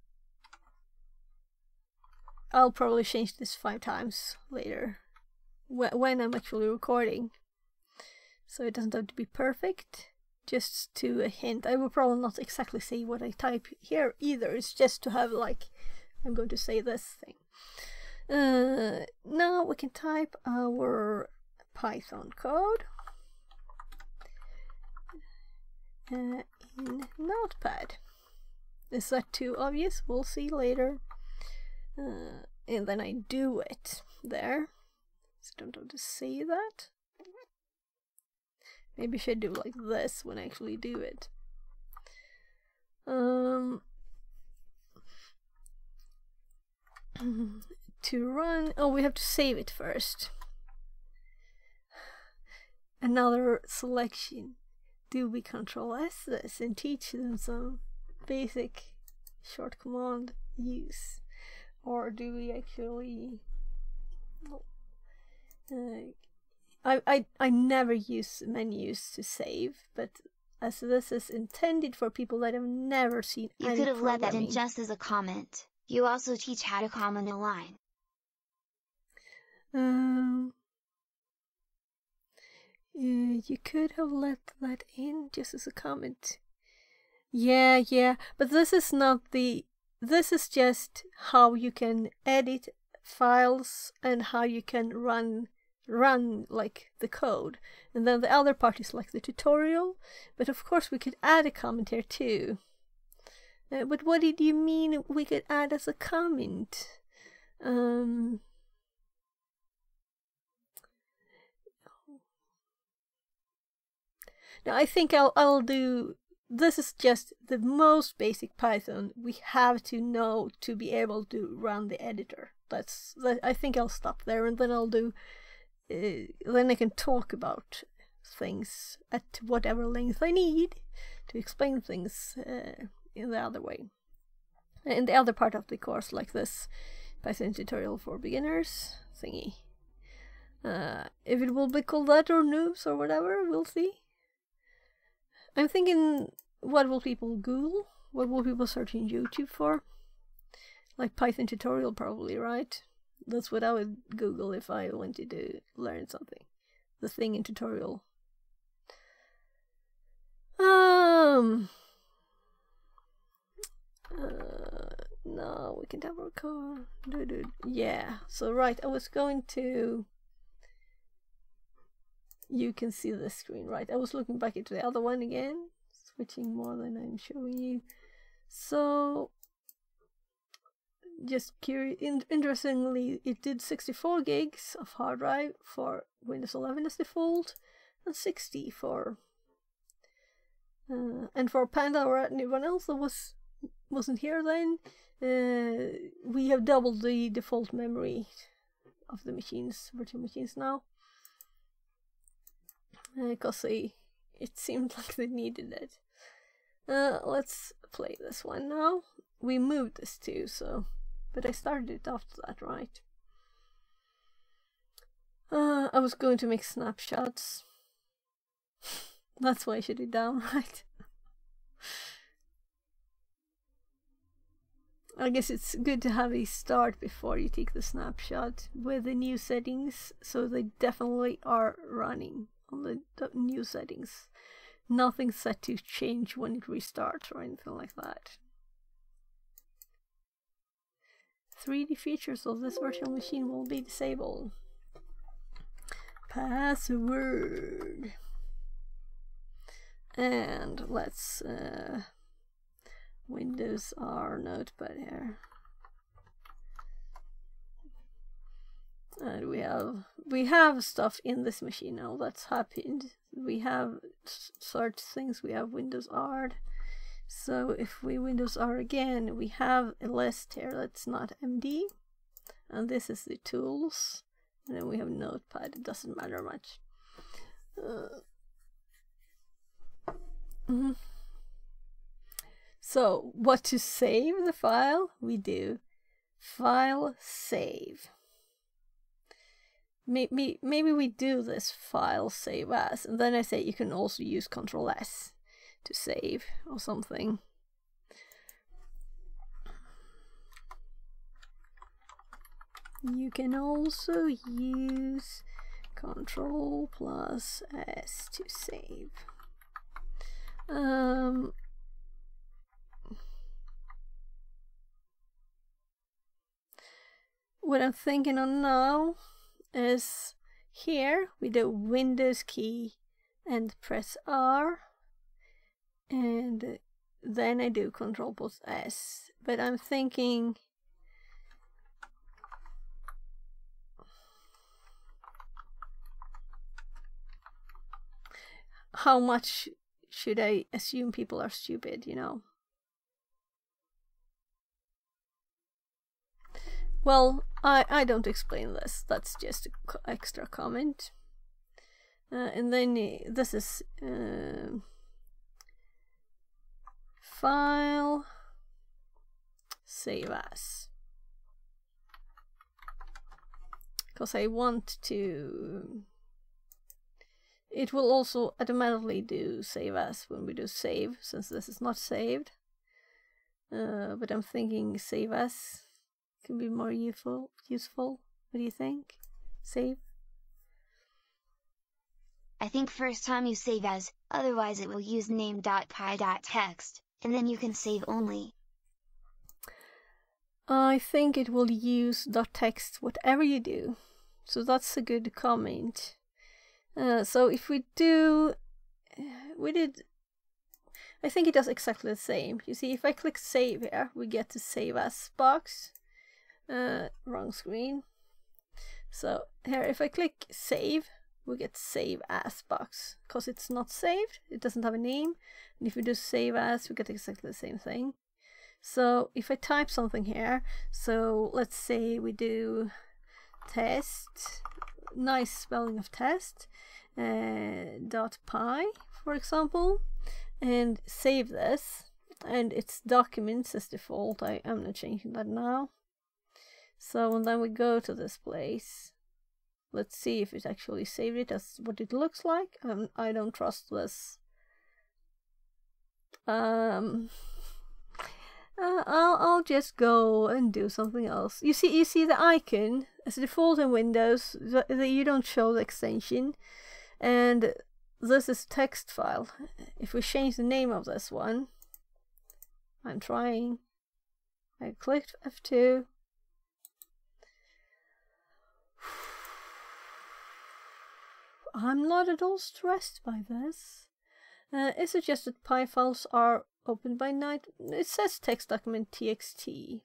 I'll probably change this five times later when I'm actually recording. So it doesn't have to be perfect. Just to a hint, I will probably not exactly say what I type here either. It's just to have like, I'm going to say this thing. Uh, now we can type our Python code uh, in Notepad. Is that too obvious? We'll see later. Uh, and then I do it there. So don't have to say that. Maybe I should do like this when I actually do it. Um, to run, oh, we have to save it first. Another selection. Do we control S this and teach them some basic short command use? Or do we actually. Uh, I, I, I never use menus to save, but as this is intended for people that have never seen You could have let that in just as a comment. You also teach how to comment a line. Um, you could have let that in just as a comment. Yeah, yeah, but this is not the. This is just how you can edit files and how you can run run like the code and then the other part is like the tutorial but of course we could add a comment here too Uh, but what did you mean we could add as a comment um Now I think I'll I'll do this is just the most basic Python we have to know to be able to run the editor. That's that, I think I'll stop there and then I'll do uh, then I can talk about things at whatever length I need to explain things uh, in the other way. In the other part of the course, like this Python tutorial for beginners thingy. Uh, if it will be called that or noobs or whatever, we'll see. I'm thinking, what will people Google? What will people search in YouTube for? Like Python tutorial, probably, right? That's what I would Google if I wanted to learn something. The thing in tutorial. Um. Uh, no, we can double code. Yeah. So right, I was going to. You can see the screen, right? I was looking back into the other one again, switching more than I'm showing you. So, just curious. In- interestingly, it did 64 gigs of hard drive for Windows 11 as default, and 60 for. Uh, and for Panda or anyone else that was wasn't here then, uh, we have doubled the default memory of the machines, virtual machines now, because it seemed like they needed it. Uh, let's play this one now. We moved this too, so but I started it after that, right? Uh, I was going to make snapshots. That's why I shut it down, right? I guess it's good to have a start before you take the snapshot with the new settings, so they definitely are running on the, the new settings. Nothing set to change when it restarts or anything like that. 3D features of this virtual machine will be disabled. Password. And let's uh, Windows R notepad here. And we have we have stuff in this machine now that's happened. We have s- search things. We have Windows R. So if we Windows R again, we have a list here that's not MD, and this is the tools. And then we have Notepad. It doesn't matter much. Uh, mhm. So, what to save the file? We do file save. Maybe maybe we do this file save as, and then I say you can also use Control S to save or something. You can also use Control plus S to save. Um, what I'm thinking on now is here with the Windows key and press R and then I do Control plus S. But I'm thinking how much should I assume people are stupid, you know? Well, I, I don't explain this. That's just an extra comment. Uh, and then uh, this is uh, file save as. Because I want to it will also automatically do save as when we do save, since this is not saved. Uh, but I'm thinking save as can be more useful. Useful. What do you think? Save. I think first time you save as, otherwise it will use name.py.text, and then you can save only. I think it will use .text whatever you do. So that's a good comment. Uh, so if we do, we did, I think it does exactly the same. You see, if I click save here, we get the save as box. Uh, wrong screen. So here, if I click save, we get save as box because it's not saved. It doesn't have a name. And if we do save as, we get exactly the same thing. So if I type something here, so let's say we do test nice spelling of test uh, dot py for example and save this and its documents as default I am not changing that now so then we go to this place let's see if it actually saved it as what it looks like um, I don't trust this um uh, I'll I'll just go and do something else. You see, you see the icon as default in Windows that you don't show the extension, and this is text file. If we change the name of this one, I'm trying. I clicked F2. I'm not at all stressed by this. Uh, it suggests that PY files are opened by night. It says text document txt.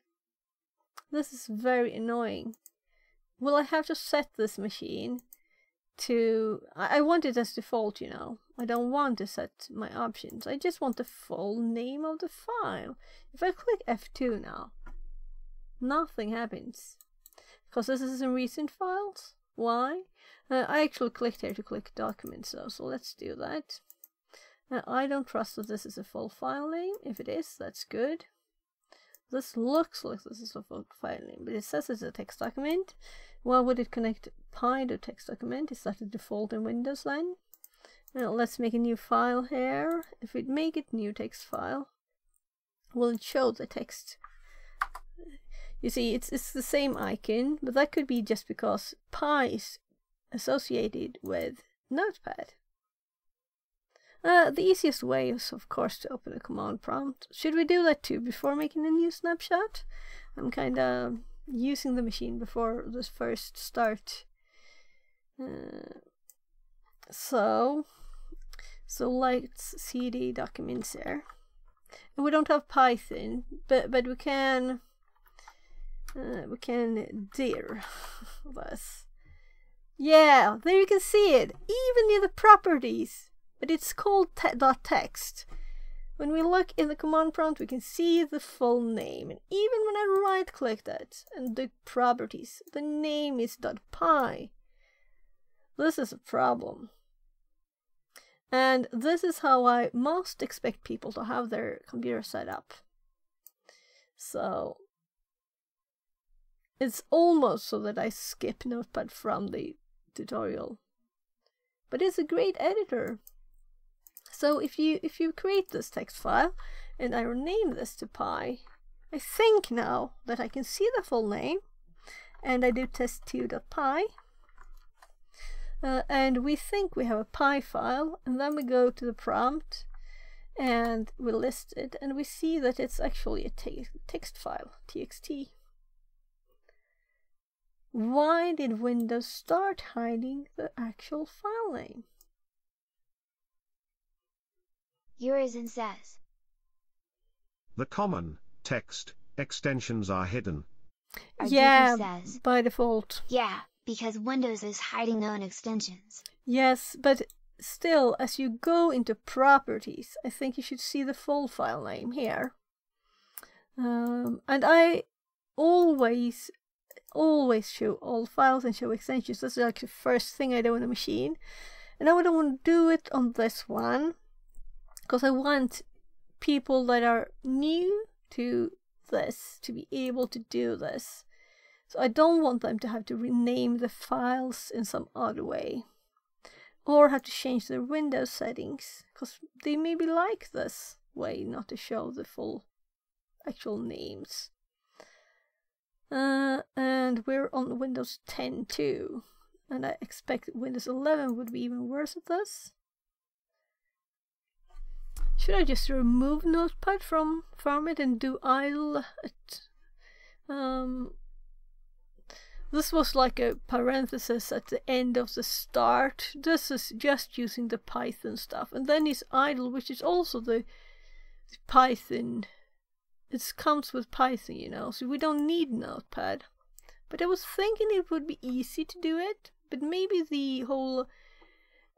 This is very annoying. Will I have to set this machine to... I, I want it as default, you know. I don't want to set my options. I just want the full name of the file. If I click F2 now, nothing happens. This is in recent files. Why? Uh, I actually clicked here to click documents though, so let's do that. Uh, I don't trust that this is a full file name. If it is, that's good. This looks like this is a full file name, but it says it's a text document. Why would it connect Py to text document? Is that the default in Windows then? Now let's make a new file here. If we make it new text file, will it show the text? You see, it's it's the same icon, but that could be just because Py is associated with Notepad. Uh, the easiest way is, of course, to open a command prompt. Should we do that too before making a new snapshot? I'm kind of using the machine before this first start. Uh, so, so let's cd documents there. And we don't have Python, but but we can uh, we can dir this. Yeah, there you can see it. Even in the properties but it's called te .text. When we look in the command prompt, we can see the full name. And even when I right click that and do properties, the name is .py. This is a problem. And this is how I most expect people to have their computer set up. So it's almost so that I skip Notepad from the tutorial. But it's a great editor. So if you if you create this text file and I rename this to py, I think now that I can see the full name and I do test2.py uh, and we think we have a py file and then we go to the prompt and we list it and we see that it's actually a text file, txt. Why did Windows start hiding the actual file name? Urizen says. The common text extensions are hidden. yeah, says. by default. Yeah, because Windows is hiding known extensions. Yes, but still, as you go into properties, I think you should see the full file name here. Um, and I always, always show all files and show extensions. That's like the first thing I do on a machine. And I wouldn't want to do it on this one because I want people that are new to this to be able to do this. So I don't want them to have to rename the files in some other way. Or have to change their Windows settings, because they maybe like this way not to show the full actual names. Uh, and we're on Windows 10 too. And I expect Windows 11 would be even worse at this. Should I just remove Notepad from from it and do IDLE at, um this was like a parenthesis at the end of the start. This is just using the Python stuff. And then is IDLE, which is also the, the Python. It comes with Python, you know, so we don't need Notepad. But I was thinking it would be easy to do it, but maybe the whole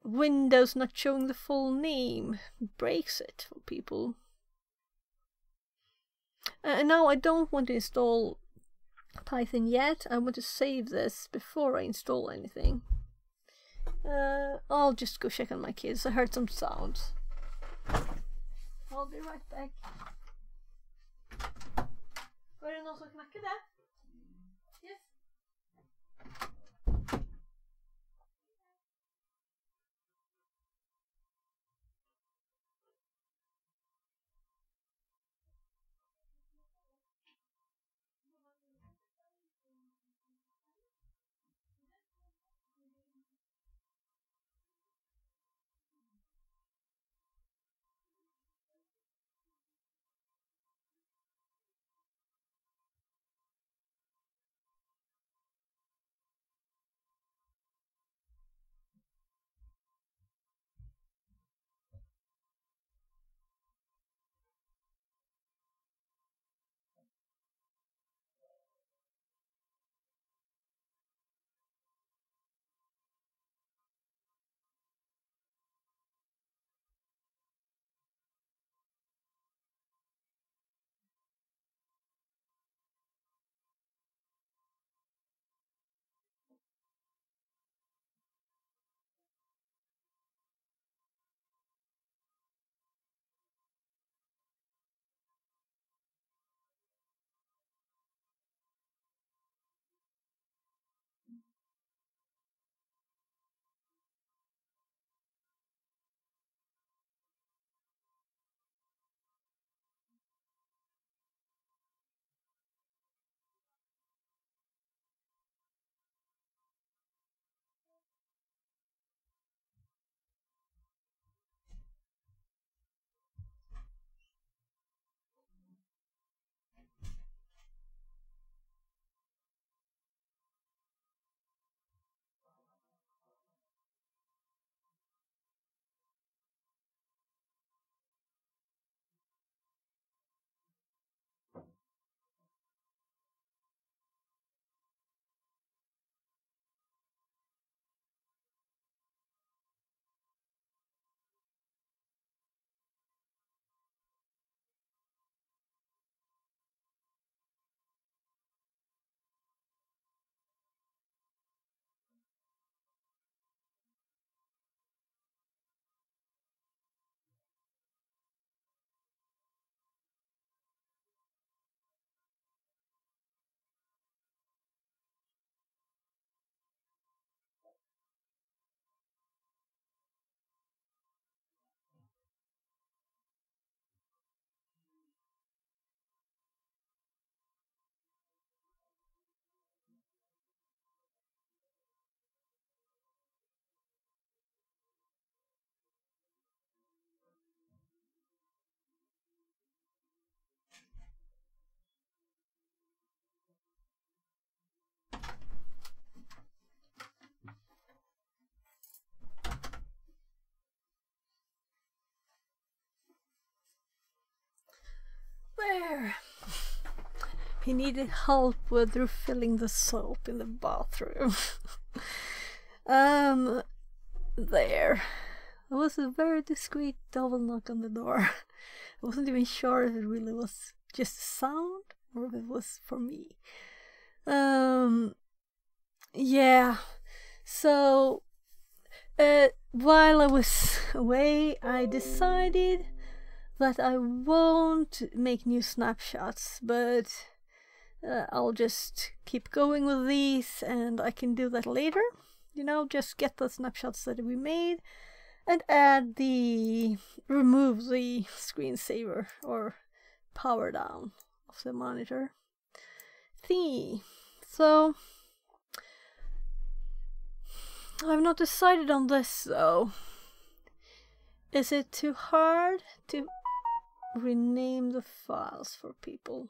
Windows not showing the full name breaks it for people. And now I don't want to install Python yet. I want to save this before I install anything. Uh, I'll just go check on my kids. I heard some sounds. I'll be right back. Var det noen som knakket det? There. He needed help with refilling the soap in the bathroom. um, there. It was a very discreet double knock on the door. I wasn't even sure if it really was just a sound or if it was for me. Um, yeah. So, uh, while I was away, I decided that I won't make new snapshots, but uh, I'll just keep going with these and I can do that later. You know, just get the snapshots that we made and add the remove the screensaver or power down of the monitor thingy. So I've not decided on this though. Is it too hard to rename the files for people?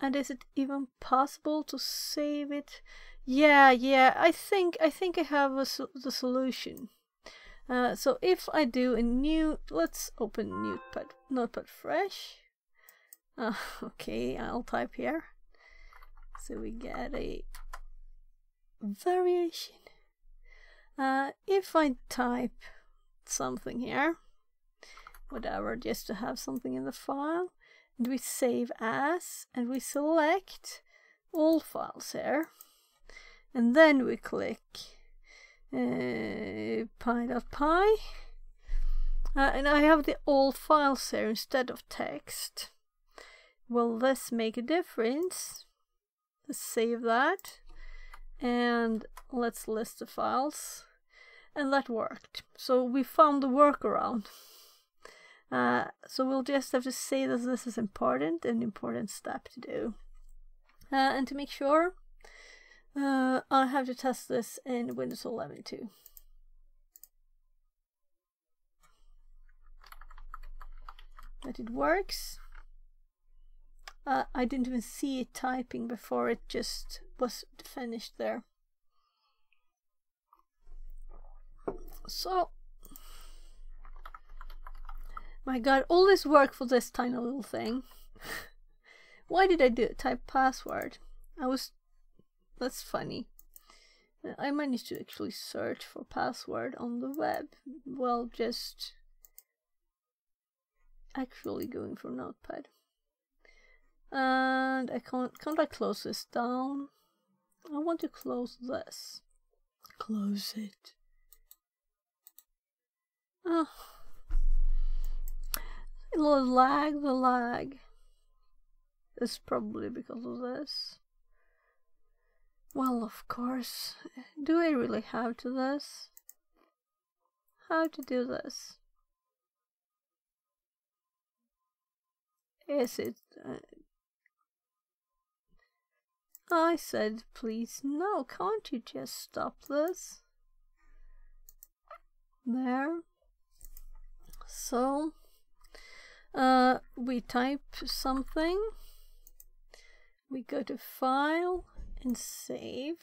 And is it even possible to save it? Yeah, yeah. I think I think I have a, the solution. Uh, so if I do a new, let's open Notepad, Notepad Fresh. Uh, okay, I'll type here. So we get a variation. Uh, if I type something here, whatever, just to have something in the file, and we save as, and we select all files here, and then we click uh, py.py, uh, and I have the all files here instead of text. Will this make a difference? Let's save that, and let's list the files and that worked. So we found the workaround. Uh, so we'll just have to say that this is important, an important step to do. Uh, and to make sure, uh, I have to test this in Windows 11 too. That it works. Uh, I didn't even see it typing before it just was finished there. So, my god, all this work for this tiny little thing. Why did I do it? Type password. I was. That's funny. Uh, I managed to actually search for password on the web. Well, just actually going for Notepad. And I can't. Can't I close this down? I want to close this. Close it. Oh. The lag, the lag. It's probably because of this. Well, of course. Do I really have to this? How to do this? Is it... Uh, I said, please, no, can't you just stop this? There. So uh, we type something, we go to File and Save,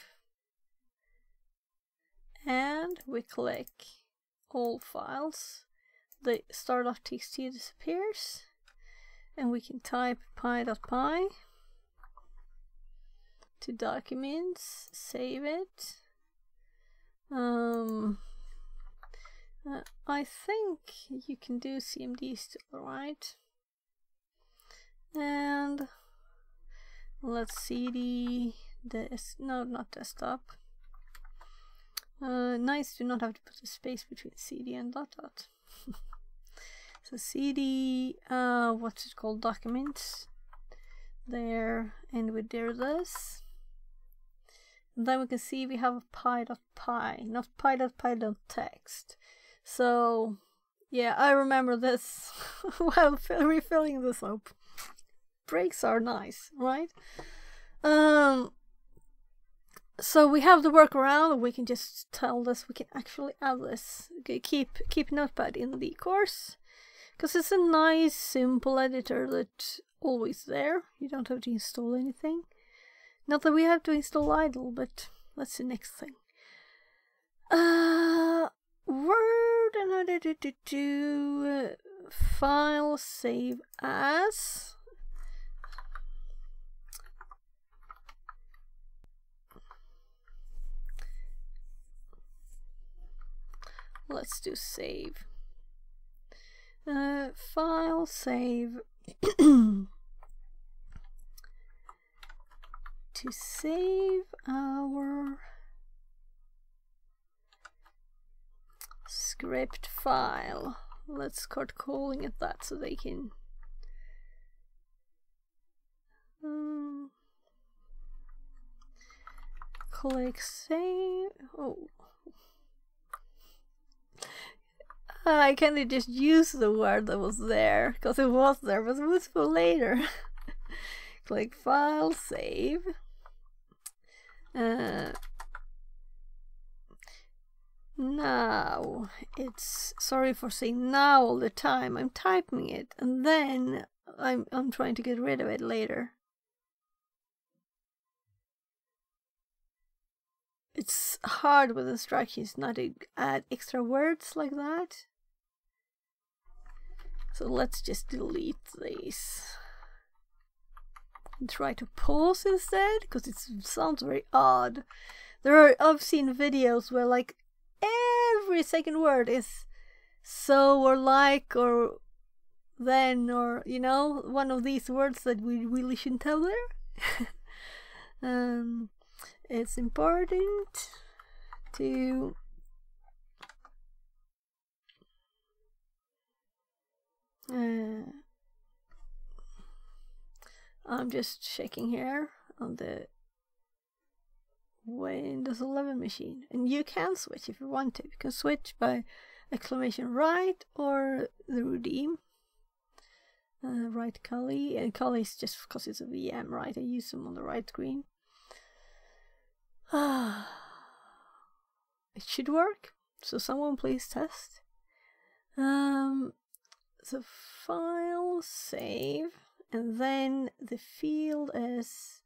and we click All Files. The start.txt disappears, and we can type py.py to documents, save it. Um, uh, I think you can do CMD still, right? And let's cd this no not desktop. Uh, nice to not have to put a space between cd and dot dot. so cd uh, what's it called documents there and we do this and then we can see we have a py.py not py.py.text so, yeah, I remember this while refilling the soap. Breaks are nice, right? Um, so we have the workaround. We can just tell this. We can actually add this. Keep keep Notepad in the course because it's a nice, simple editor that's always there. You don't have to install anything. Not that we have to install IDLE, but that's the next thing. Uh, Word and do, do, do, do, file save as. Let's do save. Uh, file save to save our script file. Let's start calling it that so they can. Um, click save. Oh. I kind of just used the word that was there because it was there, but it was for later. click file, save. Uh, now it's sorry for saying now all the time. I'm typing it and then I'm I'm trying to get rid of it later. It's hard with instructions not to add extra words like that. So let's just delete these and try to pause instead because it sounds very odd. There are I've seen videos where like every second word is so or like or then or you know one of these words that we really shouldn't have there. um, it's important to uh, I'm just checking here on the Windows 11 machine. And you can switch if you want to. You can switch by exclamation right or the redeem. Uh, right Kali. And Kali is just because it's a VM, right? I use them on the right screen. Ah, it should work. So someone please test. Um, the file save and then the field is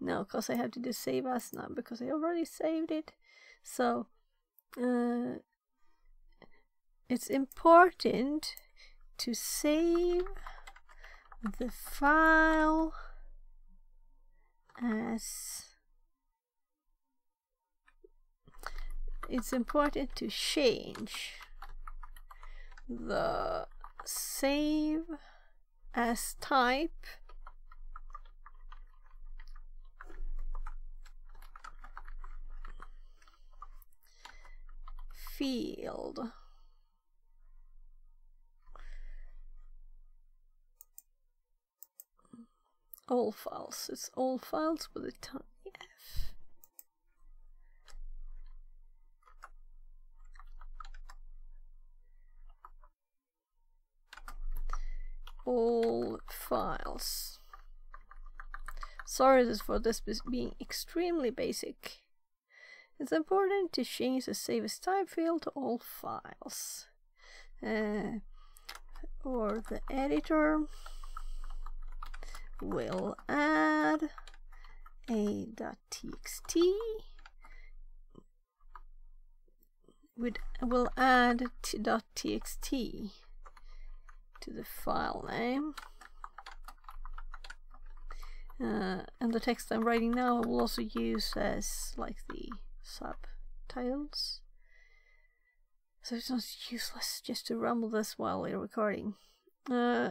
no because I have to do save as now because I already saved it. So uh, it's important to save the file as it's important to change the save as type field all files it's all files with a tiny f all files. Sorry this for this being extremely basic. It's important to change the save as type field to all files. Uh, or the editor will add a .txt with will add .txt to the file name. Uh, and the text I'm writing now I will also use as like the subtitles. So it's not useless just to rumble this while we're recording. Uh,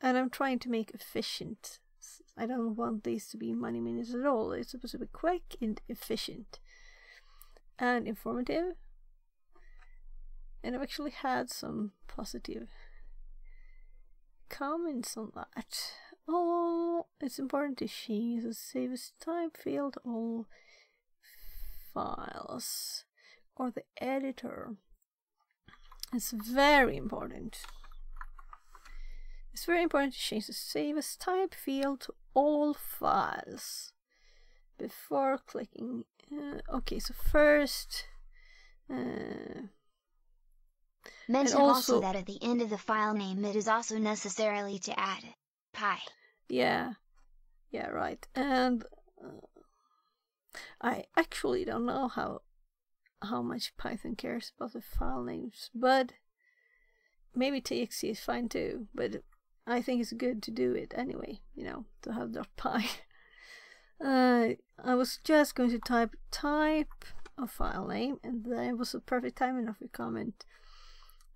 and I'm trying to make efficient. I don't want these to be money minutes at all. It's supposed to be quick and efficient and informative. And I've actually had some positive comments on that. Oh, it's important to change the save as type field all files or the editor. It's very important. It's very important to change the save as type field to all files before clicking. Uh, okay, so first. Uh, Mention also- also, that at the end of the file name it is also necessarily to add py. Yeah, yeah, right. And uh, I actually don't know how how much Python cares about the file names, but maybe TXT is fine too. But I think it's good to do it anyway. You know, to have .py. Uh, I was just going to type type of file name, and that was a perfect timing of a comment.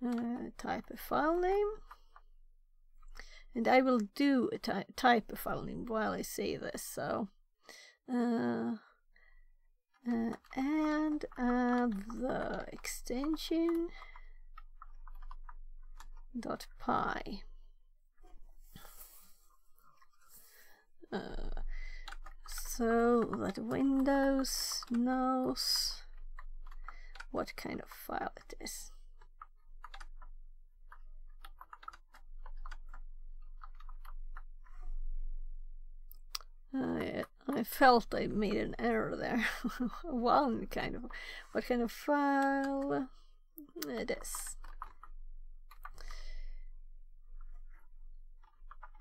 Uh, type a file name and I will do a ty type a file name while I say this. So, uh, uh, and add the extension dot py. Uh, so that Windows knows what kind of file it is. I, I felt I made an error there. One kind of, what kind of file it is.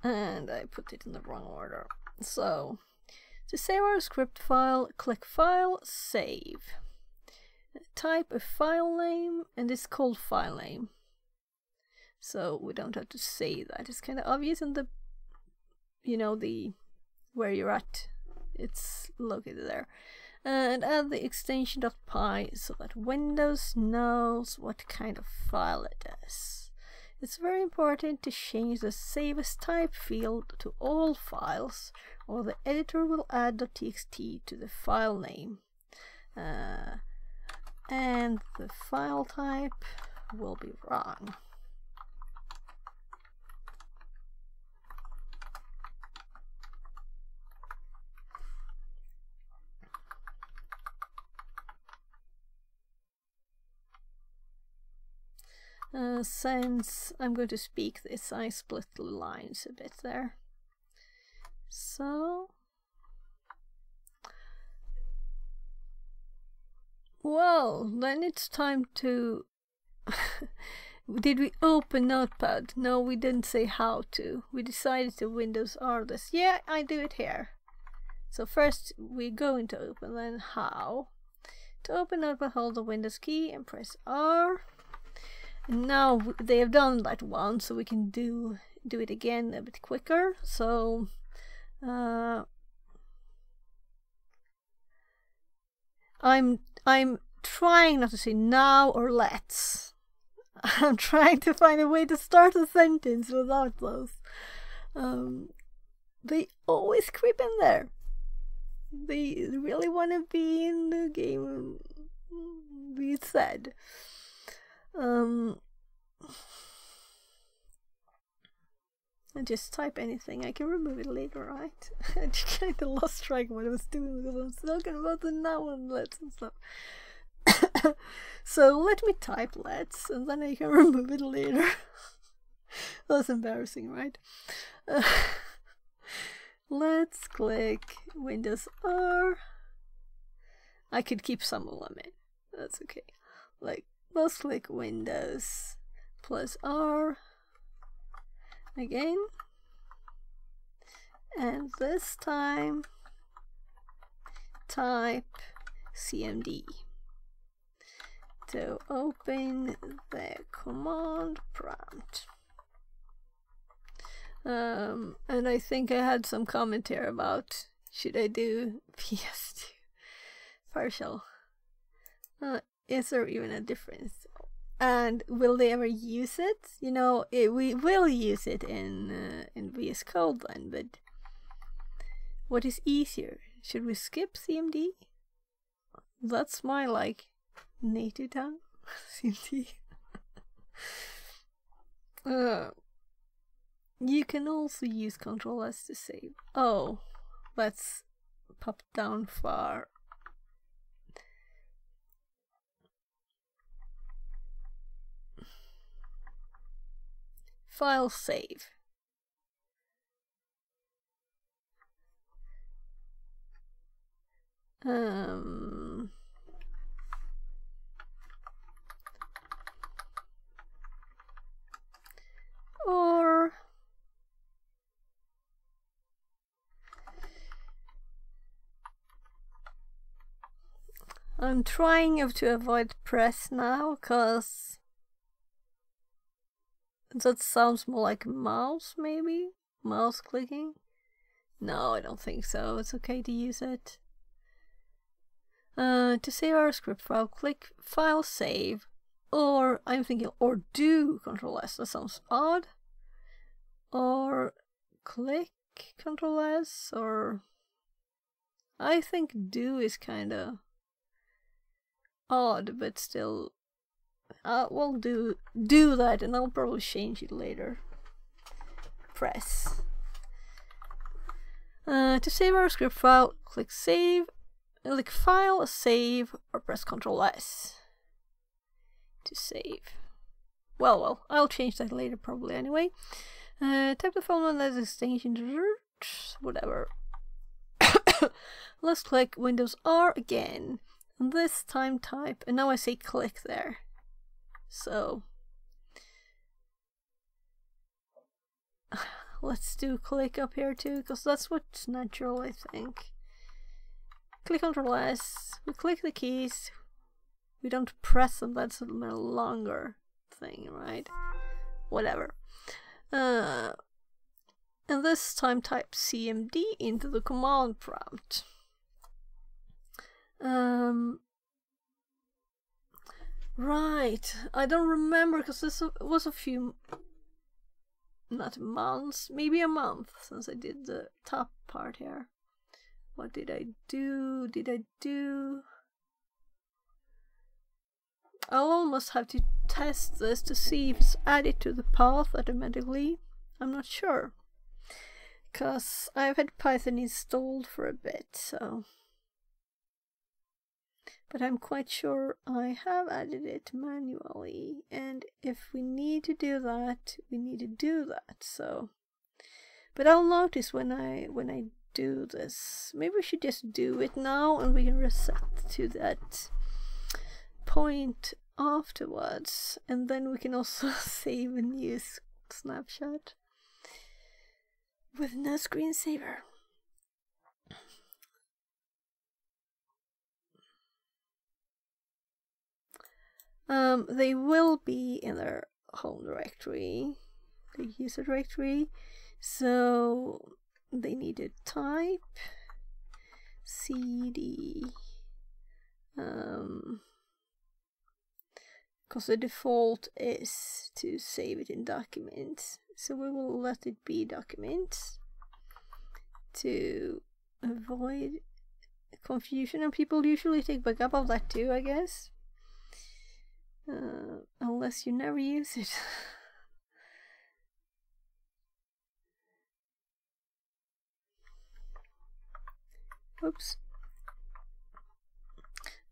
And I put it in the wrong order. So, to save our script file, click File, Save. Type a file name, and it's called file name. So we don't have to say that. It's kind of obvious in the, you know, the where you're at. It's located there. And add the extension .py so that Windows knows what kind of file it is. It's very important to change the save as type field to all files or the editor will add .txt to the file name. Uh, and the file type will be wrong. Uh, since I'm going to speak this, I split the lines a bit there. So, well, then it's time to. Did we open Notepad? No, we didn't say how to. We decided to Windows R this. Yeah, I do it here. So first we go into open, then how. To open Notepad, hold the Windows key and press R now they have done that one so we can do do it again a bit quicker so uh, I'm I'm trying not to say now or let's. I'm trying to find a way to start a sentence without those. Um, they always creep in there. They really want to be in the game we said um, I just type anything. I can remove it later, right? I just kind of lost track of what I was doing because I'm talking about the now and let's and stuff. so let me type let's and then I can remove it later. That's embarrassing, right? Uh, let's click Windows R. I could keep some of them in. That's okay. Like let's click Windows plus R again. And this time type cmd to open the command prompt. Um, and I think I had some commentary about should I do PS2 partial. Uh, is there even a difference? And will they ever use it? You know, it, we will use it in uh, in VS Code then, but what is easier? Should we skip CMD? That's my like native tongue. CMD. uh, you can also use Control S to save. Oh, let's pop down far File save. Um, or I'm trying to avoid press now because that sounds more like mouse, maybe? Mouse clicking? No, I don't think so. It's okay to use it. Uh, to save our script file, click File Save. Or, I'm thinking, or do Control S. That sounds odd. Or click Control S, or... I think do is kinda odd, but still uh, we'll do do that, and I'll probably change it later. Press. Uh, to save our script file, click Save, click File, Save, or press Ctrl S to save. Well, well, I'll change that later probably anyway. Uh, type the phone as extension, whatever. Let's click Windows R again. And this time type, and now I say click there. So, let's do click up here too, because that's what's natural, I think. Click Ctrl S, we click the keys, we don't press them, that's a longer thing, right? Whatever. Uh, and this time type cmd into the command prompt. Um, right, I don't remember because this was a few, not months, maybe a month since I did the top part here. What did I do? Did I do? I'll almost have to test this to see if it's added to the path automatically. I'm not sure. Because I've had Python installed for a bit, so. But I'm quite sure I have added it manually, and if we need to do that, we need to do that, so. But I'll notice when I when I do this. Maybe we should just do it now and we can reset to that point afterwards and then we can also save a new snapshot with no screensaver. Um, they will be in their home directory, the user directory, so they need to type cd um, because the default is to save it in documents. So we will let it be documents to avoid confusion and people usually take backup of that too I guess uh, unless you never use it Oops.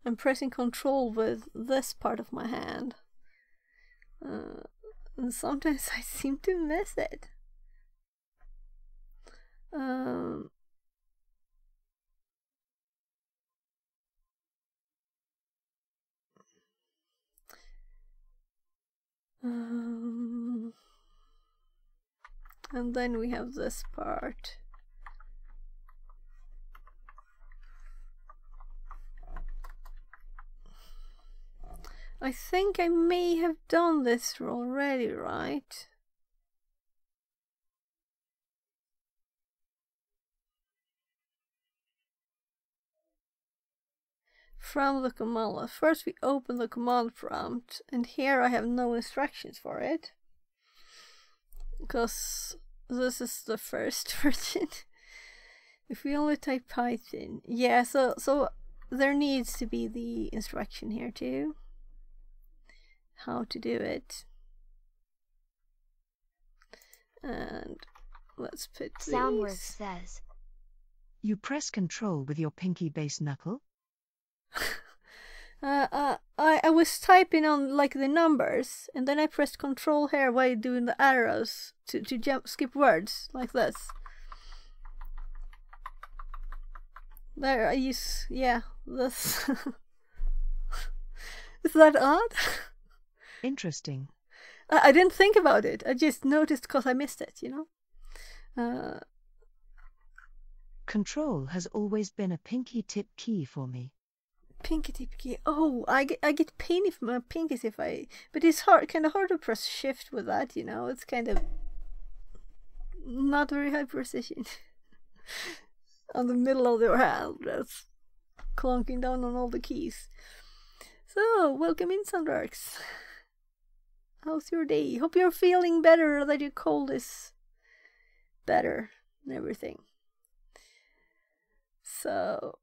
I'm pressing control with this part of my hand. Uh, and sometimes I seem to miss it. Um, um, and then we have this part. I think I may have done this already, right? From the command, first we open the command prompt, and here I have no instructions for it. Because this is the first version. if we only type Python, yeah, so, so there needs to be the instruction here too how to do it. And let's put Soundworks these. says. You press Control with your pinky base knuckle. uh, uh, I, I was typing on like the numbers and then I pressed control here while doing the arrows to, to jump skip words like this. There I use yeah, this Is that odd? Interesting. I, I didn't think about it. I just noticed because I missed it, you know? Uh, Control has always been a pinky tip key for me. Pinky tip. Oh, I get, I get pain if my pinkies if I. But it's hard, kind of hard to press shift with that, you know? It's kind of not very high precision. on the middle of your hand, that's clunking down on all the keys. So, welcome in, Sundarks. How's your day? Hope you're feeling better, that your cold is better and everything. So,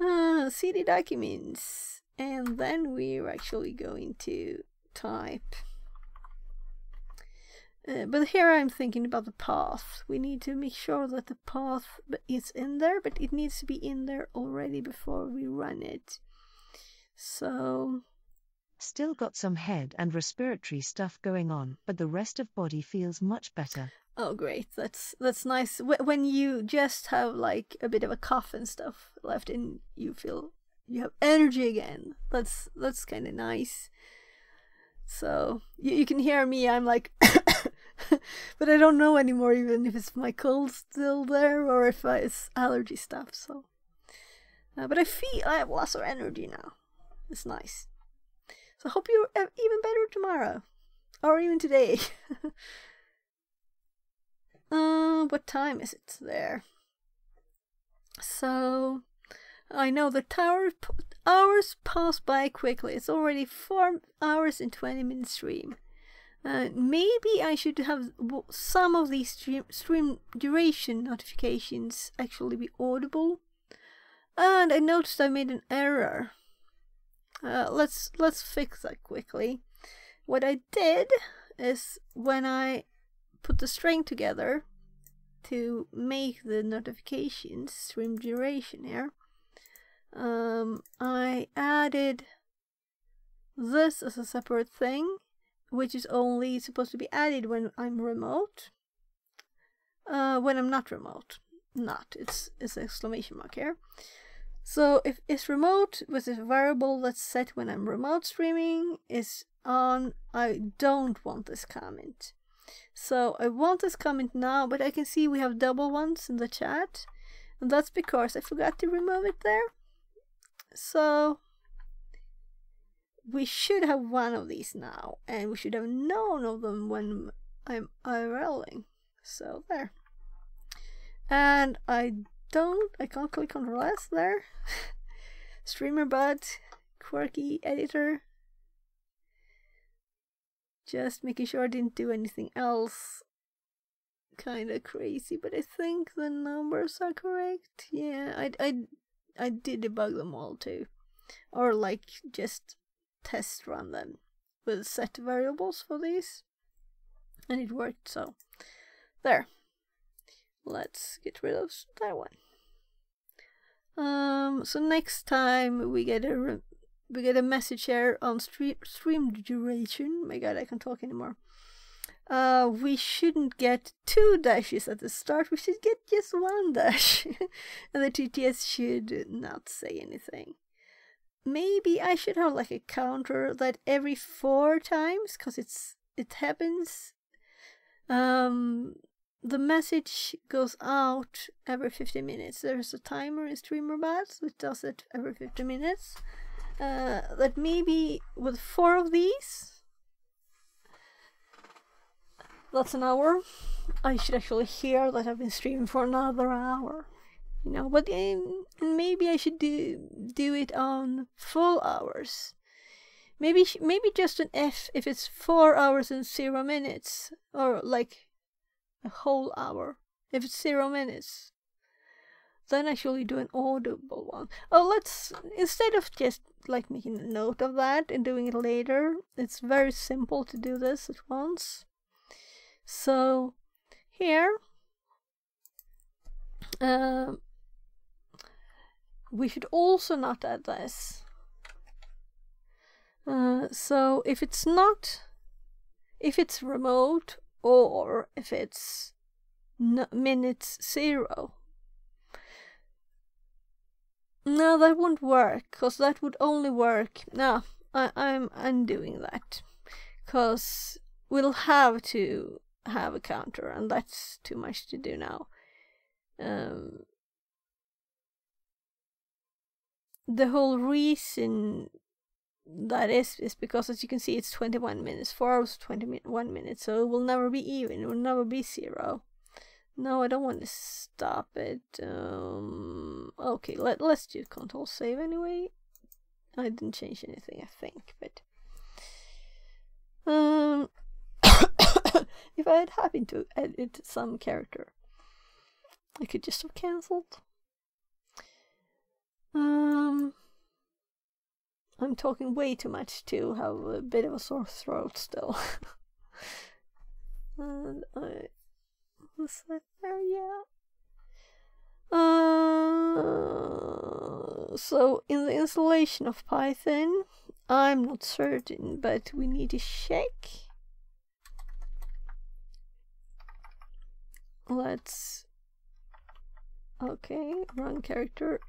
uh, CD documents, and then we're actually going to type. Uh, but here I'm thinking about the path. We need to make sure that the path is in there, but it needs to be in there already before we run it. So Still got some head and respiratory stuff going on, but the rest of body feels much better. Oh, great! That's that's nice. When you just have like a bit of a cough and stuff left in, you feel you have energy again. That's that's kind of nice. So you, you can hear me. I'm like, but I don't know anymore, even if it's my cold still there or if I, it's allergy stuff. So, uh, but I feel I have lots of energy now. It's nice. So I hope you're even better tomorrow, or even today. Uh, what time is it there? So, I know the tower hours pass by quickly. It's already four hours and twenty minutes stream. Uh, maybe I should have some of these stream, stream duration notifications actually be audible. And I noticed I made an error. Uh, let's let's fix that quickly. What I did is when I put the string together to make the notifications stream duration here. Um, I added this as a separate thing, which is only supposed to be added when I'm remote. Uh, when I'm not remote, not it's it's exclamation mark here. So if it's remote with a variable that's set when I'm remote streaming is on, I don't want this comment. So I want this comment now, but I can see we have double ones in the chat. And that's because I forgot to remove it there. So we should have one of these now, and we should have known of them when I'm IRLing. So there. And I don't, I can't click on less there. Streamer.bot quirky editor. Just making sure I didn't do anything else kind of crazy, but I think the numbers are correct. Yeah, I, I, I did debug them all too. Or like just test run them with set variables for these. And it worked, so there. Let's get rid of that one. Um, so next time we get a we get a message here on stream stream duration. My God, I can't talk anymore. Uh, we shouldn't get two dashes at the start. We should get just one dash, and the TTS should not say anything. Maybe I should have like a counter that every four times, cause it's it happens. Um, the message goes out every 50 minutes. There's a timer in Streamer.bot that does it every 50 minutes. Uh, that maybe with four of these, that's an hour. I should actually hear that I've been streaming for another hour. You know, but um, maybe I should do do it on full hours. Maybe maybe just an F if it's four hours and zero minutes, or like a whole hour. If it's zero minutes, then actually do an audible one. Oh, let's instead of just like making a note of that and doing it later, it's very simple to do this at once. So here, um, we should also not add this. Uh, so if it's not, if it's remote or if it's n- minutes zero. No, that won't work, because that would only work. No, I, I'm undoing that, because we'll have to have a counter, and that's too much to do now. Um, the whole reason that is is because as you can see it's 21 minutes 4 hours 21 minutes so it will never be even it will never be zero. No i don't want to stop it um okay let, let's do control save anyway. I didn't change anything i think but um if i had happened to edit some character i could just have cancelled Um, I'm talking way too much to have a bit of a sore throat still. and I was that there, yeah. Uh, so in the installation of Python, I'm not certain, but we need to check. Let's okay, run character.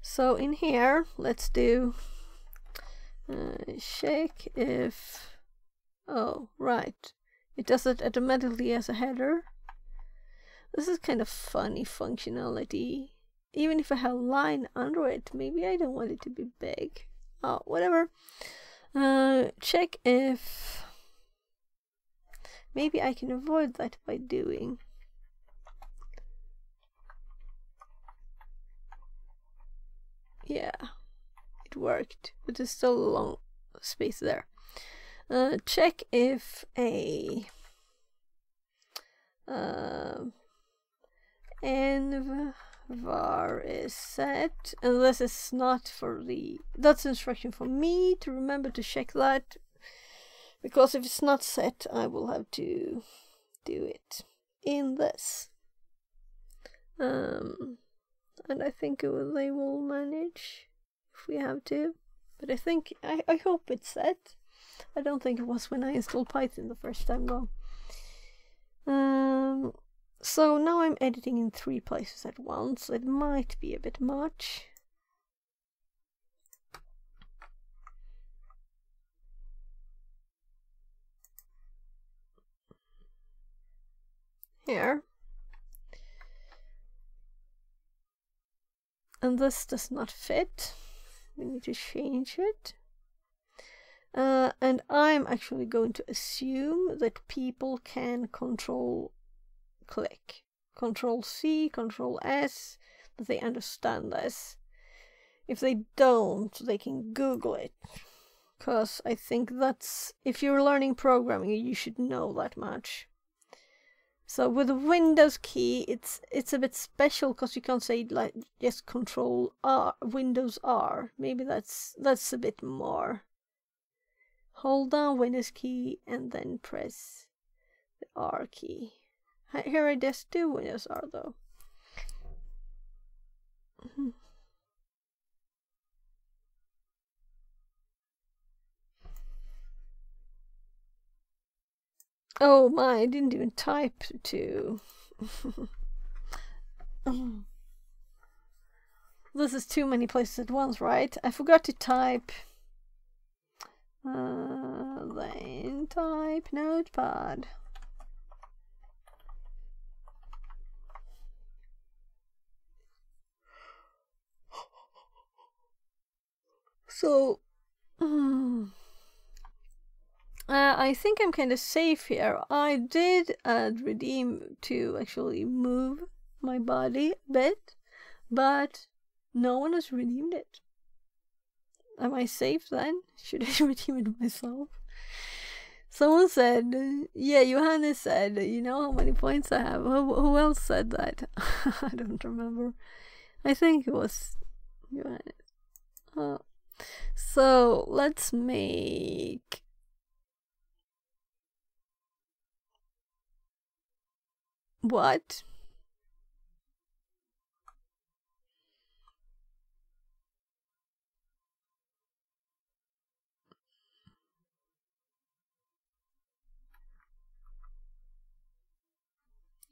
So in here, let's do uh, check if oh right, it does it automatically as a header. This is kind of funny functionality. Even if I have line under it, maybe I don't want it to be big. Oh, whatever. Uh, check if maybe I can avoid that by doing. Yeah, it worked, but there's still a long space there. Uh, check if a uh, env var is set this is not for the that's instruction for me to remember to check that because if it's not set I will have to do it in this um and I think will, they will manage if we have to but I think I, I hope it's set I don't think it was when I installed Python the first time though um so now I'm editing in three places at once. It might be a bit much. Here. And this does not fit. We need to change it. Uh, and I'm actually going to assume that people can control click. Control C, Control S, that they understand this. If they don't, they can Google it. Because I think that's, if you're learning programming, you should know that much. So with the Windows key, it's it's a bit special because you can't say like just Control R, Windows R. Maybe that's that's a bit more. Hold down Windows key and then press the R key. Here I just do Windows R though. Oh my, I didn't even type to. this is too many places at once, right? I forgot to type. Uh, then type notepad. So, mm, uh, I think I'm kind of safe here. I did add redeem to actually move my body a bit, but no one has redeemed it. Am I safe then? Should I redeem it myself? Someone said, yeah, Johannes said, you know how many points I have. Who, who else said that? I don't remember. I think it was Johannes. Oh. So let's make what?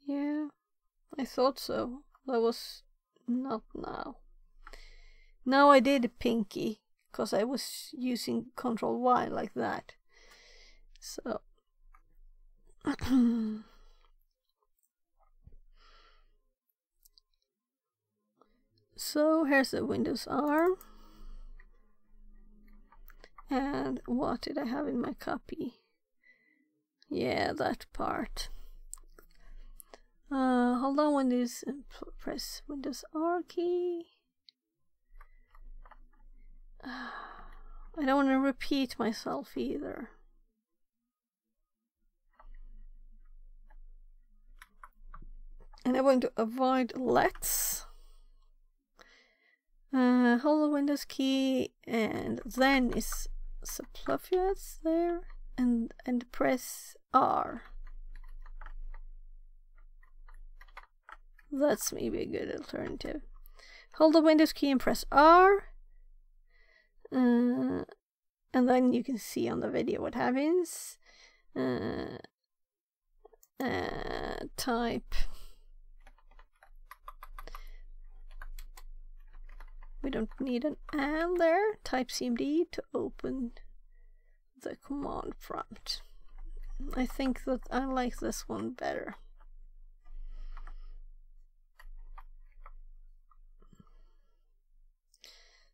Yeah, I thought so. That was not now. Now I did pinky because I was using control Y like that. So So here's the Windows R. And what did I have in my copy? Yeah, that part. Uh, hold on, Windows, press Windows R key. I don't want to repeat myself either. And I want to avoid let's. Uh, hold the Windows key and then is subfluvius there and and press R. That's maybe a good alternative. Hold the Windows key and press R. Uh, and then you can see on the video what happens. Uh, uh, type. We don't need an and there. Type cmd to open the command prompt. I think that I like this one better.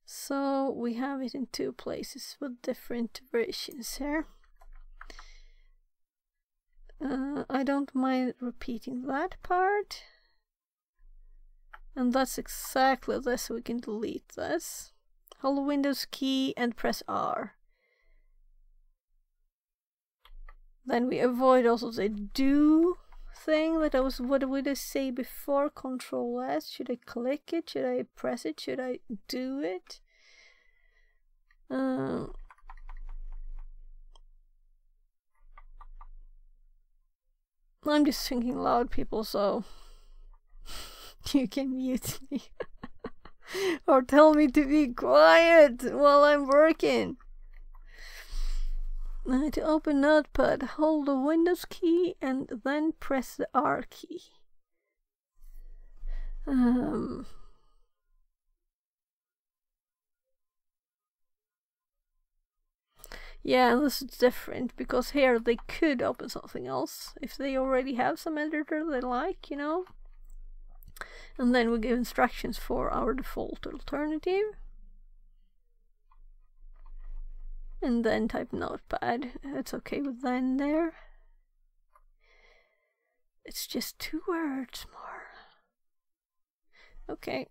So we have it in two places with different versions here. Uh, I don't mind repeating that part. And that's exactly this, we can delete this. Hold the Windows key and press R. Then we avoid also the do thing that I was, what would I say before? Control S, should I click it? Should I press it? Should I do it? Um, I'm just thinking loud, people, so you can mute me. or tell me to be quiet while I'm working. To open Notepad, hold the Windows key and then press the R key. Um, Yeah, this is different because here they could open something else if they already have some editor they like, you know. And then we give instructions for our default alternative. And then type notepad. It's okay with then there. It's just two words more. Okay.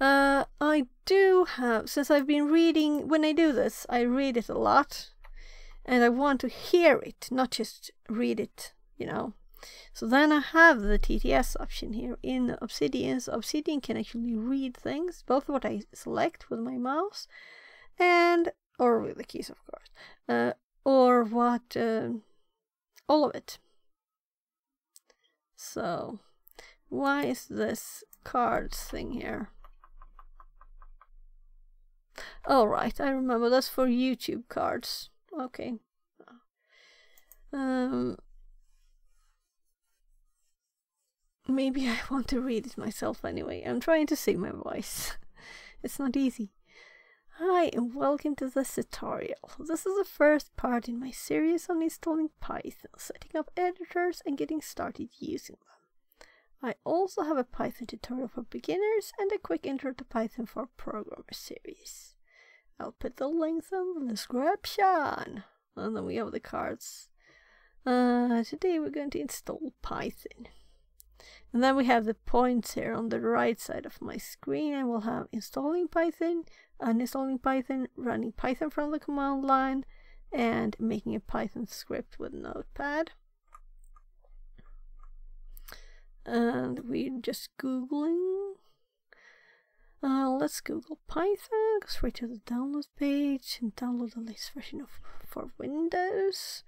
Uh, I do have, since I've been reading, when I do this, I read it a lot and I want to hear it, not just read it, you know. So then I have the TTS option here in Obsidian. So Obsidian can actually read things, both what I select with my mouse and, or with the keys, of course, uh, or what, uh, all of it. So, why is this cards thing here? Oh, right, I remember that's for YouTube cards. Okay. Um, maybe I want to read it myself anyway. I'm trying to save my voice. it's not easy. Hi and welcome to this tutorial. This is the first part in my series on installing Python, setting up editors and getting started using them. I also have a Python tutorial for beginners and a quick intro to Python for programmers series. I'll put the links in the description. And then we have the cards. Uh, today we're going to install Python. And then we have the points here on the right side of my screen and we'll have installing Python, uninstalling Python, running Python from the command line, and making a Python script with Notepad. And we're just Googling uh, let's Google Python, go straight to the download page and download the latest version of for Windows.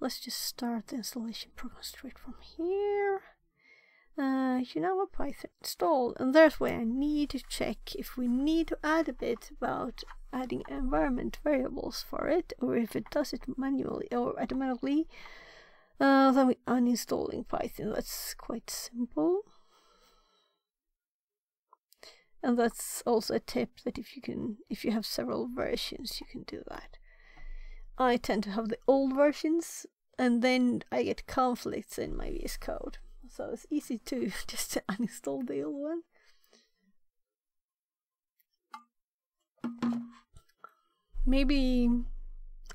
Let's just start the installation program straight from here. Uh, you now have Python? Installed, and there's where I need to check if we need to add a bit about adding environment variables for it, or if it does it manually or automatically. Uh, then we uninstalling Python. That's quite simple. And that's also a tip that if you can if you have several versions you can do that. I tend to have the old versions and then i get conflicts in my vs code so it's easy to just to uninstall the old one maybe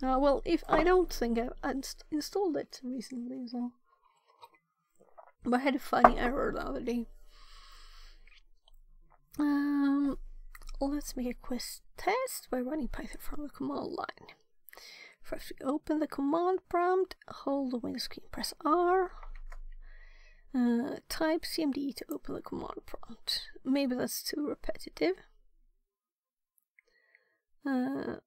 uh, well if i don't think i've installed it recently so but i had a funny error the other day um, let's make a quest test by running Python from the command line. First, we open the command prompt, hold the Windows key, press R. Uh, type cmd to open the command prompt. Maybe that's too repetitive. Uh,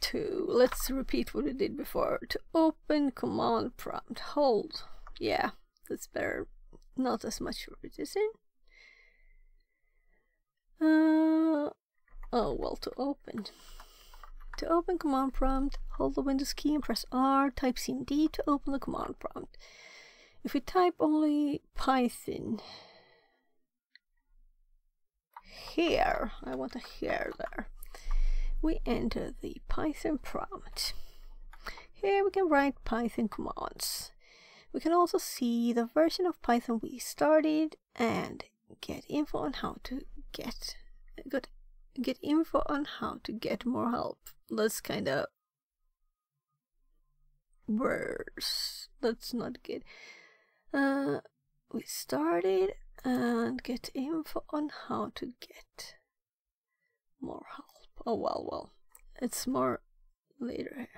to let's repeat what we did before. To open command prompt, hold. Yeah, that's better. Not as much repetition. Uh, oh well, to open. To open command prompt, hold the Windows key and press R. Type CMD to open the command prompt. If we type only Python here, I want a here there. We enter the Python prompt. Here we can write Python commands. We can also see the version of Python we started and get info on how to get get get info on how to get more help. That's kind of worse. That's not good. Uh, we started and get info on how to get more help. Oh well, well, it's more later here.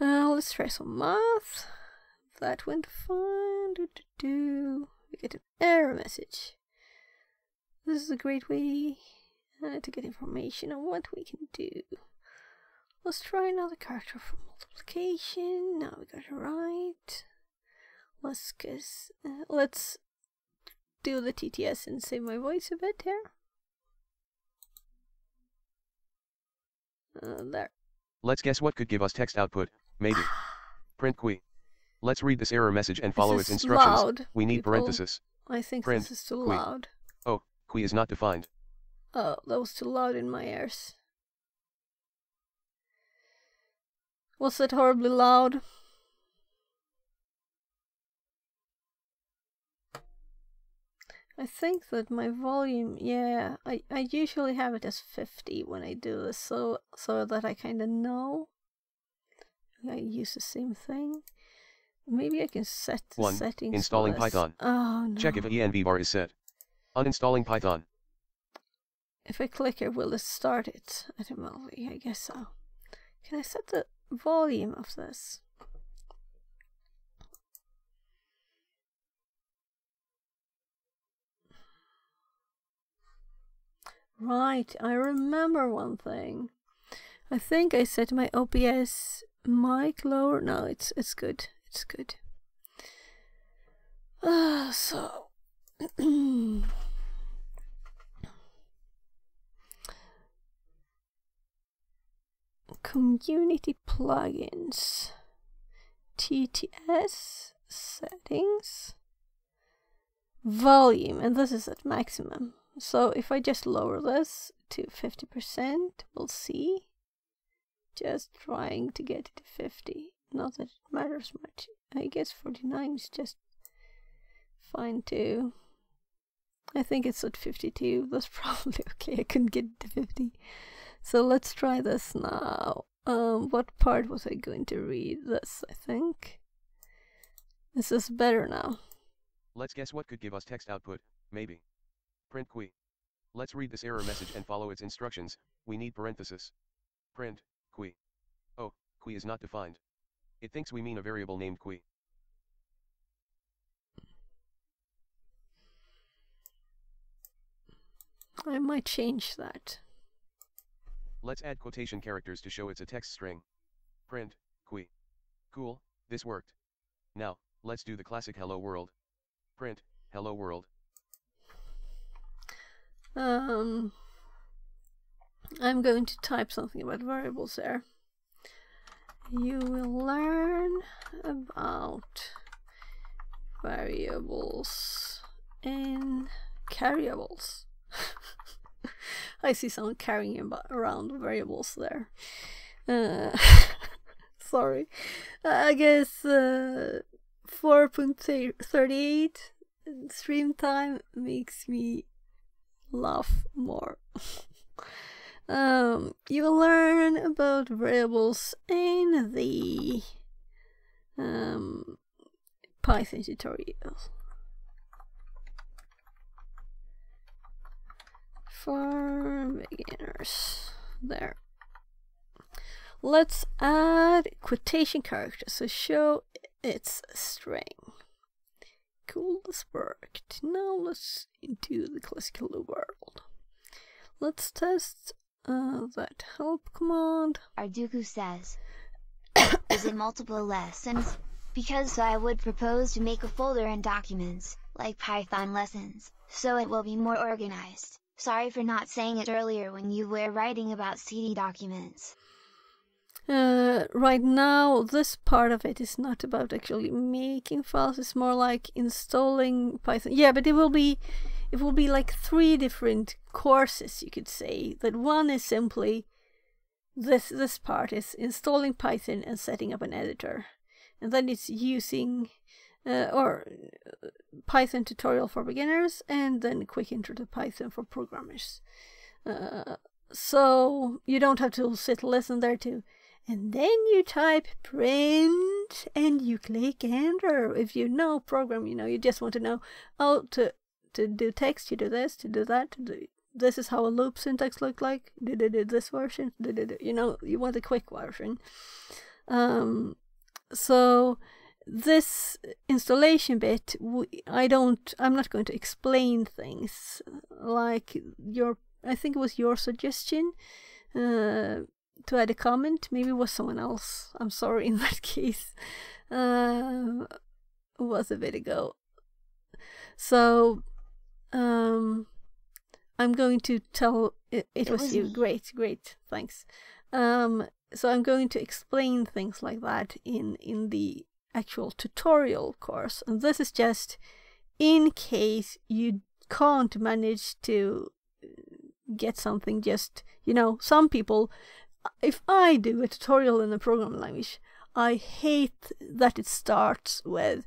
Uh, let's try some math. That went fine. Do, do, do. We get an error message. This is a great way uh, to get information on what we can do. Let's try another character for multiplication. Now we got it right. Let's guess. Uh, let's do the TTS and save my voice a bit here. Uh, there. Let's guess what could give us text output, maybe. Print qui. Let's read this error message and follow its instructions. loud, we need people. parenthesis. I think Print, this is too loud. Qui is not defined. Oh, that was too loud in my ears. Was that horribly loud? I think that my volume, yeah, I, I usually have it as 50 when I do this, so so that I kind of know. I use the same thing. Maybe I can set the 1. settings. Installing. Python. Oh no! Check if env var is set. Uninstalling Python. If I click it, will it start it automatically? I guess so. Can I set the volume of this? Right, I remember one thing. I think I set my OBS mic lower. No, it's it's good. It's good. Ah, so community plugins TTS settings volume and this is at maximum. So if I just lower this to 50% we'll see. Just trying to get it to 50 not that it matters much. I guess 49 is just fine too. I think it's at 52 that's probably okay. I couldn't get to 50 so let's try this now. Um, what part was I going to read? This, I think. This is better now. Let's guess what could give us text output, maybe. Print qui. Let's read this error message and follow its instructions. We need parenthesis. Print qui. Oh, qui is not defined. It thinks we mean a variable named qui. I might change that. Let's add quotation characters to show it's a text string. Print qui. Cool, this worked. Now, let's do the classic hello world. Print hello world. Um, I'm going to type something about variables there. You will learn about variables in carryables. I see someone carrying around variables there. Uh, sorry. I guess uh, 4.38 stream time makes me laugh more. um, you will learn about variables in the um, Python tutorial. For beginners. There. Let's add quotation characters to show it's a string. cool, this worked. Now let's into the classical world. Let's test uh, that help command. Arduku says, is in multiple lessons, because I would propose to make a folder in documents, like Python lessons, so it will be more organized. Sorry for not saying it earlier when you were writing about CD documents. Uh, right now, this part of it is not about actually making files. It's more like installing Python. Yeah, but it will be, it will be like three different courses. You could say that one is simply this. This part is installing Python and setting up an editor, and then it's using, uh, or uh, Python tutorial for beginners, and then quick intro to Python for programmers. Uh, so you don't have to sit listen there too. and then you type print and you click enter. If you know program, you know, you just want to know, oh, to, to do text, you do this, to do that, to do, this is how a loop syntax look like, do, do, do this version, do, do, do, you know, you want a quick version. Um, so this installation bit, I don't, I'm not going to explain things like your, I think it was your suggestion. Uh, to add a comment. Maybe it was someone else. I'm sorry in that case. Uh, was a bit ago. So, um, I'm going to tell it, it, It was, was you. me. Great, great, thanks. Um, so I'm going to explain things like that in in the actual tutorial course, and this is just in case you can't manage to get something. Just you know, some people if I do a tutorial in a programming language, I hate that it starts with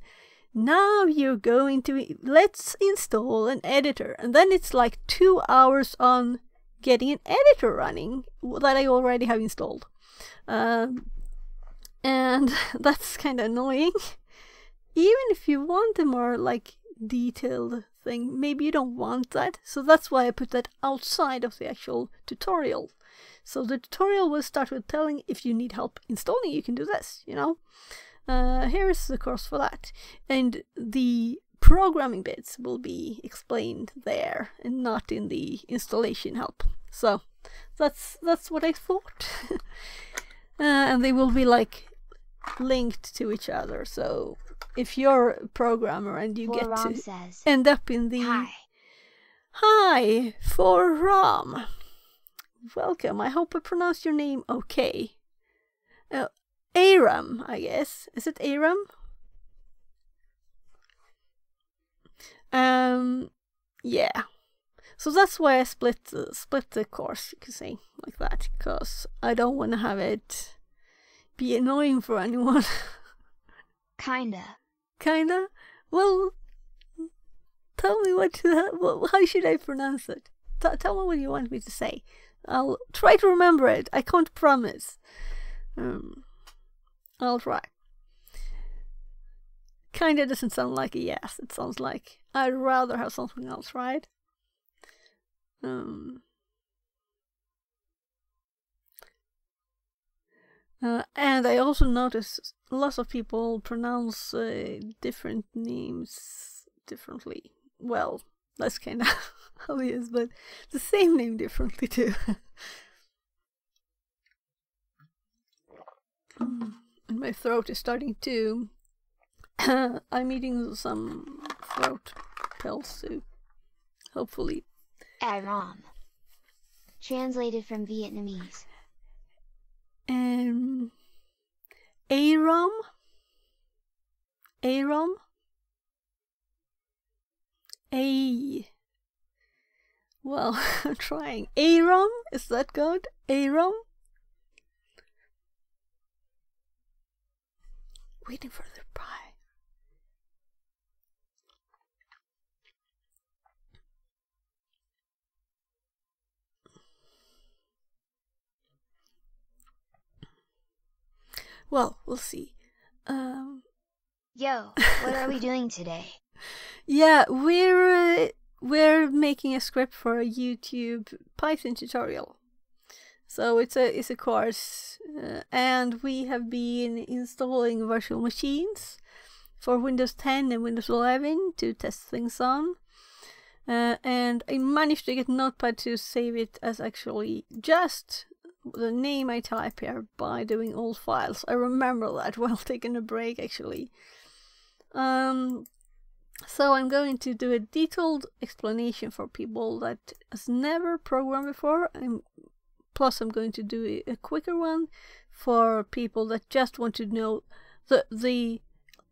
now you're going to let's install an editor and then it's like 2 hours on getting an editor running that I already have installed. Um, and that's kind of annoying. Even if you want a more like detailed thing, maybe you don't want that. So that's why I put that outside of the actual tutorial. So the tutorial will start with telling if you need help installing, you can do this, you know. Uh, here's the course for that. And the programming bits will be explained there and not in the installation help. So that's that's what I thought. uh, and they will be like linked to each other. So if you're a programmer and you For get Ram to says, end up in the Hi, Hi, for Ram. Welcome. I hope I pronounced your name okay. Uh, Aram, I guess. Is it Aram? Um, yeah. So that's why I split the, split the course, you can say, like that, because I don't want to have it be annoying for anyone. kinda. Kinda. Well, tell me what. what how should I pronounce it? T- tell me what you want me to say. I'll try to remember it. I can't promise. Um, I'll try. Kinda doesn't sound like a yes. It sounds like I'd rather have something else, right? Um. Uh, and I also noticed lots of people pronounce uh, different names differently. Well, that's kind of obvious, but the same name differently too. And my throat is starting to. I'm eating some throat pills soup, Hopefully. Aram. Translated from Vietnamese. Um, Aram? Aram? A. Well, I'm trying. Aram? Is that good? Aram? Waiting for the reply. Well, we'll see. Um, Yo, what are we doing today? yeah, we're uh, we're making a script for a YouTube Python tutorial. So it's a it's a course, uh, and we have been installing virtual machines for Windows 10 and Windows 11 to test things on. Uh, and I managed to get Notepad to save it as actually just the name I type here by doing all files. I remember that while taking a break actually. Um, so I'm going to do a detailed explanation for people that has never programmed before. And plus I'm going to do a, a quicker one for people that just want to know the the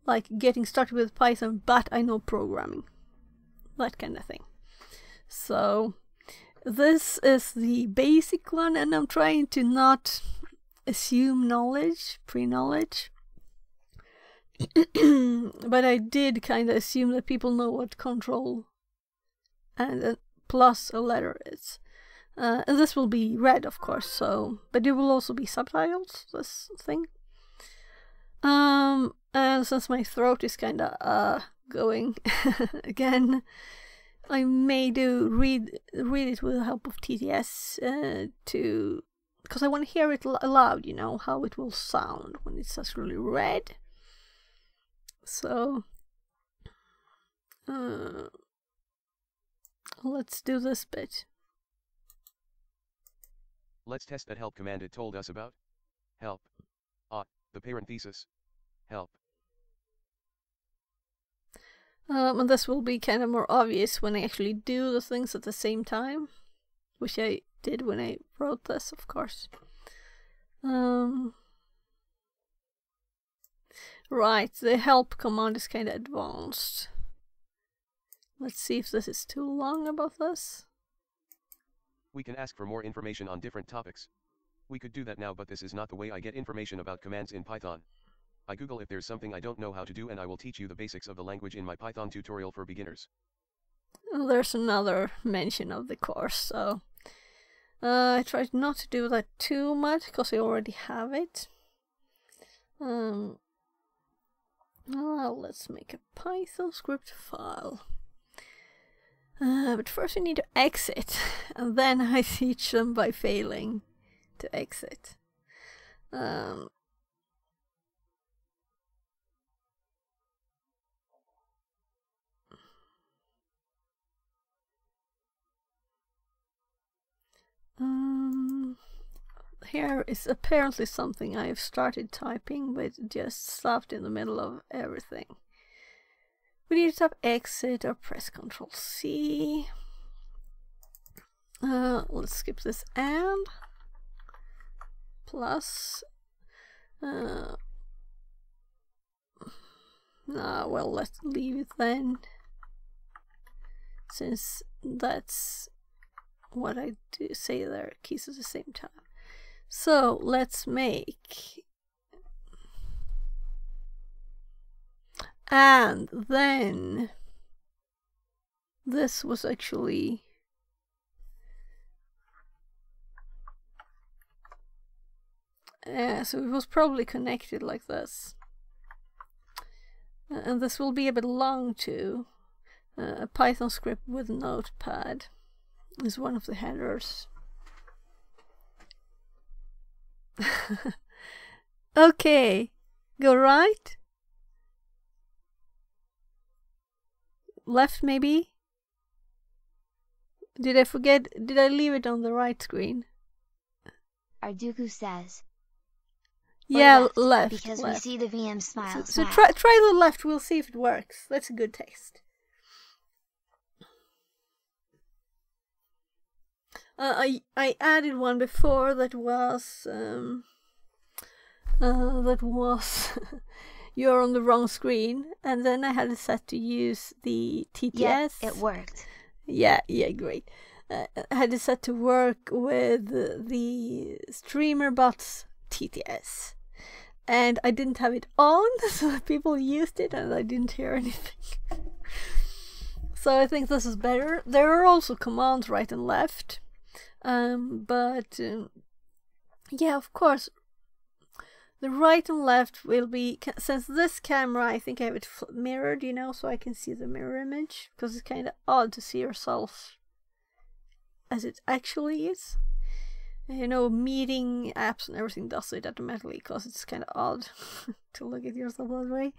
like getting started with Python, but I know programming. That kind of thing. So this is the basic one and I'm trying to not assume knowledge, pre-knowledge. but I did kind of assume that people know what control and a plus a letter is. Uh, and this will be read, of course, so, but there will also be subtitles, this thing. Um, and since my throat is kind of, uh, going again, I may do read read it with the help of TTS uh, to because I want to hear it aloud. You know how it will sound when it's actually read. So uh, let's do this bit. Let's test that help command it told us about. Help. Ah, the parenthesis. Help. Um, and this will be kind of more obvious when I actually do the things at the same time, which I did when I wrote this, of course. Um, right, the help command is kind of advanced. Let's see if this is too long about this. We can ask for more information on different topics. We could do that now but this is not the way I get information about commands in Python. I Google if there's something I don't know how to do and I will teach you the basics of the language in my Python tutorial for beginners. There's another mention of the course, so uh, I tried not to do that too much because I already have it. Um, well, let's make a Python script file. Uh, but first we need to exit, and then I teach them by failing to exit. Um, Um, here is apparently something I have started typing, but just stopped in the middle of everything. We need to type exit or press Ctrl C. Uh, let's skip this and plus. Uh, well, let's leave it then, since that's what I do say there keys at the same time. So let's make and then this was actually yeah, so it was probably connected like this. and this will be a bit long too. Uh, a Python script with Notepad is one of the headers. okay, go right. Left maybe? Did I forget? Did I leave it on the right screen? Arduku says. Yeah, left, left. Because left. we see the VM smile. So, so try try the left. We'll see if it works. That's a good taste. Uh, I I added one before that was um, uh, that was you're on the wrong screen, and then I had it set to use the TTS. Yeah, it worked. Yeah, yeah, great. Uh, I had it set to work with the Streamer.bot's TTS, and I didn't have it on, so people used it, and I didn't hear anything. so I think this is better. There are also commands right and left um, but um, yeah, of course, the right and left will be since this camera I think I have it mirrored, you know, so I can see the mirror image because it's kind of odd to see yourself as it actually is. You know, meeting apps and everything does it automatically because it's kind of odd to look at yourself that way.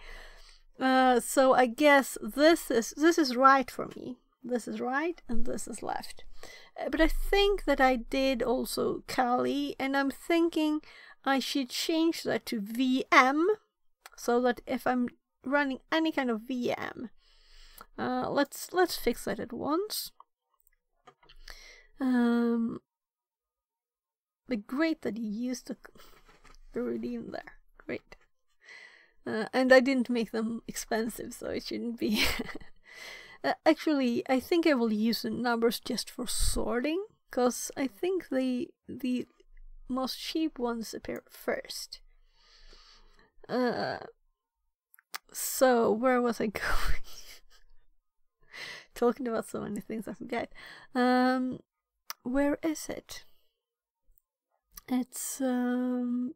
Uh, so I guess this is this is right for me. This is right, and this is left. Uh, but I think that I did also Kali, and I'm thinking I should change that to VM, so that if I'm running any kind of VM, uh, let's let's fix that at once. Um, great that you used the the redeem there. Great. Uh, and I didn't make them expensive, so it shouldn't be. uh, actually, I think I will use the numbers just for sorting, because I think the the most cheap ones appear first. Uh, so where was I going? Talking about so many things I forget. Um, where is it? It's um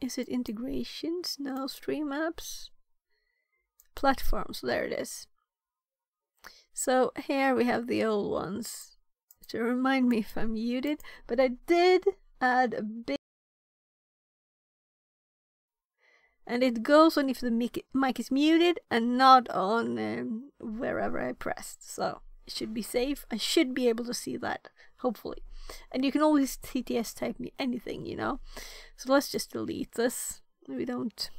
is it integrations? No, stream apps. Platforms, there it is. So here we have the old ones to remind me if I'm muted, but I did add a bit. And it goes on if the mic, mic is muted and not on um, wherever I pressed. So it should be safe. I should be able to see that, hopefully. And you can always TTS type me anything, you know. So let's just delete this. We don't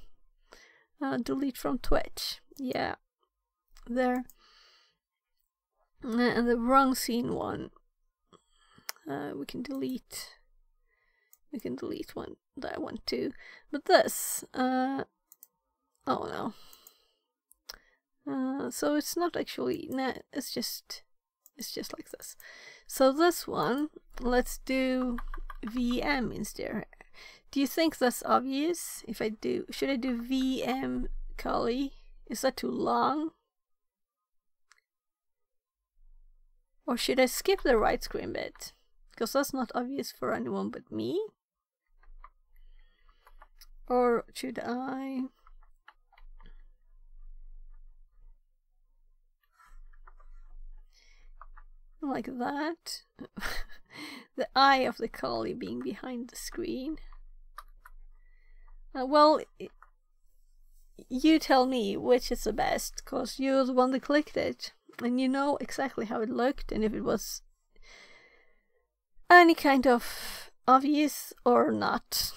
uh, delete from Twitch. Yeah, there. And the wrong scene one. Uh, we can delete. We can delete one that I want to. But this. Uh, oh no. Uh, so it's not actually. Nah, it's just. It's just like this. So this one, let's do VM instead. Do you think that's obvious? If I do, should I do VM Kali? Is that too long? Or should I skip the right screen bit? Because that's not obvious for anyone but me. Or should I... like that. the eye of the Kali being behind the screen. Uh, well, you tell me which is the best, because you're the one that clicked it, and you know exactly how it looked, and if it was any kind of obvious or not.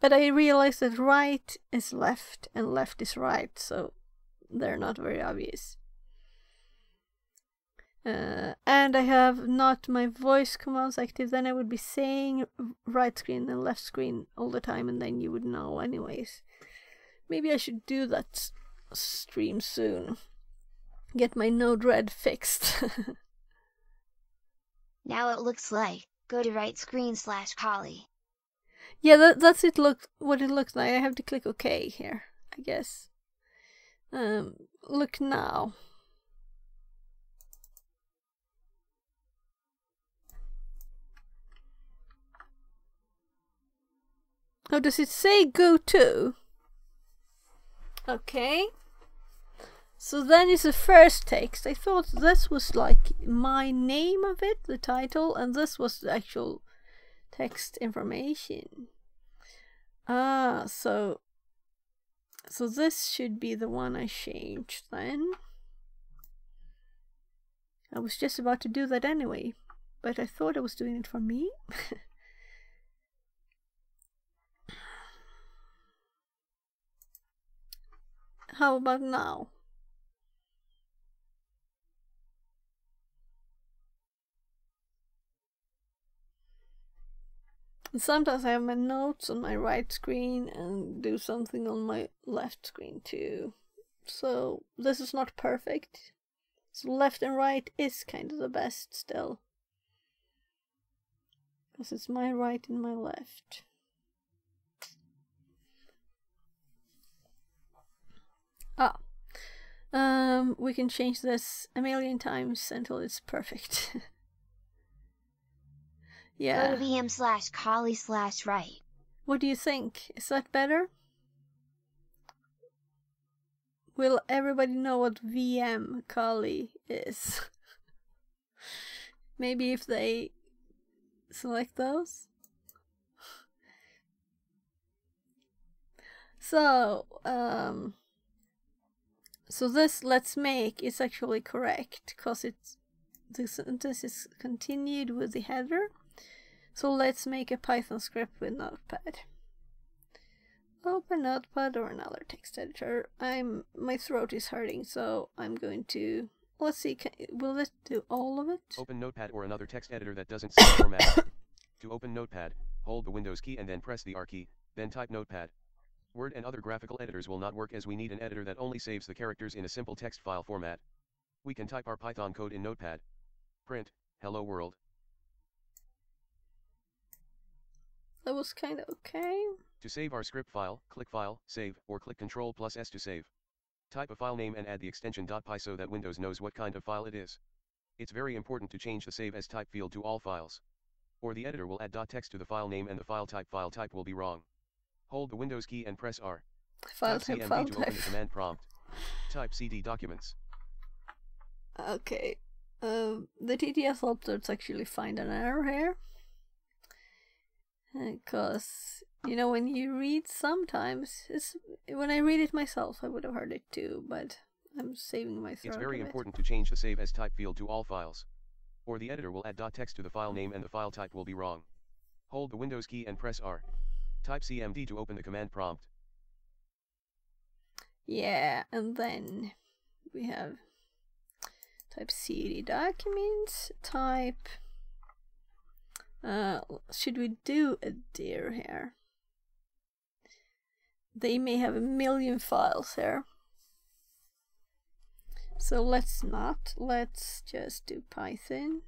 But I realized that right is left and left is right, so they're not very obvious. Uh, and I have not my voice commands active, then I would be saying right screen and left screen all the time, and then you would know anyways. Maybe I should do that stream soon. Get my Node-RED fixed. now it looks like, go to right screen slash Kali. Yeah, that, that's it look what it looks like. I have to click OK here, I guess. Um, look now. Oh, does it say go to? Okay. So then is the first text. I thought this was like my name of it, the title, and this was the actual text information. Ah, so so this should be the one I changed then. I was just about to do that anyway, but I thought I was doing it for me. How about now? Sometimes I have my notes on my right screen and do something on my left screen too. So this is not perfect. So left and right is kind of the best still. Because it's my right and my left. Ah. Um, we can change this a million times until it's perfect. yeah. Go to VM slash Kali slash right. What do you think? Is that better? Will everybody know what VM Kali is? Maybe if they select those? So, um, so this let's make is actually correct because it's the sentence is continued with the header. So let's make a Python script with Notepad. Open Notepad or another text editor. I'm my throat is hurting, so I'm going to let's see. Can, will it do all of it? Open Notepad or another text editor that doesn't say format. to open Notepad, hold the Windows key and then press the R key, then type Notepad. Word and other graphical editors will not work as we need an editor that only saves the characters in a simple text file format. We can type our Python code in Notepad. Print, hello world. That was kind of okay. To save our script file, click File, Save, or click Ctrl plus S to save. Type a file name and add the extension .py so that Windows knows what kind of file it is. It's very important to change the Save as type field to all files. Or the editor will add .text to the file name and the file type file type will be wrong. Hold the Windows key and press R. File type type, CMD file to open the command prompt. Type CD documents. Okay. Um, the TTS updates actually find an error here. Because, you know, when you read sometimes, it's, when I read it myself, I would have heard it too, but I'm saving my. It's very important to change the Save as type field to all files. Or the editor will add .text to the file name and the file type will be wrong. Hold the Windows key and press R. Type CMD to open the command prompt. Yeah, and then we have type cd documents, type. Uh, should we do a dir here? They may have a million files here. So let's not. Let's just do Python.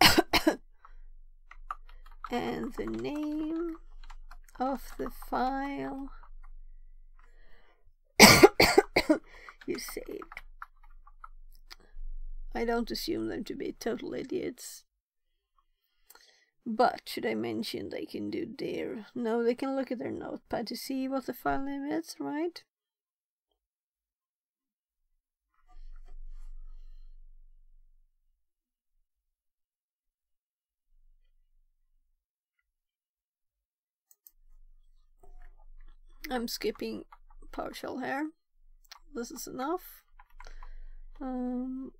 and the name of the file you saved. I don't assume them to be total idiots. But should I mention they can do dir? No, they can look at their notepad to see what the file name is, right? I'm skipping partial here. This is enough. Um,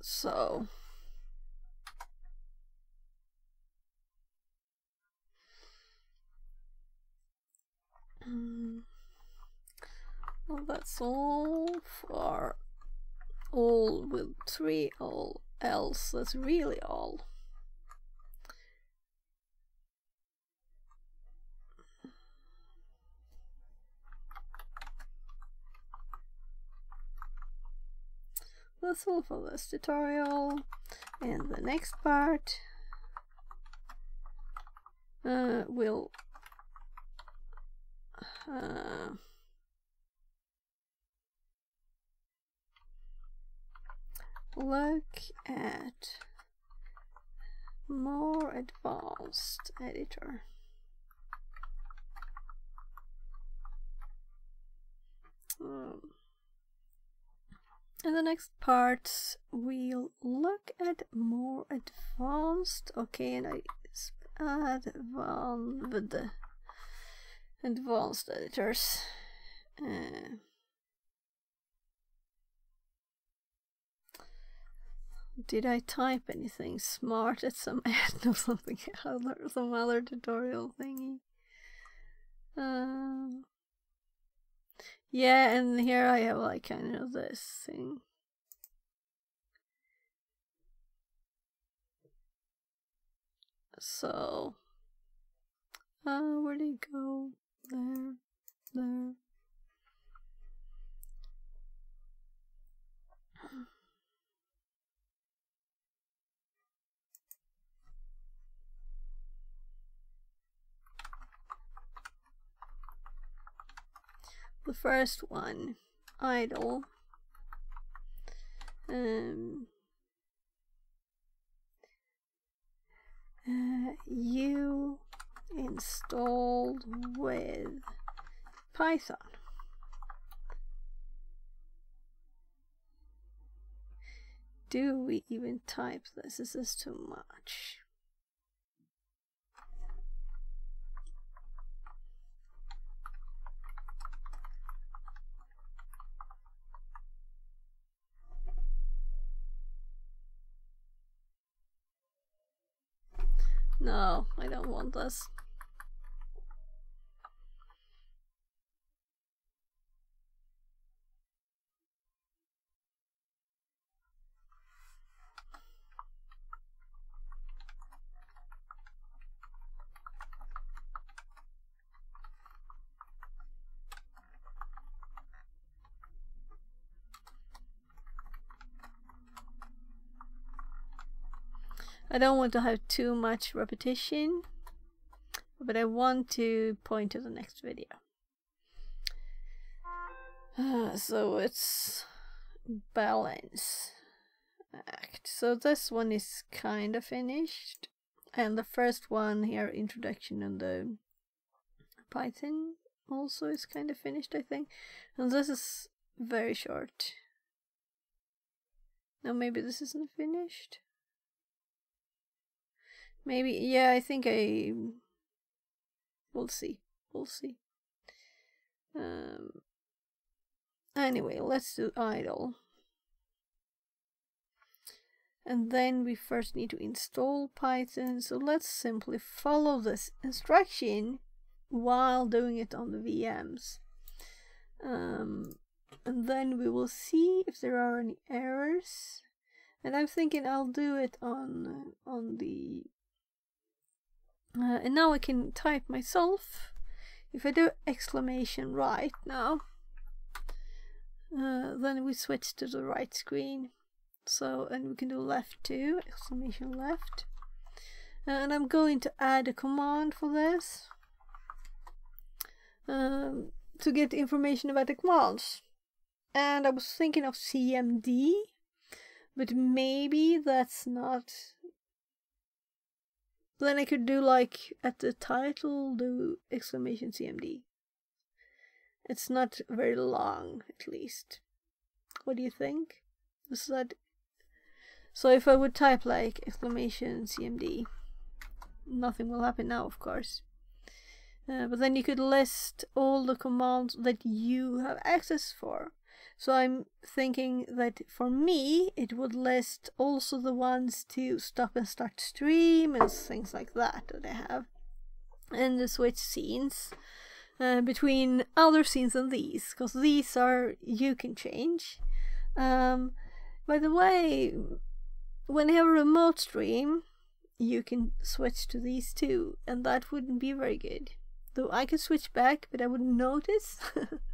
so Mm. well, that's all for all with three all else. That's really all. That's all for this tutorial. And the next part uh, will uh, look at more advanced editor. Um, in the next part, we'll look at more advanced. Okay, and I advanced advanced editors. Uh, did I type anything smart at some end or something other, some other tutorial thingy? Um. Yeah, and here I have like kind of this thing. So, uh, where'd it go? There, there. The first one, IDLE. Um, uh, you installed with Python. do we even type this? Is this too much. No, I don't want this. I don't want to have too much repetition, but I want to point to the next video. Uh, so it's balance act. So this one is kind of finished, and the first one here, introduction and the Python, also is kind of finished, I think. And this is very short. No, maybe this isn't finished. Maybe, yeah, I think I. We'll see. We'll see. Um. Anyway, let's do IDLE. And then we first need to install Python. So let's simply follow this instruction while doing it on the VMs. Um, and then we will see if there are any errors. And I'm thinking I'll do it on on the uh, and now I can type myself. If I do exclamation right now, uh, then we switch to the right screen. So, and we can do left too, exclamation left. Uh, and I'm going to add a command for this um, to get information about the commands. And I was thinking of CMD, but maybe that's not then I could do like at the title, do exclamation CMD. It's not very long, at least. What do you think? Is that so? If I would type like exclamation CMD, nothing will happen now, of course. Uh, but then you could list all the commands that you have access for. So I'm thinking that for me, it would list also the ones to stop and start stream and things like that that I have. And the switch scenes uh, between other scenes and these, because these are, you can change. Um, by the way, when you have a remote stream, you can switch to these too, and that wouldn't be very good. Though I could switch back, but I wouldn't notice.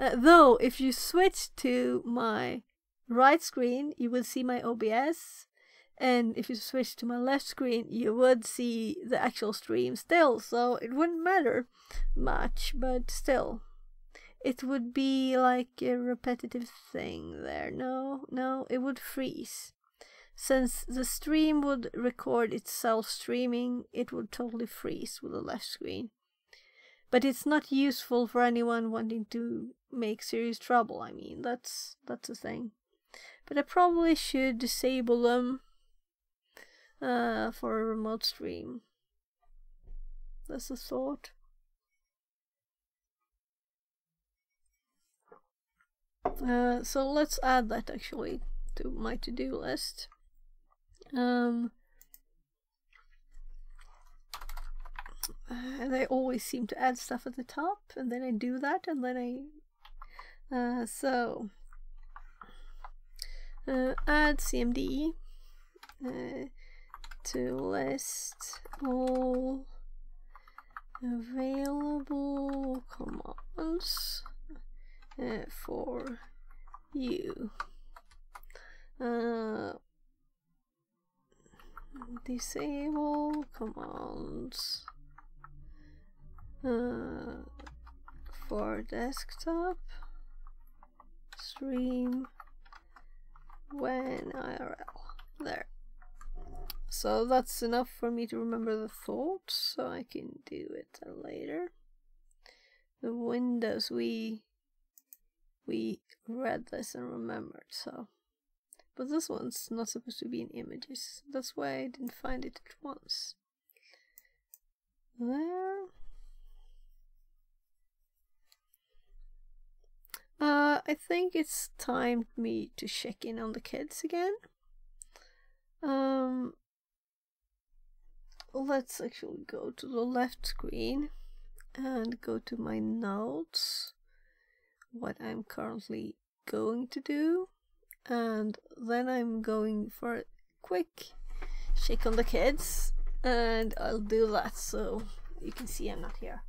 Uh, though, if you switch to my right screen, you will see my OBS. And if you switch to my left screen, you would see the actual stream still. So it wouldn't matter much, but still. It would be like a repetitive thing there. No, no, it would freeze. Since the stream would record itself streaming, it would totally freeze with the left screen but it's not useful for anyone wanting to make serious trouble. I mean, that's that's the thing. But I probably should disable them uh, for a remote stream. That's a thought. Uh, so let's add that actually to my to-do list. Um, and I always seem to add stuff at the top, and then I do that, and then I. Uh, so. Uh, add CMD uh, to list all available commands uh, for you. Uh, disable commands uh, for desktop stream when IRL there so that's enough for me to remember the thought so I can do it later the windows we we read this and remembered so But this one's not supposed to be in images. That's why I didn't find it at once. There. Uh, I think it's time me to check in on the kids again. Um, let's actually go to the left screen and go to my notes, what I'm currently going to do, and then I'm going for a quick check on the kids, and I'll do that so you can see I'm not here.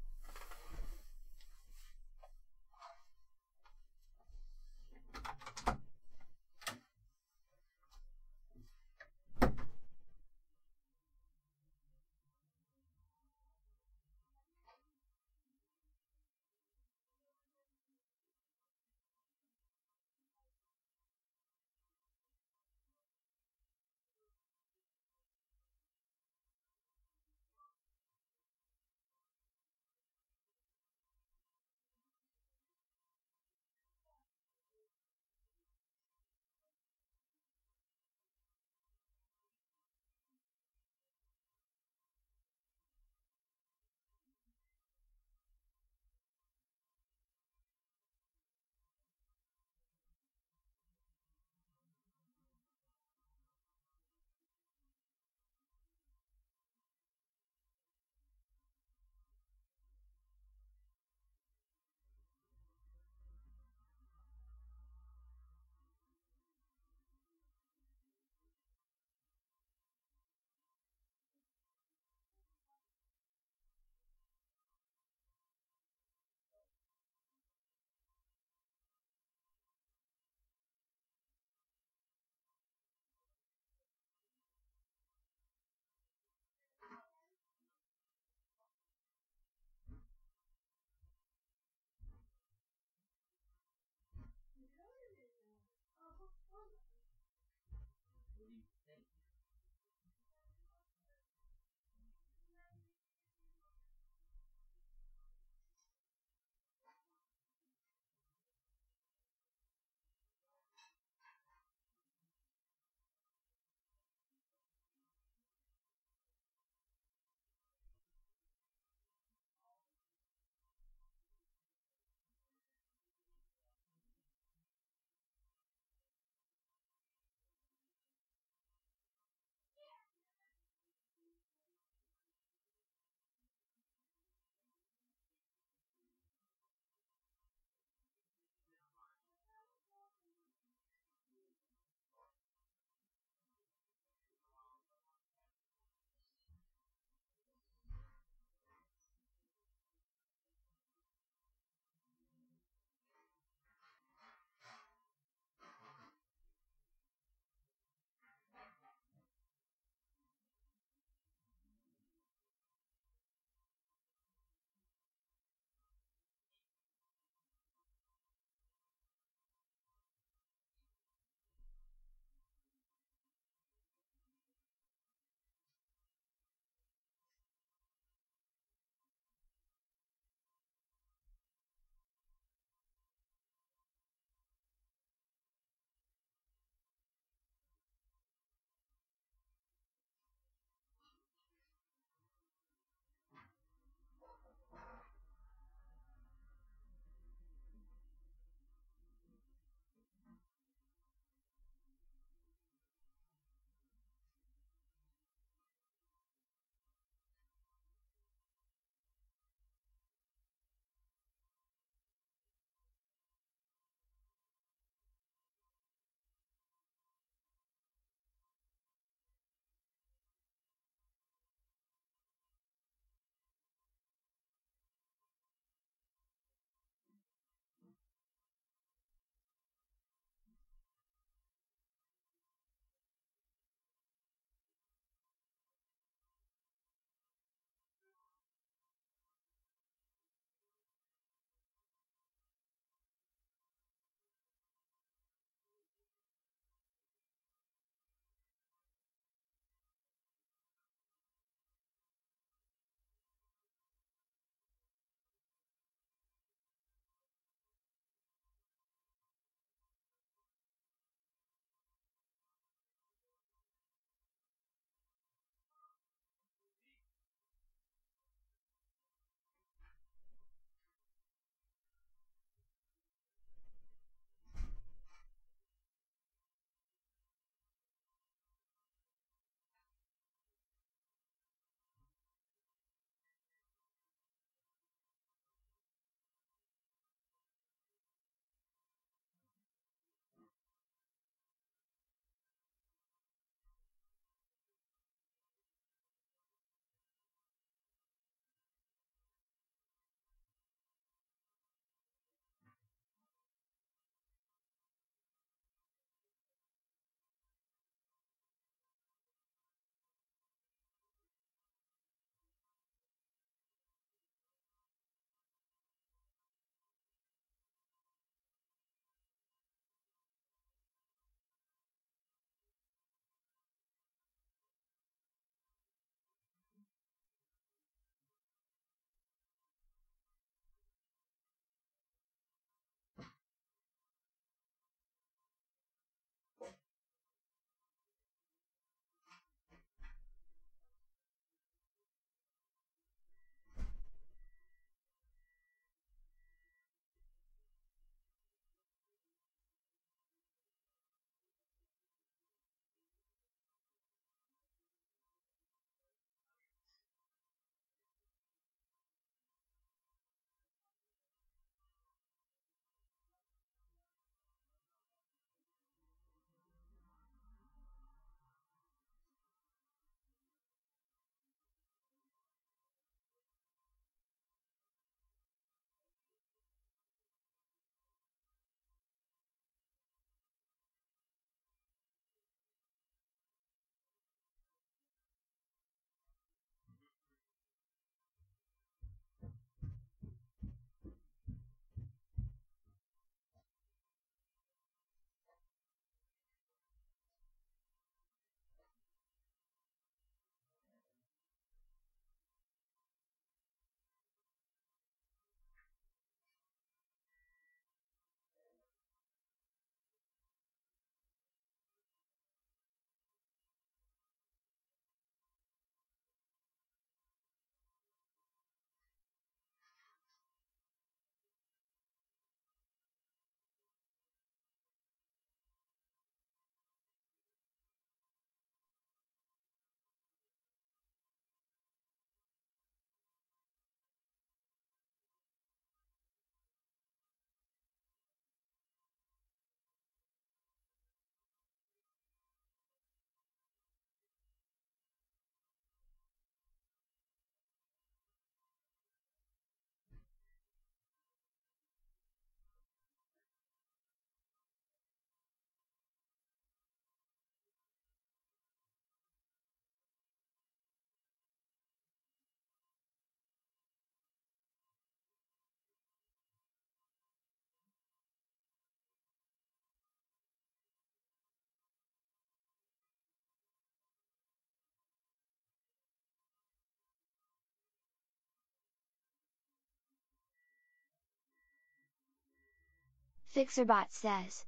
Fixerbot says.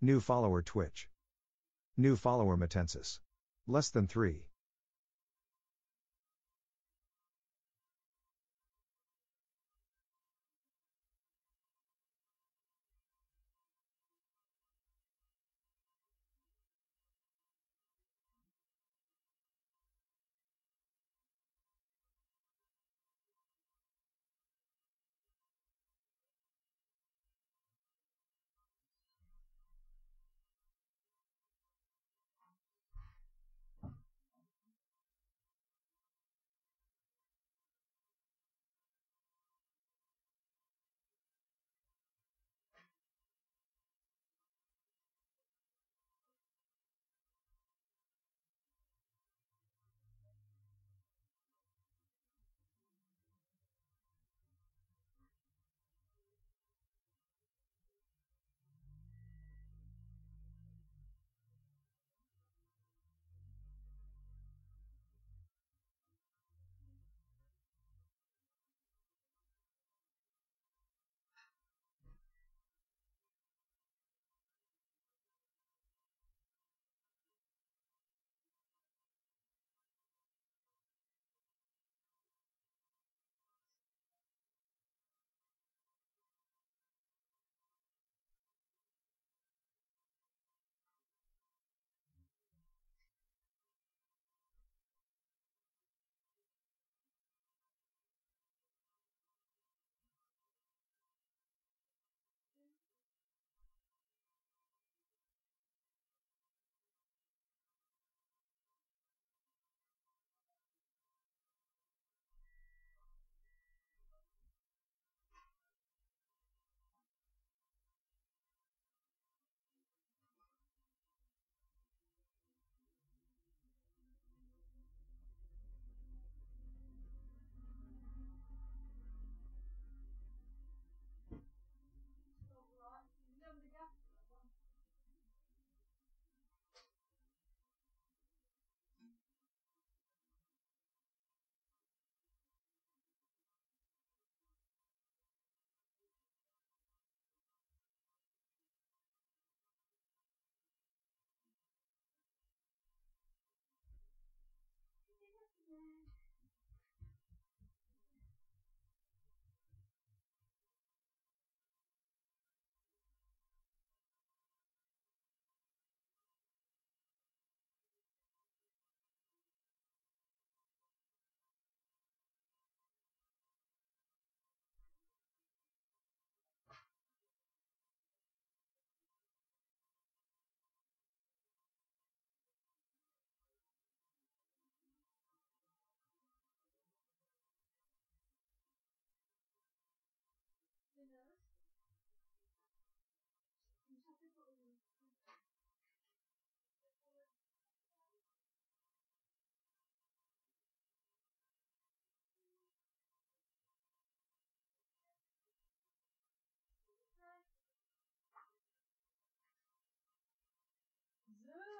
New follower Twitch. New follower Matensis. Less than 3.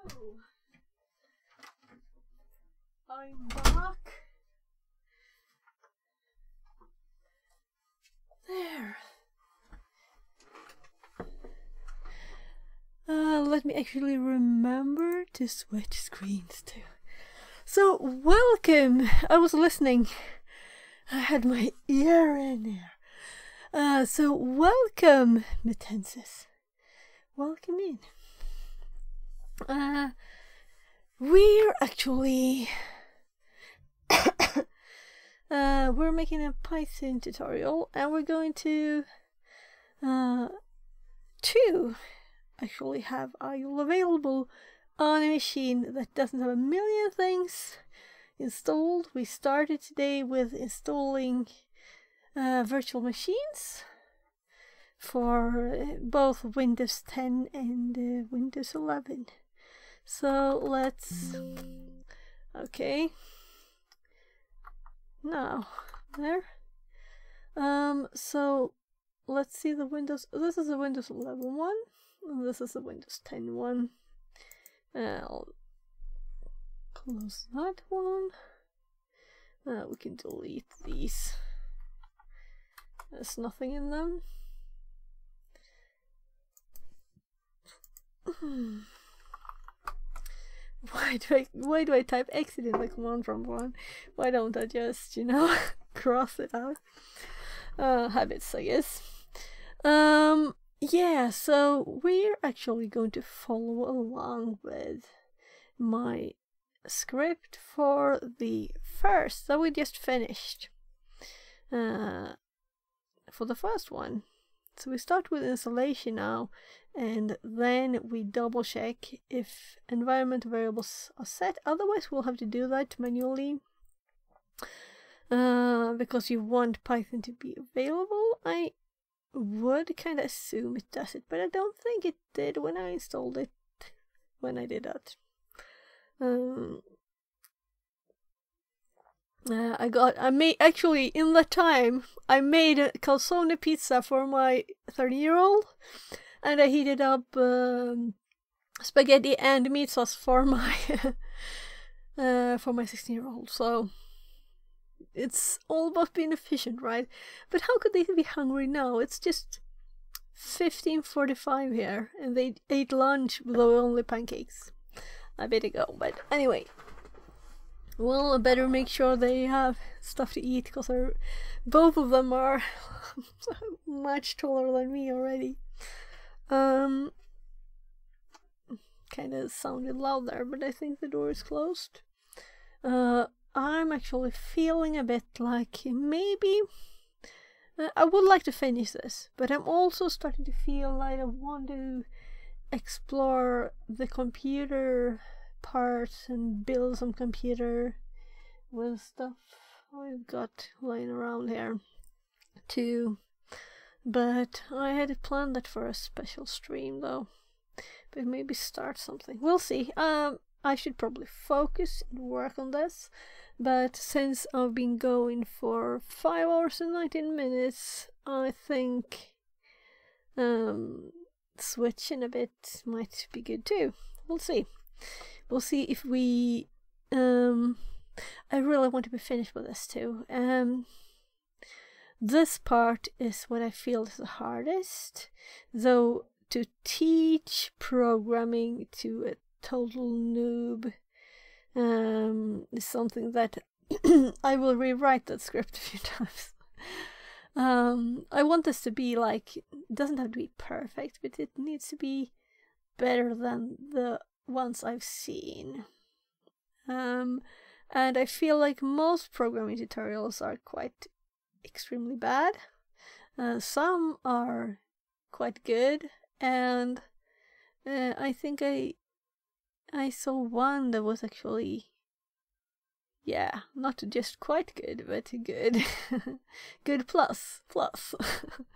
Zoo. I'm back. There. Uh, let me actually remember to switch screens too. So, welcome! I was listening. I had my ear in there. Uh, so, welcome, Matensis. Welcome in. Uh, we're actually uh, we're making a Python tutorial, and we're going to uh, to actually have IDLE available on a machine that doesn't have a million things installed. We started today with installing uh, virtual machines for both Windows 10 and uh, Windows 11. So let's. Okay. Now, there. Um, so let's see the Windows. This is a Windows 11 one. This is a Windows 10 one. I'll close that one. Uh, we can delete these. There's nothing in them. why do I why do I type in the command prompt one? Why don't I just you know cross it out? Uh, habits, I guess. Um, yeah. So we're actually going to follow along with my script for the first that we just finished. Uh, for the first one. So we start with installation now, and then we double check if environment variables are set. Otherwise, we'll have to do that manually uh, because you want Python to be available. I would kind of assume it does it, but I don't think it did when I installed it. When I did that. Um, uh, I got I made actually in that time I made a calzone pizza for my 30 year old and I heated up um, spaghetti and meat sauce for my uh, for my 16 year old so it's all about being efficient right? But how could they be hungry now? It's just 1545 here and they ate lunch with only pancakes. I better go but anyway. Well, I better make sure they have stuff to eat because both of them are much taller than me already. Um, kind of sounded loud there, but I think the door is closed. Uh, I'm actually feeling a bit like maybe uh, I would like to finish this, but I'm also starting to feel like I want to explore the computer parts and build some computer with stuff I've got lying around here too. But I had planned that for a special stream though. But maybe start something. We'll see. Um I should probably focus and work on this. But since I've been going for five hours and nineteen minutes, I think um switching a bit might be good too. We'll see we'll see if we um I really want to be finished with this too. Um this part is what I feel is the hardest. Though to teach programming to a total noob um is something that I will rewrite that script a few times. um I want this to be like it doesn't have to be perfect, but it needs to be better than the ones I've seen. Um, and I feel like most programming tutorials are quite extremely bad. Uh, some are quite good, and uh, I think I I saw one that was actually yeah, not just quite good, but good, good plus plus.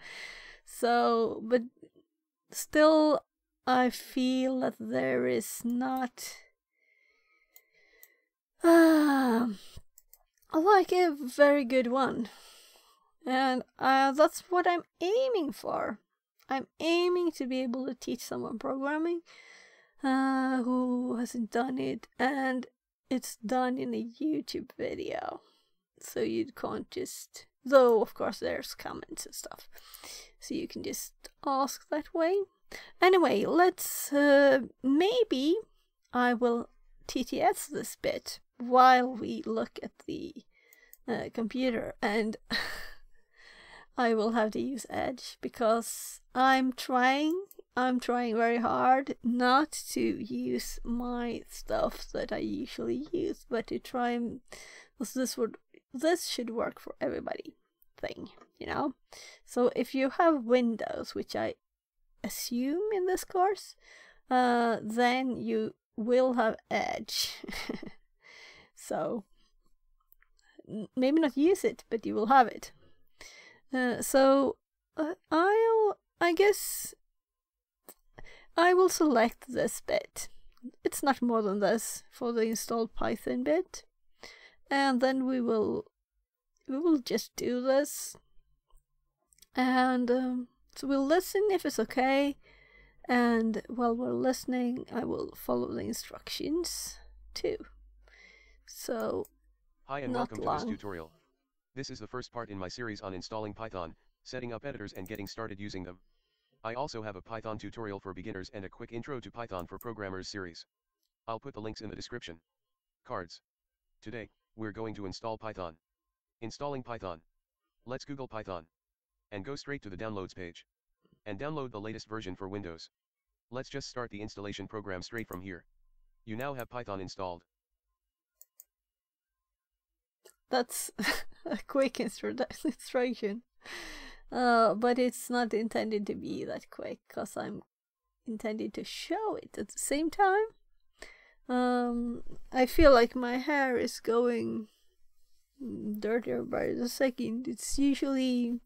so, but still, I feel that there is not uh, like a very good one. And uh, that's what I'm aiming for. I'm aiming to be able to teach someone programming uh, who hasn't done it, and it's done in a YouTube video. So you can't just, though, of course, there's comments and stuff. So you can just ask that way. Anyway, let's uh, maybe I will TTS this bit while we look at the uh, computer and I will have to use Edge because I'm trying I'm trying very hard not to use my stuff that I usually use but to try and this would this should work for everybody thing you know so if you have windows which I assume in this course, uh, then you will have edge. so maybe not use it, but you will have it. Uh, so uh, I'll, I guess, I will select this bit. It's not more than this for the installed Python bit, and then we will, we will just do this, and um, so we'll listen if it's okay, and while we're listening, I will follow the instructions too. So, Hi and not welcome long. to this tutorial. This is the first part in my series on installing Python, setting up editors and getting started using them. I also have a Python tutorial for beginners and a quick intro to Python for programmers series. I'll put the links in the description. Cards. Today, we're going to install Python. Installing Python. Let's Google Python. And go straight to the downloads page. And download the latest version for Windows. Let's just start the installation program straight from here. You now have Python installed. That's a quick instruction. Uh, but it's not intended to be that quick because I'm intended to show it at the same time. Um, I feel like my hair is going dirtier by the second. It's usually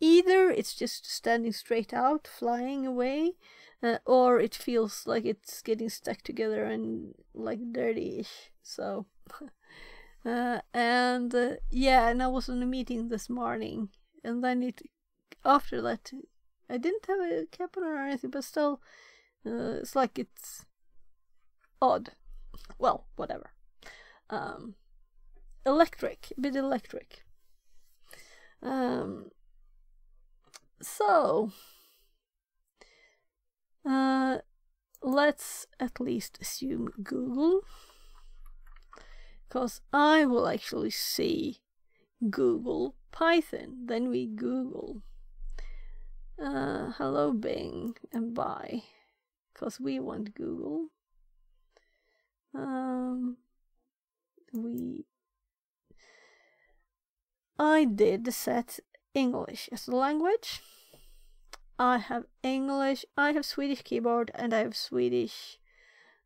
either it's just standing straight out, flying away, uh, or it feels like it's getting stuck together and like dirty-ish. So, uh, and uh, yeah, and I was in a meeting this morning, and then it after that I didn't have a cap or anything, but still, uh, it's like it's odd. Well, whatever. Um, electric, a bit electric. Um, so, uh, let's at least assume Google, because I will actually see Google Python. Then we Google. Uh, hello Bing and bye, because we want Google. Um, we. I did set English as a language. I have English, I have Swedish keyboard, and I have Swedish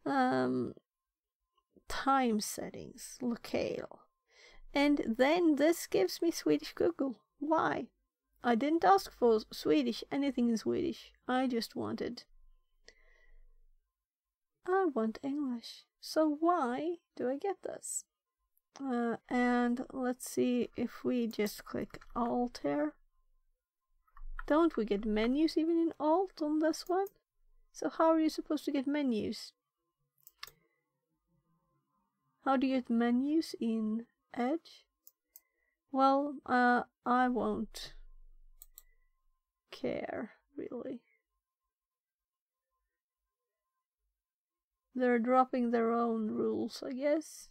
um, time settings, locale. And then this gives me Swedish Google. Why? I didn't ask for Swedish, anything in Swedish. I just wanted. I want English. So why do I get this? Uh, and let's see if we just click Alt here. Don't we get menus even in Alt on this one? So how are you supposed to get menus? How do you get menus in Edge? Well, uh, I won't care, really. They're dropping their own rules, I guess.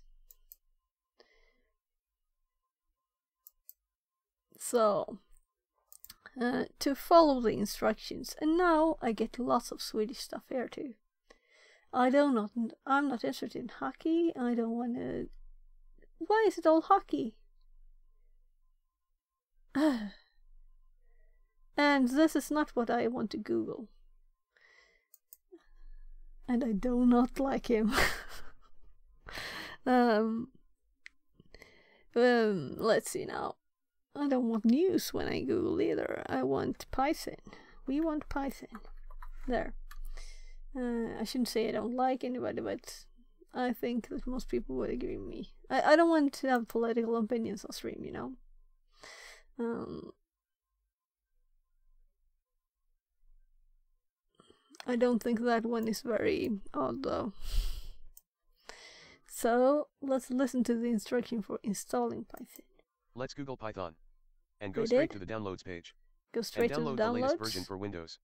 So, uh, to follow the instructions, and now I get lots of Swedish stuff here too. I don't not, I'm not interested in hockey. I don't want to. Why is it all hockey? and this is not what I want to Google. And I do not like him. um, um, let's see now. I don't want news when I Google either. I want Python. We want Python. There. Uh, I shouldn't say I don't like anybody, but I think that most people would agree with me. I, I don't want to have political opinions on stream, you know? Um, I don't think that one is very odd though. So let's listen to the instruction for installing Python. Let's Google Python. And go We straight did? to the downloads page. Go straight and to download the the latest version downloads. for Windows.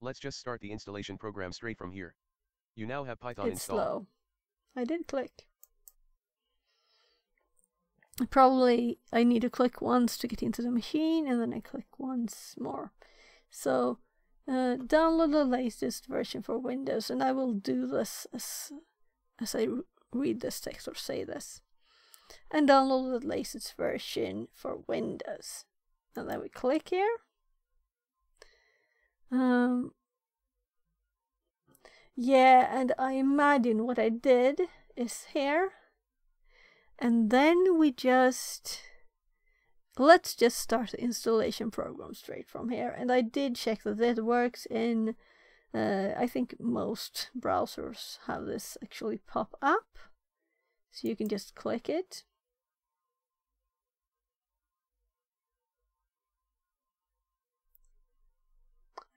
Let's just start the installation program straight from here. You now have Python It's installed. slow. I did click. Probably I need to click once to get into the machine and then I click once more. So uh, download the latest version for Windows and I will do this as, as I read this text or say this. And download the latest version for Windows. And then we click here. Um, yeah, and I imagine what I did is here. And then we just let's just start the installation program straight from here. And I did check that it works in uh, I think most browsers have this actually pop up. So you can just click it.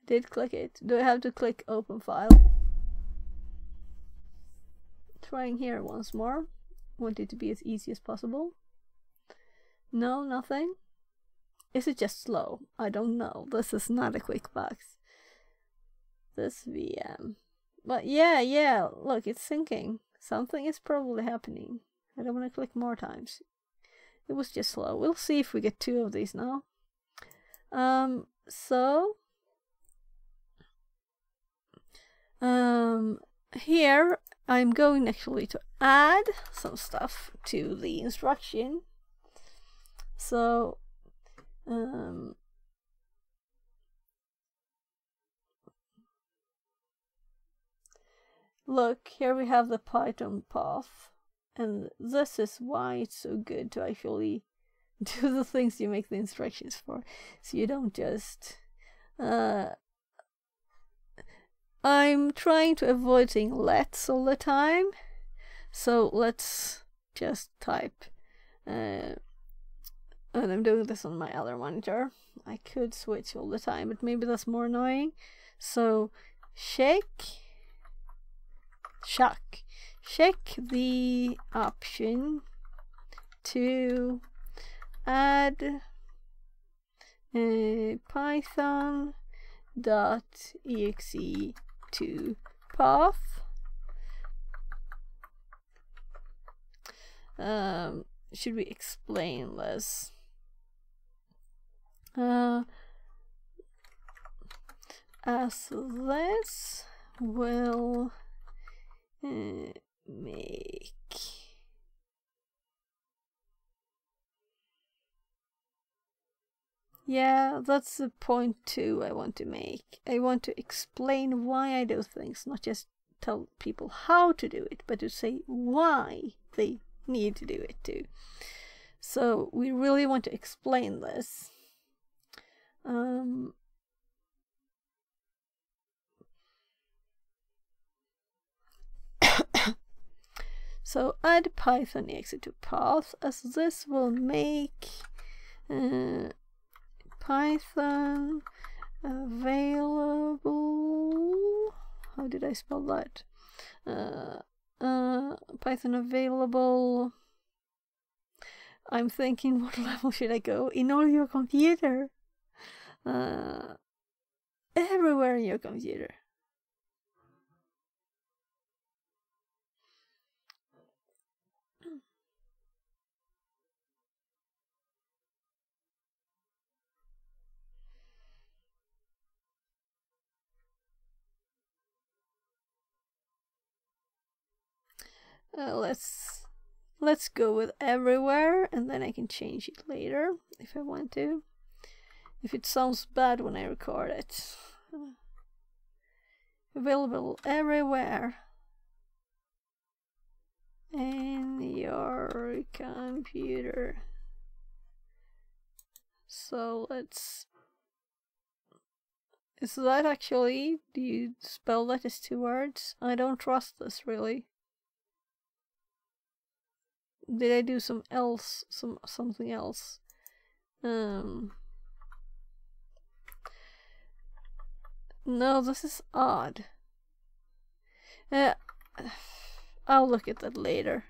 Did click it. Do I have to click open file? Trying here once more. Want it to be as easy as possible. No, nothing. Is it just slow? I don't know. This is not a quick box. this VM? But yeah, yeah, look, it's syncing. Something is probably happening. I don't want to click more times. It was just slow. We'll see if we get two of these now. Um, so um, here I'm going actually to add some stuff to the instruction. So um, look here we have the Python path and this is why it's so good to actually do the things you make the instructions for so you don't just uh, I'm trying to avoid saying let's all the time. So let's just type uh, and I'm doing this on my other monitor. I could switch all the time but maybe that's more annoying. So shake check check the option to add uh, python dot exe to path. Um, should we explain this? Uh, as this will uh, make yeah that's the point too i want to make. I want to explain why i do things not just tell people how to do it but to say why they need to do it too. So we really want to explain this. Um, so add python exe to path as this will make uh, python available. How did i spell that? Uh, uh, python available. I'm thinking what level should i go? In all your computer. Uh, everywhere in your computer Uh, let's let's go with everywhere and then I can change it later if I want to. If it sounds bad when I record it. Available everywhere. In your computer. So let's is that actually do you spell that as two words? I don't trust this really did I do some else some something else? Um no this is odd. Uh, I'll look at that later.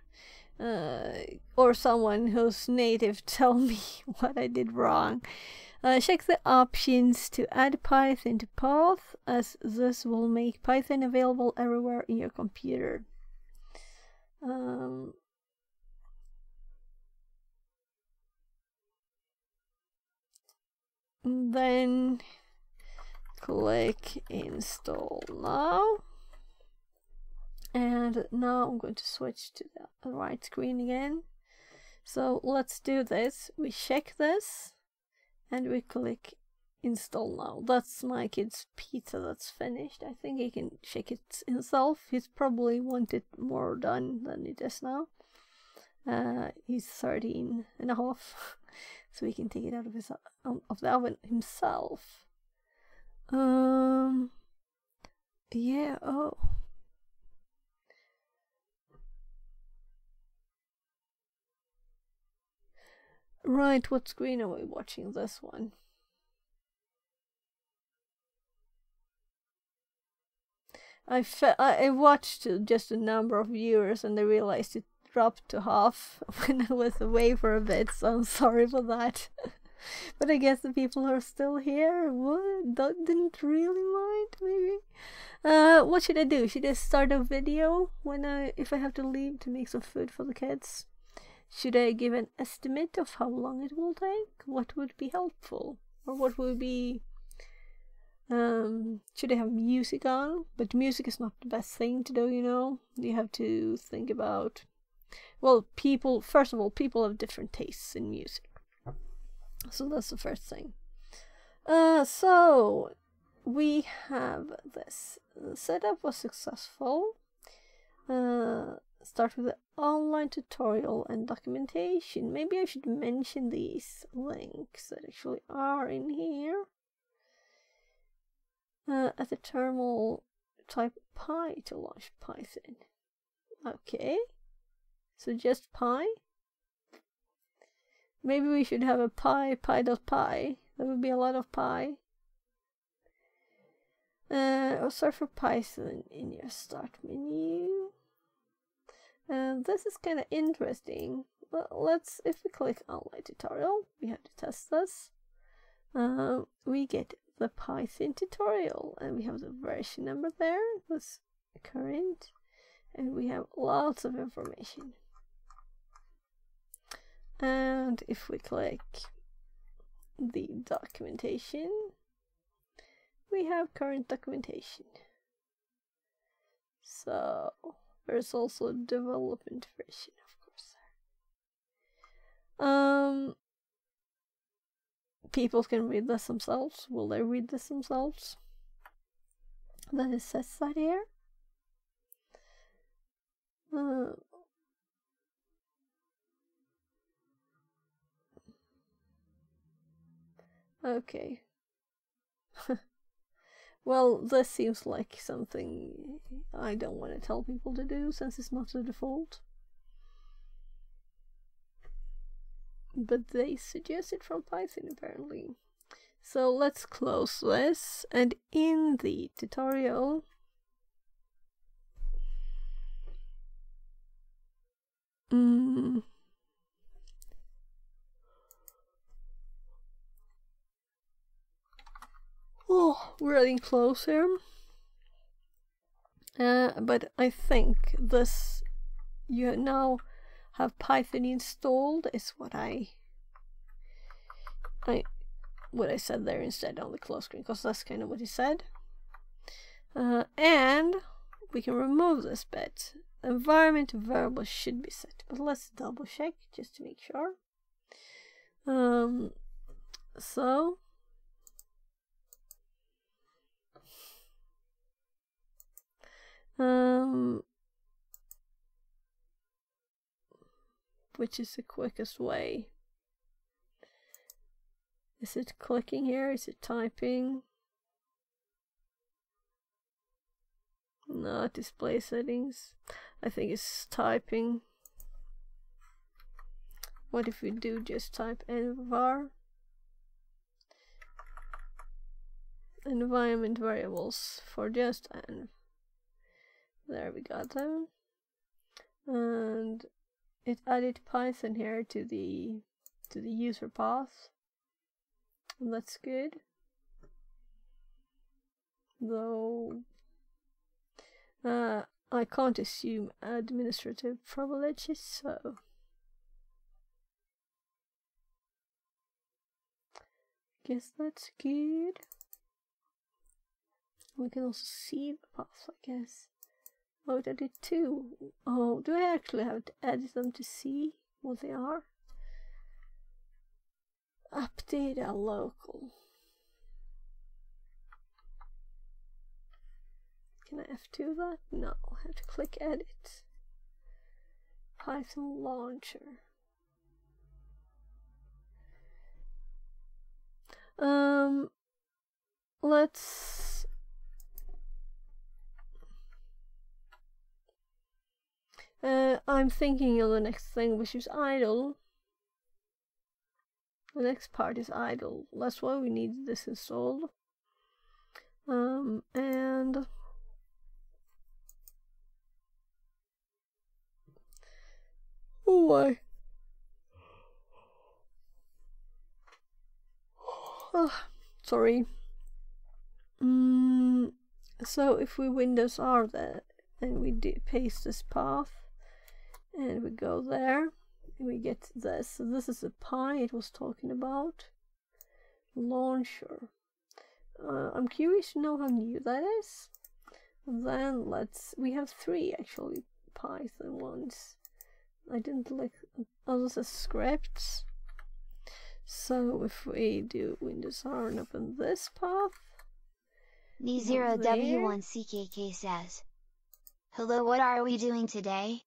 Uh, or someone who's native tell me what I did wrong. Uh, check the options to add Python to path as this will make Python available everywhere in your computer. Um, then click install now. And now I'm going to switch to the right screen again. So let's do this. We check this and we click install now. That's my kid's pizza that's finished. I think he can check it himself. He's probably wanted more done than it is now. Uh, he's 13 and a half so he can take it out of his um, of the oven himself. Um. Yeah. Oh. Right. What screen are we watching? This one. I fe- I watched just a number of viewers and I realized it dropped to half when I was away for a bit, so I'm sorry for that. but I guess the people who are still here would didn't really mind. Maybe. Uh, what should I do? Should I start a video when I if I have to leave to make some food for the kids? Should I give an estimate of how long it will take? What would be helpful, or what would be um, should I have music on? But music is not the best thing to do, you know? You have to think about. Well, people, first of all, people have different tastes in music. So that's the first thing. Uh, so we have this. The setup was successful. Uh, start with the online tutorial and documentation. Maybe I should mention these links that actually are in here. Uh, at the terminal, type py to launch Python. Okay, just py. Maybe we should have a pi, pi dot pi. That would be a lot of pi. Uh, or search for Python in your start menu. Uh, this is kind of interesting. Let's, if we click online tutorial, we have to test this. Uh, we get the Python tutorial and we have the version number there that's current and we have lots of information and if we click the documentation we have current documentation so there's also a development version of course um people can read this themselves. Will they read this themselves? That it says that here. Uh, okay. well, this seems like something I don't want to tell people to do since it's not the default. but they suggest it from Python apparently. So let's close this and in the tutorial mm, Oh, we're getting close here. Uh, but I think this you now have Python installed is what I I what I said there instead on the close screen because that's kind of what he said. Uh, and we can remove this bit. Environment variable should be set, but let's double check just to make sure. Um, so um, which is the quickest way. Is it clicking here? Is it typing? Not display settings. I think it's typing. What if we do just type env var? Environment variables for just env. There we got them. And it added Python here to the to the user path. And that's good. Though uh, I can't assume administrative privileges, so guess that's good. We can also see the path, I guess. Oh, I did two. Oh, do I actually have to edit them to see what they are? Update a local. Can I F2 that? No, I have to click edit. Python launcher. Um, let's Uh, I'm thinking of the next thing, which is IDLE. The next part is IDLE. That's why we need this installed. Um, and oh why? sorry. Mm, so if we Windows R there, and we paste this path and we go there we get this. So this is the py it was talking about. Launcher. Uh, I'm curious to know how new that is. Then let's we have three actually Python ones I didn't like oh this is scripts. So if we do Windows R and open this path. D0W1CKK says, Hello, what are we doing today?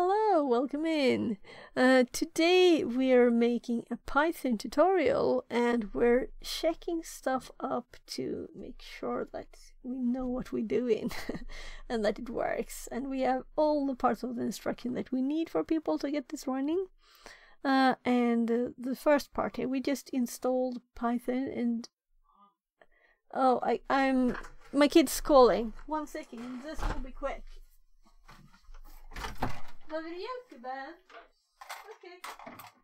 Hello, welcome in. Uh, today we're making a Python tutorial and we're checking stuff up to make sure that we know what we're doing and that it works. And we have all the parts of the instruction that we need for people to get this running. Uh, and uh, the first part here, we just installed Python and Oh, I, I'm. My kid's calling. One second, this will be quick. behöver du hjälp gubben? Okej. Okay.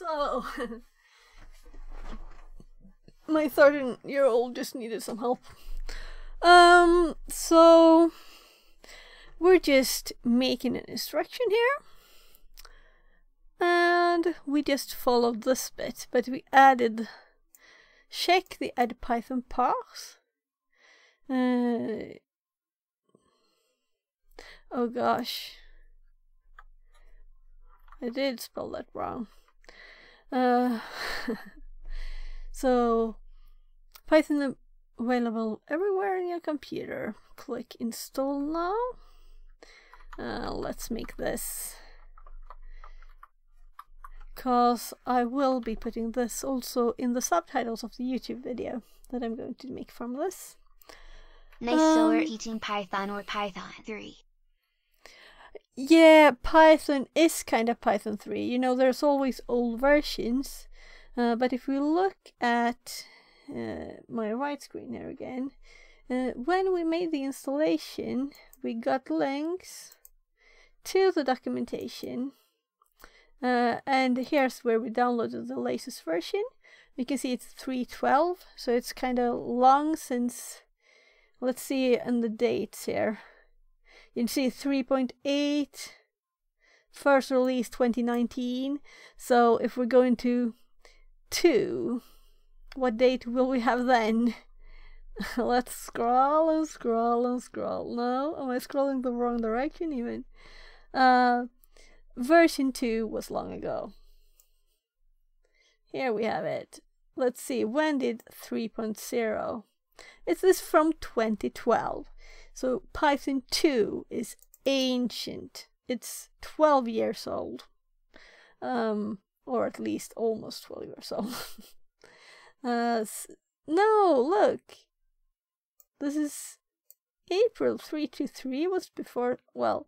So, my 13 year old just needed some help. Um, so we're just making an instruction here. And we just followed this bit, but we added check the add python parse. Uh, oh gosh. I did spell that wrong. Uh, so, Python available everywhere in your computer. Click install now. Uh, let's make this because I will be putting this also in the subtitles of the YouTube video that I'm going to make from this. Nice, um, so we're teaching Python or Python 3. Yeah, Python is kind of Python 3. You know, there's always old versions. Uh, but if we look at uh, my right screen here again, uh, when we made the installation, we got links to the documentation. Uh, and here's where we downloaded the latest version. You can see it's 3.12, so it's kind of long since, let's see in the dates here. You can see 3.8, first release 2019. So if we're going to 2, what date will we have then? Let's scroll and scroll and scroll. No, am I scrolling the wrong direction even? Uh, version 2 was long ago. Here we have it. Let's see, when did 3.0? Is this from 2012? So Python 2 is ancient. It's 12 years old. Um, or at least almost 12 years old. uh, no, look. This is April 323 was before, well,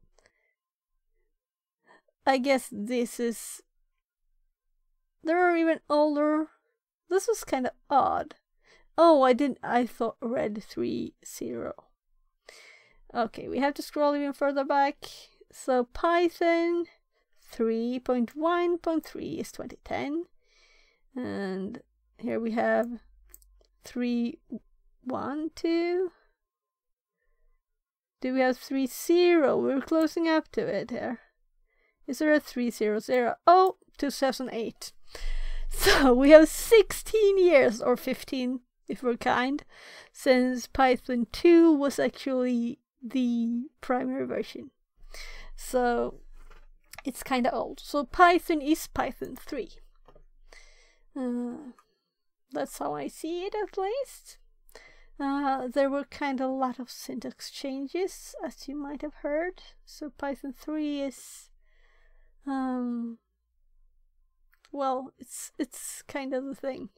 I guess this is, there are even older, this was kind of odd. Oh, I didn't, I thought red 3 0. Okay, we have to scroll even further back. So Python 3.1.3 is 2010. And here we have 3, 1, 2. Do we have 3, We're closing up to it here. Is there a 300? Oh, 2008. So we have 16 years, or 15 if we're kind, since Python 2 was actually the primary version. So it's kind of old. So Python is Python 3. Uh, that's how I see it at least. Uh, there were kind of a lot of syntax changes, as you might have heard. So Python 3 is, um, well, it's it's kind of the thing.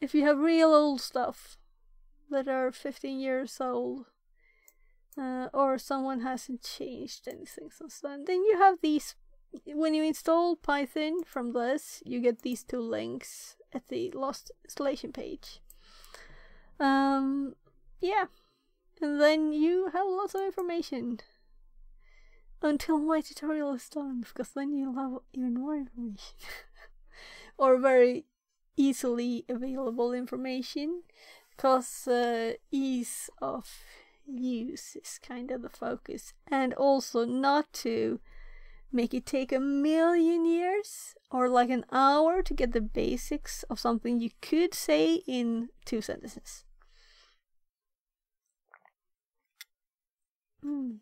If you have real old stuff that are 15 years old, uh, or someone hasn't changed anything since then, then you have these. When you install Python from this, you get these two links at the lost installation page. Um, yeah, and then you have lots of information until my tutorial is done, because then you'll have even more information. or very easily available information, because uh, ease of use is kind of the focus, and also not to make it take a million years or like an hour to get the basics of something you could say in two sentences. Mm.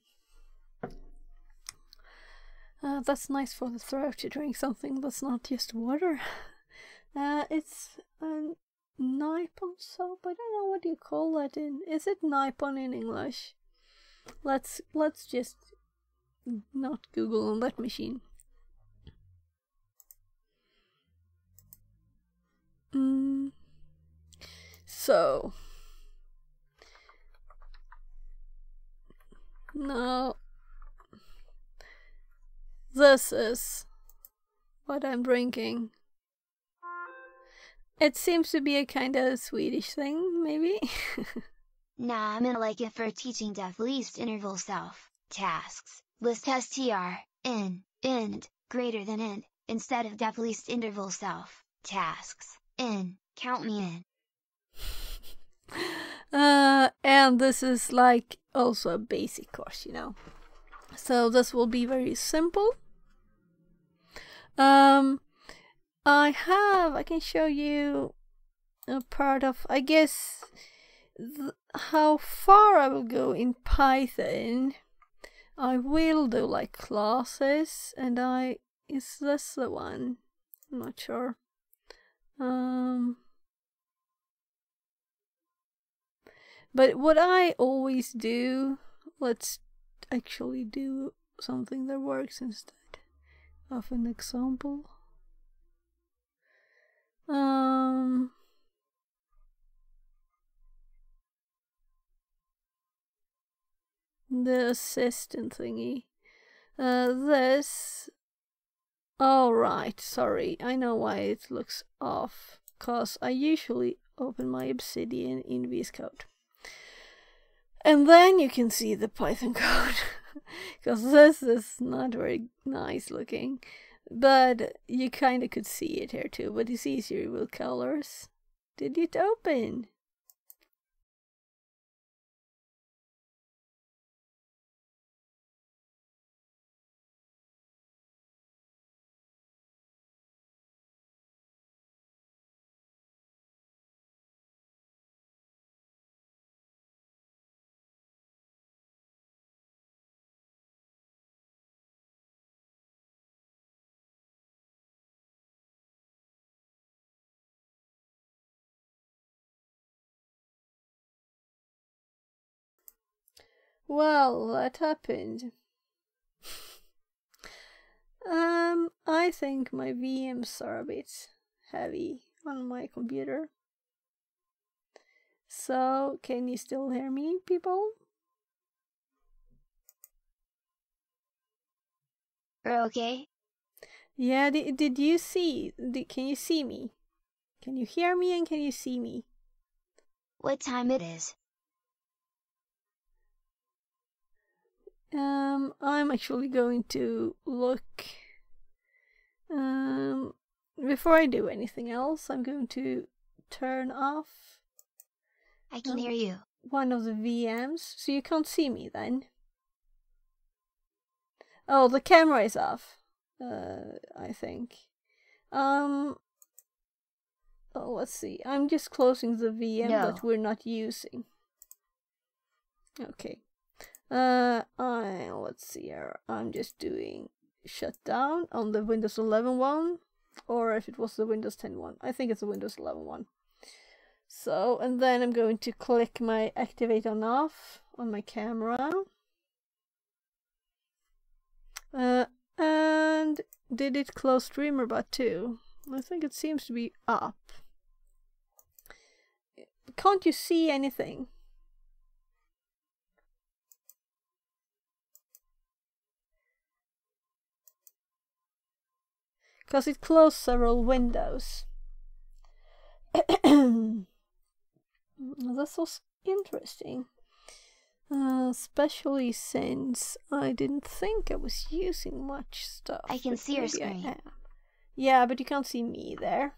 Uh, that's nice for the throat to drink something that's not just water. Uh, it's Nippon soap. I don't know what you call that in. Is it Nippon in English? Let's let's just not Google on that machine. Mm. So now this is what I'm drinking. It seems to be a kind of Swedish thing, maybe. nah, I'm gonna like it for teaching def least interval self tasks. List str in end greater than end instead of def least interval self tasks in count me in. Uh, and this is like also a basic course, you know. So this will be very simple. Um, I have, I can show you a part of, I guess, how far I will go in Python. I will do like classes, and I, is this the one? I'm not sure. Um, but what I always do, let's actually do something that works instead of an example. Um. The assistant thingy. Uh, this. Alright, sorry. I know why it looks off. Cause I usually open my Obsidian in VS Code. And then you can see the Python code. Because this is not very nice looking. But you kind of could see it here too, but it's easier with colors. Did it open? Well, that happened. um, I think my VMs are a bit heavy on my computer. So, can you still hear me, people? We're okay? Yeah, did, did you see? Did, can you see me? Can you hear me and can you see me? What time it is? Um, I'm actually going to look. Um, before I do anything else, I'm going to turn off I can Um, hear you. one of the VMs, so you can't see me then. Oh, the camera is off. Uh, I think. Um. Oh, let's see. I'm just closing the VM that we're not using. Okay. Uh, I let's see here. I'm just doing shutdown on the Windows 11 one, or if it was the Windows 10 one. I think it's the Windows 11 one. So, and then I'm going to click my activate on off on my camera. Uh, and did it close Streamer.bot too? I think it seems to be up. Can't you see anything? Because it closed several windows. this was interesting. Uh, especially since I didn't think I was using much stuff. I can see your screen. Yeah, but you can't see me there.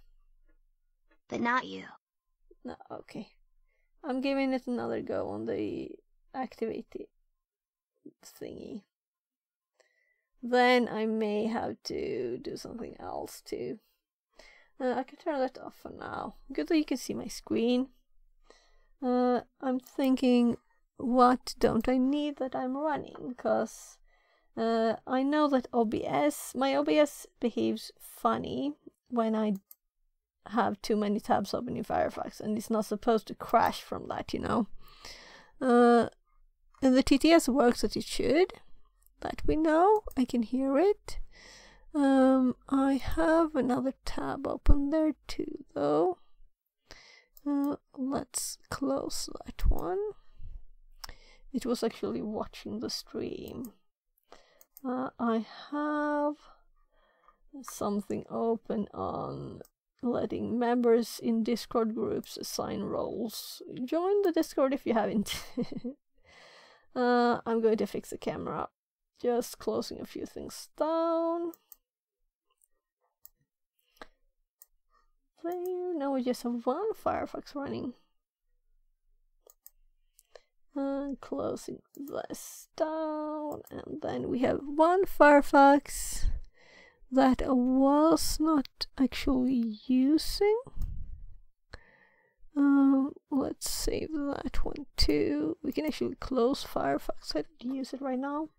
But not you. No, okay. I'm giving it another go on the activate thingy. Then I may have to do something else too. Uh, I can turn that off for now. Good that you can see my screen. Uh, I'm thinking, what don't I need that I'm running? Because uh, I know that OBS, my OBS behaves funny when I have too many tabs open in Firefox, and it's not supposed to crash from that, you know. Uh, and the TTS works as it should. That we know. I can hear it. Um, I have another tab open there too, though. Uh, let's close that one. It was actually watching the stream. Uh, I have something open on letting members in Discord groups assign roles. Join the Discord if you haven't. uh, I'm going to fix the camera. Just closing a few things down. There, now we just have one Firefox running. And closing this down, and then we have one Firefox that I was not actually using. Um, let's save that one too. We can actually close Firefox. I don't use it right now.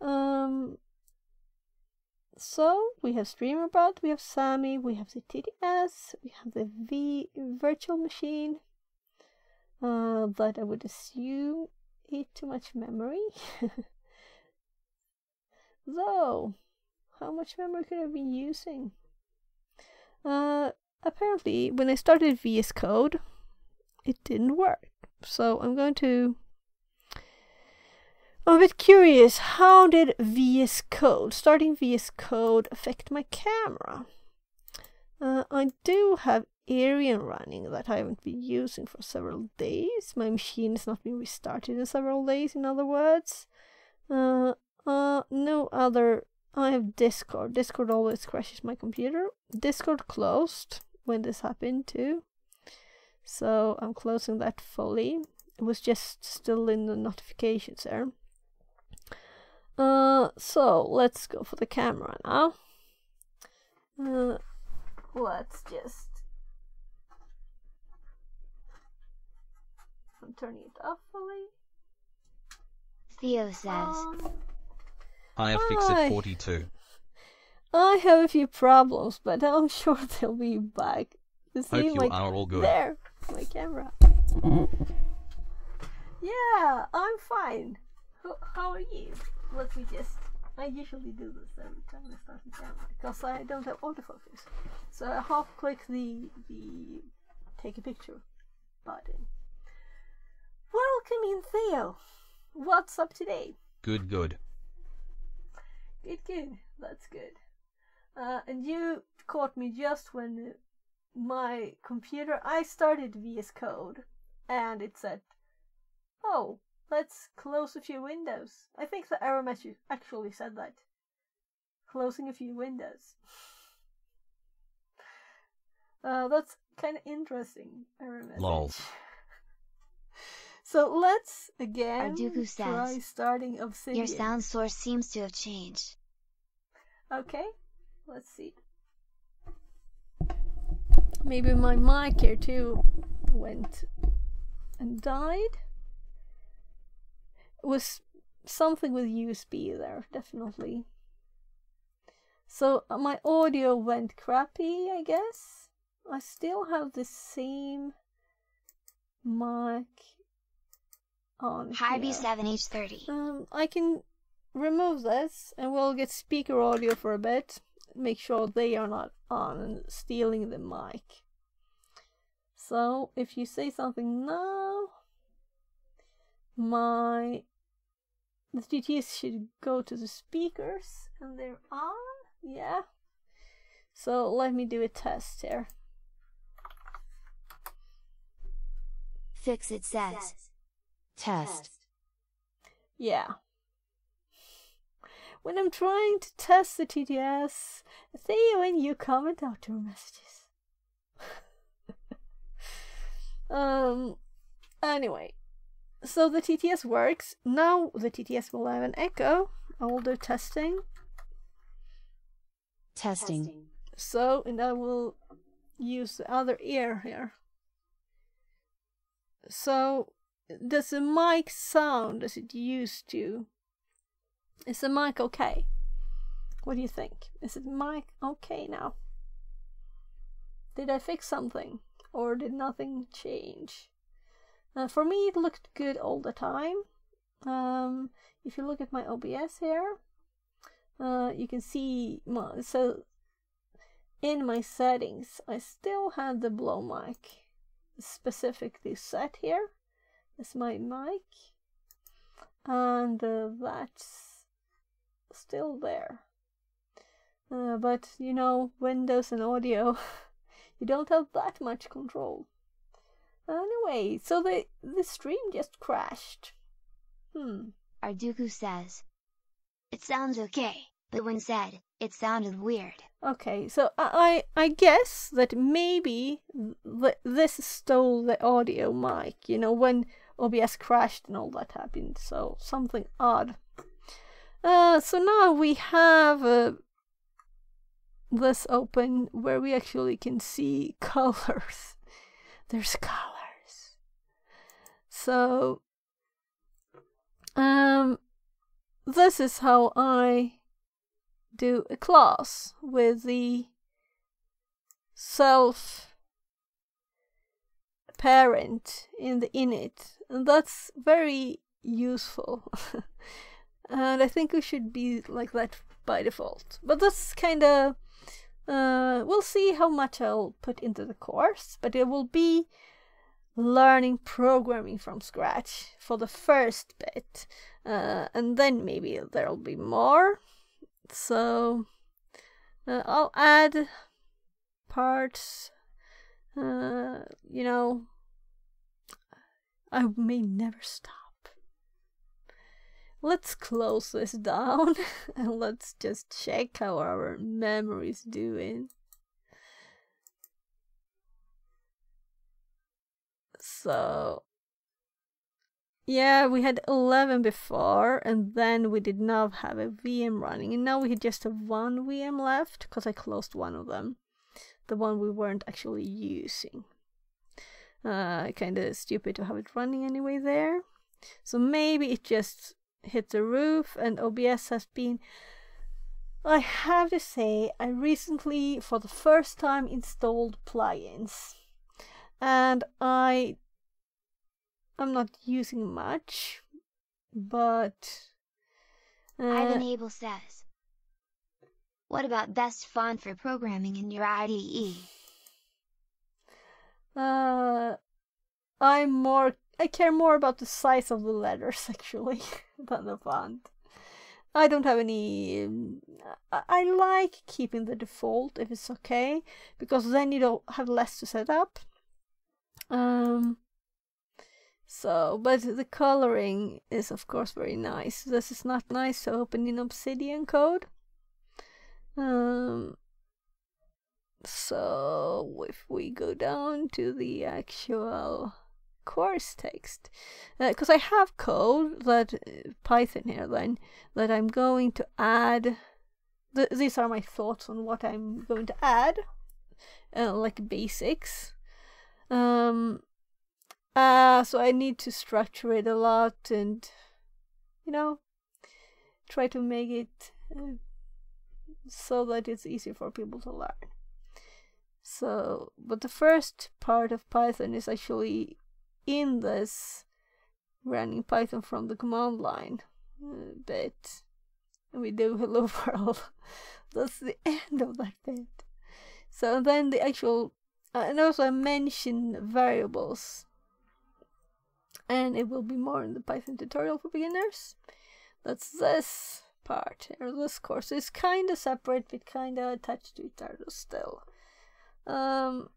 Um, so we have Streamer.bot, we have Sammy, we have the TTS, we have the V virtual machine. Uh, that I would assume ate too much memory. Though, how much memory could I be using? Uh, apparently, when I started VS Code, it didn't work. So I'm going to. I'm a bit curious. How did VS Code, starting VS Code, affect my camera? Uh, I do have Arian running that I haven't been using for several days. My machine has not been restarted in several days, in other words. Uh, uh, no other. I have Discord. Discord always crashes my computer. Discord closed when this happened too. So I'm closing that fully. It was just still in the notifications there. Uh, so let's go for the camera now. Uh, let's just I'm turning it off fully. Theo says. Um, I have Fixit42. I have a few problems, but I'm sure they'll be back. You Hope you my are all good. there, my camera. Yeah, I'm fine. How, how are you? Let me just. I usually do this every time I start the camera because I don't have autofocus. So I half click the the take a picture button. Welcome in, Theo. What's up today? Good, good. Good, good. That's good. Uh, and you caught me just when my computer. I started VS Code, and it said, "Oh, let's close a few windows. I think the error message actually said that. Closing a few windows. Uh, that's kind of interesting. Error message. Lol. So let's again Arduku try says, starting Obsidian. Your sound source seems to have changed. Okay, let's see. Maybe my mic here too went and died. Was something with USB there, definitely. So uh, my audio went crappy, I guess. I still have the same mic on Hi. B7H30. Um, I can remove this and we'll get speaker audio for a bit. Make sure they are not on and stealing the mic. So if you say something now, my the TTS should go to the speakers and they're on. Yeah. So let me do a test here. Fix it says. Test. Yeah. When I'm trying to test the TTS, see when you comment out your messages. um. Anyway, so the TTS works. Now the TTS will have an echo. I will do testing. Testing. So, and I will use the other ear here. So, does the mic sound as it used to? Is the mic okay? What do you think? Is the mic okay now? Did I fix something? Or did nothing change? Uh, for me, it looked good all the time. Um, if you look at my OBS here, uh, you can see my, so in my settings, I still had the blow mic specifically set here. Is my mic, and uh, that's still there. Uh, but you know, Windows and audio, you don't have that much control. Anyway, so the the stream just crashed. Hmm. Arduku says. It sounds okay, but when said, it sounded weird. Okay, so I I guess that maybe th- this stole the audio mic. You know when OBS crashed and all that happened. So something odd. Uh, so now we have uh, this open where we actually can see colors. There's colors. So um, this is how I do a class with the self parent in the init and that's very useful. And i think we should be like that by default. But that's kind of uh, we'll see how much i'll put into the course but it will be learning programming from scratch for the first bit uh, and then maybe there'll be more so uh, I'll add parts. Uh, you know, I may never stop. Let's close this down and let's just check how our memory's doing. So, yeah, we had 11 before, and then we did not have a VM running, and now we had just one VM left because I closed one of them, the one we weren't actually using. Uh, kind of stupid to have it running anyway there. So maybe it just hit the roof, and OBS has been. I have to say, I recently, for the first time, installed plugins, and I I'm not using much, but uh, Ivan Abel says. What about best font for programming in your IDE? uh, I'm more I care more about the size of the letters actually than the font. I don't have any. um, I, I like keeping the default if it's okay because then you don't have less to set up. Um, So, but the coloring is of course very nice. This is not nice to open in Obsidian code. Um, so if we go down to the actual course text, because uh, I have code that uh, Python here then that I'm going to add. Th- these are my thoughts on what I'm going to add, uh, like basics. Um, uh, so I need to structure it a lot and, you know, try to make it uh, so that it's easy for people to learn. So, but the first part of Python is actually in this running Python from the command line uh, bit. And we do hello world. That's the end of that bit. So then the actual, uh, and also I mention variables and it will be more in the Python tutorial for beginners. That's this part or this course. is kind of separate but kind of attached to each other still. Um,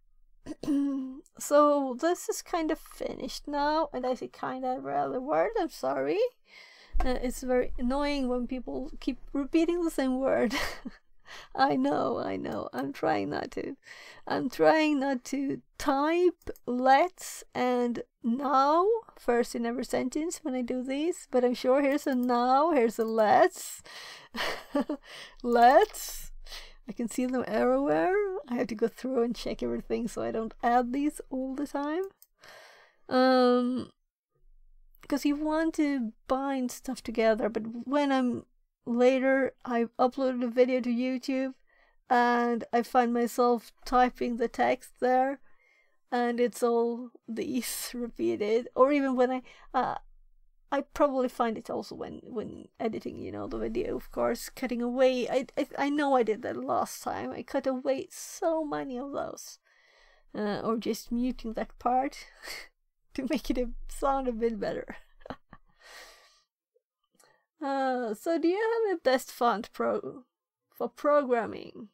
so this is kind of finished now, and I say kind of rather word. I'm sorry. Uh, it's very annoying when people keep repeating the same word. I know, I know. I'm trying not to. I'm trying not to type let's and now first in every sentence when I do these, but I'm sure here's a now, here's a let's. let's. I can see them everywhere. I have to go through and check everything so I don't add these all the time. Um, because you want to bind stuff together, but when I'm later I uploaded a video to YouTube and I find myself typing the text there and it's all these repeated. Or even when I uh, I probably find it also when when editing you know the video of course cutting away. I I, I know I did that last time. I cut away so many of those uh, or just muting that part to make it sound a bit better uh, so do you have a best font pro for programming?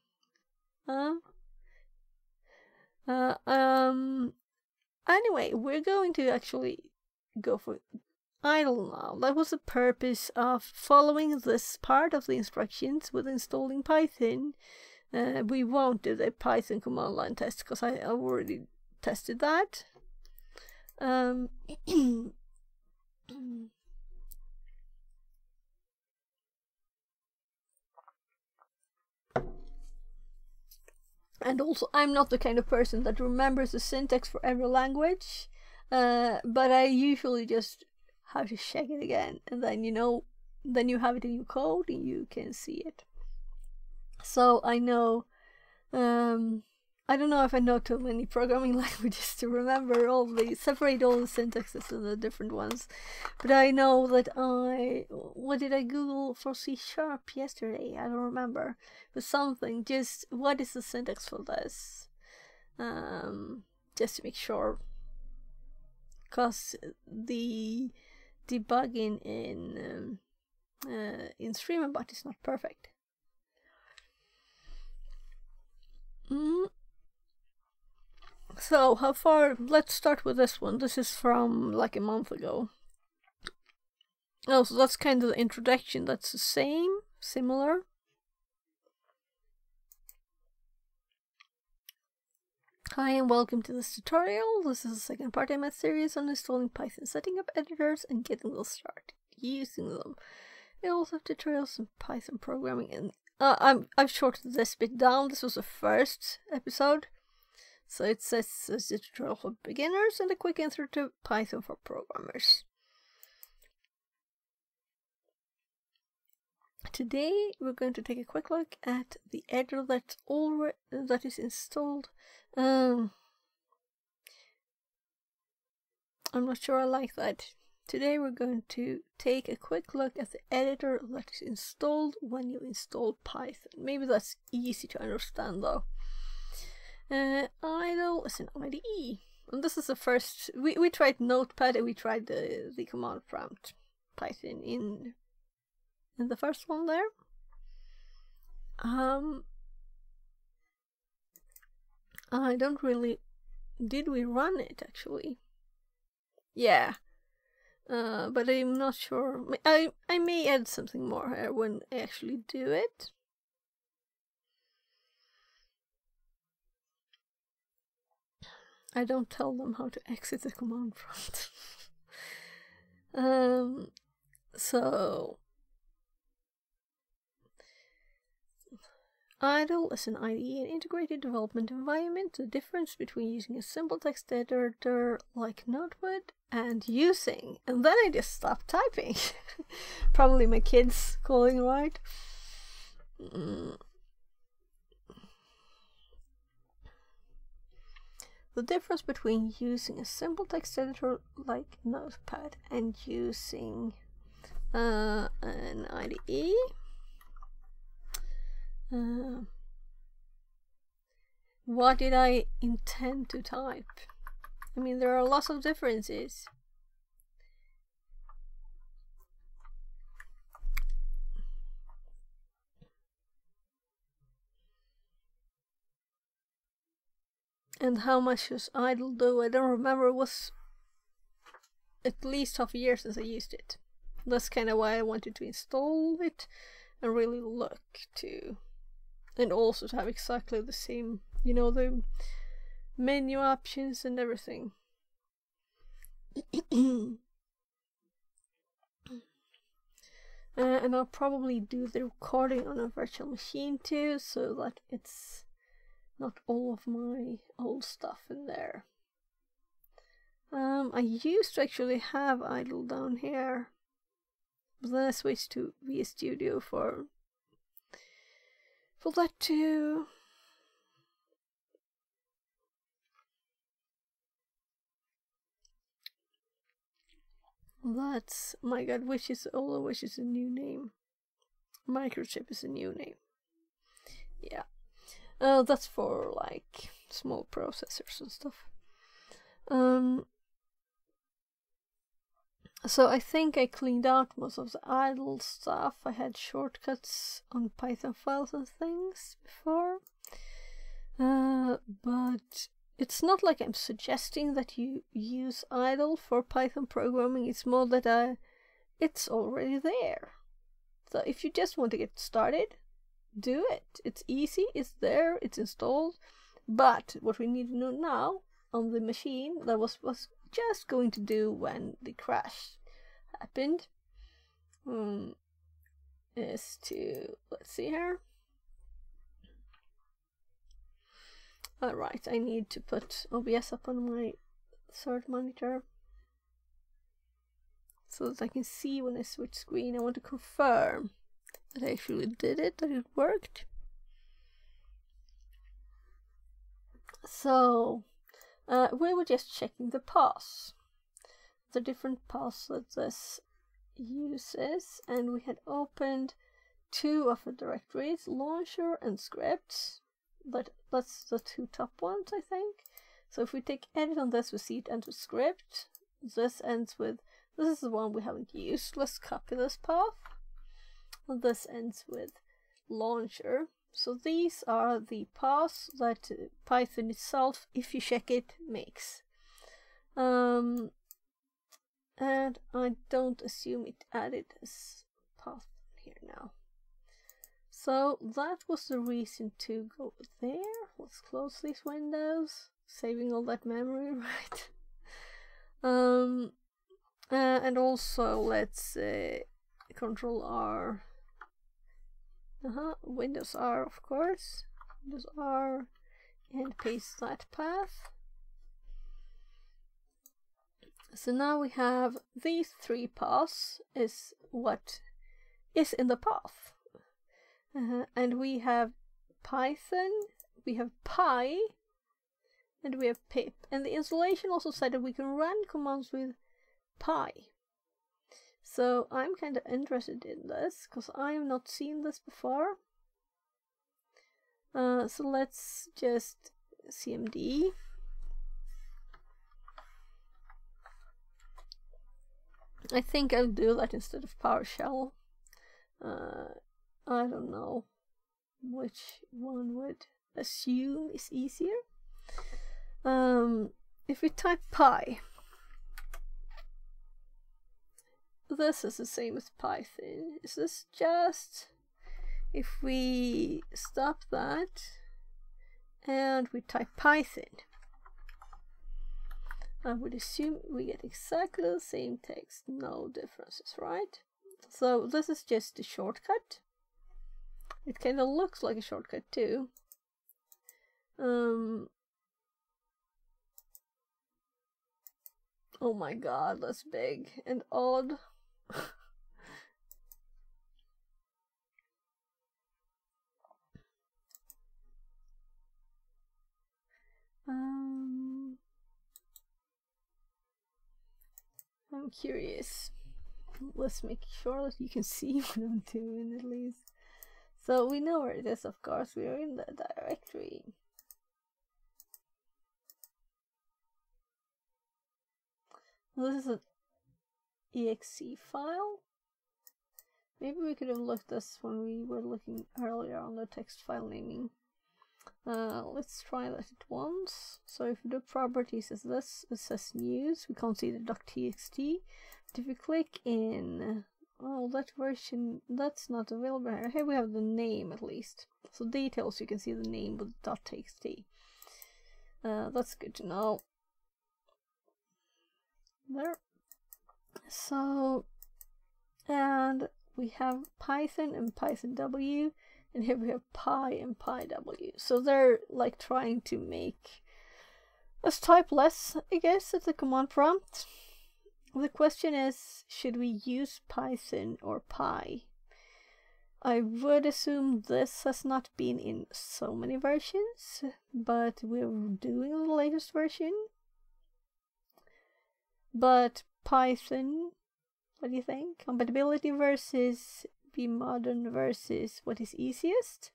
Huh? Uh, um. Anyway, we're going to actually go for IDLE now. That was the purpose of following this part of the instructions with installing Python. Uh, we won't do the Python command line test because I already tested that. Um. and also I'm not the kind of person that remembers the syntax for every language, uh, but I usually just have to check it again, and then you know, then you have it in your code and you can see it. So I know um, I don't know if I know too many programming languages to remember all the separate all the syntaxes and the different ones, but I know that I what did I Google for C sharp yesterday? I don't remember, but something. Just what is the syntax for this? Um, just to make sure, cause the debugging in um, uh, in Streamer.bot is not perfect. Mm. So, how far? Let's start with this one. This is from like a month ago. Oh, so that's kind of the introduction. That's the same, similar. Hi and welcome to this tutorial. This is the second part in my series on installing Python, setting up editors and getting them started using them. I also have tutorials on Python programming and uh, I'm, I've shortened this bit down. This was the first episode. So it says it's a tutorial for beginners and a quick intro to Python for programmers. Today we're going to take a quick look at the editor that's already that is installed. Um, I'm not sure I like that. Today we're going to take a quick look at the editor that is installed when you install Python. Maybe that's easy to understand though. Uh, idle is an IDE. And this is the first, we, we tried Notepad and we tried the, the command prompt Python in, in the first one there. Um, I don't really, did we run it actually? Yeah, Uh, but I'm not sure. I I may add something more here when I actually do it. I don't tell them how to exit the command prompt. um, so IDLE is an IDE, an integrated development environment. The difference between using a simple text editor like Notepad and using, and then I just stopped typing. Probably my kids calling right. Mm. The difference between using a simple text editor like Notepad and using uh, an IDE uh, what did I intend to type? I mean, there are lots of differences. And how much was idle do? I don't remember. It was at least half a year since I used it. That's kind of why I wanted to install it and really look to and also to have exactly the same, you know, the menu options and everything. uh, and I'll probably do the recording on a virtual machine too, so that it's not all of my old stuff in there. Um, I used to actually have Idle down here, but then I switched to VS Studio for for that too. That's my god, which is although which is a new name. Microchip is a new name. Yeah. Uh, that's for like small processors and stuff. Um, so I think I cleaned out most of the idle stuff. I had shortcuts on Python files and things before. Uh, but it's not like I'm suggesting that you use idle for Python programming. It's more that I, it's already there. So if you just want to get started, do it. It's easy, it's there, it's installed. But what we need to know now on the machine that was was just going to do when the crash happened um, is to let's see here alright I need to put OBS up on my third monitor so that I can see when I switch screen I want to confirm that actually did it that it worked so uh, we were just checking the paths, the different paths that this uses, and we had opened two of the directories, launcher and scripts. But that's the two top ones, I think. So if we take edit on this, we see it enter script. This ends with, this is the one we haven't used. Let's copy this path. This ends with launcher. So these are the paths that Python itself, if you check it, makes. Um, and I don't assume it added this path here now. So that was the reason to go there. Let's close these windows, saving all that memory, right? um, uh, and also let's uh, control R uh-huh, Windows R of course. Windows R and paste that path. So now we have these three paths is what is in the path. Uh, and we have Python, we have Py, and we have pip. And the installation also said that we can run commands with Py. So I'm kind of interested in this because I have not seen this before. Uh, so let's just CMD. I think I'll do that instead of PowerShell. Uh, I don't know which one would assume is easier. Um, if we type Py, this is the same as Python. Is this just if we stop that and we type Python? I would assume we get exactly the same text, no differences, right? So this is just a shortcut. It kind of looks like a shortcut too. Um, oh my god, that's big and odd. um, I'm curious. Let's make sure that you can see what I'm doing at least. So we know where it is, of course. We are in the directory. This is an exe file. Maybe we could have looked this when we were looking earlier on the text file naming. Uh, let's try that at once. So if we do properties as this, it says news. We can't see the .txt. But if we click in, oh, that version, that's not available here. Here we have the name at least. So details, you can see the name with .txt. Uh, that's good to know. There. So, and we have Python and Python W, and here we have Py and Py W. So they're like trying to make us type less, I guess, at the command prompt. The question is, should we use Python or Py? I would assume this has not been in so many versions, but we're doing the latest version. But Python, what do you think? Compatibility versus be modern versus what is easiest?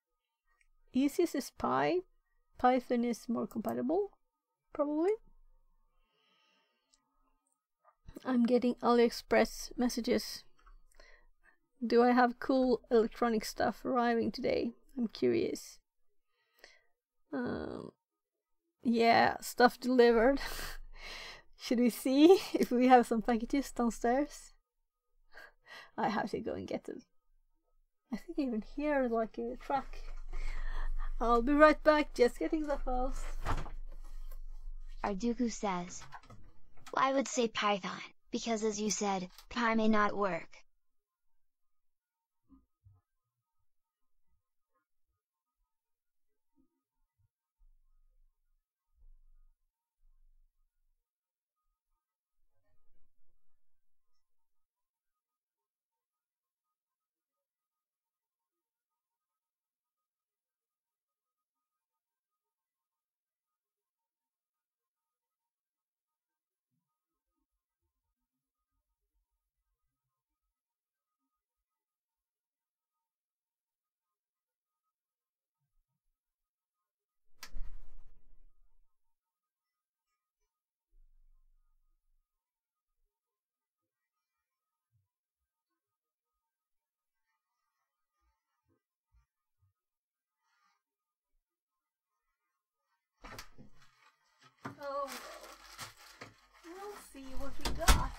Easiest is Py. Python is more compatible, probably. I'm getting AliExpress messages. Do I have cool electronic stuff arriving today? I'm curious. Um, yeah, stuff delivered. Should we see if we have some packages downstairs? I have to go and get them. I think even hear like a truck. I'll be right back, just getting the files. Arduku says, well, I would say Python, because as you said, Py may not work. Oh, we'll see what we got.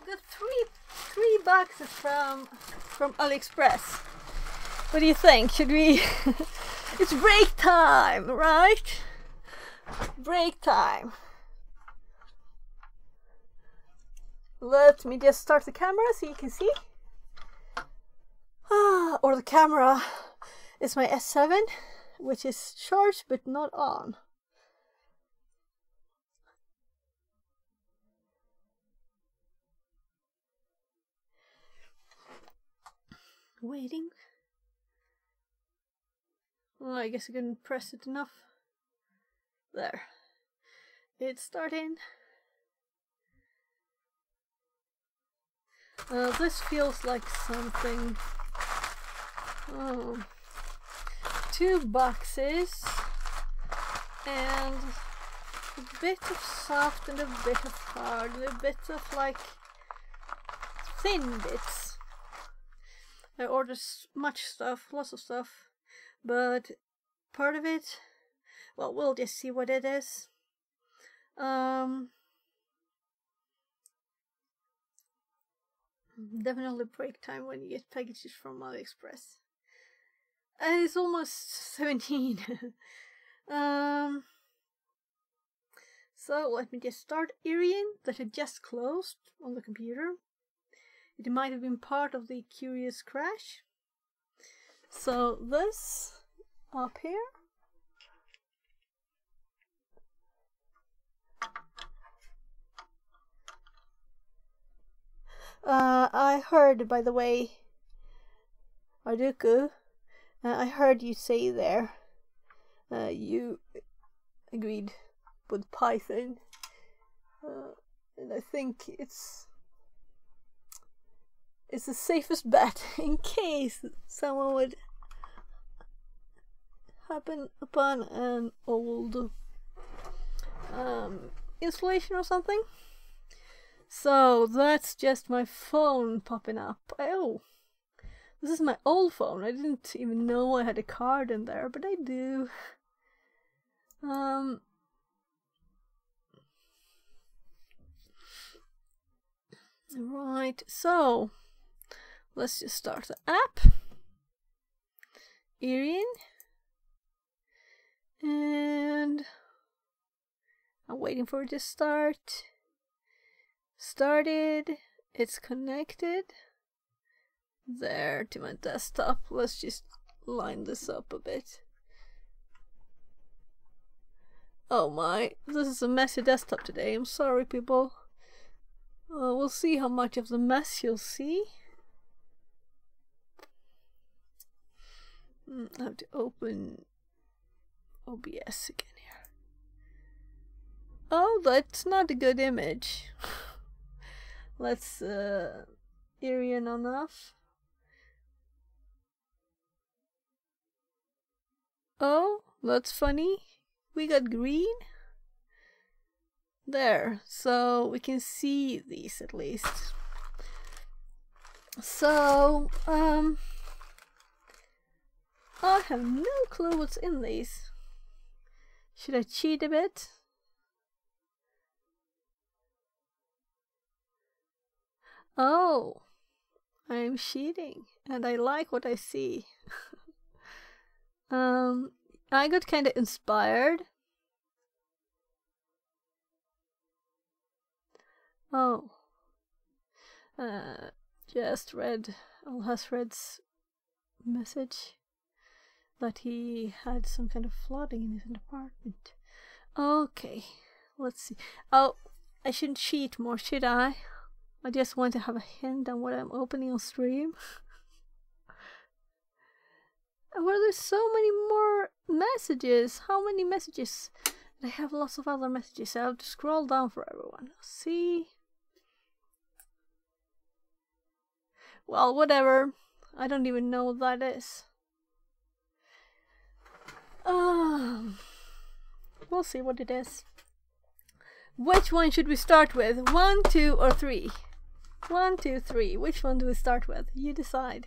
We got three three boxes from from AliExpress. What do you think? Should we? it's break time, right? Break time. Let me just start the camera so you can see. Ah, or the camera is my S7, which is charged but not on. Waiting. Well, I guess I couldn't press it enough. There. It's starting. Uh, this feels like something. Oh. Two boxes. And a bit of soft and a bit of hard a bit of like thin bits. I ordered much stuff, lots of stuff, but part of it, well, we'll just see what it is. Um, Definitely break time when you get packages from AliExpress. And it's almost 17. um, so let me just start Iriun that had just closed on the computer. It might have been part of the curious crash. So this up here. Uh, I heard, by the way, Arduku, uh, I heard you say there, uh, you agreed with Python, uh, and I think it's it's the safest bet in case someone would happen upon an old um, installation or something. So that's just my phone popping up. Oh, this is my old phone. I didn't even know I had a card in there, but I do. Um. Right, so let's just start the app. Iriun. And I'm waiting for it to start started. It's connected. There to my desktop. Let's just line this up a bit. Oh my, this is a messy desktop today. I'm sorry, people. Uh, we'll see how much of the mess you'll see. I have to open OBS again here. Oh, that's not a good image. Let's uh Iriun off. Oh, that's funny. We got green. There, so we can see these at least. So, um, I have no clue what's in these. Should I cheat a bit? Oh, I'm cheating and I like what I see. um, I got kind of inspired. Oh, uh, just read Alhasred's message that he had some kind of flooding in his apartment. Okay, let's see. Oh, I shouldn't cheat more, should I? I just want to have a hint on what I'm opening on stream. well, there's so many more messages. How many messages? I have lots of other messages. I have to scroll down for everyone. See? Well, whatever. I don't even know what that is. Um, we'll see what it is. Which one should we start with? One, two, or three? One, two, three. Which one do we start with? You decide.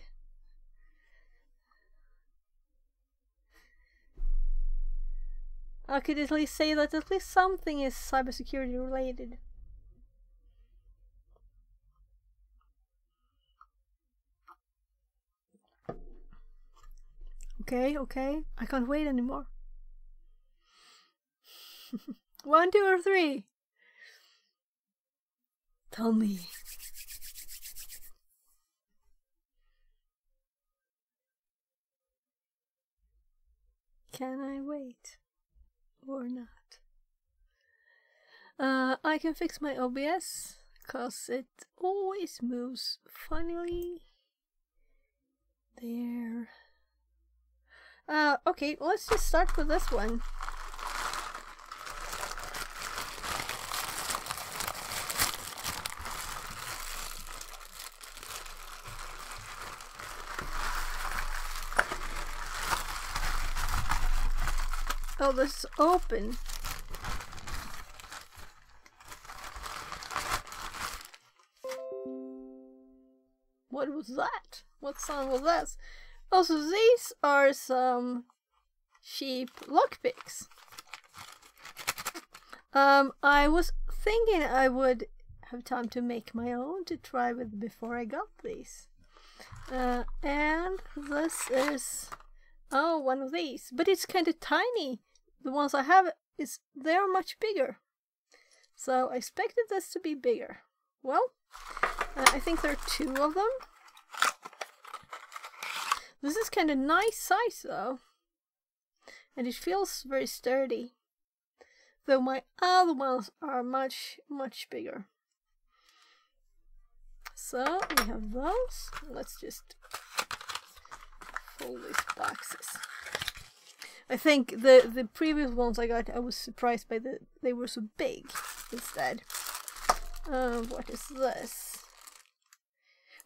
I could at least say that at least something is cybersecurity related. Okay, okay. I can't wait anymore. One, two, or three? Tell me. Can I wait or not? Uh, I can fix my OBS because it always moves funnily. There. Uh, okay, let's just start with this one. Oh, this is open. What was that? What song was that? Also, these are some sheep lockpicks. Um, I was thinking I would have time to make my own to try with before I got these. Uh, and this is oh one of these, but it's kind of tiny. The ones I have is they're much bigger. So I expected this to be bigger. Well, uh, I think there are two of them. This is kind of nice size though. And it feels very sturdy. Though my other ones are much, much bigger. So we have those. Let's just fold these boxes. I think the the previous ones I got, I was surprised by the they were so big instead. Uh, what is this?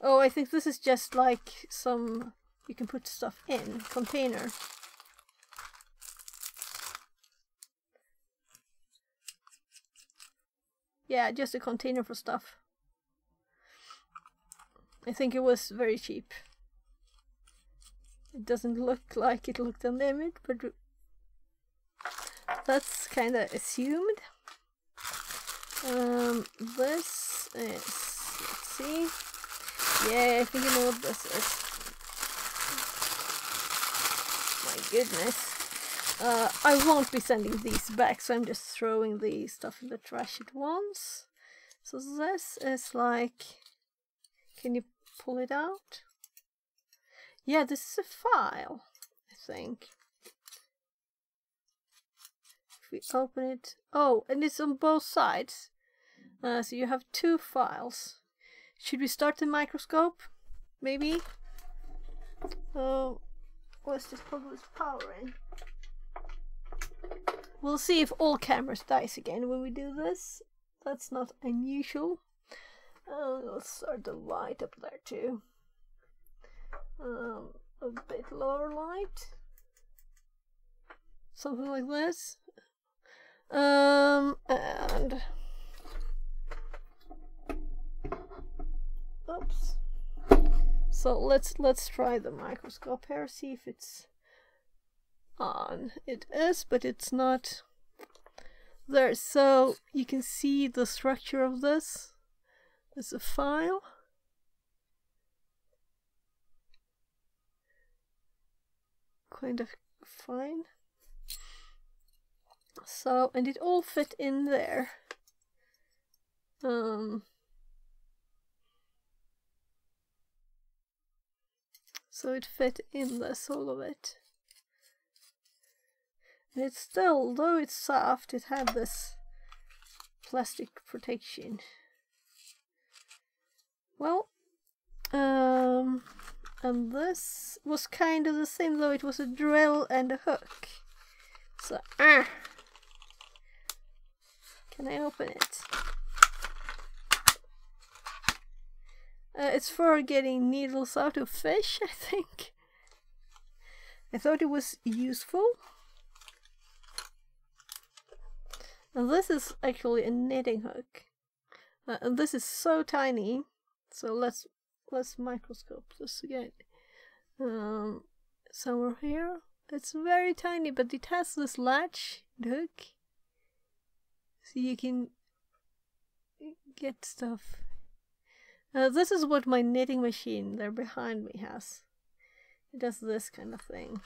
Oh, I think this is just like some you can put stuff in container. Yeah, just a container for stuff. I think it was very cheap. It doesn't look like it looked on the image, but that's kind of assumed. Um, this is, let's see. Yeah, I think you know what this is. My goodness. Uh, I won't be sending these back, so I'm just throwing the stuff in the trash at once. So this is like, can you pull it out? Yeah, this is a file, I think. If we open it, oh, and it's on both sides. Uh, so you have two files. Should we start the microscope? Maybe? Oh, let's just plug this power in. We'll see if all cameras dies again when we do this. That's not unusual. Uh, let's start the light up there too. Um, a bit lower light. Something like this. Um, and oops. So let's let's try the microscope here, see if it's on. It is, but it's not there. So you can see the structure of this. There's a file. Kind of fine. So, and it all fit in there. Um, so it fit in this, all of it. And it's still, though it's soft, it had this plastic protection. Well, um, and this was kind of the same, though it was a drill and a hook. So, ah, can I open it? Uh, it's for getting needles out of fish, I think. I thought it was useful. And this is actually a knitting hook. Uh, and this is so tiny. So let's let's microscope this again. Um, somewhere here. It's very tiny, but it has this latch hook. So you can get stuff. Uh, this is what my knitting machine there behind me has. It does this kind of thing.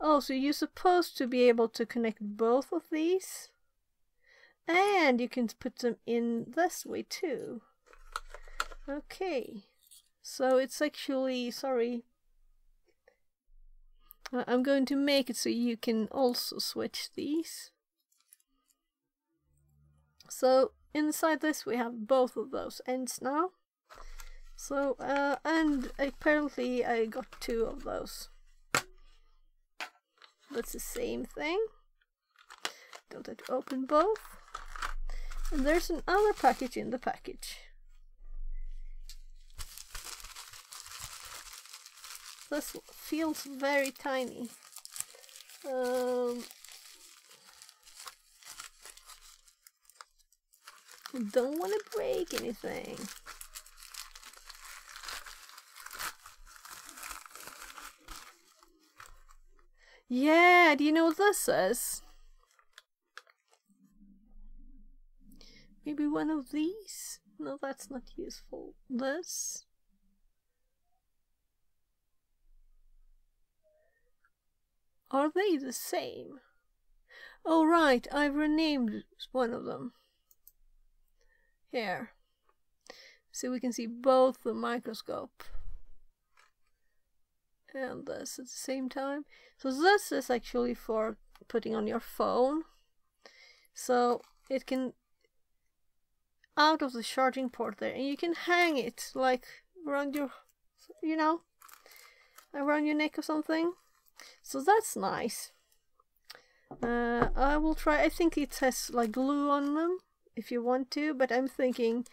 Oh, so you're supposed to be able to connect both of these and you can put them in this way too. Okay. So it's actually, sorry. Uh, I'm going to make it so you can also switch these. So inside this we have both of those ends now. So, uh, and apparently I got two of those. That's the same thing. Don't have to open both. And there's another package in the package. This feels very tiny. Um, don't want to break anything. Yeah, do you know what this is? Maybe one of these? No, that's not useful. This. Are they the same? Oh, right, I've renamed one of them. Here. So we can see both the microscope and this at the same time. So this is actually for putting on your phone. So it can out of the charging port there and you can hang it like around your you know around your neck or something. So that's nice. Uh, I will try. I think it has like glue on them if you want to, but I'm thinking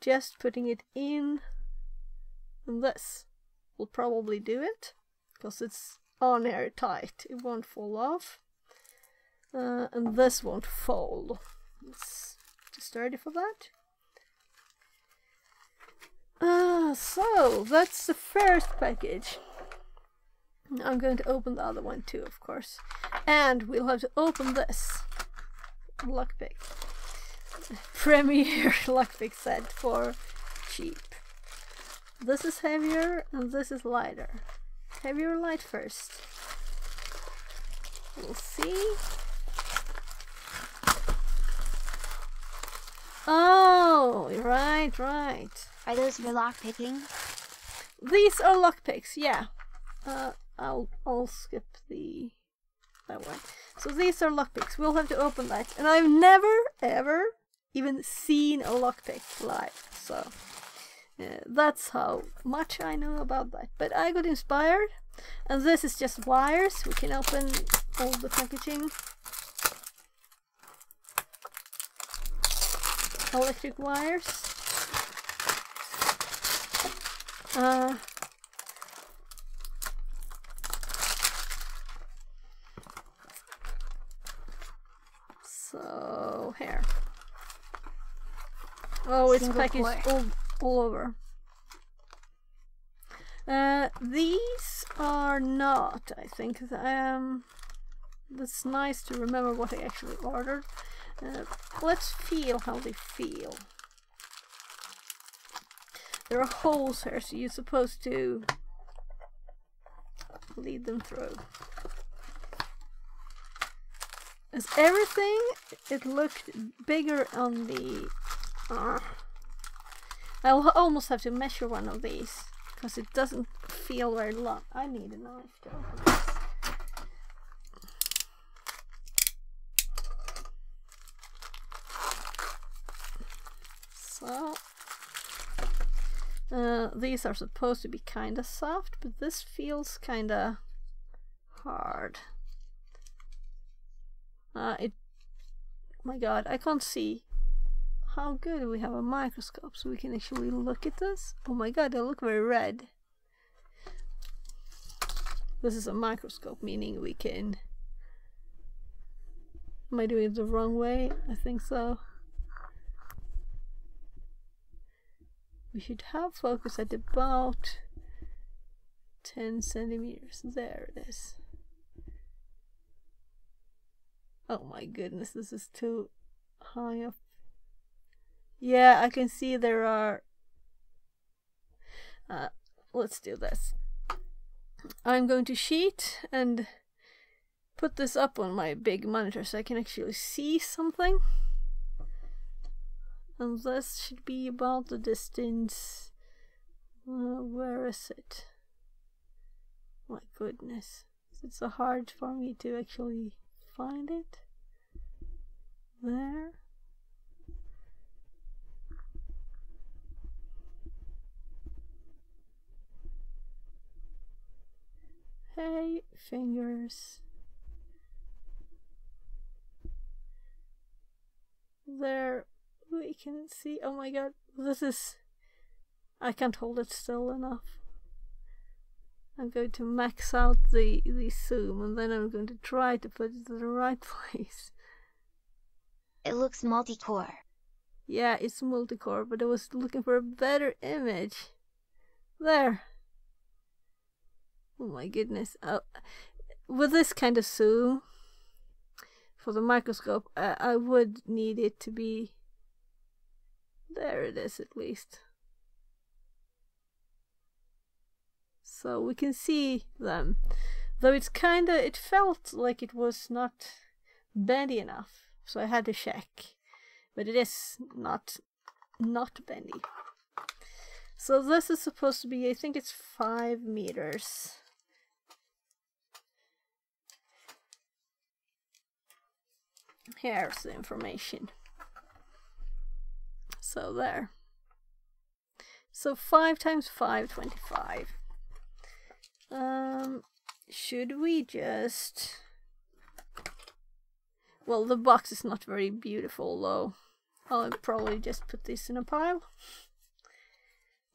just putting it in this will probably do it because it's on airtight. It won't fall off. Uh, and this won't fold. It's too sturdy for that. Uh, so that's the first package. I'm going to open the other one too, of course. And we'll have to open this lockpick. Premier lockpick set for cheap. This is heavier and this is lighter. Heavier light first. We'll see. Oh, right, right. Are those for lockpicking? These are lockpicks, yeah. Uh, I'll I'll skip the that one. So these are lockpicks. We'll have to open that, and I've never ever even seen a lockpick live. So uh, that's how much I know about that. But I got inspired, and this is just wires. We can open all the packaging. Electric wires. Uh, so here. Oh, it's Single packaged. All, over. Uh, these are not, I think. Um, that's nice to remember what I actually ordered. Uh, let's feel how they feel. There are holes here, so you're supposed to lead them through. As everything, it looked bigger on the. Uh, I'll almost have to measure one of these because it doesn't feel very long. I need a knife this. So uh, these are supposed to be kind of soft, but this feels kind of hard. Uh, it. My God, I can't see. How good we have a microscope so we can actually look at this. Oh my God, they look very red. This is a microscope, meaning we can. Am I doing it the wrong way? I think so. we should have focus at about 10 centimeters. There it is. Oh my goodness, this is too high up. Yeah, I can see there are. Uh, let's do this. I'm going to sheet and put this up on my big monitor so I can actually see something. And this should be about the distance. Uh, where is it? My goodness. It's so hard for me to actually find it. There. Hey, fingers. There we can see. Oh my god, this is. I can't hold it still enough. I'm going to max out the, the zoom and then I'm going to try to put it in the right place. It looks multi-core. Yeah, it's multi-core, but I was looking for a better image. There. Oh my goodness. Uh, with this kind of zoom, for the microscope, I, I would need it to be There it is, at least. So we can see them. Though it's kinda, it felt like it was not bendy enough. So I had to check. But it is not, not bendy. So this is supposed to be, I think it's five meters. Here's the information. So there. So 5 times 5, 25. Um, should we just... Well, the box is not very beautiful though. I'll probably just put this in a pile.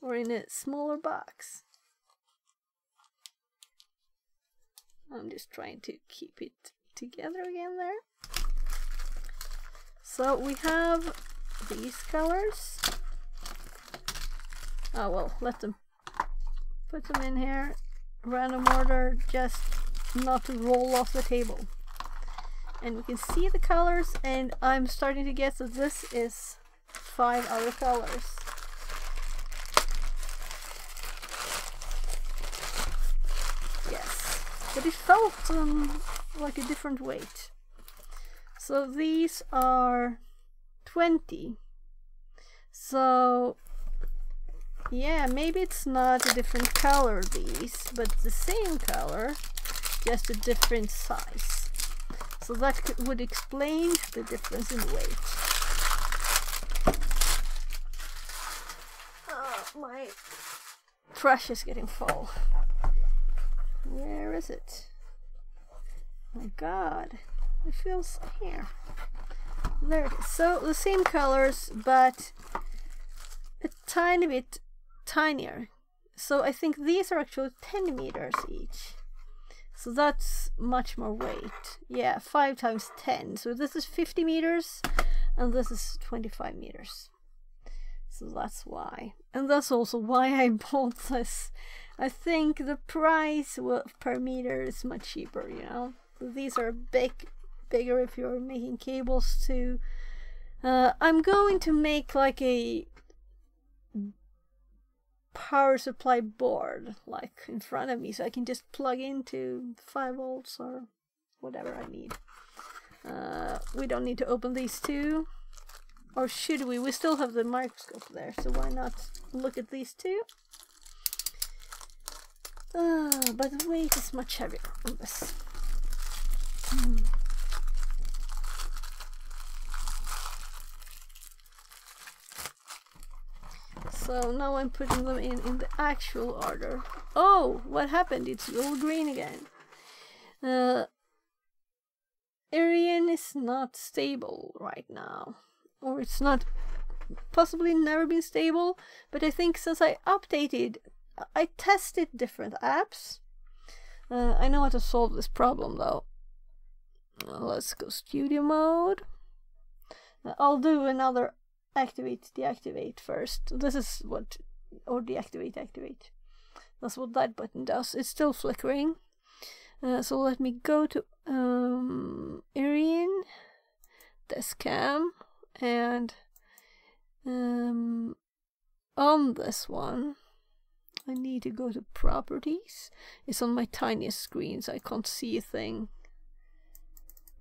Or in a smaller box. I'm just trying to keep it together again there. So we have these colors. Oh well, let them put them in here. Random order, just not to roll off the table. And we can see the colors and I'm starting to guess that this is five other colors. Yes, but it felt um, like a different weight. So these are 20. So yeah, maybe it's not a different color these, but the same color, just a different size. So that could, would explain the difference in weight. Oh, my trash is getting full. Where is it? Oh my god. It feels here. There it is. So the same colors, but a tiny bit tinier. So I think these are actually 10 meters each. So that's much more weight. Yeah, 5 times 10. So this is 50 meters and this is 25 meters. So that's why. And that's also why I bought this. I think the price per meter is much cheaper, you know. These are big, bigger if you're making cables too. Uh, I'm going to make like a power supply board like in front of me so I can just plug into 5 volts or whatever I need. Uh, we don't need to open these two. Or should we? We still have the microscope there, so why not look at these two? Uh, but the weight is much heavier on this. Hmm. So now I'm putting them in in the actual order. Oh, what happened? It's all green again. Uh, Iriun is not stable right now. Or it's not possibly never been stable. But I think since I updated, I tested different apps. Uh, I know how to solve this problem though. Uh, let's go studio mode. I'll do another activate, deactivate first. This is what, or deactivate, activate. That's what that button does. It's still flickering. Uh, so let me go to um, Iriun, cam, and um, on this one, I need to go to properties. It's on my tiniest screen, so I can't see a thing.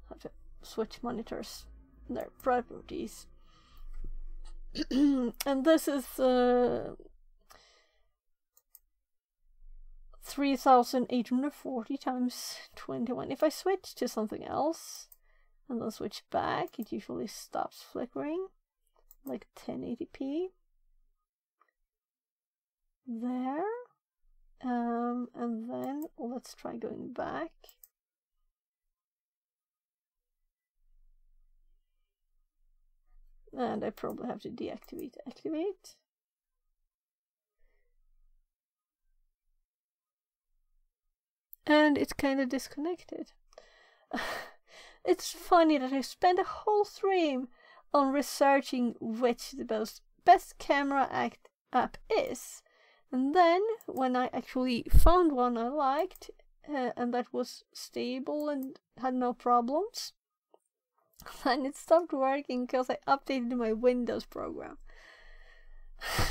I Have to switch monitors. There, properties. and this is uh, 3840 times 21. If I switch to something else and then switch back, it usually stops flickering like 1080p. There. Um, and then let's try going back. And I probably have to deactivate activate. And it's kind of disconnected. it's funny that I spent a whole stream on researching which the most best camera act app is. And then when I actually found one I liked uh, and that was stable and had no problems, and it stopped working because I updated my Windows program.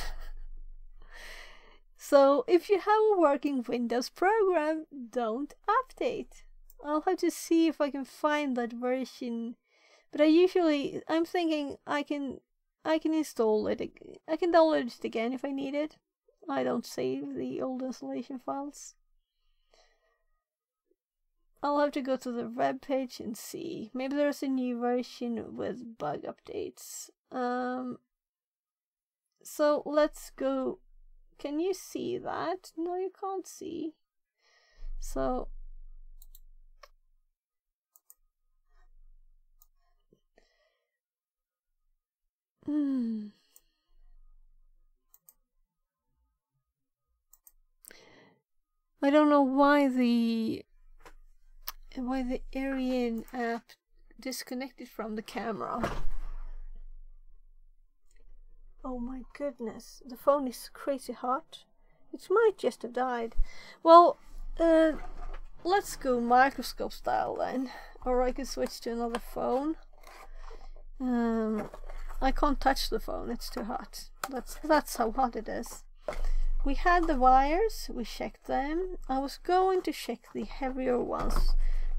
so if you have a working Windows program, don't update. I'll have to see if I can find that version. But I usually I'm thinking I can I can install it. I can download it again if I need it. I don't save the old installation files. I'll have to go to the web page and see. Maybe there's a new version with bug updates. Um so let's go can you see that? No you can't see. So Hmm. I don't know why the why the Iriun app disconnected from the camera. Oh my goodness, the phone is crazy hot. It might just have died. Well, uh, let's go microscope style then, or I could switch to another phone. Um, I can't touch the phone; it's too hot. That's that's how hot it is. We had the wires, we checked them. I was going to check the heavier ones,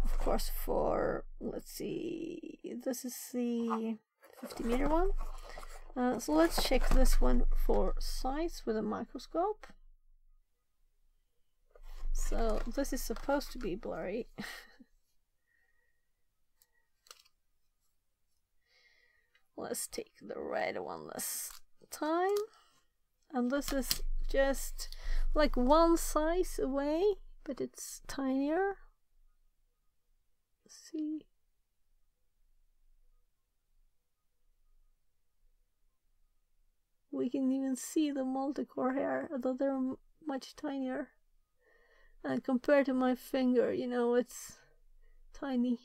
of course, for, let's see, this is the 50 meter one. Uh, so let's check this one for size with a microscope. So this is supposed to be blurry. let's take the red one this time. And this is just like one size away, but it's tinier. See. We can even see the multicore hair, although they're much tinier. And compared to my finger, you know, it's tiny.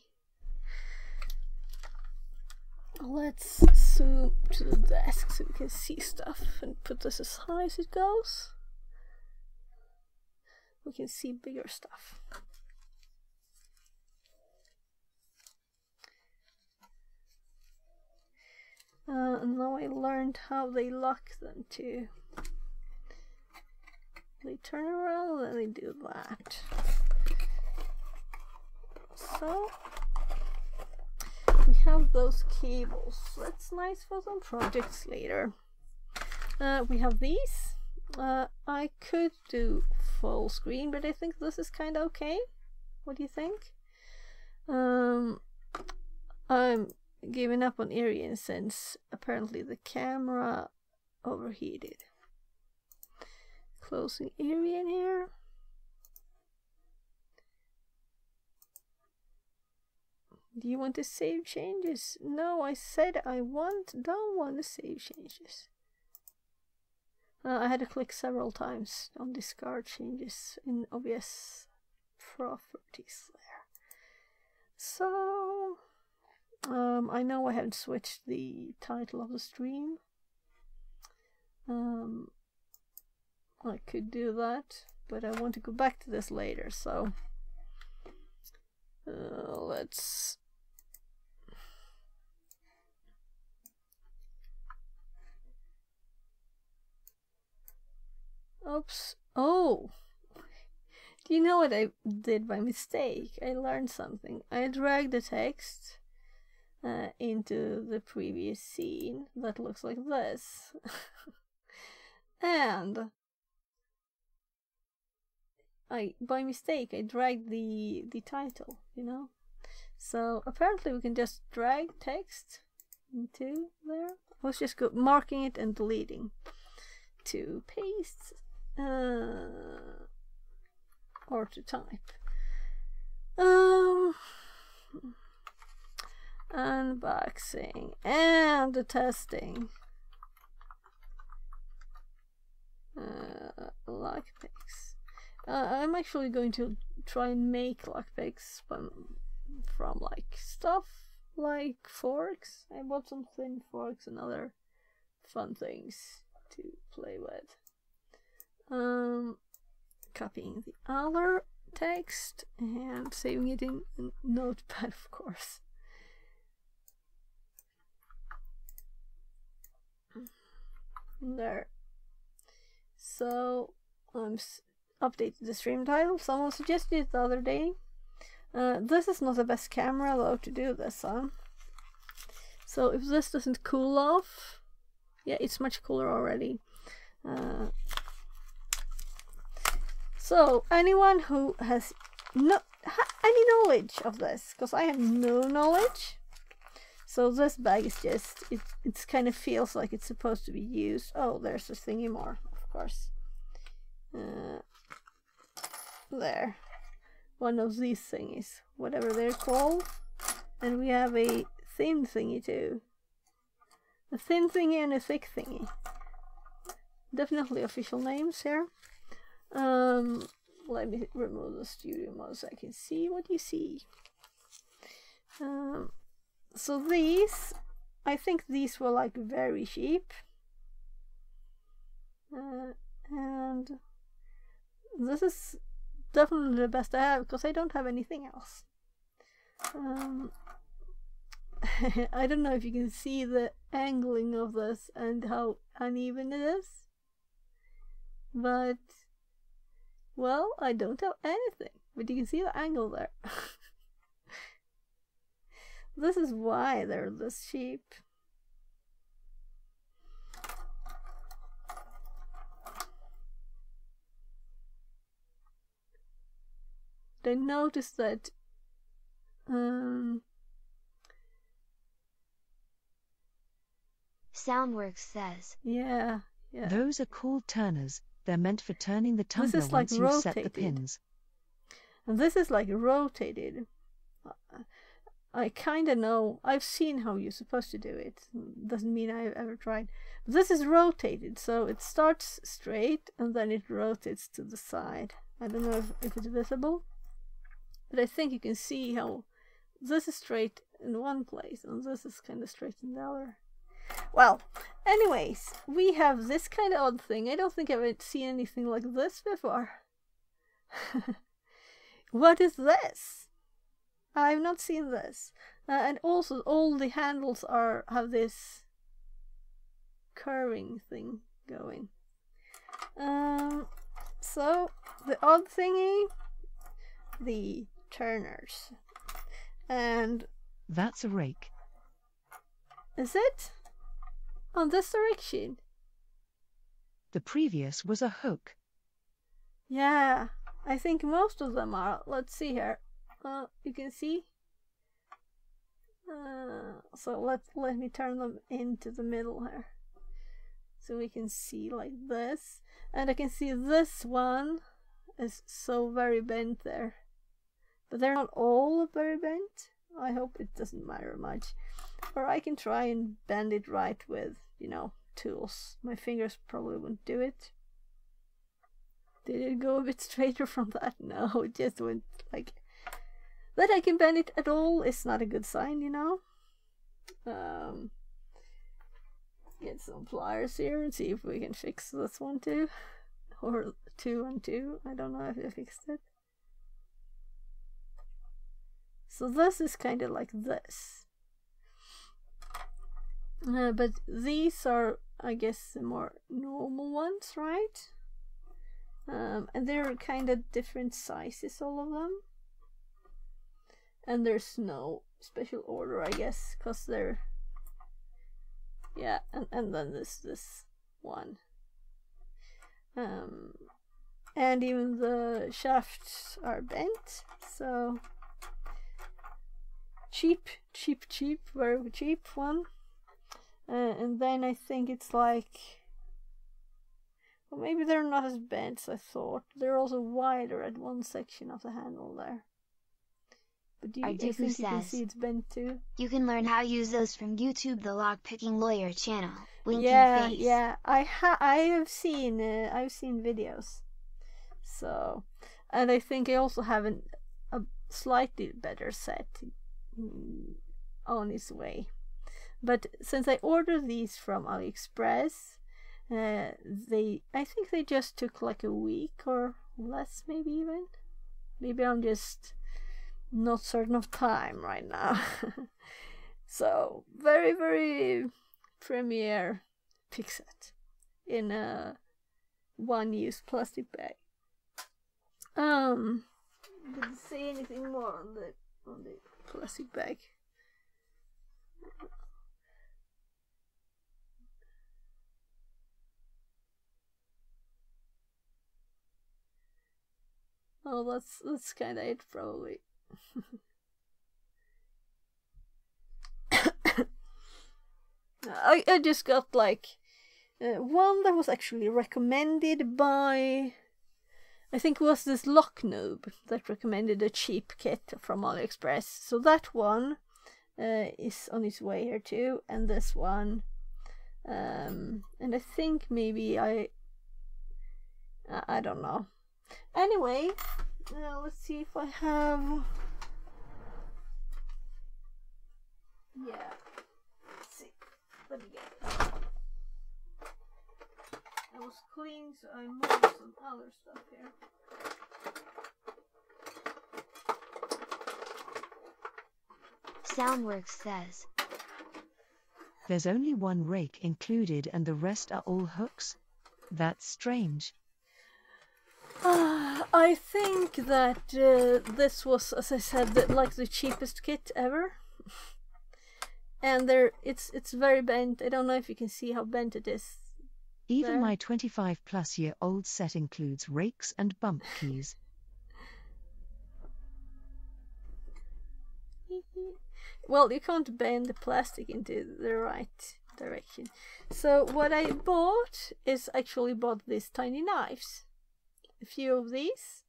Let's zoom to the desk so we can see stuff and put this as high as it goes. We can see bigger stuff. Uh, and now I learned how they lock them too. They turn around and they do that. So we have those cables. That's nice for some projects later. Uh, we have these. Uh, I could do full screen, but I think this is kind of okay. What do you think? Um, I'm giving up on Iriun since apparently the camera overheated. Closing Iriun here. Do you want to save changes? No, I said I want don't want to save changes. Uh, I had to click several times on discard changes in OBS properties there. So um, I know I haven't switched the title of the stream. Um, I could do that, but I want to go back to this later, so uh, let's Oops. Oh. Do you know what I did by mistake? I learned something. I dragged the text uh, into the previous scene that looks like this. and I by mistake I dragged the the title, you know? So apparently we can just drag text into there. Let's just go marking it and deleting to paste uh, or to type. Um, unboxing and testing. Uh, lockpicks. Uh, I'm actually going to try and make lockpicks from, from like stuff like forks. I bought some thin forks and other fun things to play with. Um, copying the other text and saving it in Notepad, of course. There. So I'm updated the stream title. Someone suggested it the other day. Uh, this is not the best camera though to do this on. So if this doesn't cool off, yeah, it's much cooler already. Uh, so anyone who has no ha, any knowledge of this, because I have no knowledge. So this bag is just it. It kind of feels like it's supposed to be used. Oh, there's a thingy more, of course. Uh, there, one of these thingies, whatever they're called, and we have a thin thingy too. A thin thingy and a thick thingy. Definitely official names here. Um, let me remove the studio mode so I can see what you see. Um, so these, I think these were like very cheap. Uh, and this is definitely the best I have because I don't have anything else. Um, I don't know if you can see the angling of this and how uneven it is. But, well, I don't have anything. But you can see the angle there. this is why they're this cheap. I noticed that um, Soundworks says. Yeah, yeah. Those are called turners. They're meant for turning the tumbler is like once you've set the rotated. pins. And this is like rotated. I kind of know. I've seen how you're supposed to do it. Doesn't mean I've ever tried. This is rotated, so it starts straight and then it rotates to the side. I don't know if, if it's visible, but I think you can see how this is straight in one place and this is kind of straight in the other. Well, anyways, we have this kind of odd thing. I don't think I've seen anything like this before. what is this? I've not seen this. Uh, and also, all the handles are have this curving thing going. Um, so the odd thingy, the turners, and That's a rake. is it on this direction? The previous was a hook. Yeah, I think most of them are. Let's see here. Uh, you can see. Uh, so let let me turn them into the middle here, so we can see like this, and I can see this one is so very bent there, but they're not all very bent. I hope it doesn't matter much, or I can try and bend it right with you know tools. My fingers probably won't do it. Did it go a bit straighter from that? No, it just went like that. I can bend it at all is not a good sign, you know. Um, get some pliers here and see if we can fix this one too, or two and two. I don't know if I fixed it. So this is kind of like this. Uh, but these are, I guess, the more normal ones, right? Um, and they're kind of different sizes, all of them. And there's no special order, I guess, because they're. Yeah, and, and then this this one. Um, and even the shafts are bent, so cheap, cheap, cheap, very cheap one. Uh, and then I think it's like well, maybe they're not as bent as I thought. They're also wider at one section of the handle there. But do you, I Arduku think you can says- see it's bent too. You can learn how to use those from YouTube, the Lockpicking Lawyer channel. Winking yeah, face. yeah. I ha I have seen uh, I've seen videos. So, and I think I also have an, a slightly better set mm, on its way. But since I ordered these from AliExpress, uh, they I think they just took like a week or less, maybe even. Maybe I'm just not certain of time right now. so very very premiere Pixet in a one use plastic bag. Um, didn't see anything more on the on the plastic bag? Oh, that's that's kind of it, probably. I I just got like uh, one that was actually recommended by I think it was this lock noob that recommended a cheap kit from AliExpress. So that one uh, is on its way here too, and this one, um, and I think maybe I I, I don't know. Anyway, uh, let's see if I have. Yeah. Let's see. Let me get it. I was clean, so I moved some other stuff here. Soundworks says, There's only one rake included and the rest are all hooks? That's strange. Uh, I think that uh, this was, as I said, like the cheapest kit ever. and there, it's it's very bent. I don't know if you can see how bent it is. Even There. my 25 plus year old set includes rakes and bump keys. well, you can't bend the plastic into the right direction. So what I bought is actually bought these tiny knives. A few of these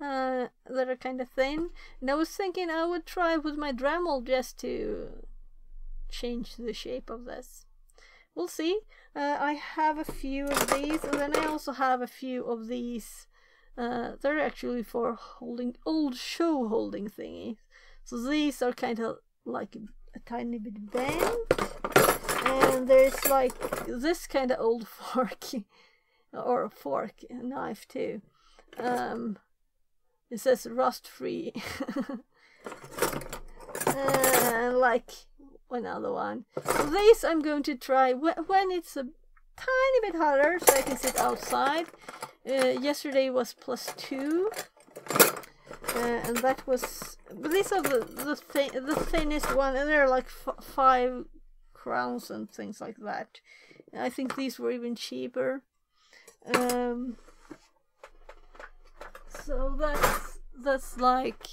uh, that are kind of thin. And I was thinking I would try with my Dremel just to change the shape of this. We'll see. Uh, I have a few of these, and then I also have a few of these. Uh, they're actually for holding old show holding thingies. So these are kind of like a tiny bit bent, and there's like this kind of old fork, or a fork knife too. Um, it says rust free, and like another one. These I'm going to try wh- when it's a tiny bit hotter, so I can sit outside. Uh, yesterday was plus two. Uh, and that was but these are the the, thi- the thinnest one and they're like five crowns and things like that i think these were even cheaper um so that's that's like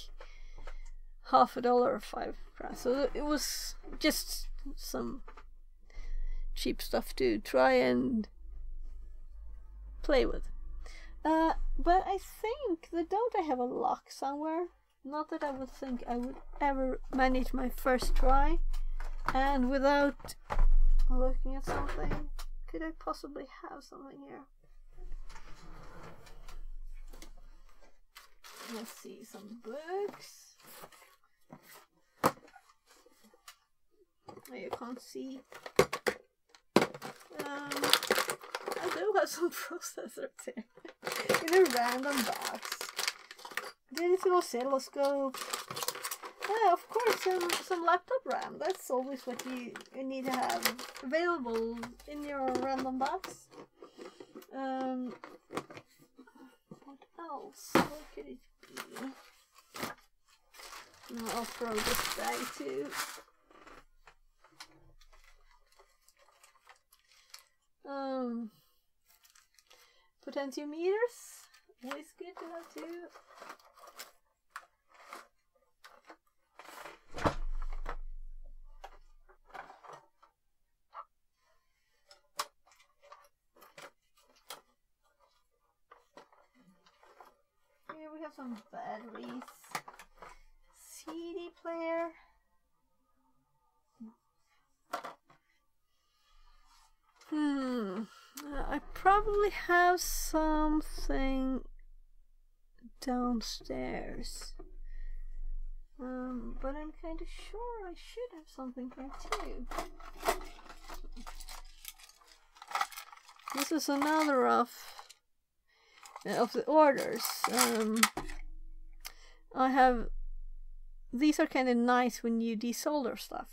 half a dollar or five crowns so it was just some cheap stuff to try and play with uh, but I think that don't I have a lock somewhere? Not that I would think I would ever manage my first try, and without looking at something, could I possibly have something here? Let's see some books. Oh, you can't see. Um, I do have some processors here in a random box. Digital oscilloscope. Yeah, of course, some some laptop RAM. That's always what you, you need to have available in your random box. Um, what else? What could it be? I'll throw this bag too. Um, potentiometers. Always good to have too. Here we have some batteries. CD player. Hmm. I probably have something downstairs. Um, but I'm kind of sure I should have something here too. This is another of of the orders. Um, I have these are kind of nice when you desolder stuff.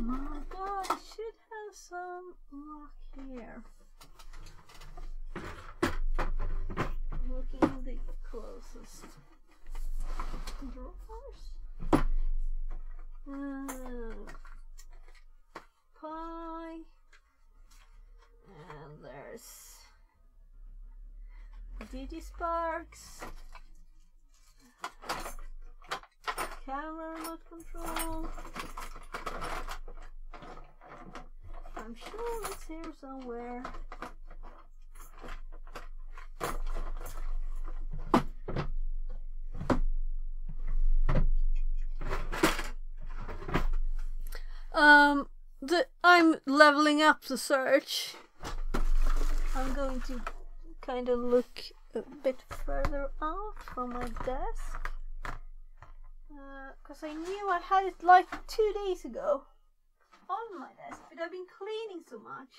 Mother shit have some lock here. Looking the closest drawers. Uh, pie. And there's Digi Sparks. Camera remote control. I'm sure it's here somewhere. Um, the I'm leveling up the search. I'm going to kind of look a bit further out from my desk. Because I knew I had it like two days ago on my desk, but I've been cleaning so much.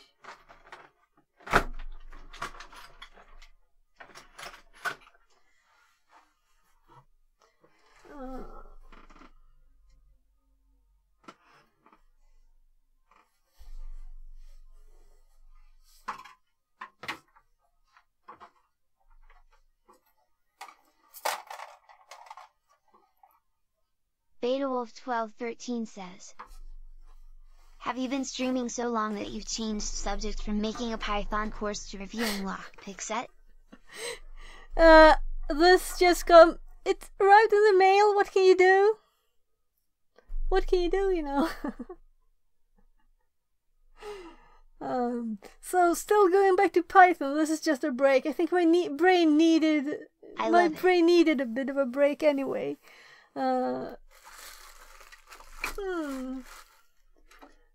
Uh, BetaWolf1213 says, Have you been streaming so long that you've changed subject from making a Python course to reviewing lockpick set? uh, this just come. It arrived in the mail. What can you do? What can you do? You know. um. So still going back to Python. This is just a break. I think my ne- brain needed. I my love it. brain needed a bit of a break anyway. Uh. Hmm.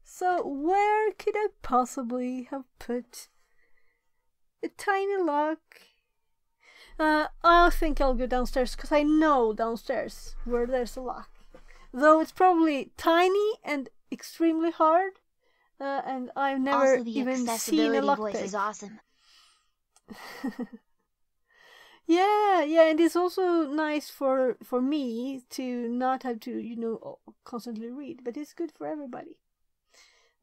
So where could I possibly have put a tiny lock? Uh, I think I'll go downstairs because I know downstairs where there's a lock. Though it's probably tiny and extremely hard, uh, and I've never also, even seen a accessibility voice is awesome. Yeah, yeah, and it's also nice for for me to not have to, you know, constantly read, but it's good for everybody.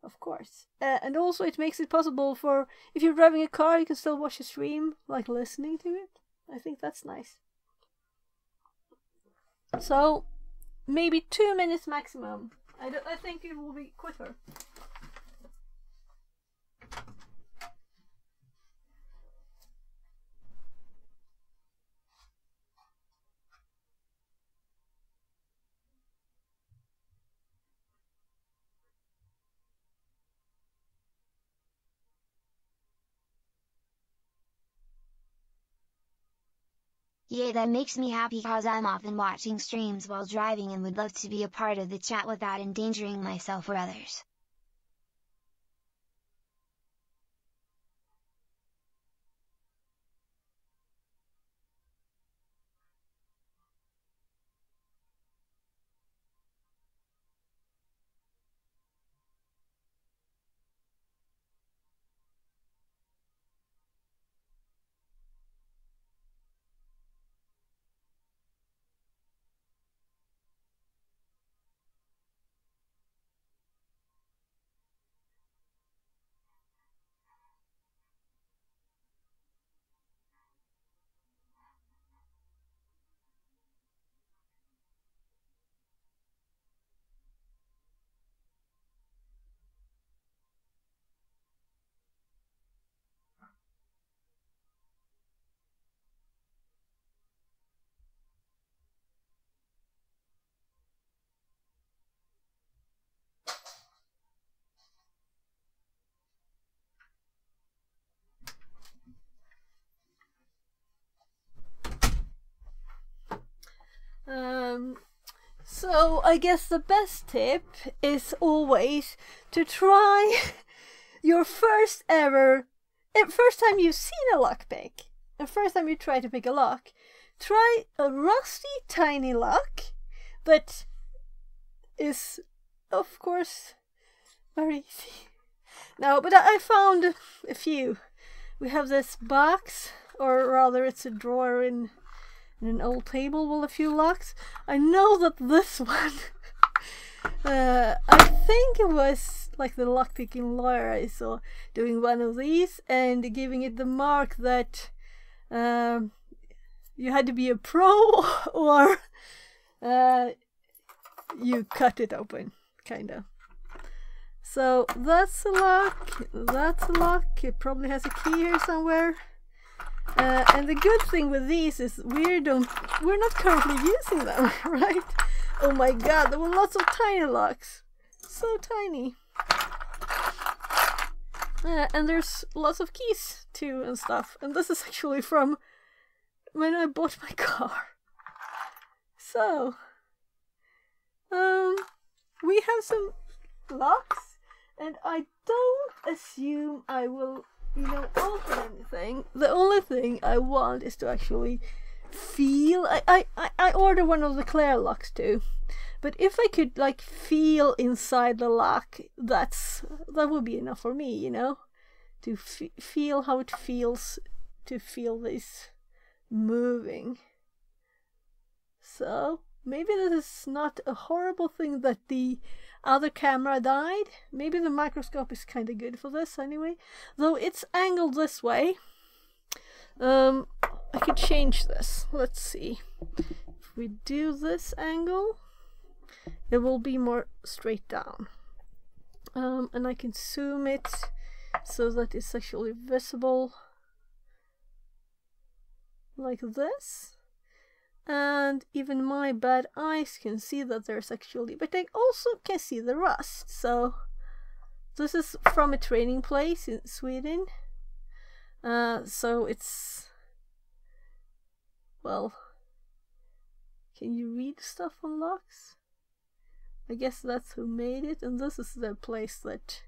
Of course. Uh, and also it makes it possible for if you're driving a car, you can still watch a stream like listening to it. I think that's nice. So, maybe 2 minutes maximum. I, I think it will be quicker. Yay, that makes me happy cause I'm often watching streams while driving and would love to be a part of the chat without endangering myself or others. Um, so I guess the best tip is always to try your first ever, first time you've seen a lockpick, the first time you try to pick a lock, try a rusty tiny lock that is, of course, very easy. No, but I found a few. We have this box, or rather, it's a drawer in in an old table with a few locks. I know that this one, uh, I think it was like the lockpicking lawyer I saw doing one of these and giving it the mark that um, you had to be a pro or uh, you cut it open, kind of. So that's a lock, that's a lock, it probably has a key here somewhere. Uh, and the good thing with these is we don't, we're not currently using them, right? Oh my god, there were lots of tiny locks. So tiny. Uh, and there's lots of keys too and stuff. And this is actually from when I bought my car. So, um, we have some locks, and I don't assume I will, you know, open anything. The only thing I want is to actually feel. I I I, I order one of the Claire locks too. But if I could like feel inside the lock, that's that would be enough for me, you know, to feel how it feels to feel this moving. So maybe this is not a horrible thing that the other camera died. Maybe the microscope is kind of good for this anyway, though it's angled this way. Um, I could change this. Let's see. If we do this angle it will be more straight down. Um, and I can zoom it so that it's actually visible like this. And even my bad eyes can see that there's actually, but I also can see the rust. So this is from a training place in Sweden. Uh, so it's, well, can you read stuff on locks? I guess that's who made it, and this is the place that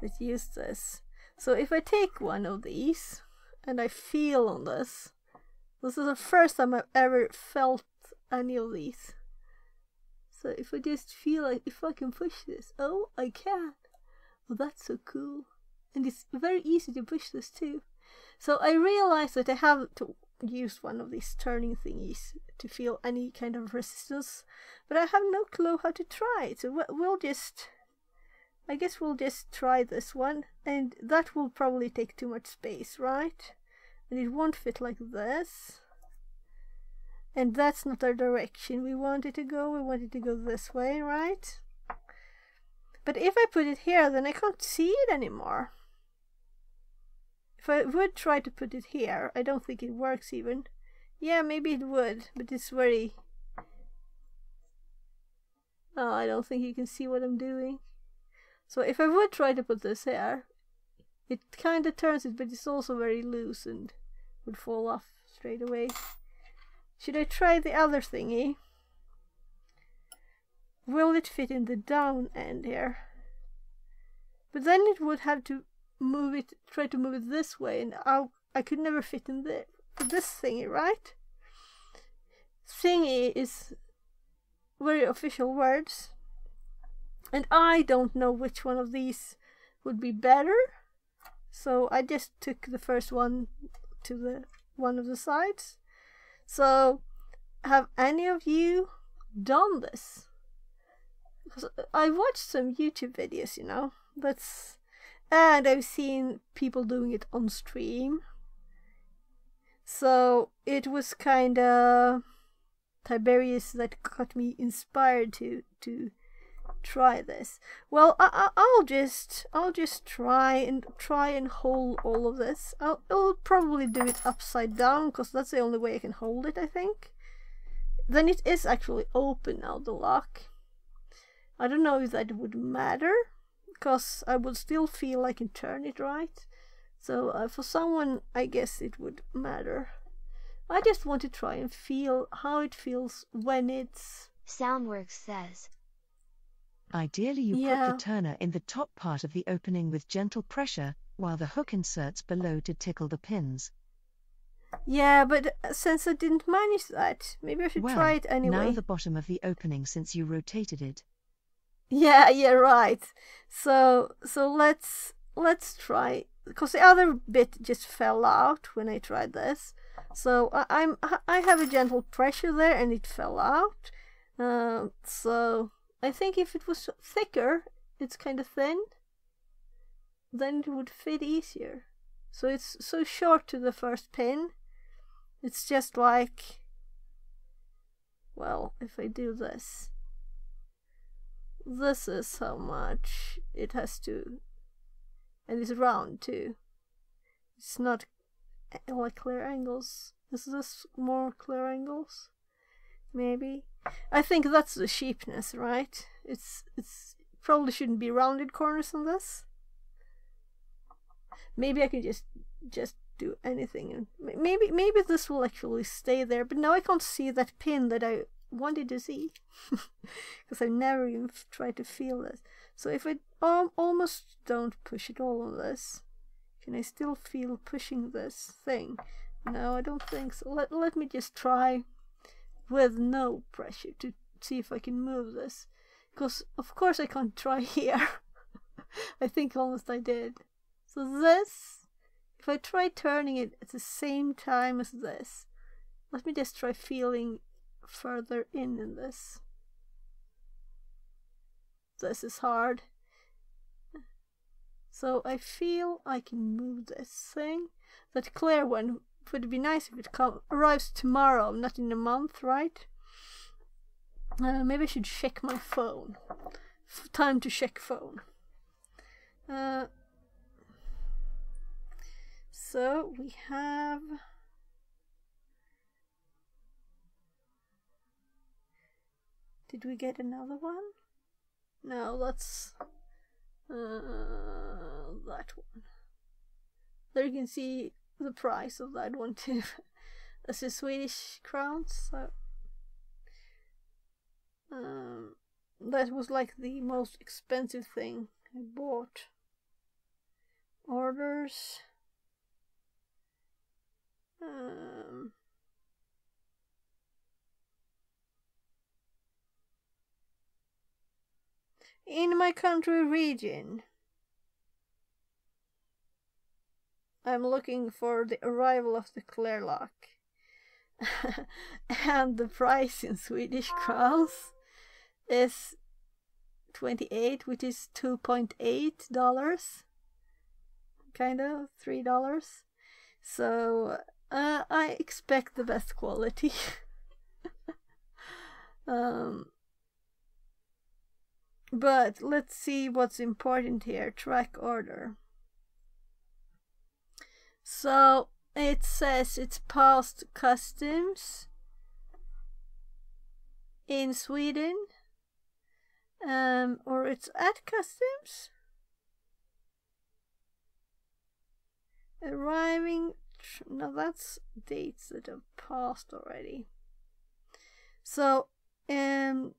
that used this. So if I take one of these and I feel on this, this is the first time I've ever felt any of these. So if I just feel like if I can push this, oh, I can. Oh, that's so cool. And it's very easy to push this too. So I realized that I have to use one of these turning thingies to feel any kind of resistance, but I have no clue how to try it. So we'll just, I guess we'll just try this one, and that will probably take too much space, right? And it won't fit like this. And that's not our direction we want it to go. We want it to go this way, right? But if I put it here, then I can't see it anymore. If I would try to put it here, I don't think it works even. Yeah, maybe it would, but it's very... Oh, I don't think you can see what I'm doing. So if I would try to put this here, it kind of turns it, but it's also very loose and would fall off straight away. Should I try the other thingy? Will it fit in the down end here? But then it would have to move it, try to move it this way, and I, I could never fit in the, this thingy, right? Thingy is very official words, and I don't know which one of these would be better, so I just took the first one to the one of the sides. So, have any of you done this? Because I watched some YouTube videos, you know. That's and I've seen people doing it on stream. So it was kind of Tiberius that got me inspired to to try this. Well, I, will just I'll just try and try and hold all of this. I'll, I'll probably do it upside down because that's the only way I can hold it. I think. Then it is actually open now the lock. I don't know if that would matter because I would still feel I can turn it right. So uh, for someone, I guess it would matter. I just want to try and feel how it feels when it's. Soundworks says. Ideally, you yeah. put the turner in the top part of the opening with gentle pressure, while the hook inserts below to tickle the pins. Yeah, but uh, since I didn't manage that, maybe I should well, try it anyway. Now the bottom of the opening since you rotated it. Yeah, yeah, right. So so let's let's try because the other bit just fell out when I tried this. So I, I'm I have a gentle pressure there and it fell out. Uh, so I think if it was thicker, it's kind of thin, then it would fit easier. So it's so short to the first pin. It's just like, well, if I do this, this is how much it has to, and it's round too. It's not eh, like clear angles. Is this more clear angles? Maybe. I think that's the cheapness, right? It's it's probably shouldn't be rounded corners on this. Maybe I can just just do anything maybe maybe this will actually stay there but now I can't see that pin that I wanted to see because I've never even tried to feel this so if I um, almost don't push it all on this can I still feel pushing this thing no I don't think so let, let me just try with no pressure to see if I can move this because of course I can't try here I think almost I did so this if I try turning it at the same time as this, let me just try feeling further in in this. This is hard. So I feel I can move this thing. That clear one would be nice if it arrives tomorrow, not in a month, right? Uh, maybe I should check my phone. F time to check phone. Uh, so we have Did we get another one? No, that's uh, that one. There you can see the price of that one too. That's a Swedish crowns. So um, that was like the most expensive thing I bought. Orders. Um, in my country region, I'm looking for the arrival of the Clairlock. and the price in Swedish crowns is 28, which is 2.8 dollars. Kind of, $3. So uh, I expect the best quality. um, but let's see what's important here. Track order. So it says it's past customs in Sweden. Um, or it's at customs. Arriving now that's dates that have passed already. So, um,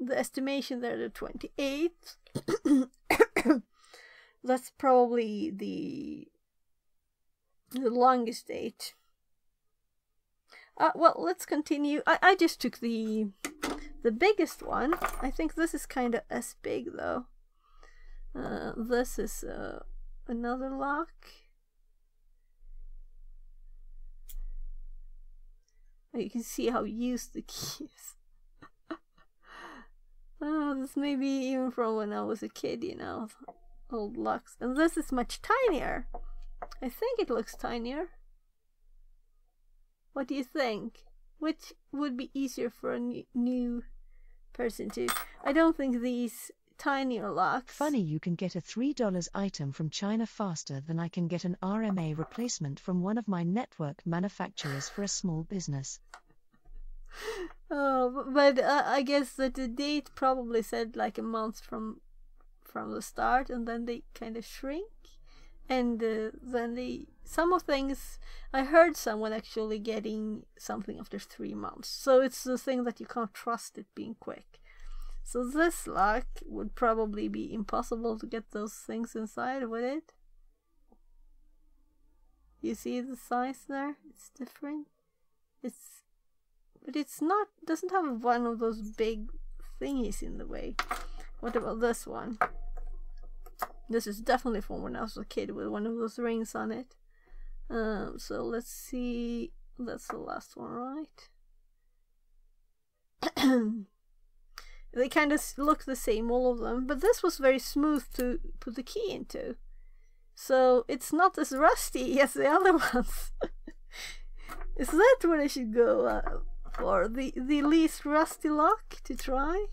the estimation there, the 28th, that's probably the the longest date. Uh, well, let's continue. I, I just took the the biggest one. I think this is kind of as big though. Uh, this is uh, another lock. You can see how used the key is. oh, this may be even from when I was a kid, you know. Old locks. And this is much tinier. I think it looks tinier. What do you think? Which would be easier for a new person to... I don't think these tinier locks. Funny you can get a $3 item from China faster than I can get an RMA replacement from one of my network manufacturers for a small business. Oh, but uh, I guess that the date probably said like a month from from the start, and then they kind of shrink, and uh, then they some of things. I heard someone actually getting something after three months, so it's the thing that you can't trust it being quick. So this lock would probably be impossible to get those things inside, would it? You see the size there? It's different. It's but it's not doesn't have one of those big thingies in the way. What about this one? This is definitely from when I was a kid with one of those rings on it. Um, so let's see. That's the last one, right? They kind of look the same, all of them, but this was very smooth to put the key into. So it's not as rusty as the other ones. Is that what I should go uh, for? The the least rusty lock to try?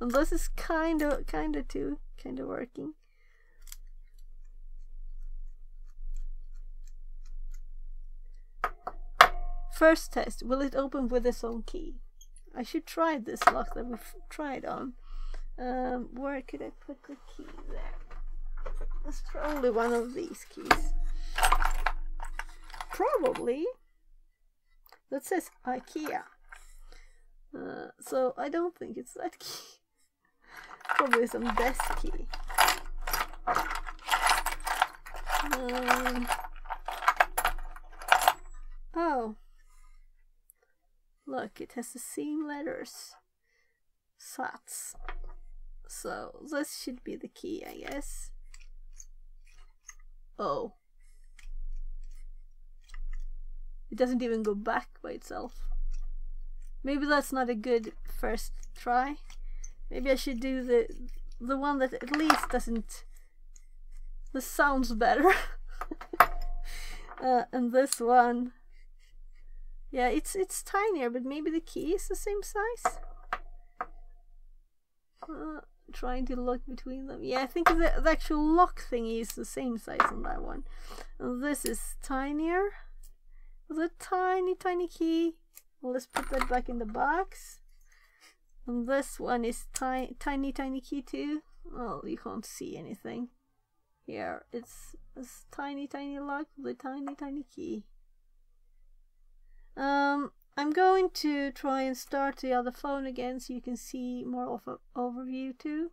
And this is kind of kind of too kind of working. First test, will it open with its own key? I should try this lock that we've tried on. Um, where could I put the key there? Try only one of these keys. Probably. That says IKEA. Uh, so I don't think it's that key. Probably some desk key. Um, oh. Look, it has the same letters. Sats. So this should be the key, I guess. Oh. It doesn't even go back by itself. Maybe that's not a good first try. Maybe I should do the the one that at least doesn't this sounds better. uh, and this one yeah, it's it's tinier, but maybe the key is the same size. Uh, trying to look between them. Yeah, I think the, the actual lock thingy is the same size on that one. This is tinier. The tiny, tiny key. Let's put that back in the box. And this one is tiny, tiny, tiny key too. Well, you can't see anything. Here, it's a tiny, tiny lock with a tiny, tiny key. Um, I'm going to try and start the other phone again so you can see more of an overview too.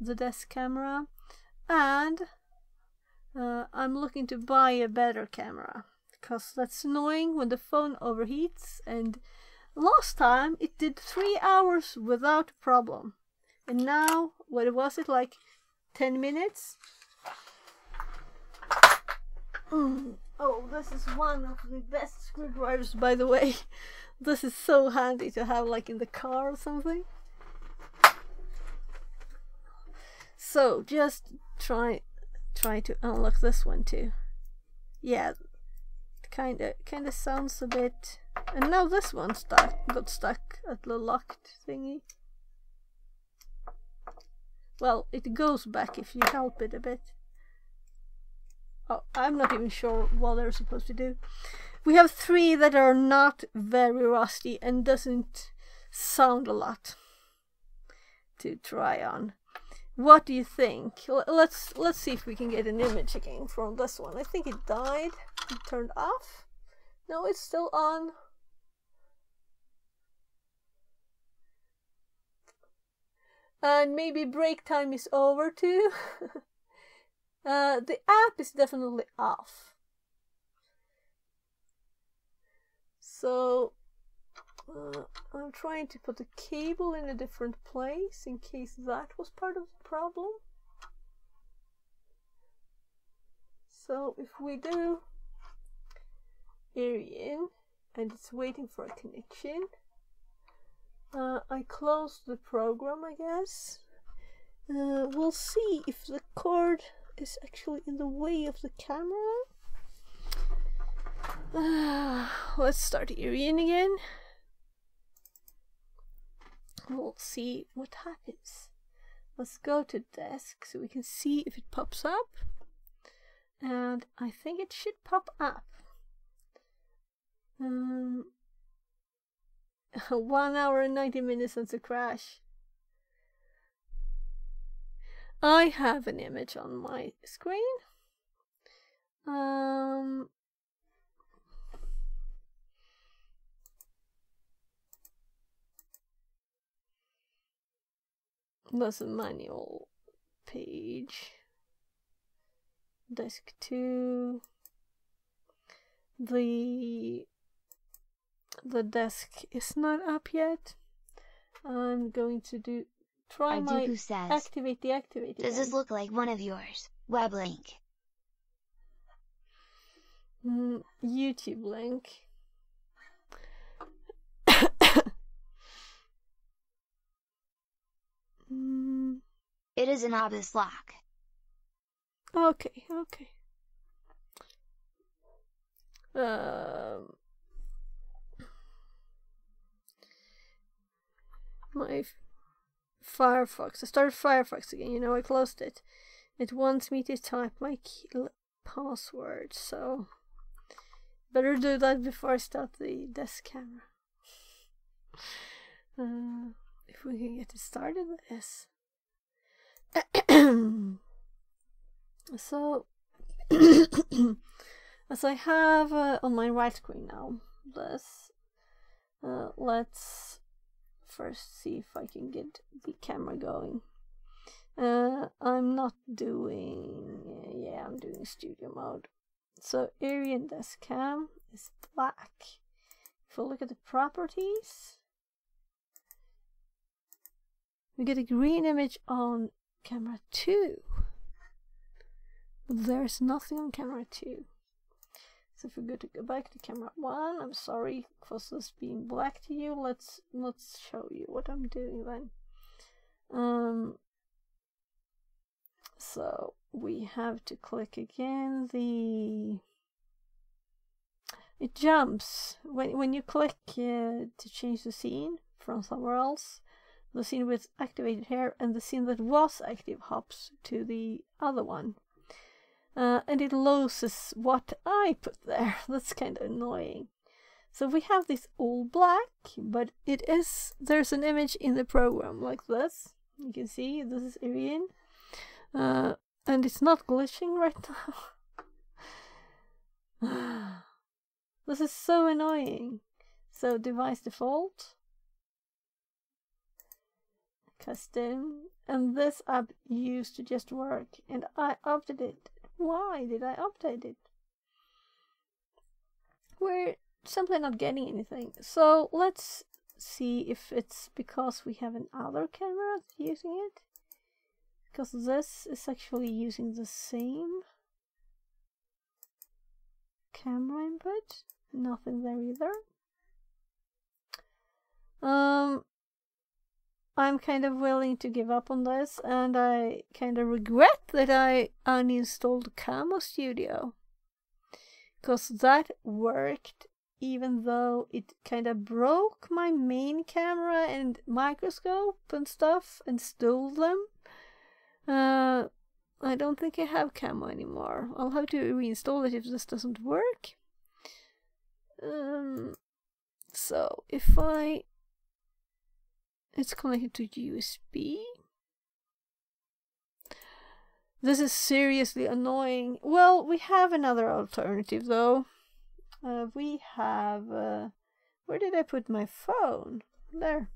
The desk camera. And uh, I'm looking to buy a better camera because that's annoying when the phone overheats and last time it did three hours without a problem and now what was it like 10 minutes mm. Oh, this is one of the best screwdrivers, by the way. This is so handy to have, like, in the car or something. So, just try try to unlock this one too. Yeah, kind of kind of sounds a bit. And now this one stuck got stuck at the locked thingy. Well, it goes back if you help it a bit. Oh, I'm not even sure what they're supposed to do. We have three that are not very rusty and doesn't sound a lot to try on. What do you think? Let's let's see if we can get an image again from this one. I think it died. It turned off. No, it's still on. And maybe break time is over too. Uh, the app is definitely off. So uh, I'm trying to put the cable in a different place in case that was part of the problem. So if we do Iriun and it's waiting for a connection, uh, I close the program I guess. Uh, we'll see if the cord is actually in the way of the camera. Uh, let's start Iriun again. We'll see what happens. Let's go to desk so we can see if it pops up. And I think it should pop up. Um, one hour and 90 minutes since the crash. I have an image on my screen. Um, that's a manual page. Desk 2. The the desk is not up yet. I'm going to do Try my says, activate the activate. Does this look like one of yours? Web link. Mm, YouTube link. It is an obvious lock. Okay, okay. Um, my Firefox. I started Firefox again. You know, I closed it. It wants me to type my password, so better do that before I start the desk camera. Uh, if we can get it started, yes. so, as I have uh, on my right screen now, this, uh, let's first see if I can get the camera going. Uh, I'm not doing, yeah, I'm doing studio mode. So Iriun Desk Cam is black. If we look at the properties, we get a green image on camera 2. But there's nothing on camera 2. So if we go to go back to camera 1, I'm sorry for this being black to you. Let's let's show you what I'm doing then. Um so we have to click again the it jumps when when you click uh, to change the scene from somewhere else the scene with activated hair and the scene that was active hops to the other one uh, and it loses what I put there that's kind of annoying so we have this all black but it is there's an image in the program like this you can see this is Iriun uh, and it's not glitching right now. this is so annoying. So device default, custom, and this app used to just work, and I updated it. Why did I update it? We're simply not getting anything. So let's see if it's because we have another camera using it because this is actually using the same camera input nothing there either um I'm kind of willing to give up on this and I kind of regret that I uninstalled Camo Studio because that worked even though it kind of broke my main camera and microscope and stuff and stole them uh, I don't think I have camo anymore. I'll have to reinstall it if this doesn't work. Um, so if I... It's connected to USB. This is seriously annoying. Well, we have another alternative though. Uh, we have... Uh, where did I put my phone? There.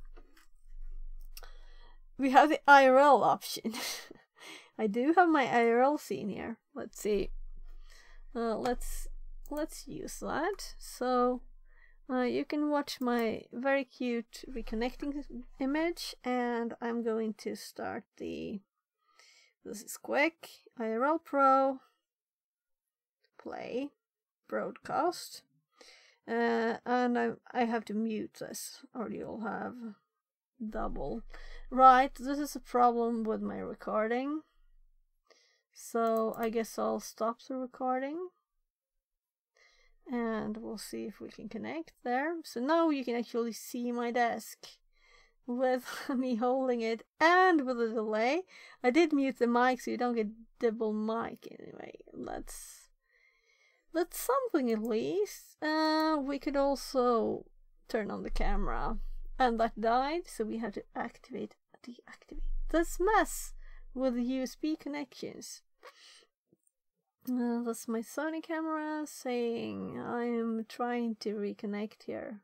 We have the IRL option. I do have my IRL scene here. Let's see. Uh, let's let's use that. So uh, you can watch my very cute reconnecting image, and I'm going to start the. This is quick. IRL Pro. Play. Broadcast. Uh, and I I have to mute this, or you'll have double. Right, this is a problem with my recording. So I guess I'll stop the recording and we'll see if we can connect there. So now you can actually see my desk with me holding it and with a delay. I did mute the mic so you don't get double mic anyway. That's that's something at least. Uh, we could also turn on the camera and that died so we have to activate deactivate this mess with the USB connections. Uh, that's my Sony camera saying I'm trying to reconnect here.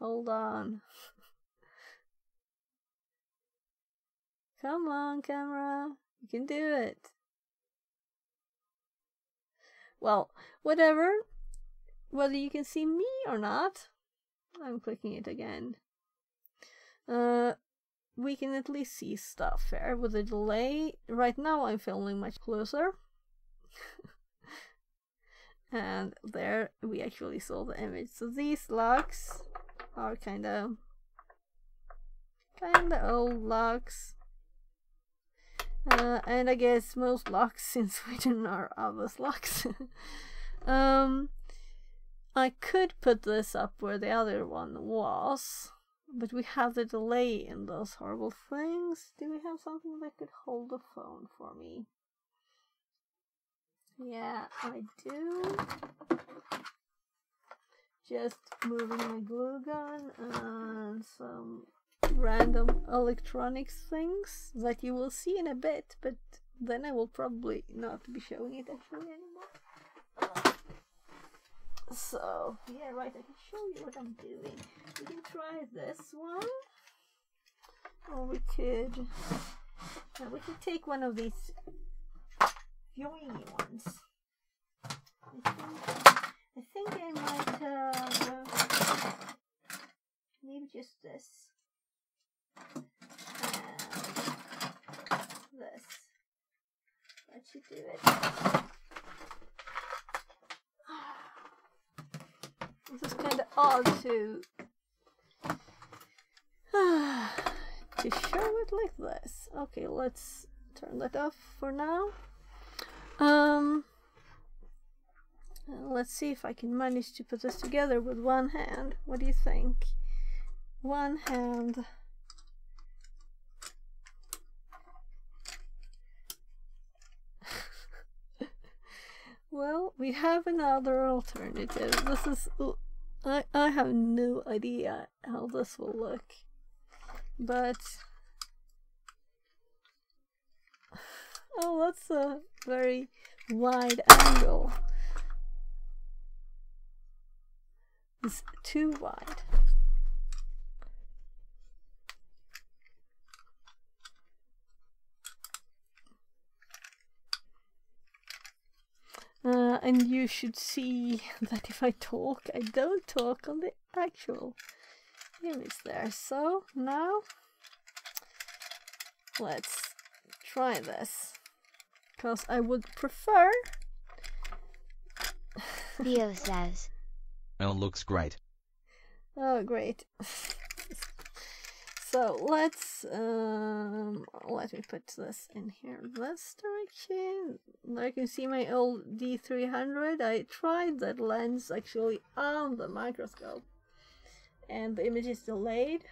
Hold on. Come on, camera. You can do it. Well, whatever. Whether you can see me or not, I'm clicking it again. Uh, we can at least see stuff here with a delay. Right now I'm filming much closer. And there we actually saw the image. So these locks are kind of kind of old locks. Uh, and I guess most locks in Sweden are Avos locks. um, I could put this up where the other one was, but we have the delay in those horrible things. Do we have something that could hold the phone for me? Yeah, I do. Just moving my glue gun and some random electronics things that you will see in a bit, but then I will probably not be showing it actually anymore. So, yeah, right, I can show you what I'm doing. We can try this one, or we could, uh, we could take one of these yoingy ones. I think, I think I might uh, maybe just this. And this. That should do it. This is kind of odd to to show it like this. Okay, let's turn that off for now. Um, let's see if I can manage to put this together with one hand. What do you think? One hand. well, we have another alternative. This is I, I have no idea how this will look. But... Oh, that's a very wide angle. It's too wide. Uh, and you should see that if I talk, I don't talk on the actual image there. So now let's try this because I would prefer. Theo says. Oh, looks great. Oh, great. So let's um, let me put this in here this direction. Like you can see my old D300. I tried that lens actually on the microscope, and the image is delayed.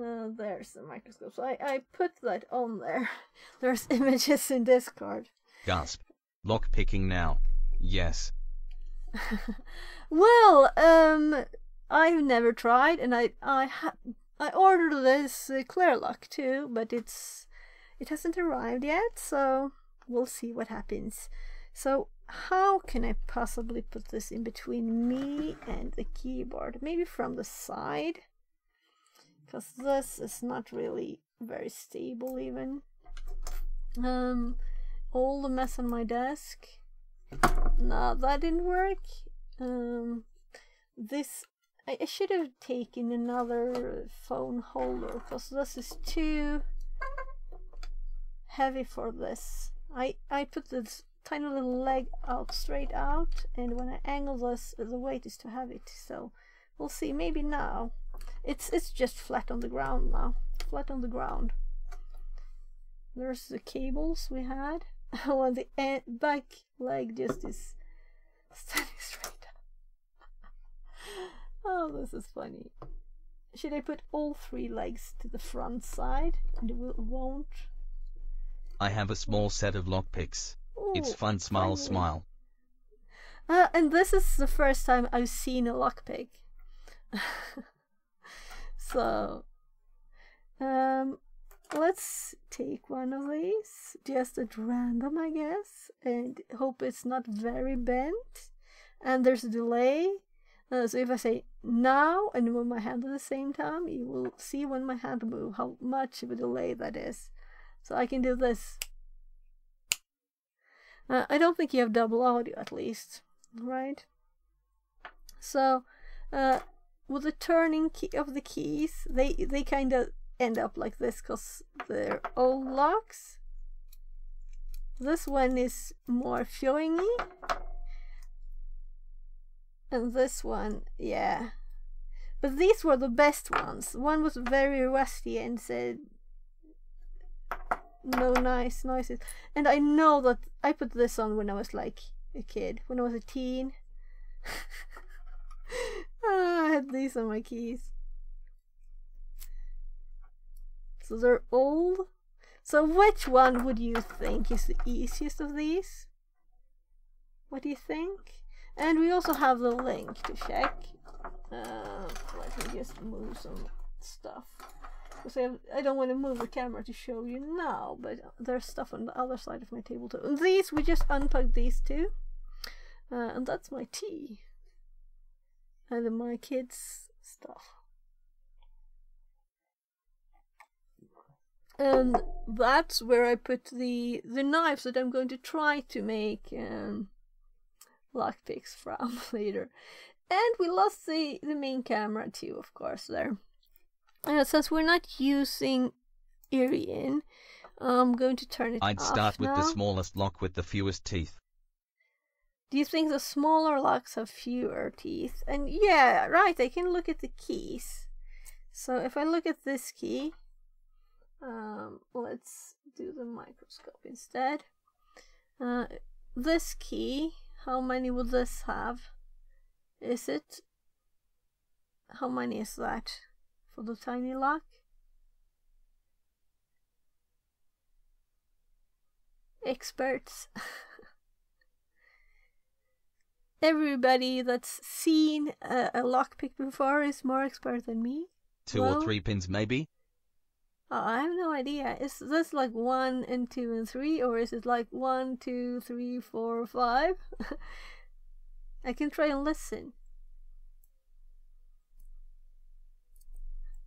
Uh, there's the microscope. So I, I put that on there. There's images in Discord. Gasp. Lock picking now. Yes. well, um, I've never tried, and I I ha- I ordered this uh, lock too, but it's it hasn't arrived yet, so we'll see what happens. So how can I possibly put this in between me and the keyboard? Maybe from the side? Because this is not really very stable even. Um, all the mess on my desk. No, that didn't work. Um, this I, I should have taken another phone holder because this is too heavy for this. I, I put this tiny little leg out straight out and when I angle this the weight is too heavy so we'll see maybe now it's it's just flat on the ground now flat on the ground there's the cables we had when the back leg just is standing straight Oh, this is funny. Should I put all three legs to the front side and it won't? I have a small set of lockpicks. It's fun, smile, funny. smile. Uh, and this is the first time I've seen a lockpick. So, um, let's take one of these, just at random, I guess, and hope it's not very bent. And there's a delay, uh, so if I say now and move my hand at the same time, you will see when my hand move how much of a delay that is. So I can do this. Uh, I don't think you have double audio at least, right? So uh, with the turning key of the keys, they they kind of end up like this because they're all locks. This one is more fioingy and this one, yeah. But these were the best ones. One was very rusty and said no nice noises. And I know that I put this on when I was like a kid, when I was a teen. ah, I had these on my keys. So they're old. So which one would you think is the easiest of these? What do you think? And we also have the link to check. Uh, let me just move some stuff. Because I, I don't want to move the camera to show you now, but there's stuff on the other side of my table too. And these, we just unplugged these two. Uh, and that's my tea. And my kids' stuff. And that's where I put the the knives that I'm going to try to make um, lockpicks from later. And we lost the, the main camera too, of course, there. Uh, since we're not using Iriun, I'm going to turn it I'd start with now. the smallest lock with the fewest teeth. Do you think the smaller locks have fewer teeth? And yeah, right, I can look at the keys. So if I look at this key, um, let's do the microscope instead. Uh, this key, how many would this have? Is it? How many is that for the tiny lock? Experts. Everybody that's seen a, a lockpick before is more expert than me. Two Well- or three pins, maybe? Oh, I have no idea. Is this like one and two and three, or is it like one, two, three, four, five? I can try and listen.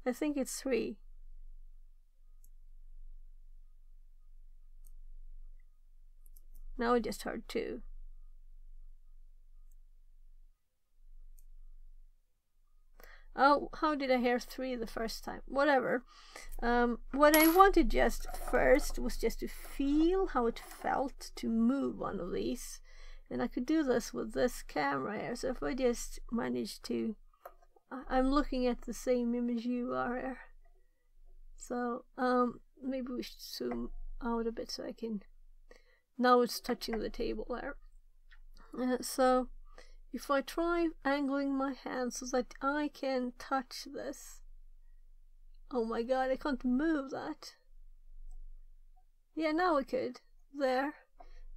I think it's three. Now I just heard two. Oh, how did I hear three the first time? Whatever. Um, what I wanted just first was just to feel how it felt to move one of these. And I could do this with this camera here. So if I just manage to... I'm looking at the same image you are here. So, um, maybe we should zoom out a bit so I can... Now it's touching the table there. Uh, so, if I try angling my hand so that I can touch this. Oh my god, I can't move that. Yeah, now I could. There.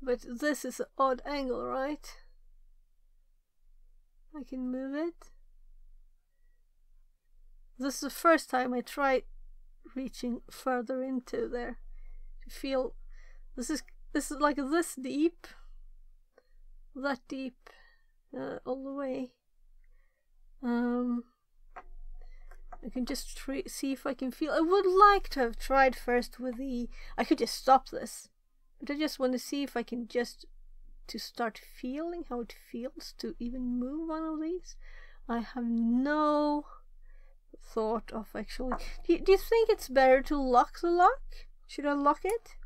But this is an odd angle, right? I can move it. This is the first time I tried reaching further into there to feel this is this is like this deep that deep uh, all the way. Um I can just see if I can feel I would like to have tried first with the I could just stop this but I just want to see if I can just to start feeling how it feels to even move one of these. I have no thought of actually do you, do you think it's better to lock the lock? Should I lock it?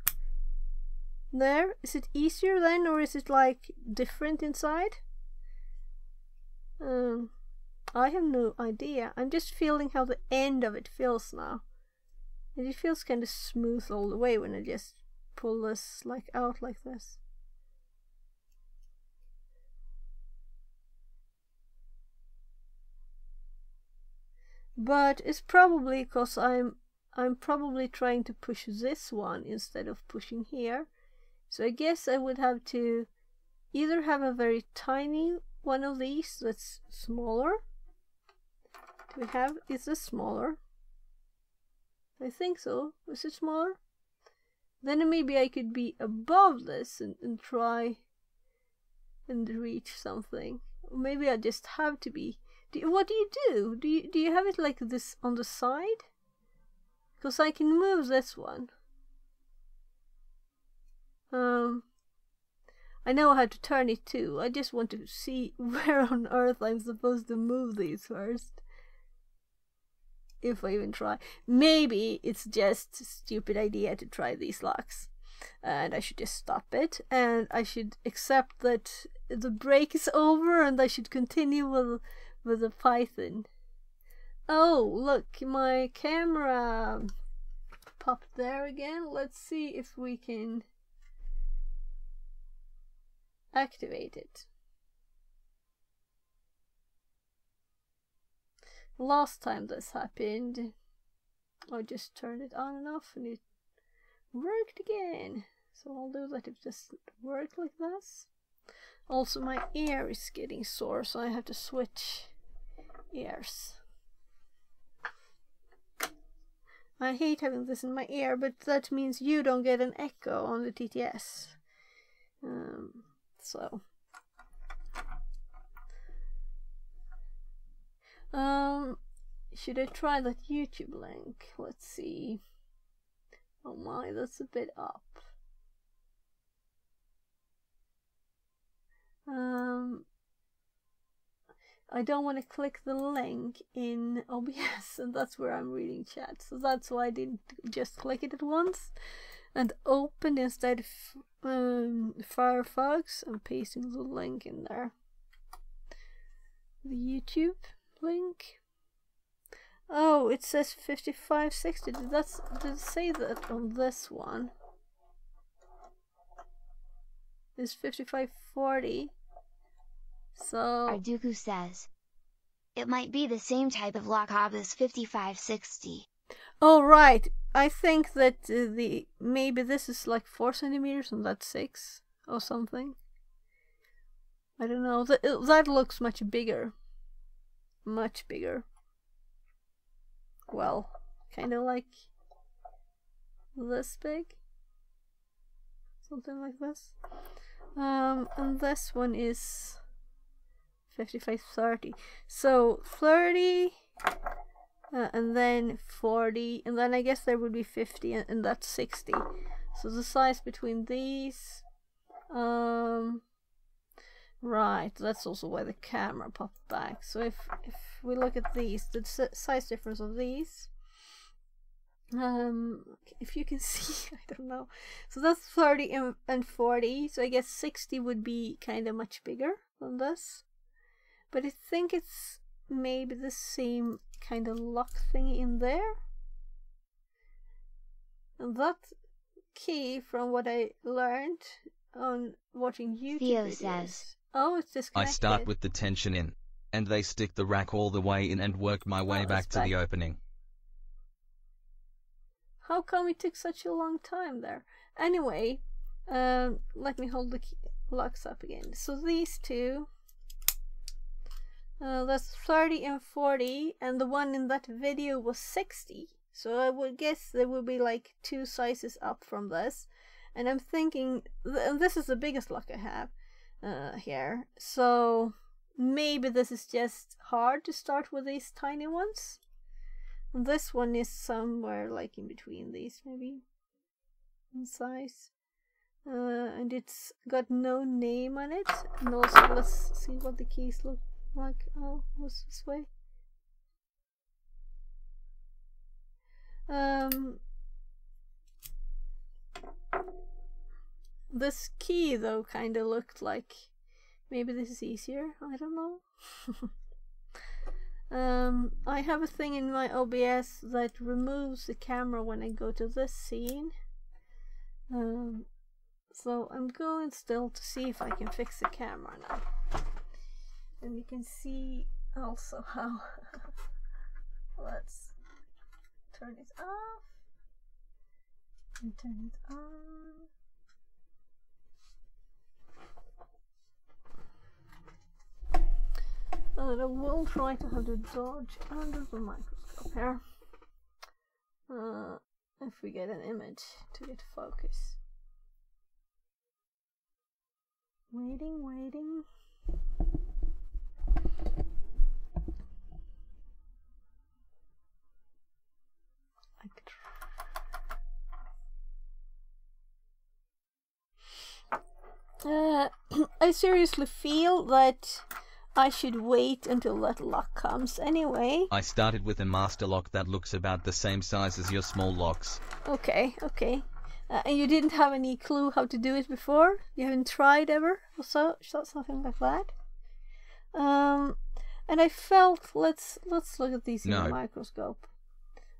There? Is it easier then or is it like different inside um I have no idea. I'm just feeling how the end of it feels now. And it feels kind of smooth all the way when I just pull this like out like this. But it's probably because I'm I'm probably trying to push this one instead of pushing here. So I guess I would have to either have a very tiny one of these that's smaller. Do we have, is this smaller? I think so. Is it smaller? Then maybe I could be above this and, and try and reach something. Maybe I just have to be. Do, what do you do? Do you, do you have it like this on the side? Because I can move this one. Um, I know how to turn it too. I just want to see where on earth I'm supposed to move these first. If I even try. Maybe it's just a stupid idea to try these locks. And I should just stop it. And I should accept that the break is over and I should continue with, with the Python. Oh, look, my camera popped there again. Let's see if we can activate it. Last time this happened, I just turned it on and off and it worked again. So I'll do that if just work like this. Also my ear is getting sore so I have to switch ears. I hate having this in my ear, but that means you don't get an echo on the TTS. Um, so. Um, should I try that YouTube link? Let's see. Oh my, that's a bit up. Um, I don't want to click the link in OBS, and that's where I'm reading chat. So that's why I didn't just click it at once and open instead um, Firefox. I'm pasting the link in there. The YouTube link. Oh, it says 5560. Did that did it say that on this one? It's 5540. So Arduku says it might be the same type of lock as 5560. Oh right, I think that uh, the maybe this is like four centimeters and that's six or something. I don't know. That that looks much bigger, much bigger. Well, kind of like this big, something like this. Um, and this one is 55 30 so 30 uh, and then 40 and then I guess there would be 50 and, and that's 60 so the size between these um right that's also why the camera popped back. So if if we look at these the size difference of these um if you can see i don't know. So that's 30 and 40 so i guess 60 would be kind of much bigger than this. But I think it's maybe the same kind of lock thing in there. And that key, from what I learned on watching YouTube Theo videos, says, "Oh, it's disconnected." I start with the tension in, and they stick the rack all the way in and work my way Oh, back to back. the opening. How come it took such a long time there? Anyway, um, let me hold the key locks up again. So these two Uh, that's 30 and 40, and the one in that video was 60. So I would guess there will be like two sizes up from this. And I'm thinking, th- and this is the biggest lock I have uh, here. So maybe this is just hard to start with these tiny ones. This one is somewhere like in between these, maybe in size. Uh, and it's got no name on it. And also, let's see what the keys look like oh what's this way? Um this key though kind of looked like maybe this is easier i don't know. Um i have a thing in my obs that removes the camera when i go to this scene. Um so i'm going still to see if i can fix the camera now and you can see also how let's turn it off and turn it on. And I will try to have the dodge under the microscope here. Uh, if we get an image to get focus. Waiting waiting Uh, I seriously feel that I should wait until that lock comes anyway. I started with a master lock that looks about the same size as your small locks. Okay, okay. Uh, and you didn't have any clue how to do it before? You haven't tried ever? Or so, so something like that? Um, and I felt let's let's look at these in the microscope.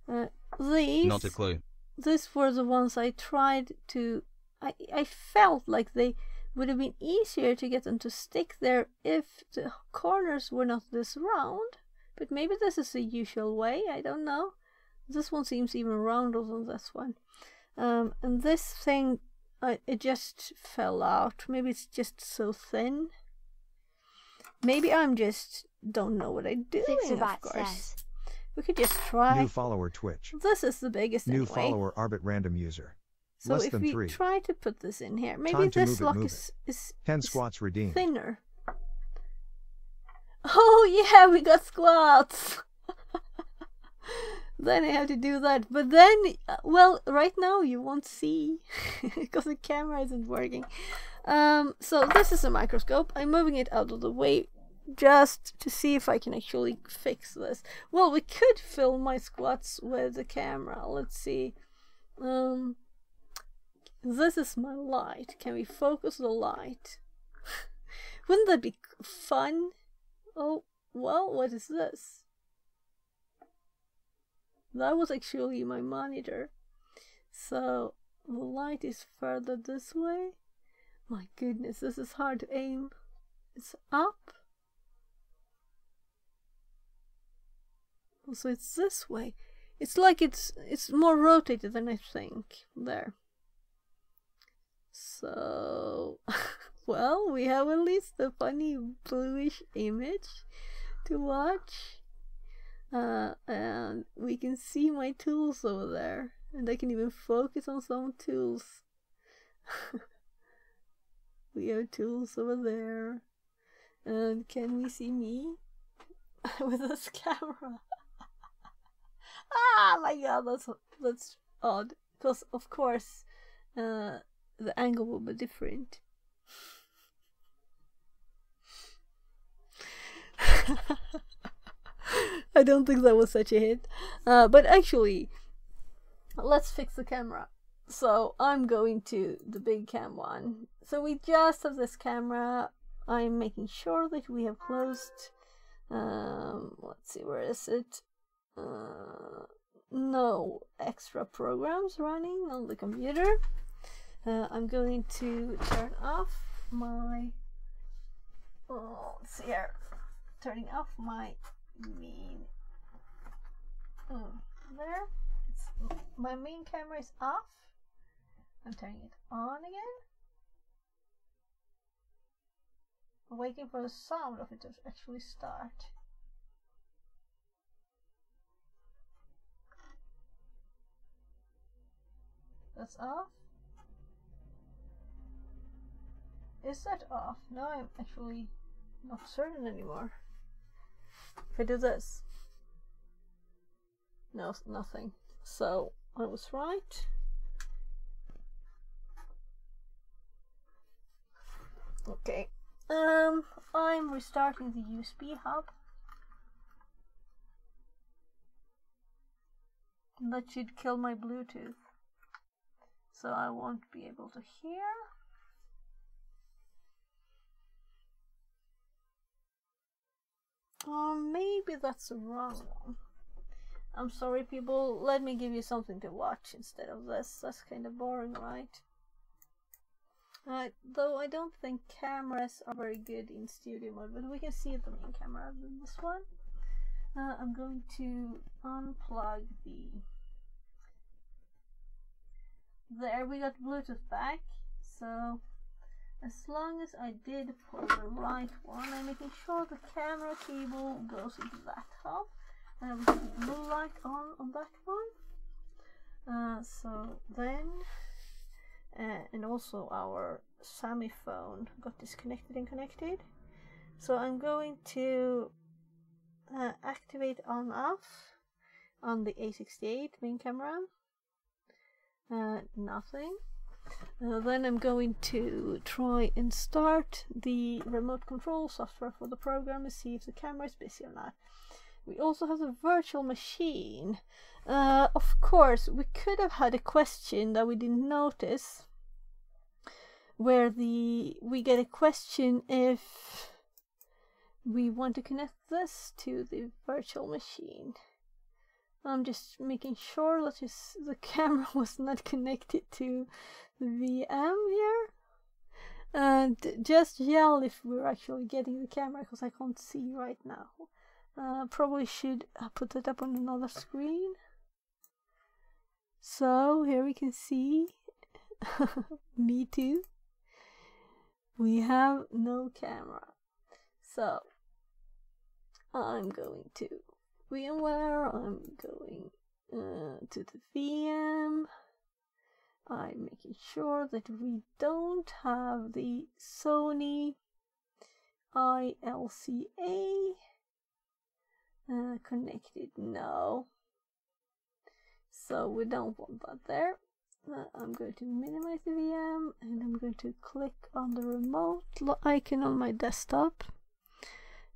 Uh, these Not a clue. these were the ones I tried to. I I felt like they would have been easier to get them to stick there if the corners were not this round. But maybe this is the usual way. I don't know. This one seems even rounder than this one. Um, and this thing, uh, it just fell out. Maybe it's just so thin. Maybe I'm just don't know what I'm doing. Fixerbot of course. Says. We could just try. New follower Twitch. This is the biggest. New anyway. follower Arbit random user. So Less if we three. try to put this in here, maybe this lock is, is ten is squats redeemed. Thinner. Oh yeah, we got squats. then I have to do that. But then, uh, well, right now you won't see because the camera isn't working. Um, so this is a microscope. I'm moving it out of the way just to see if I can actually fix this. Well, we could film my squats with the camera. Let's see. Um, this is my light. Can we focus the light? Wouldn't that be fun? Oh, well, what is this? That was actually my monitor. So, the light is further this way. My goodness, this is hard to aim. It's up. So it's this way. It's like it's it's more rotated than I think. There. So, well, we have at least a funny bluish image to watch. Uh, and we can see my tools over there. And I can even focus on some tools. we have tools over there. And can we see me with this camera? ah, my god, that's that's odd. Because of course, uh, the angle will be different. I don't think that was such a hit. Uh, but actually, let's fix the camera. So I'm going to the big cam one. So we just have this camera. I'm making sure that we have closed. Um, let's see, where is it? Uh, no extra programs running on the computer. Uh, I'm going to turn off my. Oh, let's see here. Turning off my main. Oh, there. It's, my main camera is off. I'm turning it on again. I'm waiting for the sound of it to actually start. That's off. Is that off? Now I'm actually not certain anymore. If I do this. No, nothing. So, I was right. Okay. Um, I'm restarting the USB hub. That should kill my Bluetooth. So I won't be able to hear. Or maybe that's the wrong one. I'm sorry, people. Let me give you something to watch instead of this. That's kind of boring, right? Uh, though I don't think cameras are very good in studio mode, but we can see the main camera in this one. Uh, I'm going to unplug the. There, we got Bluetooth back. So as long as I did pull the right one, I'm making sure the camera cable goes into that hub. And we have the blue light on on that one. Uh, so then, uh, and also our Sammy phone got disconnected and connected. So I'm going to uh, activate on off on the A68 main camera. Uh, nothing. Uh, then I'm going to try and start the remote control software for the program and see if the camera is busy or not. We also have a virtual machine. Uh, of course, we could have had a question that we didn't notice, where the we get a question if we want to connect this to the virtual machine. I'm just making sure that his, the camera was not connected to the VM here. And just yell if we're actually getting the camera because I can't see right now. Uh, probably should put it up on another screen. So here we can see me too. We have no camera. So I'm going to VMware, I'm going uh, to the VM. I'm making sure that we don't have the Sony ILCA uh, connected. No. So we don't want that there. Uh, I'm going to minimize the VM and I'm going to click on the remote icon on my desktop.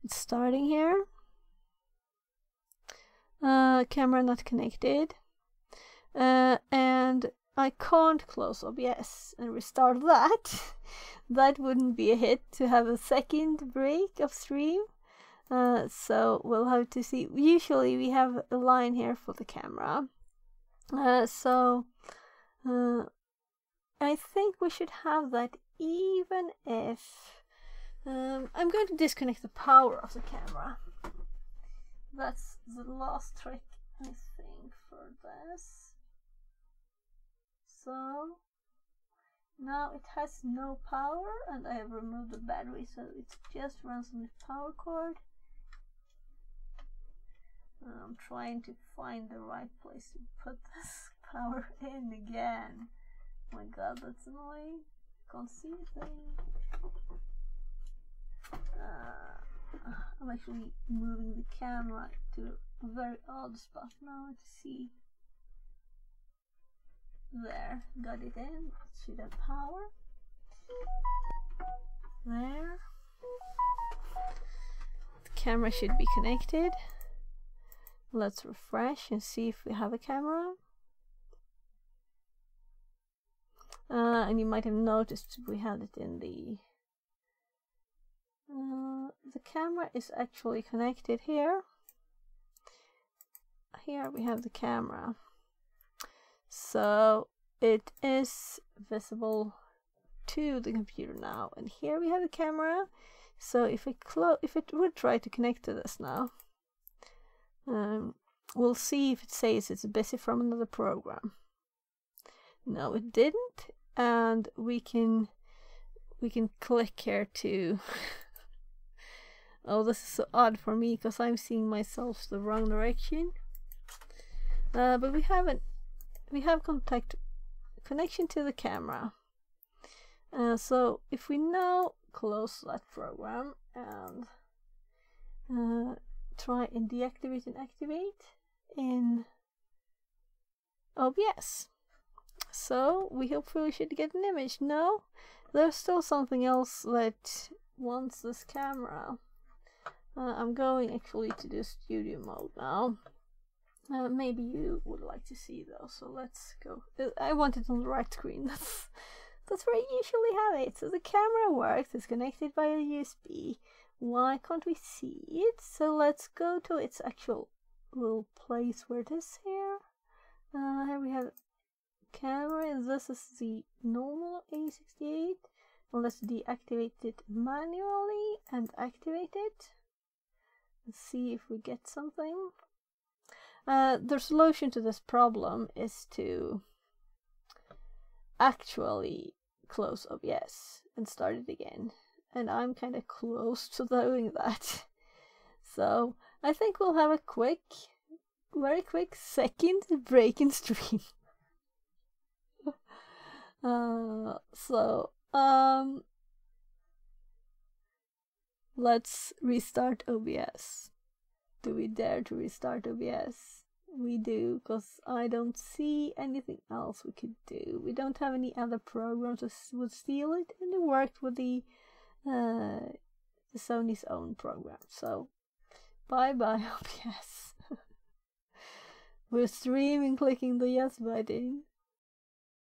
It's starting here. Uh, camera not connected. Uh, and I can't close OBS and restart that. that wouldn't be a hit to have a second break of stream. Uh, so we'll have to see. Usually we have a line here for the camera. Uh, so uh, I think we should have that even if um, I'm going to disconnect the power of the camera. That's the last trick I think for this. So now it has no power and I have removed the battery so it just runs on the power cord. I'm trying to find the right place to put this power in again. Oh my god, that's annoying. Can't see a thing. Uh, I'm actually moving the camera to a very odd spot now to see. There, got it in. Should have power. There. The camera should be connected. Let's refresh and see if we have a camera. Uh, and you might have noticed we had it in the uh, the camera is actually connected here. Here we have the camera. So it is visible to the computer now and here we have the camera. So if it close if it would try to connect to this now um, we'll see if it says it's busy from another program. No it didn't and we can we can click here to oh this is so odd for me because I'm seeing myself the wrong direction uh, but we haven't we have contact connection to the camera uh, so if we now close that program and uh, try and deactivate and activate in OBS so we hopefully should get an image. No, there's still something else that wants this camera. Uh, I'm going actually to the studio mode now. Uh, maybe you would like to see those, so let's go. Uh, I want it on the right screen. That's that's where I usually have it. So the camera works. It's connected by a USB. Why can't we see it? So let's go to its actual little place where it is here. Uh, here we have camera this is the normal A68 let's deactivate it manually and activate it let's see if we get something. Uh, the solution to this problem is to actually close OBS and start it again. And I'm kind of close to doing that. So I think we'll have a quick very quick second break in stream. Uh, so, um, let's restart OBS. Do we dare to restart OBS? We do, because I don't see anything else we could do. We don't have any other programs that would steal it, and it worked with the, uh, the Sony's own program. So, bye bye OBS. We're streaming, clicking the yes button.